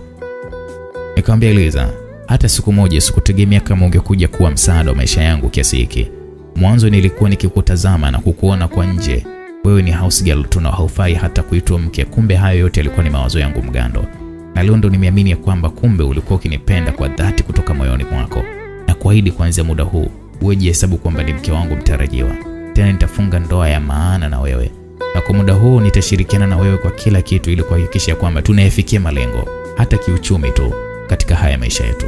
Nikamwambia Eliza, hata siku moja sikutegemea kama ungekuja kuwa msaada wa maisha yangu kiasi hiki. Mwanzo nilikuwa nikikutazama na kukuona kwa nje, wewe ni house girl tu na haufai hata kuitwa mke. Kumbe hayo yote yalikuwa ni mawazo yangu mgando, na leo ndo nimeamini ya kwamba kumbe ulikuwa ukinipenda kwa dhati kutoka moyoni mwako, na kuahidi kuanzia muda huu uwejihesabu kwamba ni mke wangu mtarajiwa, tena nitafunga ndoa ya maana na wewe, na kwa muda huu nitashirikiana na wewe kwa kila kitu, ili kuhakikisha kwamba tunayafikia malengo hata kiuchumi tu katika haya maisha yetu.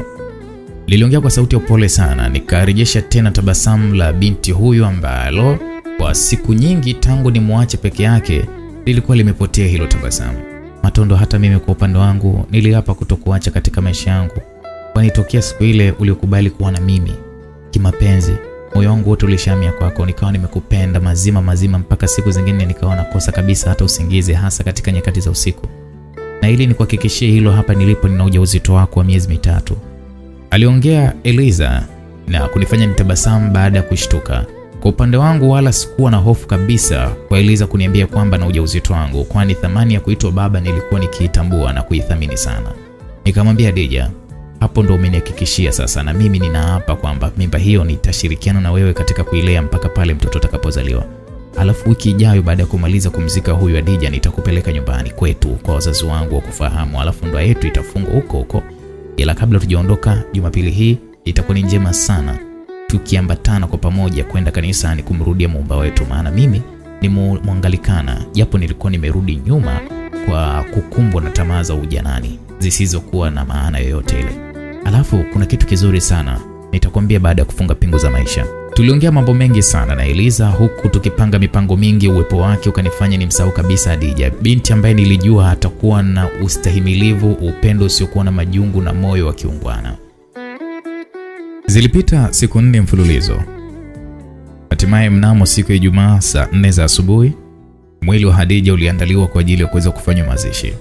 Liliongea kwa sauti ya upole sana, nikarejesha tena tabasamu la binti huyu ambalo kwa siku nyingi tangu nimwache peke yake lilikuwa limepotea hilo tabasamu. Matondo, hata mimi kwa upande wangu niliapa kutokuacha katika maisha yangu, kwani tokea siku ile uliokubali kuwa na mimi kimapenzi, moyo wangu wote ulishamia kwako, nikawa nimekupenda mazima mazima, mpaka siku zingine nikawa nakosa kabisa hata usingizi, hasa katika nyakati za usiku. Na ili nikuhakikishie hilo, hapa nilipo nina ujauzito wako wa miezi mitatu, aliongea Eliza na kunifanya nitabasamu baada ya kushtuka. Kwa upande wangu wala sikuwa na hofu kabisa kwa Eliza kuniambia kwamba na ujauzito wangu, kwani thamani ya kuitwa baba nilikuwa nikiitambua na kuithamini sana. Nikamwambia Dija, hapo ndo umenihakikishia sasa, na mimi ninaapa kwamba mimba hiyo nitashirikiana na wewe katika kuilea mpaka pale mtoto atakapozaliwa. Alafu wiki ijayo baada ya kumaliza kumzika huyu Adija, nitakupeleka nyumbani kwetu kwa wazazi wangu wa kufahamu, alafu ndoa yetu itafungwa huko huko. Ila kabla tujaondoka, Jumapili hii itakuwa ni njema sana tukiambatana kwa pamoja kwenda kanisani kumrudia muumba wetu, maana mimi ni mwangalikana, japo nilikuwa nimerudi nyuma kwa kukumbwa na tamaa za ujanani zisizokuwa na maana yoyote ile. Alafu kuna kitu kizuri sana nitakwambia baada ya kufunga pingu za maisha. Tuliongea mambo mengi sana na Eliza, huku tukipanga mipango mingi. Uwepo wake ukanifanya nimsahau kabisa Adija, binti ambaye nilijua atakuwa na ustahimilivu, upendo usiokuwa na majungu na moyo wa kiungwana. Zilipita siku nne mfululizo. Hatimaye mnamo siku ya Ijumaa saa nne za asubuhi, mwili wa Hadija uliandaliwa kwa ajili ya kuweza kufanywa mazishi.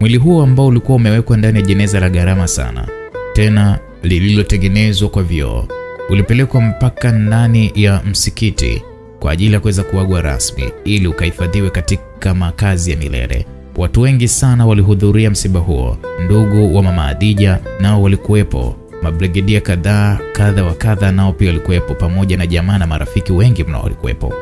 Mwili huo ambao ulikuwa umewekwa ndani ya jeneza la gharama sana, tena lililotengenezwa kwa vioo, ulipelekwa mpaka ndani ya msikiti kwa ajili ya kuweza kuagwa rasmi ili ukahifadhiwe katika makazi ya milele. Watu wengi sana walihudhuria msiba huo. Ndugu wa mama Hadija nao walikuwepo mabrigedia kadhaa kadha wa kadha nao pia walikuwepo, pamoja na jamaa na marafiki wengi mnao walikuwepo.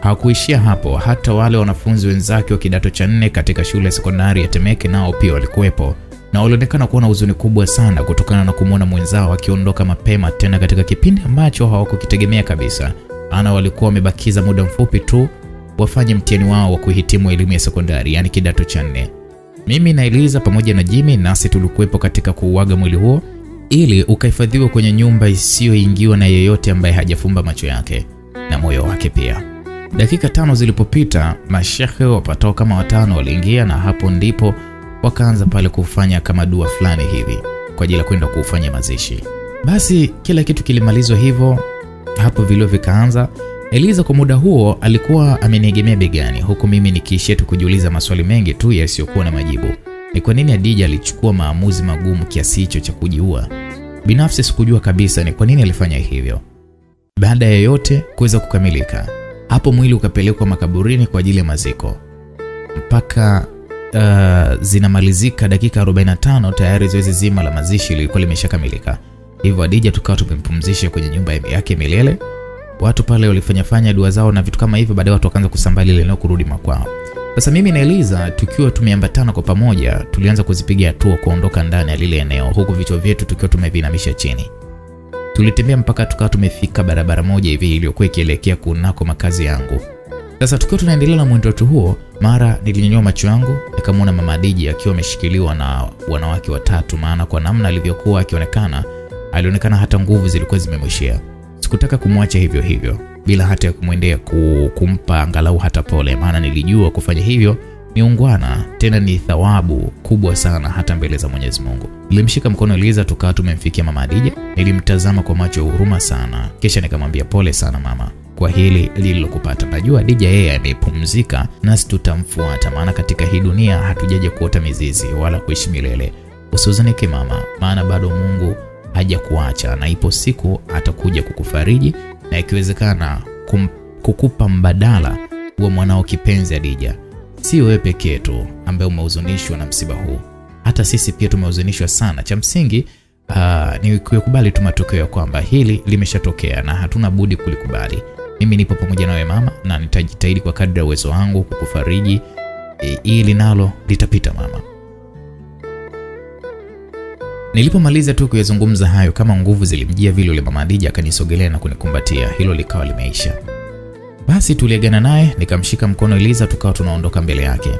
Hakuishia hapo, hata wale wanafunzi wenzake wa kidato cha nne katika shule ya sekondari ya Temeke nao pia walikuwepo, na walionekana kuwa na huzuni kubwa sana kutokana na kumwona mwenzao akiondoka mapema, tena katika kipindi ambacho hawakukitegemea kabisa. Ana walikuwa wamebakiza muda mfupi tu wafanye mtihani wao wa kuhitimu elimu ya sekondari, yaani kidato cha nne. Mimi na Eliza pamoja na Jimmy nasi tulikuwepo katika kuuaga mwili huo ili ukahifadhiwa kwenye nyumba isiyoingiwa na yeyote ambaye hajafumba macho yake na moyo wake pia. Dakika tano zilipopita, mashehe wapatao kama watano waliingia, na hapo ndipo wakaanza pale kufanya kama dua fulani hivi kwa ajili ya kwenda kuufanya mazishi. Basi kila kitu kilimalizwa hivyo, hapo vilio vikaanza. Eliza kwa muda huo alikuwa ameniegemea begani, huku mimi nikiishia tu kujiuliza maswali mengi tu yasiyokuwa na majibu. Ni kwa nini Adija alichukua maamuzi magumu kiasi hicho cha kujiua? Binafsi sikujua kabisa ni kwa nini alifanya hivyo. Baada ya yote kuweza kukamilika, hapo mwili ukapelekwa makaburini kwa ajili ya maziko. Mpaka uh, zinamalizika dakika 45 tayari zoezi zima la mazishi lilikuwa limeshakamilika. Hivyo Adija tukawa tumempumzisha kwenye nyumba yake milele. Watu pale walifanyafanya dua zao na vitu kama hivyo, baadaye watu wakaanza kusambali lile eneo kurudi makwao. Sasa mimi na Eliza tukiwa tumeambatana kwa pamoja, tulianza kuzipiga hatua kuondoka ndani ya lile eneo, huku vichwa vyetu tukiwa tumevinamisha chini. Tulitembea mpaka tukawa tumefika barabara moja hivi iliyokuwa ikielekea kunako makazi yangu. Sasa tukiwa tunaendelea na mwendo wetu huo, mara nilinyanyua macho yangu nikamwona mama Diji akiwa ameshikiliwa na wanawake watatu, maana kwa namna alivyokuwa akionekana, alionekana hata nguvu zilikuwa zimemwishia. Sikutaka kumwacha hivyo hivyo bila hata ya kumwendea kumpa angalau hata pole, maana nilijua kufanya hivyo ni ungwana, tena ni thawabu kubwa sana hata mbele za Mwenyezi Mungu. Nilimshika mkono Eliza, tukawa tumemfikia mama Adija. Nilimtazama kwa macho ya huruma sana, kisha nikamwambia pole sana mama kwa hili lililokupata. Najua Adija yeye amepumzika, nasi tutamfuata, maana katika hii dunia hatujaja kuota mizizi wala kuishi milele. Usihuzunike mama, maana bado Mungu hajakuacha na ipo siku atakuja kukufariji na ikiwezekana kukupa mbadala wa mwanao kipenzi Adija. Si wewe pekee tu ambaye umehuzunishwa na msiba huu, hata sisi pia tumehuzunishwa sana. Cha msingi uh, ni kukubali tu matokeo ya kwamba hili limeshatokea na hatuna budi kulikubali. Mimi nipo pamoja nawe mama, na nitajitahidi kwa kadri ya uwezo wangu kukufariji. E, hili nalo litapita mama. Nilipomaliza tu kuyazungumza hayo, kama nguvu zilimjia vile, yule mama Adija akanisogelea na kunikumbatia. Hilo likawa limeisha. Basi tuliagana naye, nikamshika mkono Eliza, tukawa tunaondoka mbele yake.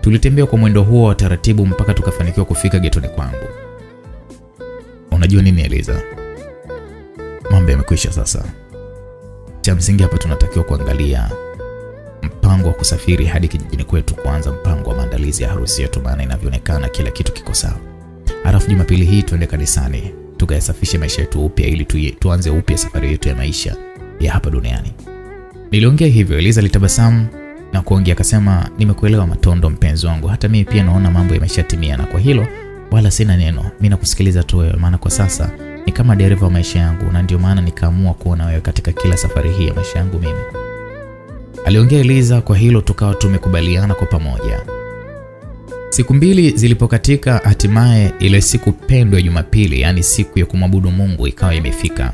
Tulitembea kwa mwendo huo wa taratibu mpaka tukafanikiwa kufika getoni kwangu. Unajua nini Eliza, mambo yamekwisha sasa. Cha msingi hapa tunatakiwa kuangalia mpango wa kusafiri hadi kijijini kwetu, kuanza mpango wa maandalizi ya harusi yetu, maana inavyoonekana kila kitu kiko sawa. Halafu Jumapili hii tuende kanisani tukayasafishe maisha yetu upya, ili tu, tuanze upya safari yetu ya maisha ya hapa duniani. Niliongea hivyo, Eliza alitabasamu na kuongea akasema, nimekuelewa Matondo mpenzi wangu, hata mimi pia naona mambo yameshatimia, na kwa hilo wala sina neno. Mimi nakusikiliza tu wewe, maana kwa sasa ni kama dereva wa maisha yangu, na ndio maana nikaamua kuona wewe katika kila safari hii ya maisha yangu mimi, aliongea Eliza. Kwa hilo tukawa tumekubaliana kwa pamoja. Siku mbili zilipokatika, hatimaye ile siku pendwa ya Jumapili, yaani siku ya kumwabudu Mungu ikawa imefika.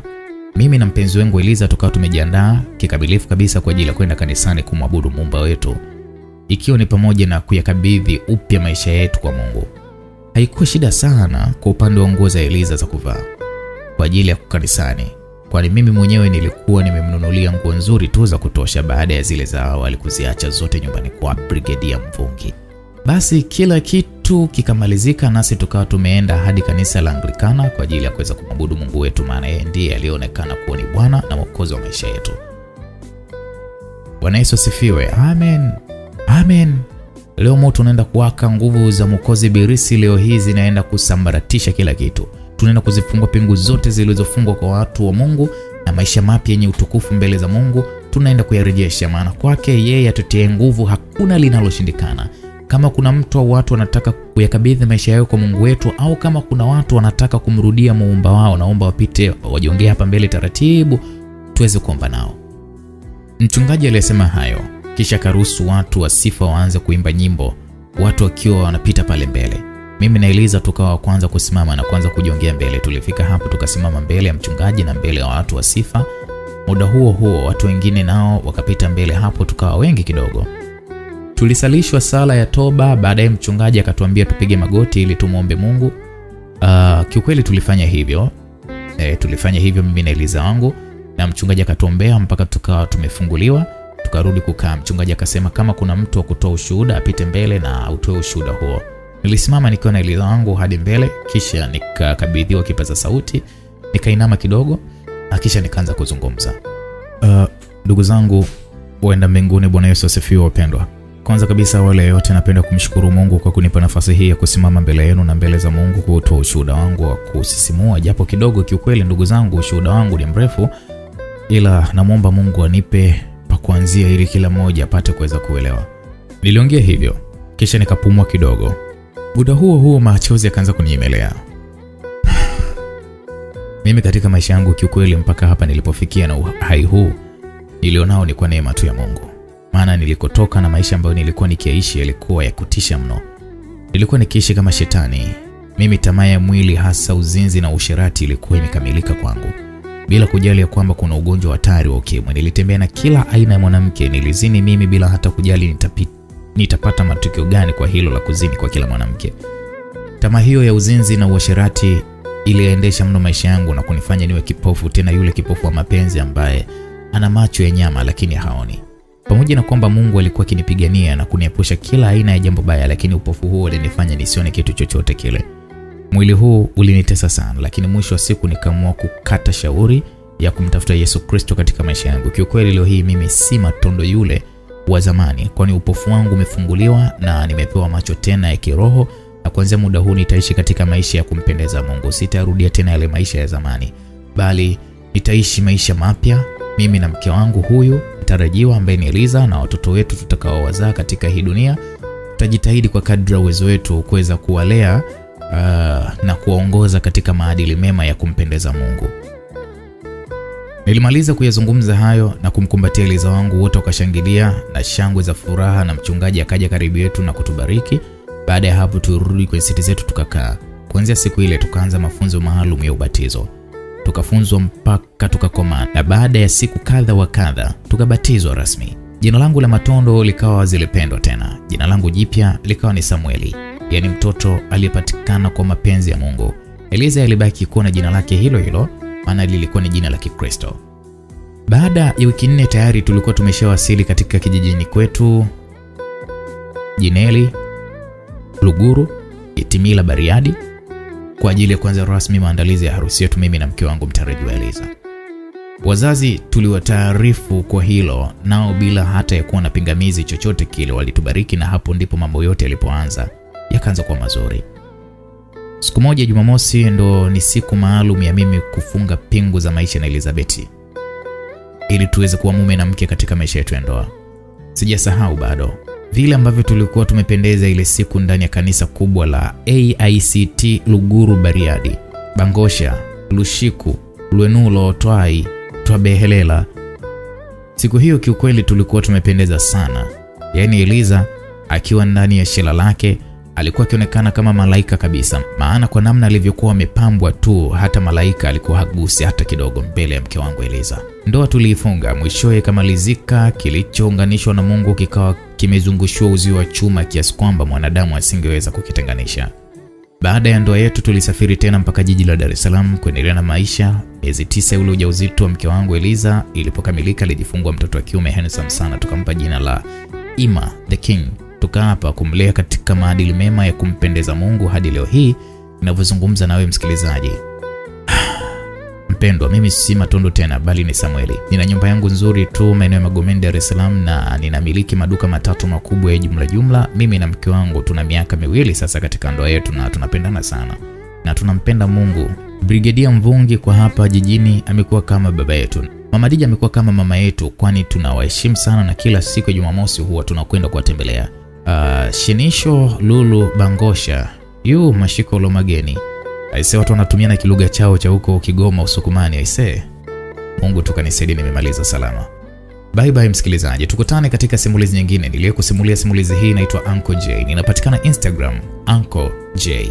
Mimi na mpenzi wangu Eliza tukawa tumejiandaa kikamilifu kabisa kwa ajili ya kwenda kanisani kumwabudu Muumba wetu, ikiwa ni pamoja na kuyakabidhi upya maisha yetu kwa Mungu. Haikuwa shida sana kwa upande wa nguo za Eliza za kuvaa kwa ajili ya kanisani, kwani mimi mwenyewe nilikuwa nimemnunulia nguo nzuri tu za kutosha baada ya zile za awali kuziacha zote nyumbani kwa Brigedia Mvungi. Basi kila kitu kikamalizika, nasi tukawa tumeenda hadi kanisa la Anglikana kwa ajili ya kuweza kumwabudu Mungu wetu, maana yeye ndiye aliyeonekana kuwa ni Bwana na Mwokozi wa maisha yetu. Bwana Yesu asifiwe. Amen, amen. Leo moto unaenda kuwaka, nguvu za Mwokozi birisi leo hii zinaenda kusambaratisha kila kitu. Tunaenda kuzifungua pingu zote zilizofungwa kwa watu wa Mungu na maisha mapya yenye utukufu mbele za Mungu tunaenda kuyarejesha, maana kwake yeye atutie nguvu, hakuna linaloshindikana. Kama kuna mtu au watu wanataka kuyakabidhi maisha yao kwa Mungu wetu, au kama kuna watu wanataka kumrudia muumba wao, naomba wapite wajiongee hapa mbele taratibu, tuweze kuomba nao. Mchungaji aliyesema hayo, kisha karuhusu watu wa sifa waanze kuimba nyimbo, watu wakiwa wanapita pale mbele. Mimi na Eliza tukawa wa kwanza kusimama na kwanza kujiongea mbele. Tulifika hapo tukasimama mbele ya mchungaji na mbele ya watu wa sifa. Muda huo huo watu wengine nao wakapita mbele hapo, tukawa wengi kidogo. Tulisalishwa sala ya toba. Baadaye mchungaji akatuambia tupige magoti ili tumwombe Mungu. Uh, kiukweli tulifanya hivyo e, tulifanya hivyo mimi na Eliza wangu, na mchungaji akatuombea mpaka tukawa tumefunguliwa, tukarudi kukaa. Mchungaji akasema kama kuna mtu wa kutoa ushuhuda apite mbele na utoe ushuhuda huo. Nilisimama nikiwa na Eliza wangu hadi mbele, kisha nikakabidhiwa kipaza sauti, nikainama kidogo na kisha nikaanza kuzungumza. Uh, ndugu zangu waenda mbinguni, Bwana Yesu asifiwe. Wapendwa, Kwanza kabisa, wale yote, napenda kumshukuru Mungu kwa kunipa nafasi hii ya kusimama mbele yenu na mbele za Mungu kutoa ushuhuda wangu wa kusisimua japo kidogo. Kiukweli ndugu zangu, ushuhuda wangu ni mrefu, ila namwomba Mungu anipe pa kuanzia ili kila mmoja apate kuweza kuelewa. Niliongea hivyo kisha nikapumua kidogo. Muda huo huo machozi yakaanza kunyemelea [SIGHS] Mimi katika maisha yangu kiukweli, mpaka hapa nilipofikia na uhai huu nilionao ni kwa neema tu ya Mungu, maana nilikotoka na maisha ambayo nilikuwa nikiishi yalikuwa ya kutisha mno. Nilikuwa nikiishi kama shetani. Mimi tamaa ya mwili, hasa uzinzi na usherati, ilikuwa imekamilika kwangu, bila kujali ya kwamba kuna ugonjwa hatari wa ukimwi. Nilitembea na kila aina ya mwanamke, nilizini mimi bila hata kujali nitapita nitapata matukio gani kwa hilo la kuzini kwa kila mwanamke. Tamaa hiyo ya uzinzi na uasherati iliendesha mno maisha yangu na kunifanya niwe kipofu, tena yule kipofu wa mapenzi ambaye ana macho ya nyama lakini haoni. Pamoja na kwamba Mungu alikuwa akinipigania na kuniepusha kila aina ya jambo baya, lakini upofu huo ulinifanya nisione kitu chochote kile. Mwili huu ulinitesa sana, lakini mwisho wa siku nikaamua kukata shauri ya kumtafuta Yesu Kristo katika maisha yangu. Kiukweli leo hii mimi si matondo yule wa zamani, kwani upofu wangu umefunguliwa na nimepewa macho tena ya kiroho, na kuanzia muda huu nitaishi katika maisha ya kumpendeza Mungu. Sitarudia tena yale maisha ya zamani, bali nitaishi maisha mapya, mimi na mke wangu huyu mtarajiwa ambaye ni Eliza na watoto wetu tutakaowazaa katika hii dunia. Tutajitahidi kwa kadri ya uwezo wetu kuweza kuwalea uh, na kuwaongoza katika maadili mema ya kumpendeza Mungu. Nilimaliza kuyazungumza hayo na kumkumbatia Eliza wangu, wote wakashangilia na shangwe za furaha, na mchungaji akaja karibu yetu na kutubariki. Baada ya hapo, turudi kwenye siti zetu tukakaa. Kuanzia siku ile tukaanza mafunzo maalum ya ubatizo, tukafunzwa mpaka tukakomaa, na baada ya siku kadha wa kadha tukabatizwa rasmi. Jina langu la matondo likawa zilipendwa tena. Jina langu jipya likawa ni Samueli, yaani mtoto aliyepatikana kwa mapenzi ya Mungu. Eliza alibaki kuwa na jina lake hilo hilo maana lilikuwa ni jina la Kikristo. Baada ya wiki nne tayari tulikuwa tumeshawasili katika kijijini kwetu Jineli, Luguru, Itimila, Bariadi kwa ajili ya kuanza rasmi maandalizi ya harusi yetu mimi na mke wangu mtarajiwa Eliza. Wazazi tuliwataarifu kwa hilo, nao bila hata ya kuwa na pingamizi chochote kile walitubariki, na hapo ndipo mambo yote yalipoanza yakaanza kwa mazuri. Siku moja Jumamosi ndo ni siku maalum ya mimi kufunga pingu za maisha na Elizabeti ili tuweze kuwa mume na mke katika maisha yetu ya ndoa. Sijasahau bado vile ambavyo tulikuwa tumependeza ile siku ndani ya kanisa kubwa la AICT Luguru Bariadi, Bangosha, Lushiku, Lwenulo, Twai, Twabehelela. Siku hiyo kiukweli tulikuwa tumependeza sana, yaani Eliza akiwa ndani ya shela lake alikuwa akionekana kama malaika kabisa, maana kwa namna alivyokuwa amepambwa tu, hata malaika alikuwa hagusi hata kidogo mbele ya mke wangu Eliza. Ndoa tuliifunga, mwishowe ikamalizika. Kilichounganishwa na Mungu kikawa kimezungushiwa uzio wa chuma kiasi kwamba mwanadamu asingeweza kukitenganisha. Baada ya ndoa yetu tulisafiri tena mpaka jiji la Dar es Salaam kuendelea na maisha. Miezi tisa ule ujauzito wa mke wangu Eliza ilipokamilika, alijifungua mtoto wa kiume handsome sana, tukampa jina la Ima the King tukaapa kumlea katika maadili mema ya kumpendeza Mungu hadi leo hii ninavyozungumza nawe msikilizaji. Mpendwa, mimi si Matondo tena bali ni Samueli. Nina nyumba yangu nzuri tu maeneo ya Magomeni, Dar es Salaam, na ninamiliki maduka matatu makubwa ya jumla jumla. Mimi na mke wangu tuna miaka miwili sasa katika ndoa yetu na tunapendana sana na tunampenda Mungu. Brigedia Mvungi kwa hapa jijini amekuwa kama baba yetu. Mama Dija amekuwa kama mama yetu, kwani tunawaheshimu sana na kila siku ya Jumamosi huwa tunakwenda kuwatembelea. Uh, Shinisho Lulu Bangosha yu mashiko Lomageni. aise, watu wanatumia na kilugha chao cha huko Kigoma Usukumani. Aise, Mungu tukanisaidia, nimemaliza salama. Bye bye msikilizaji, tukutane katika simulizi nyingine. Niliyokusimulia simulizi hii inaitwa Uncle J, ninapatikana Instagram Uncle J.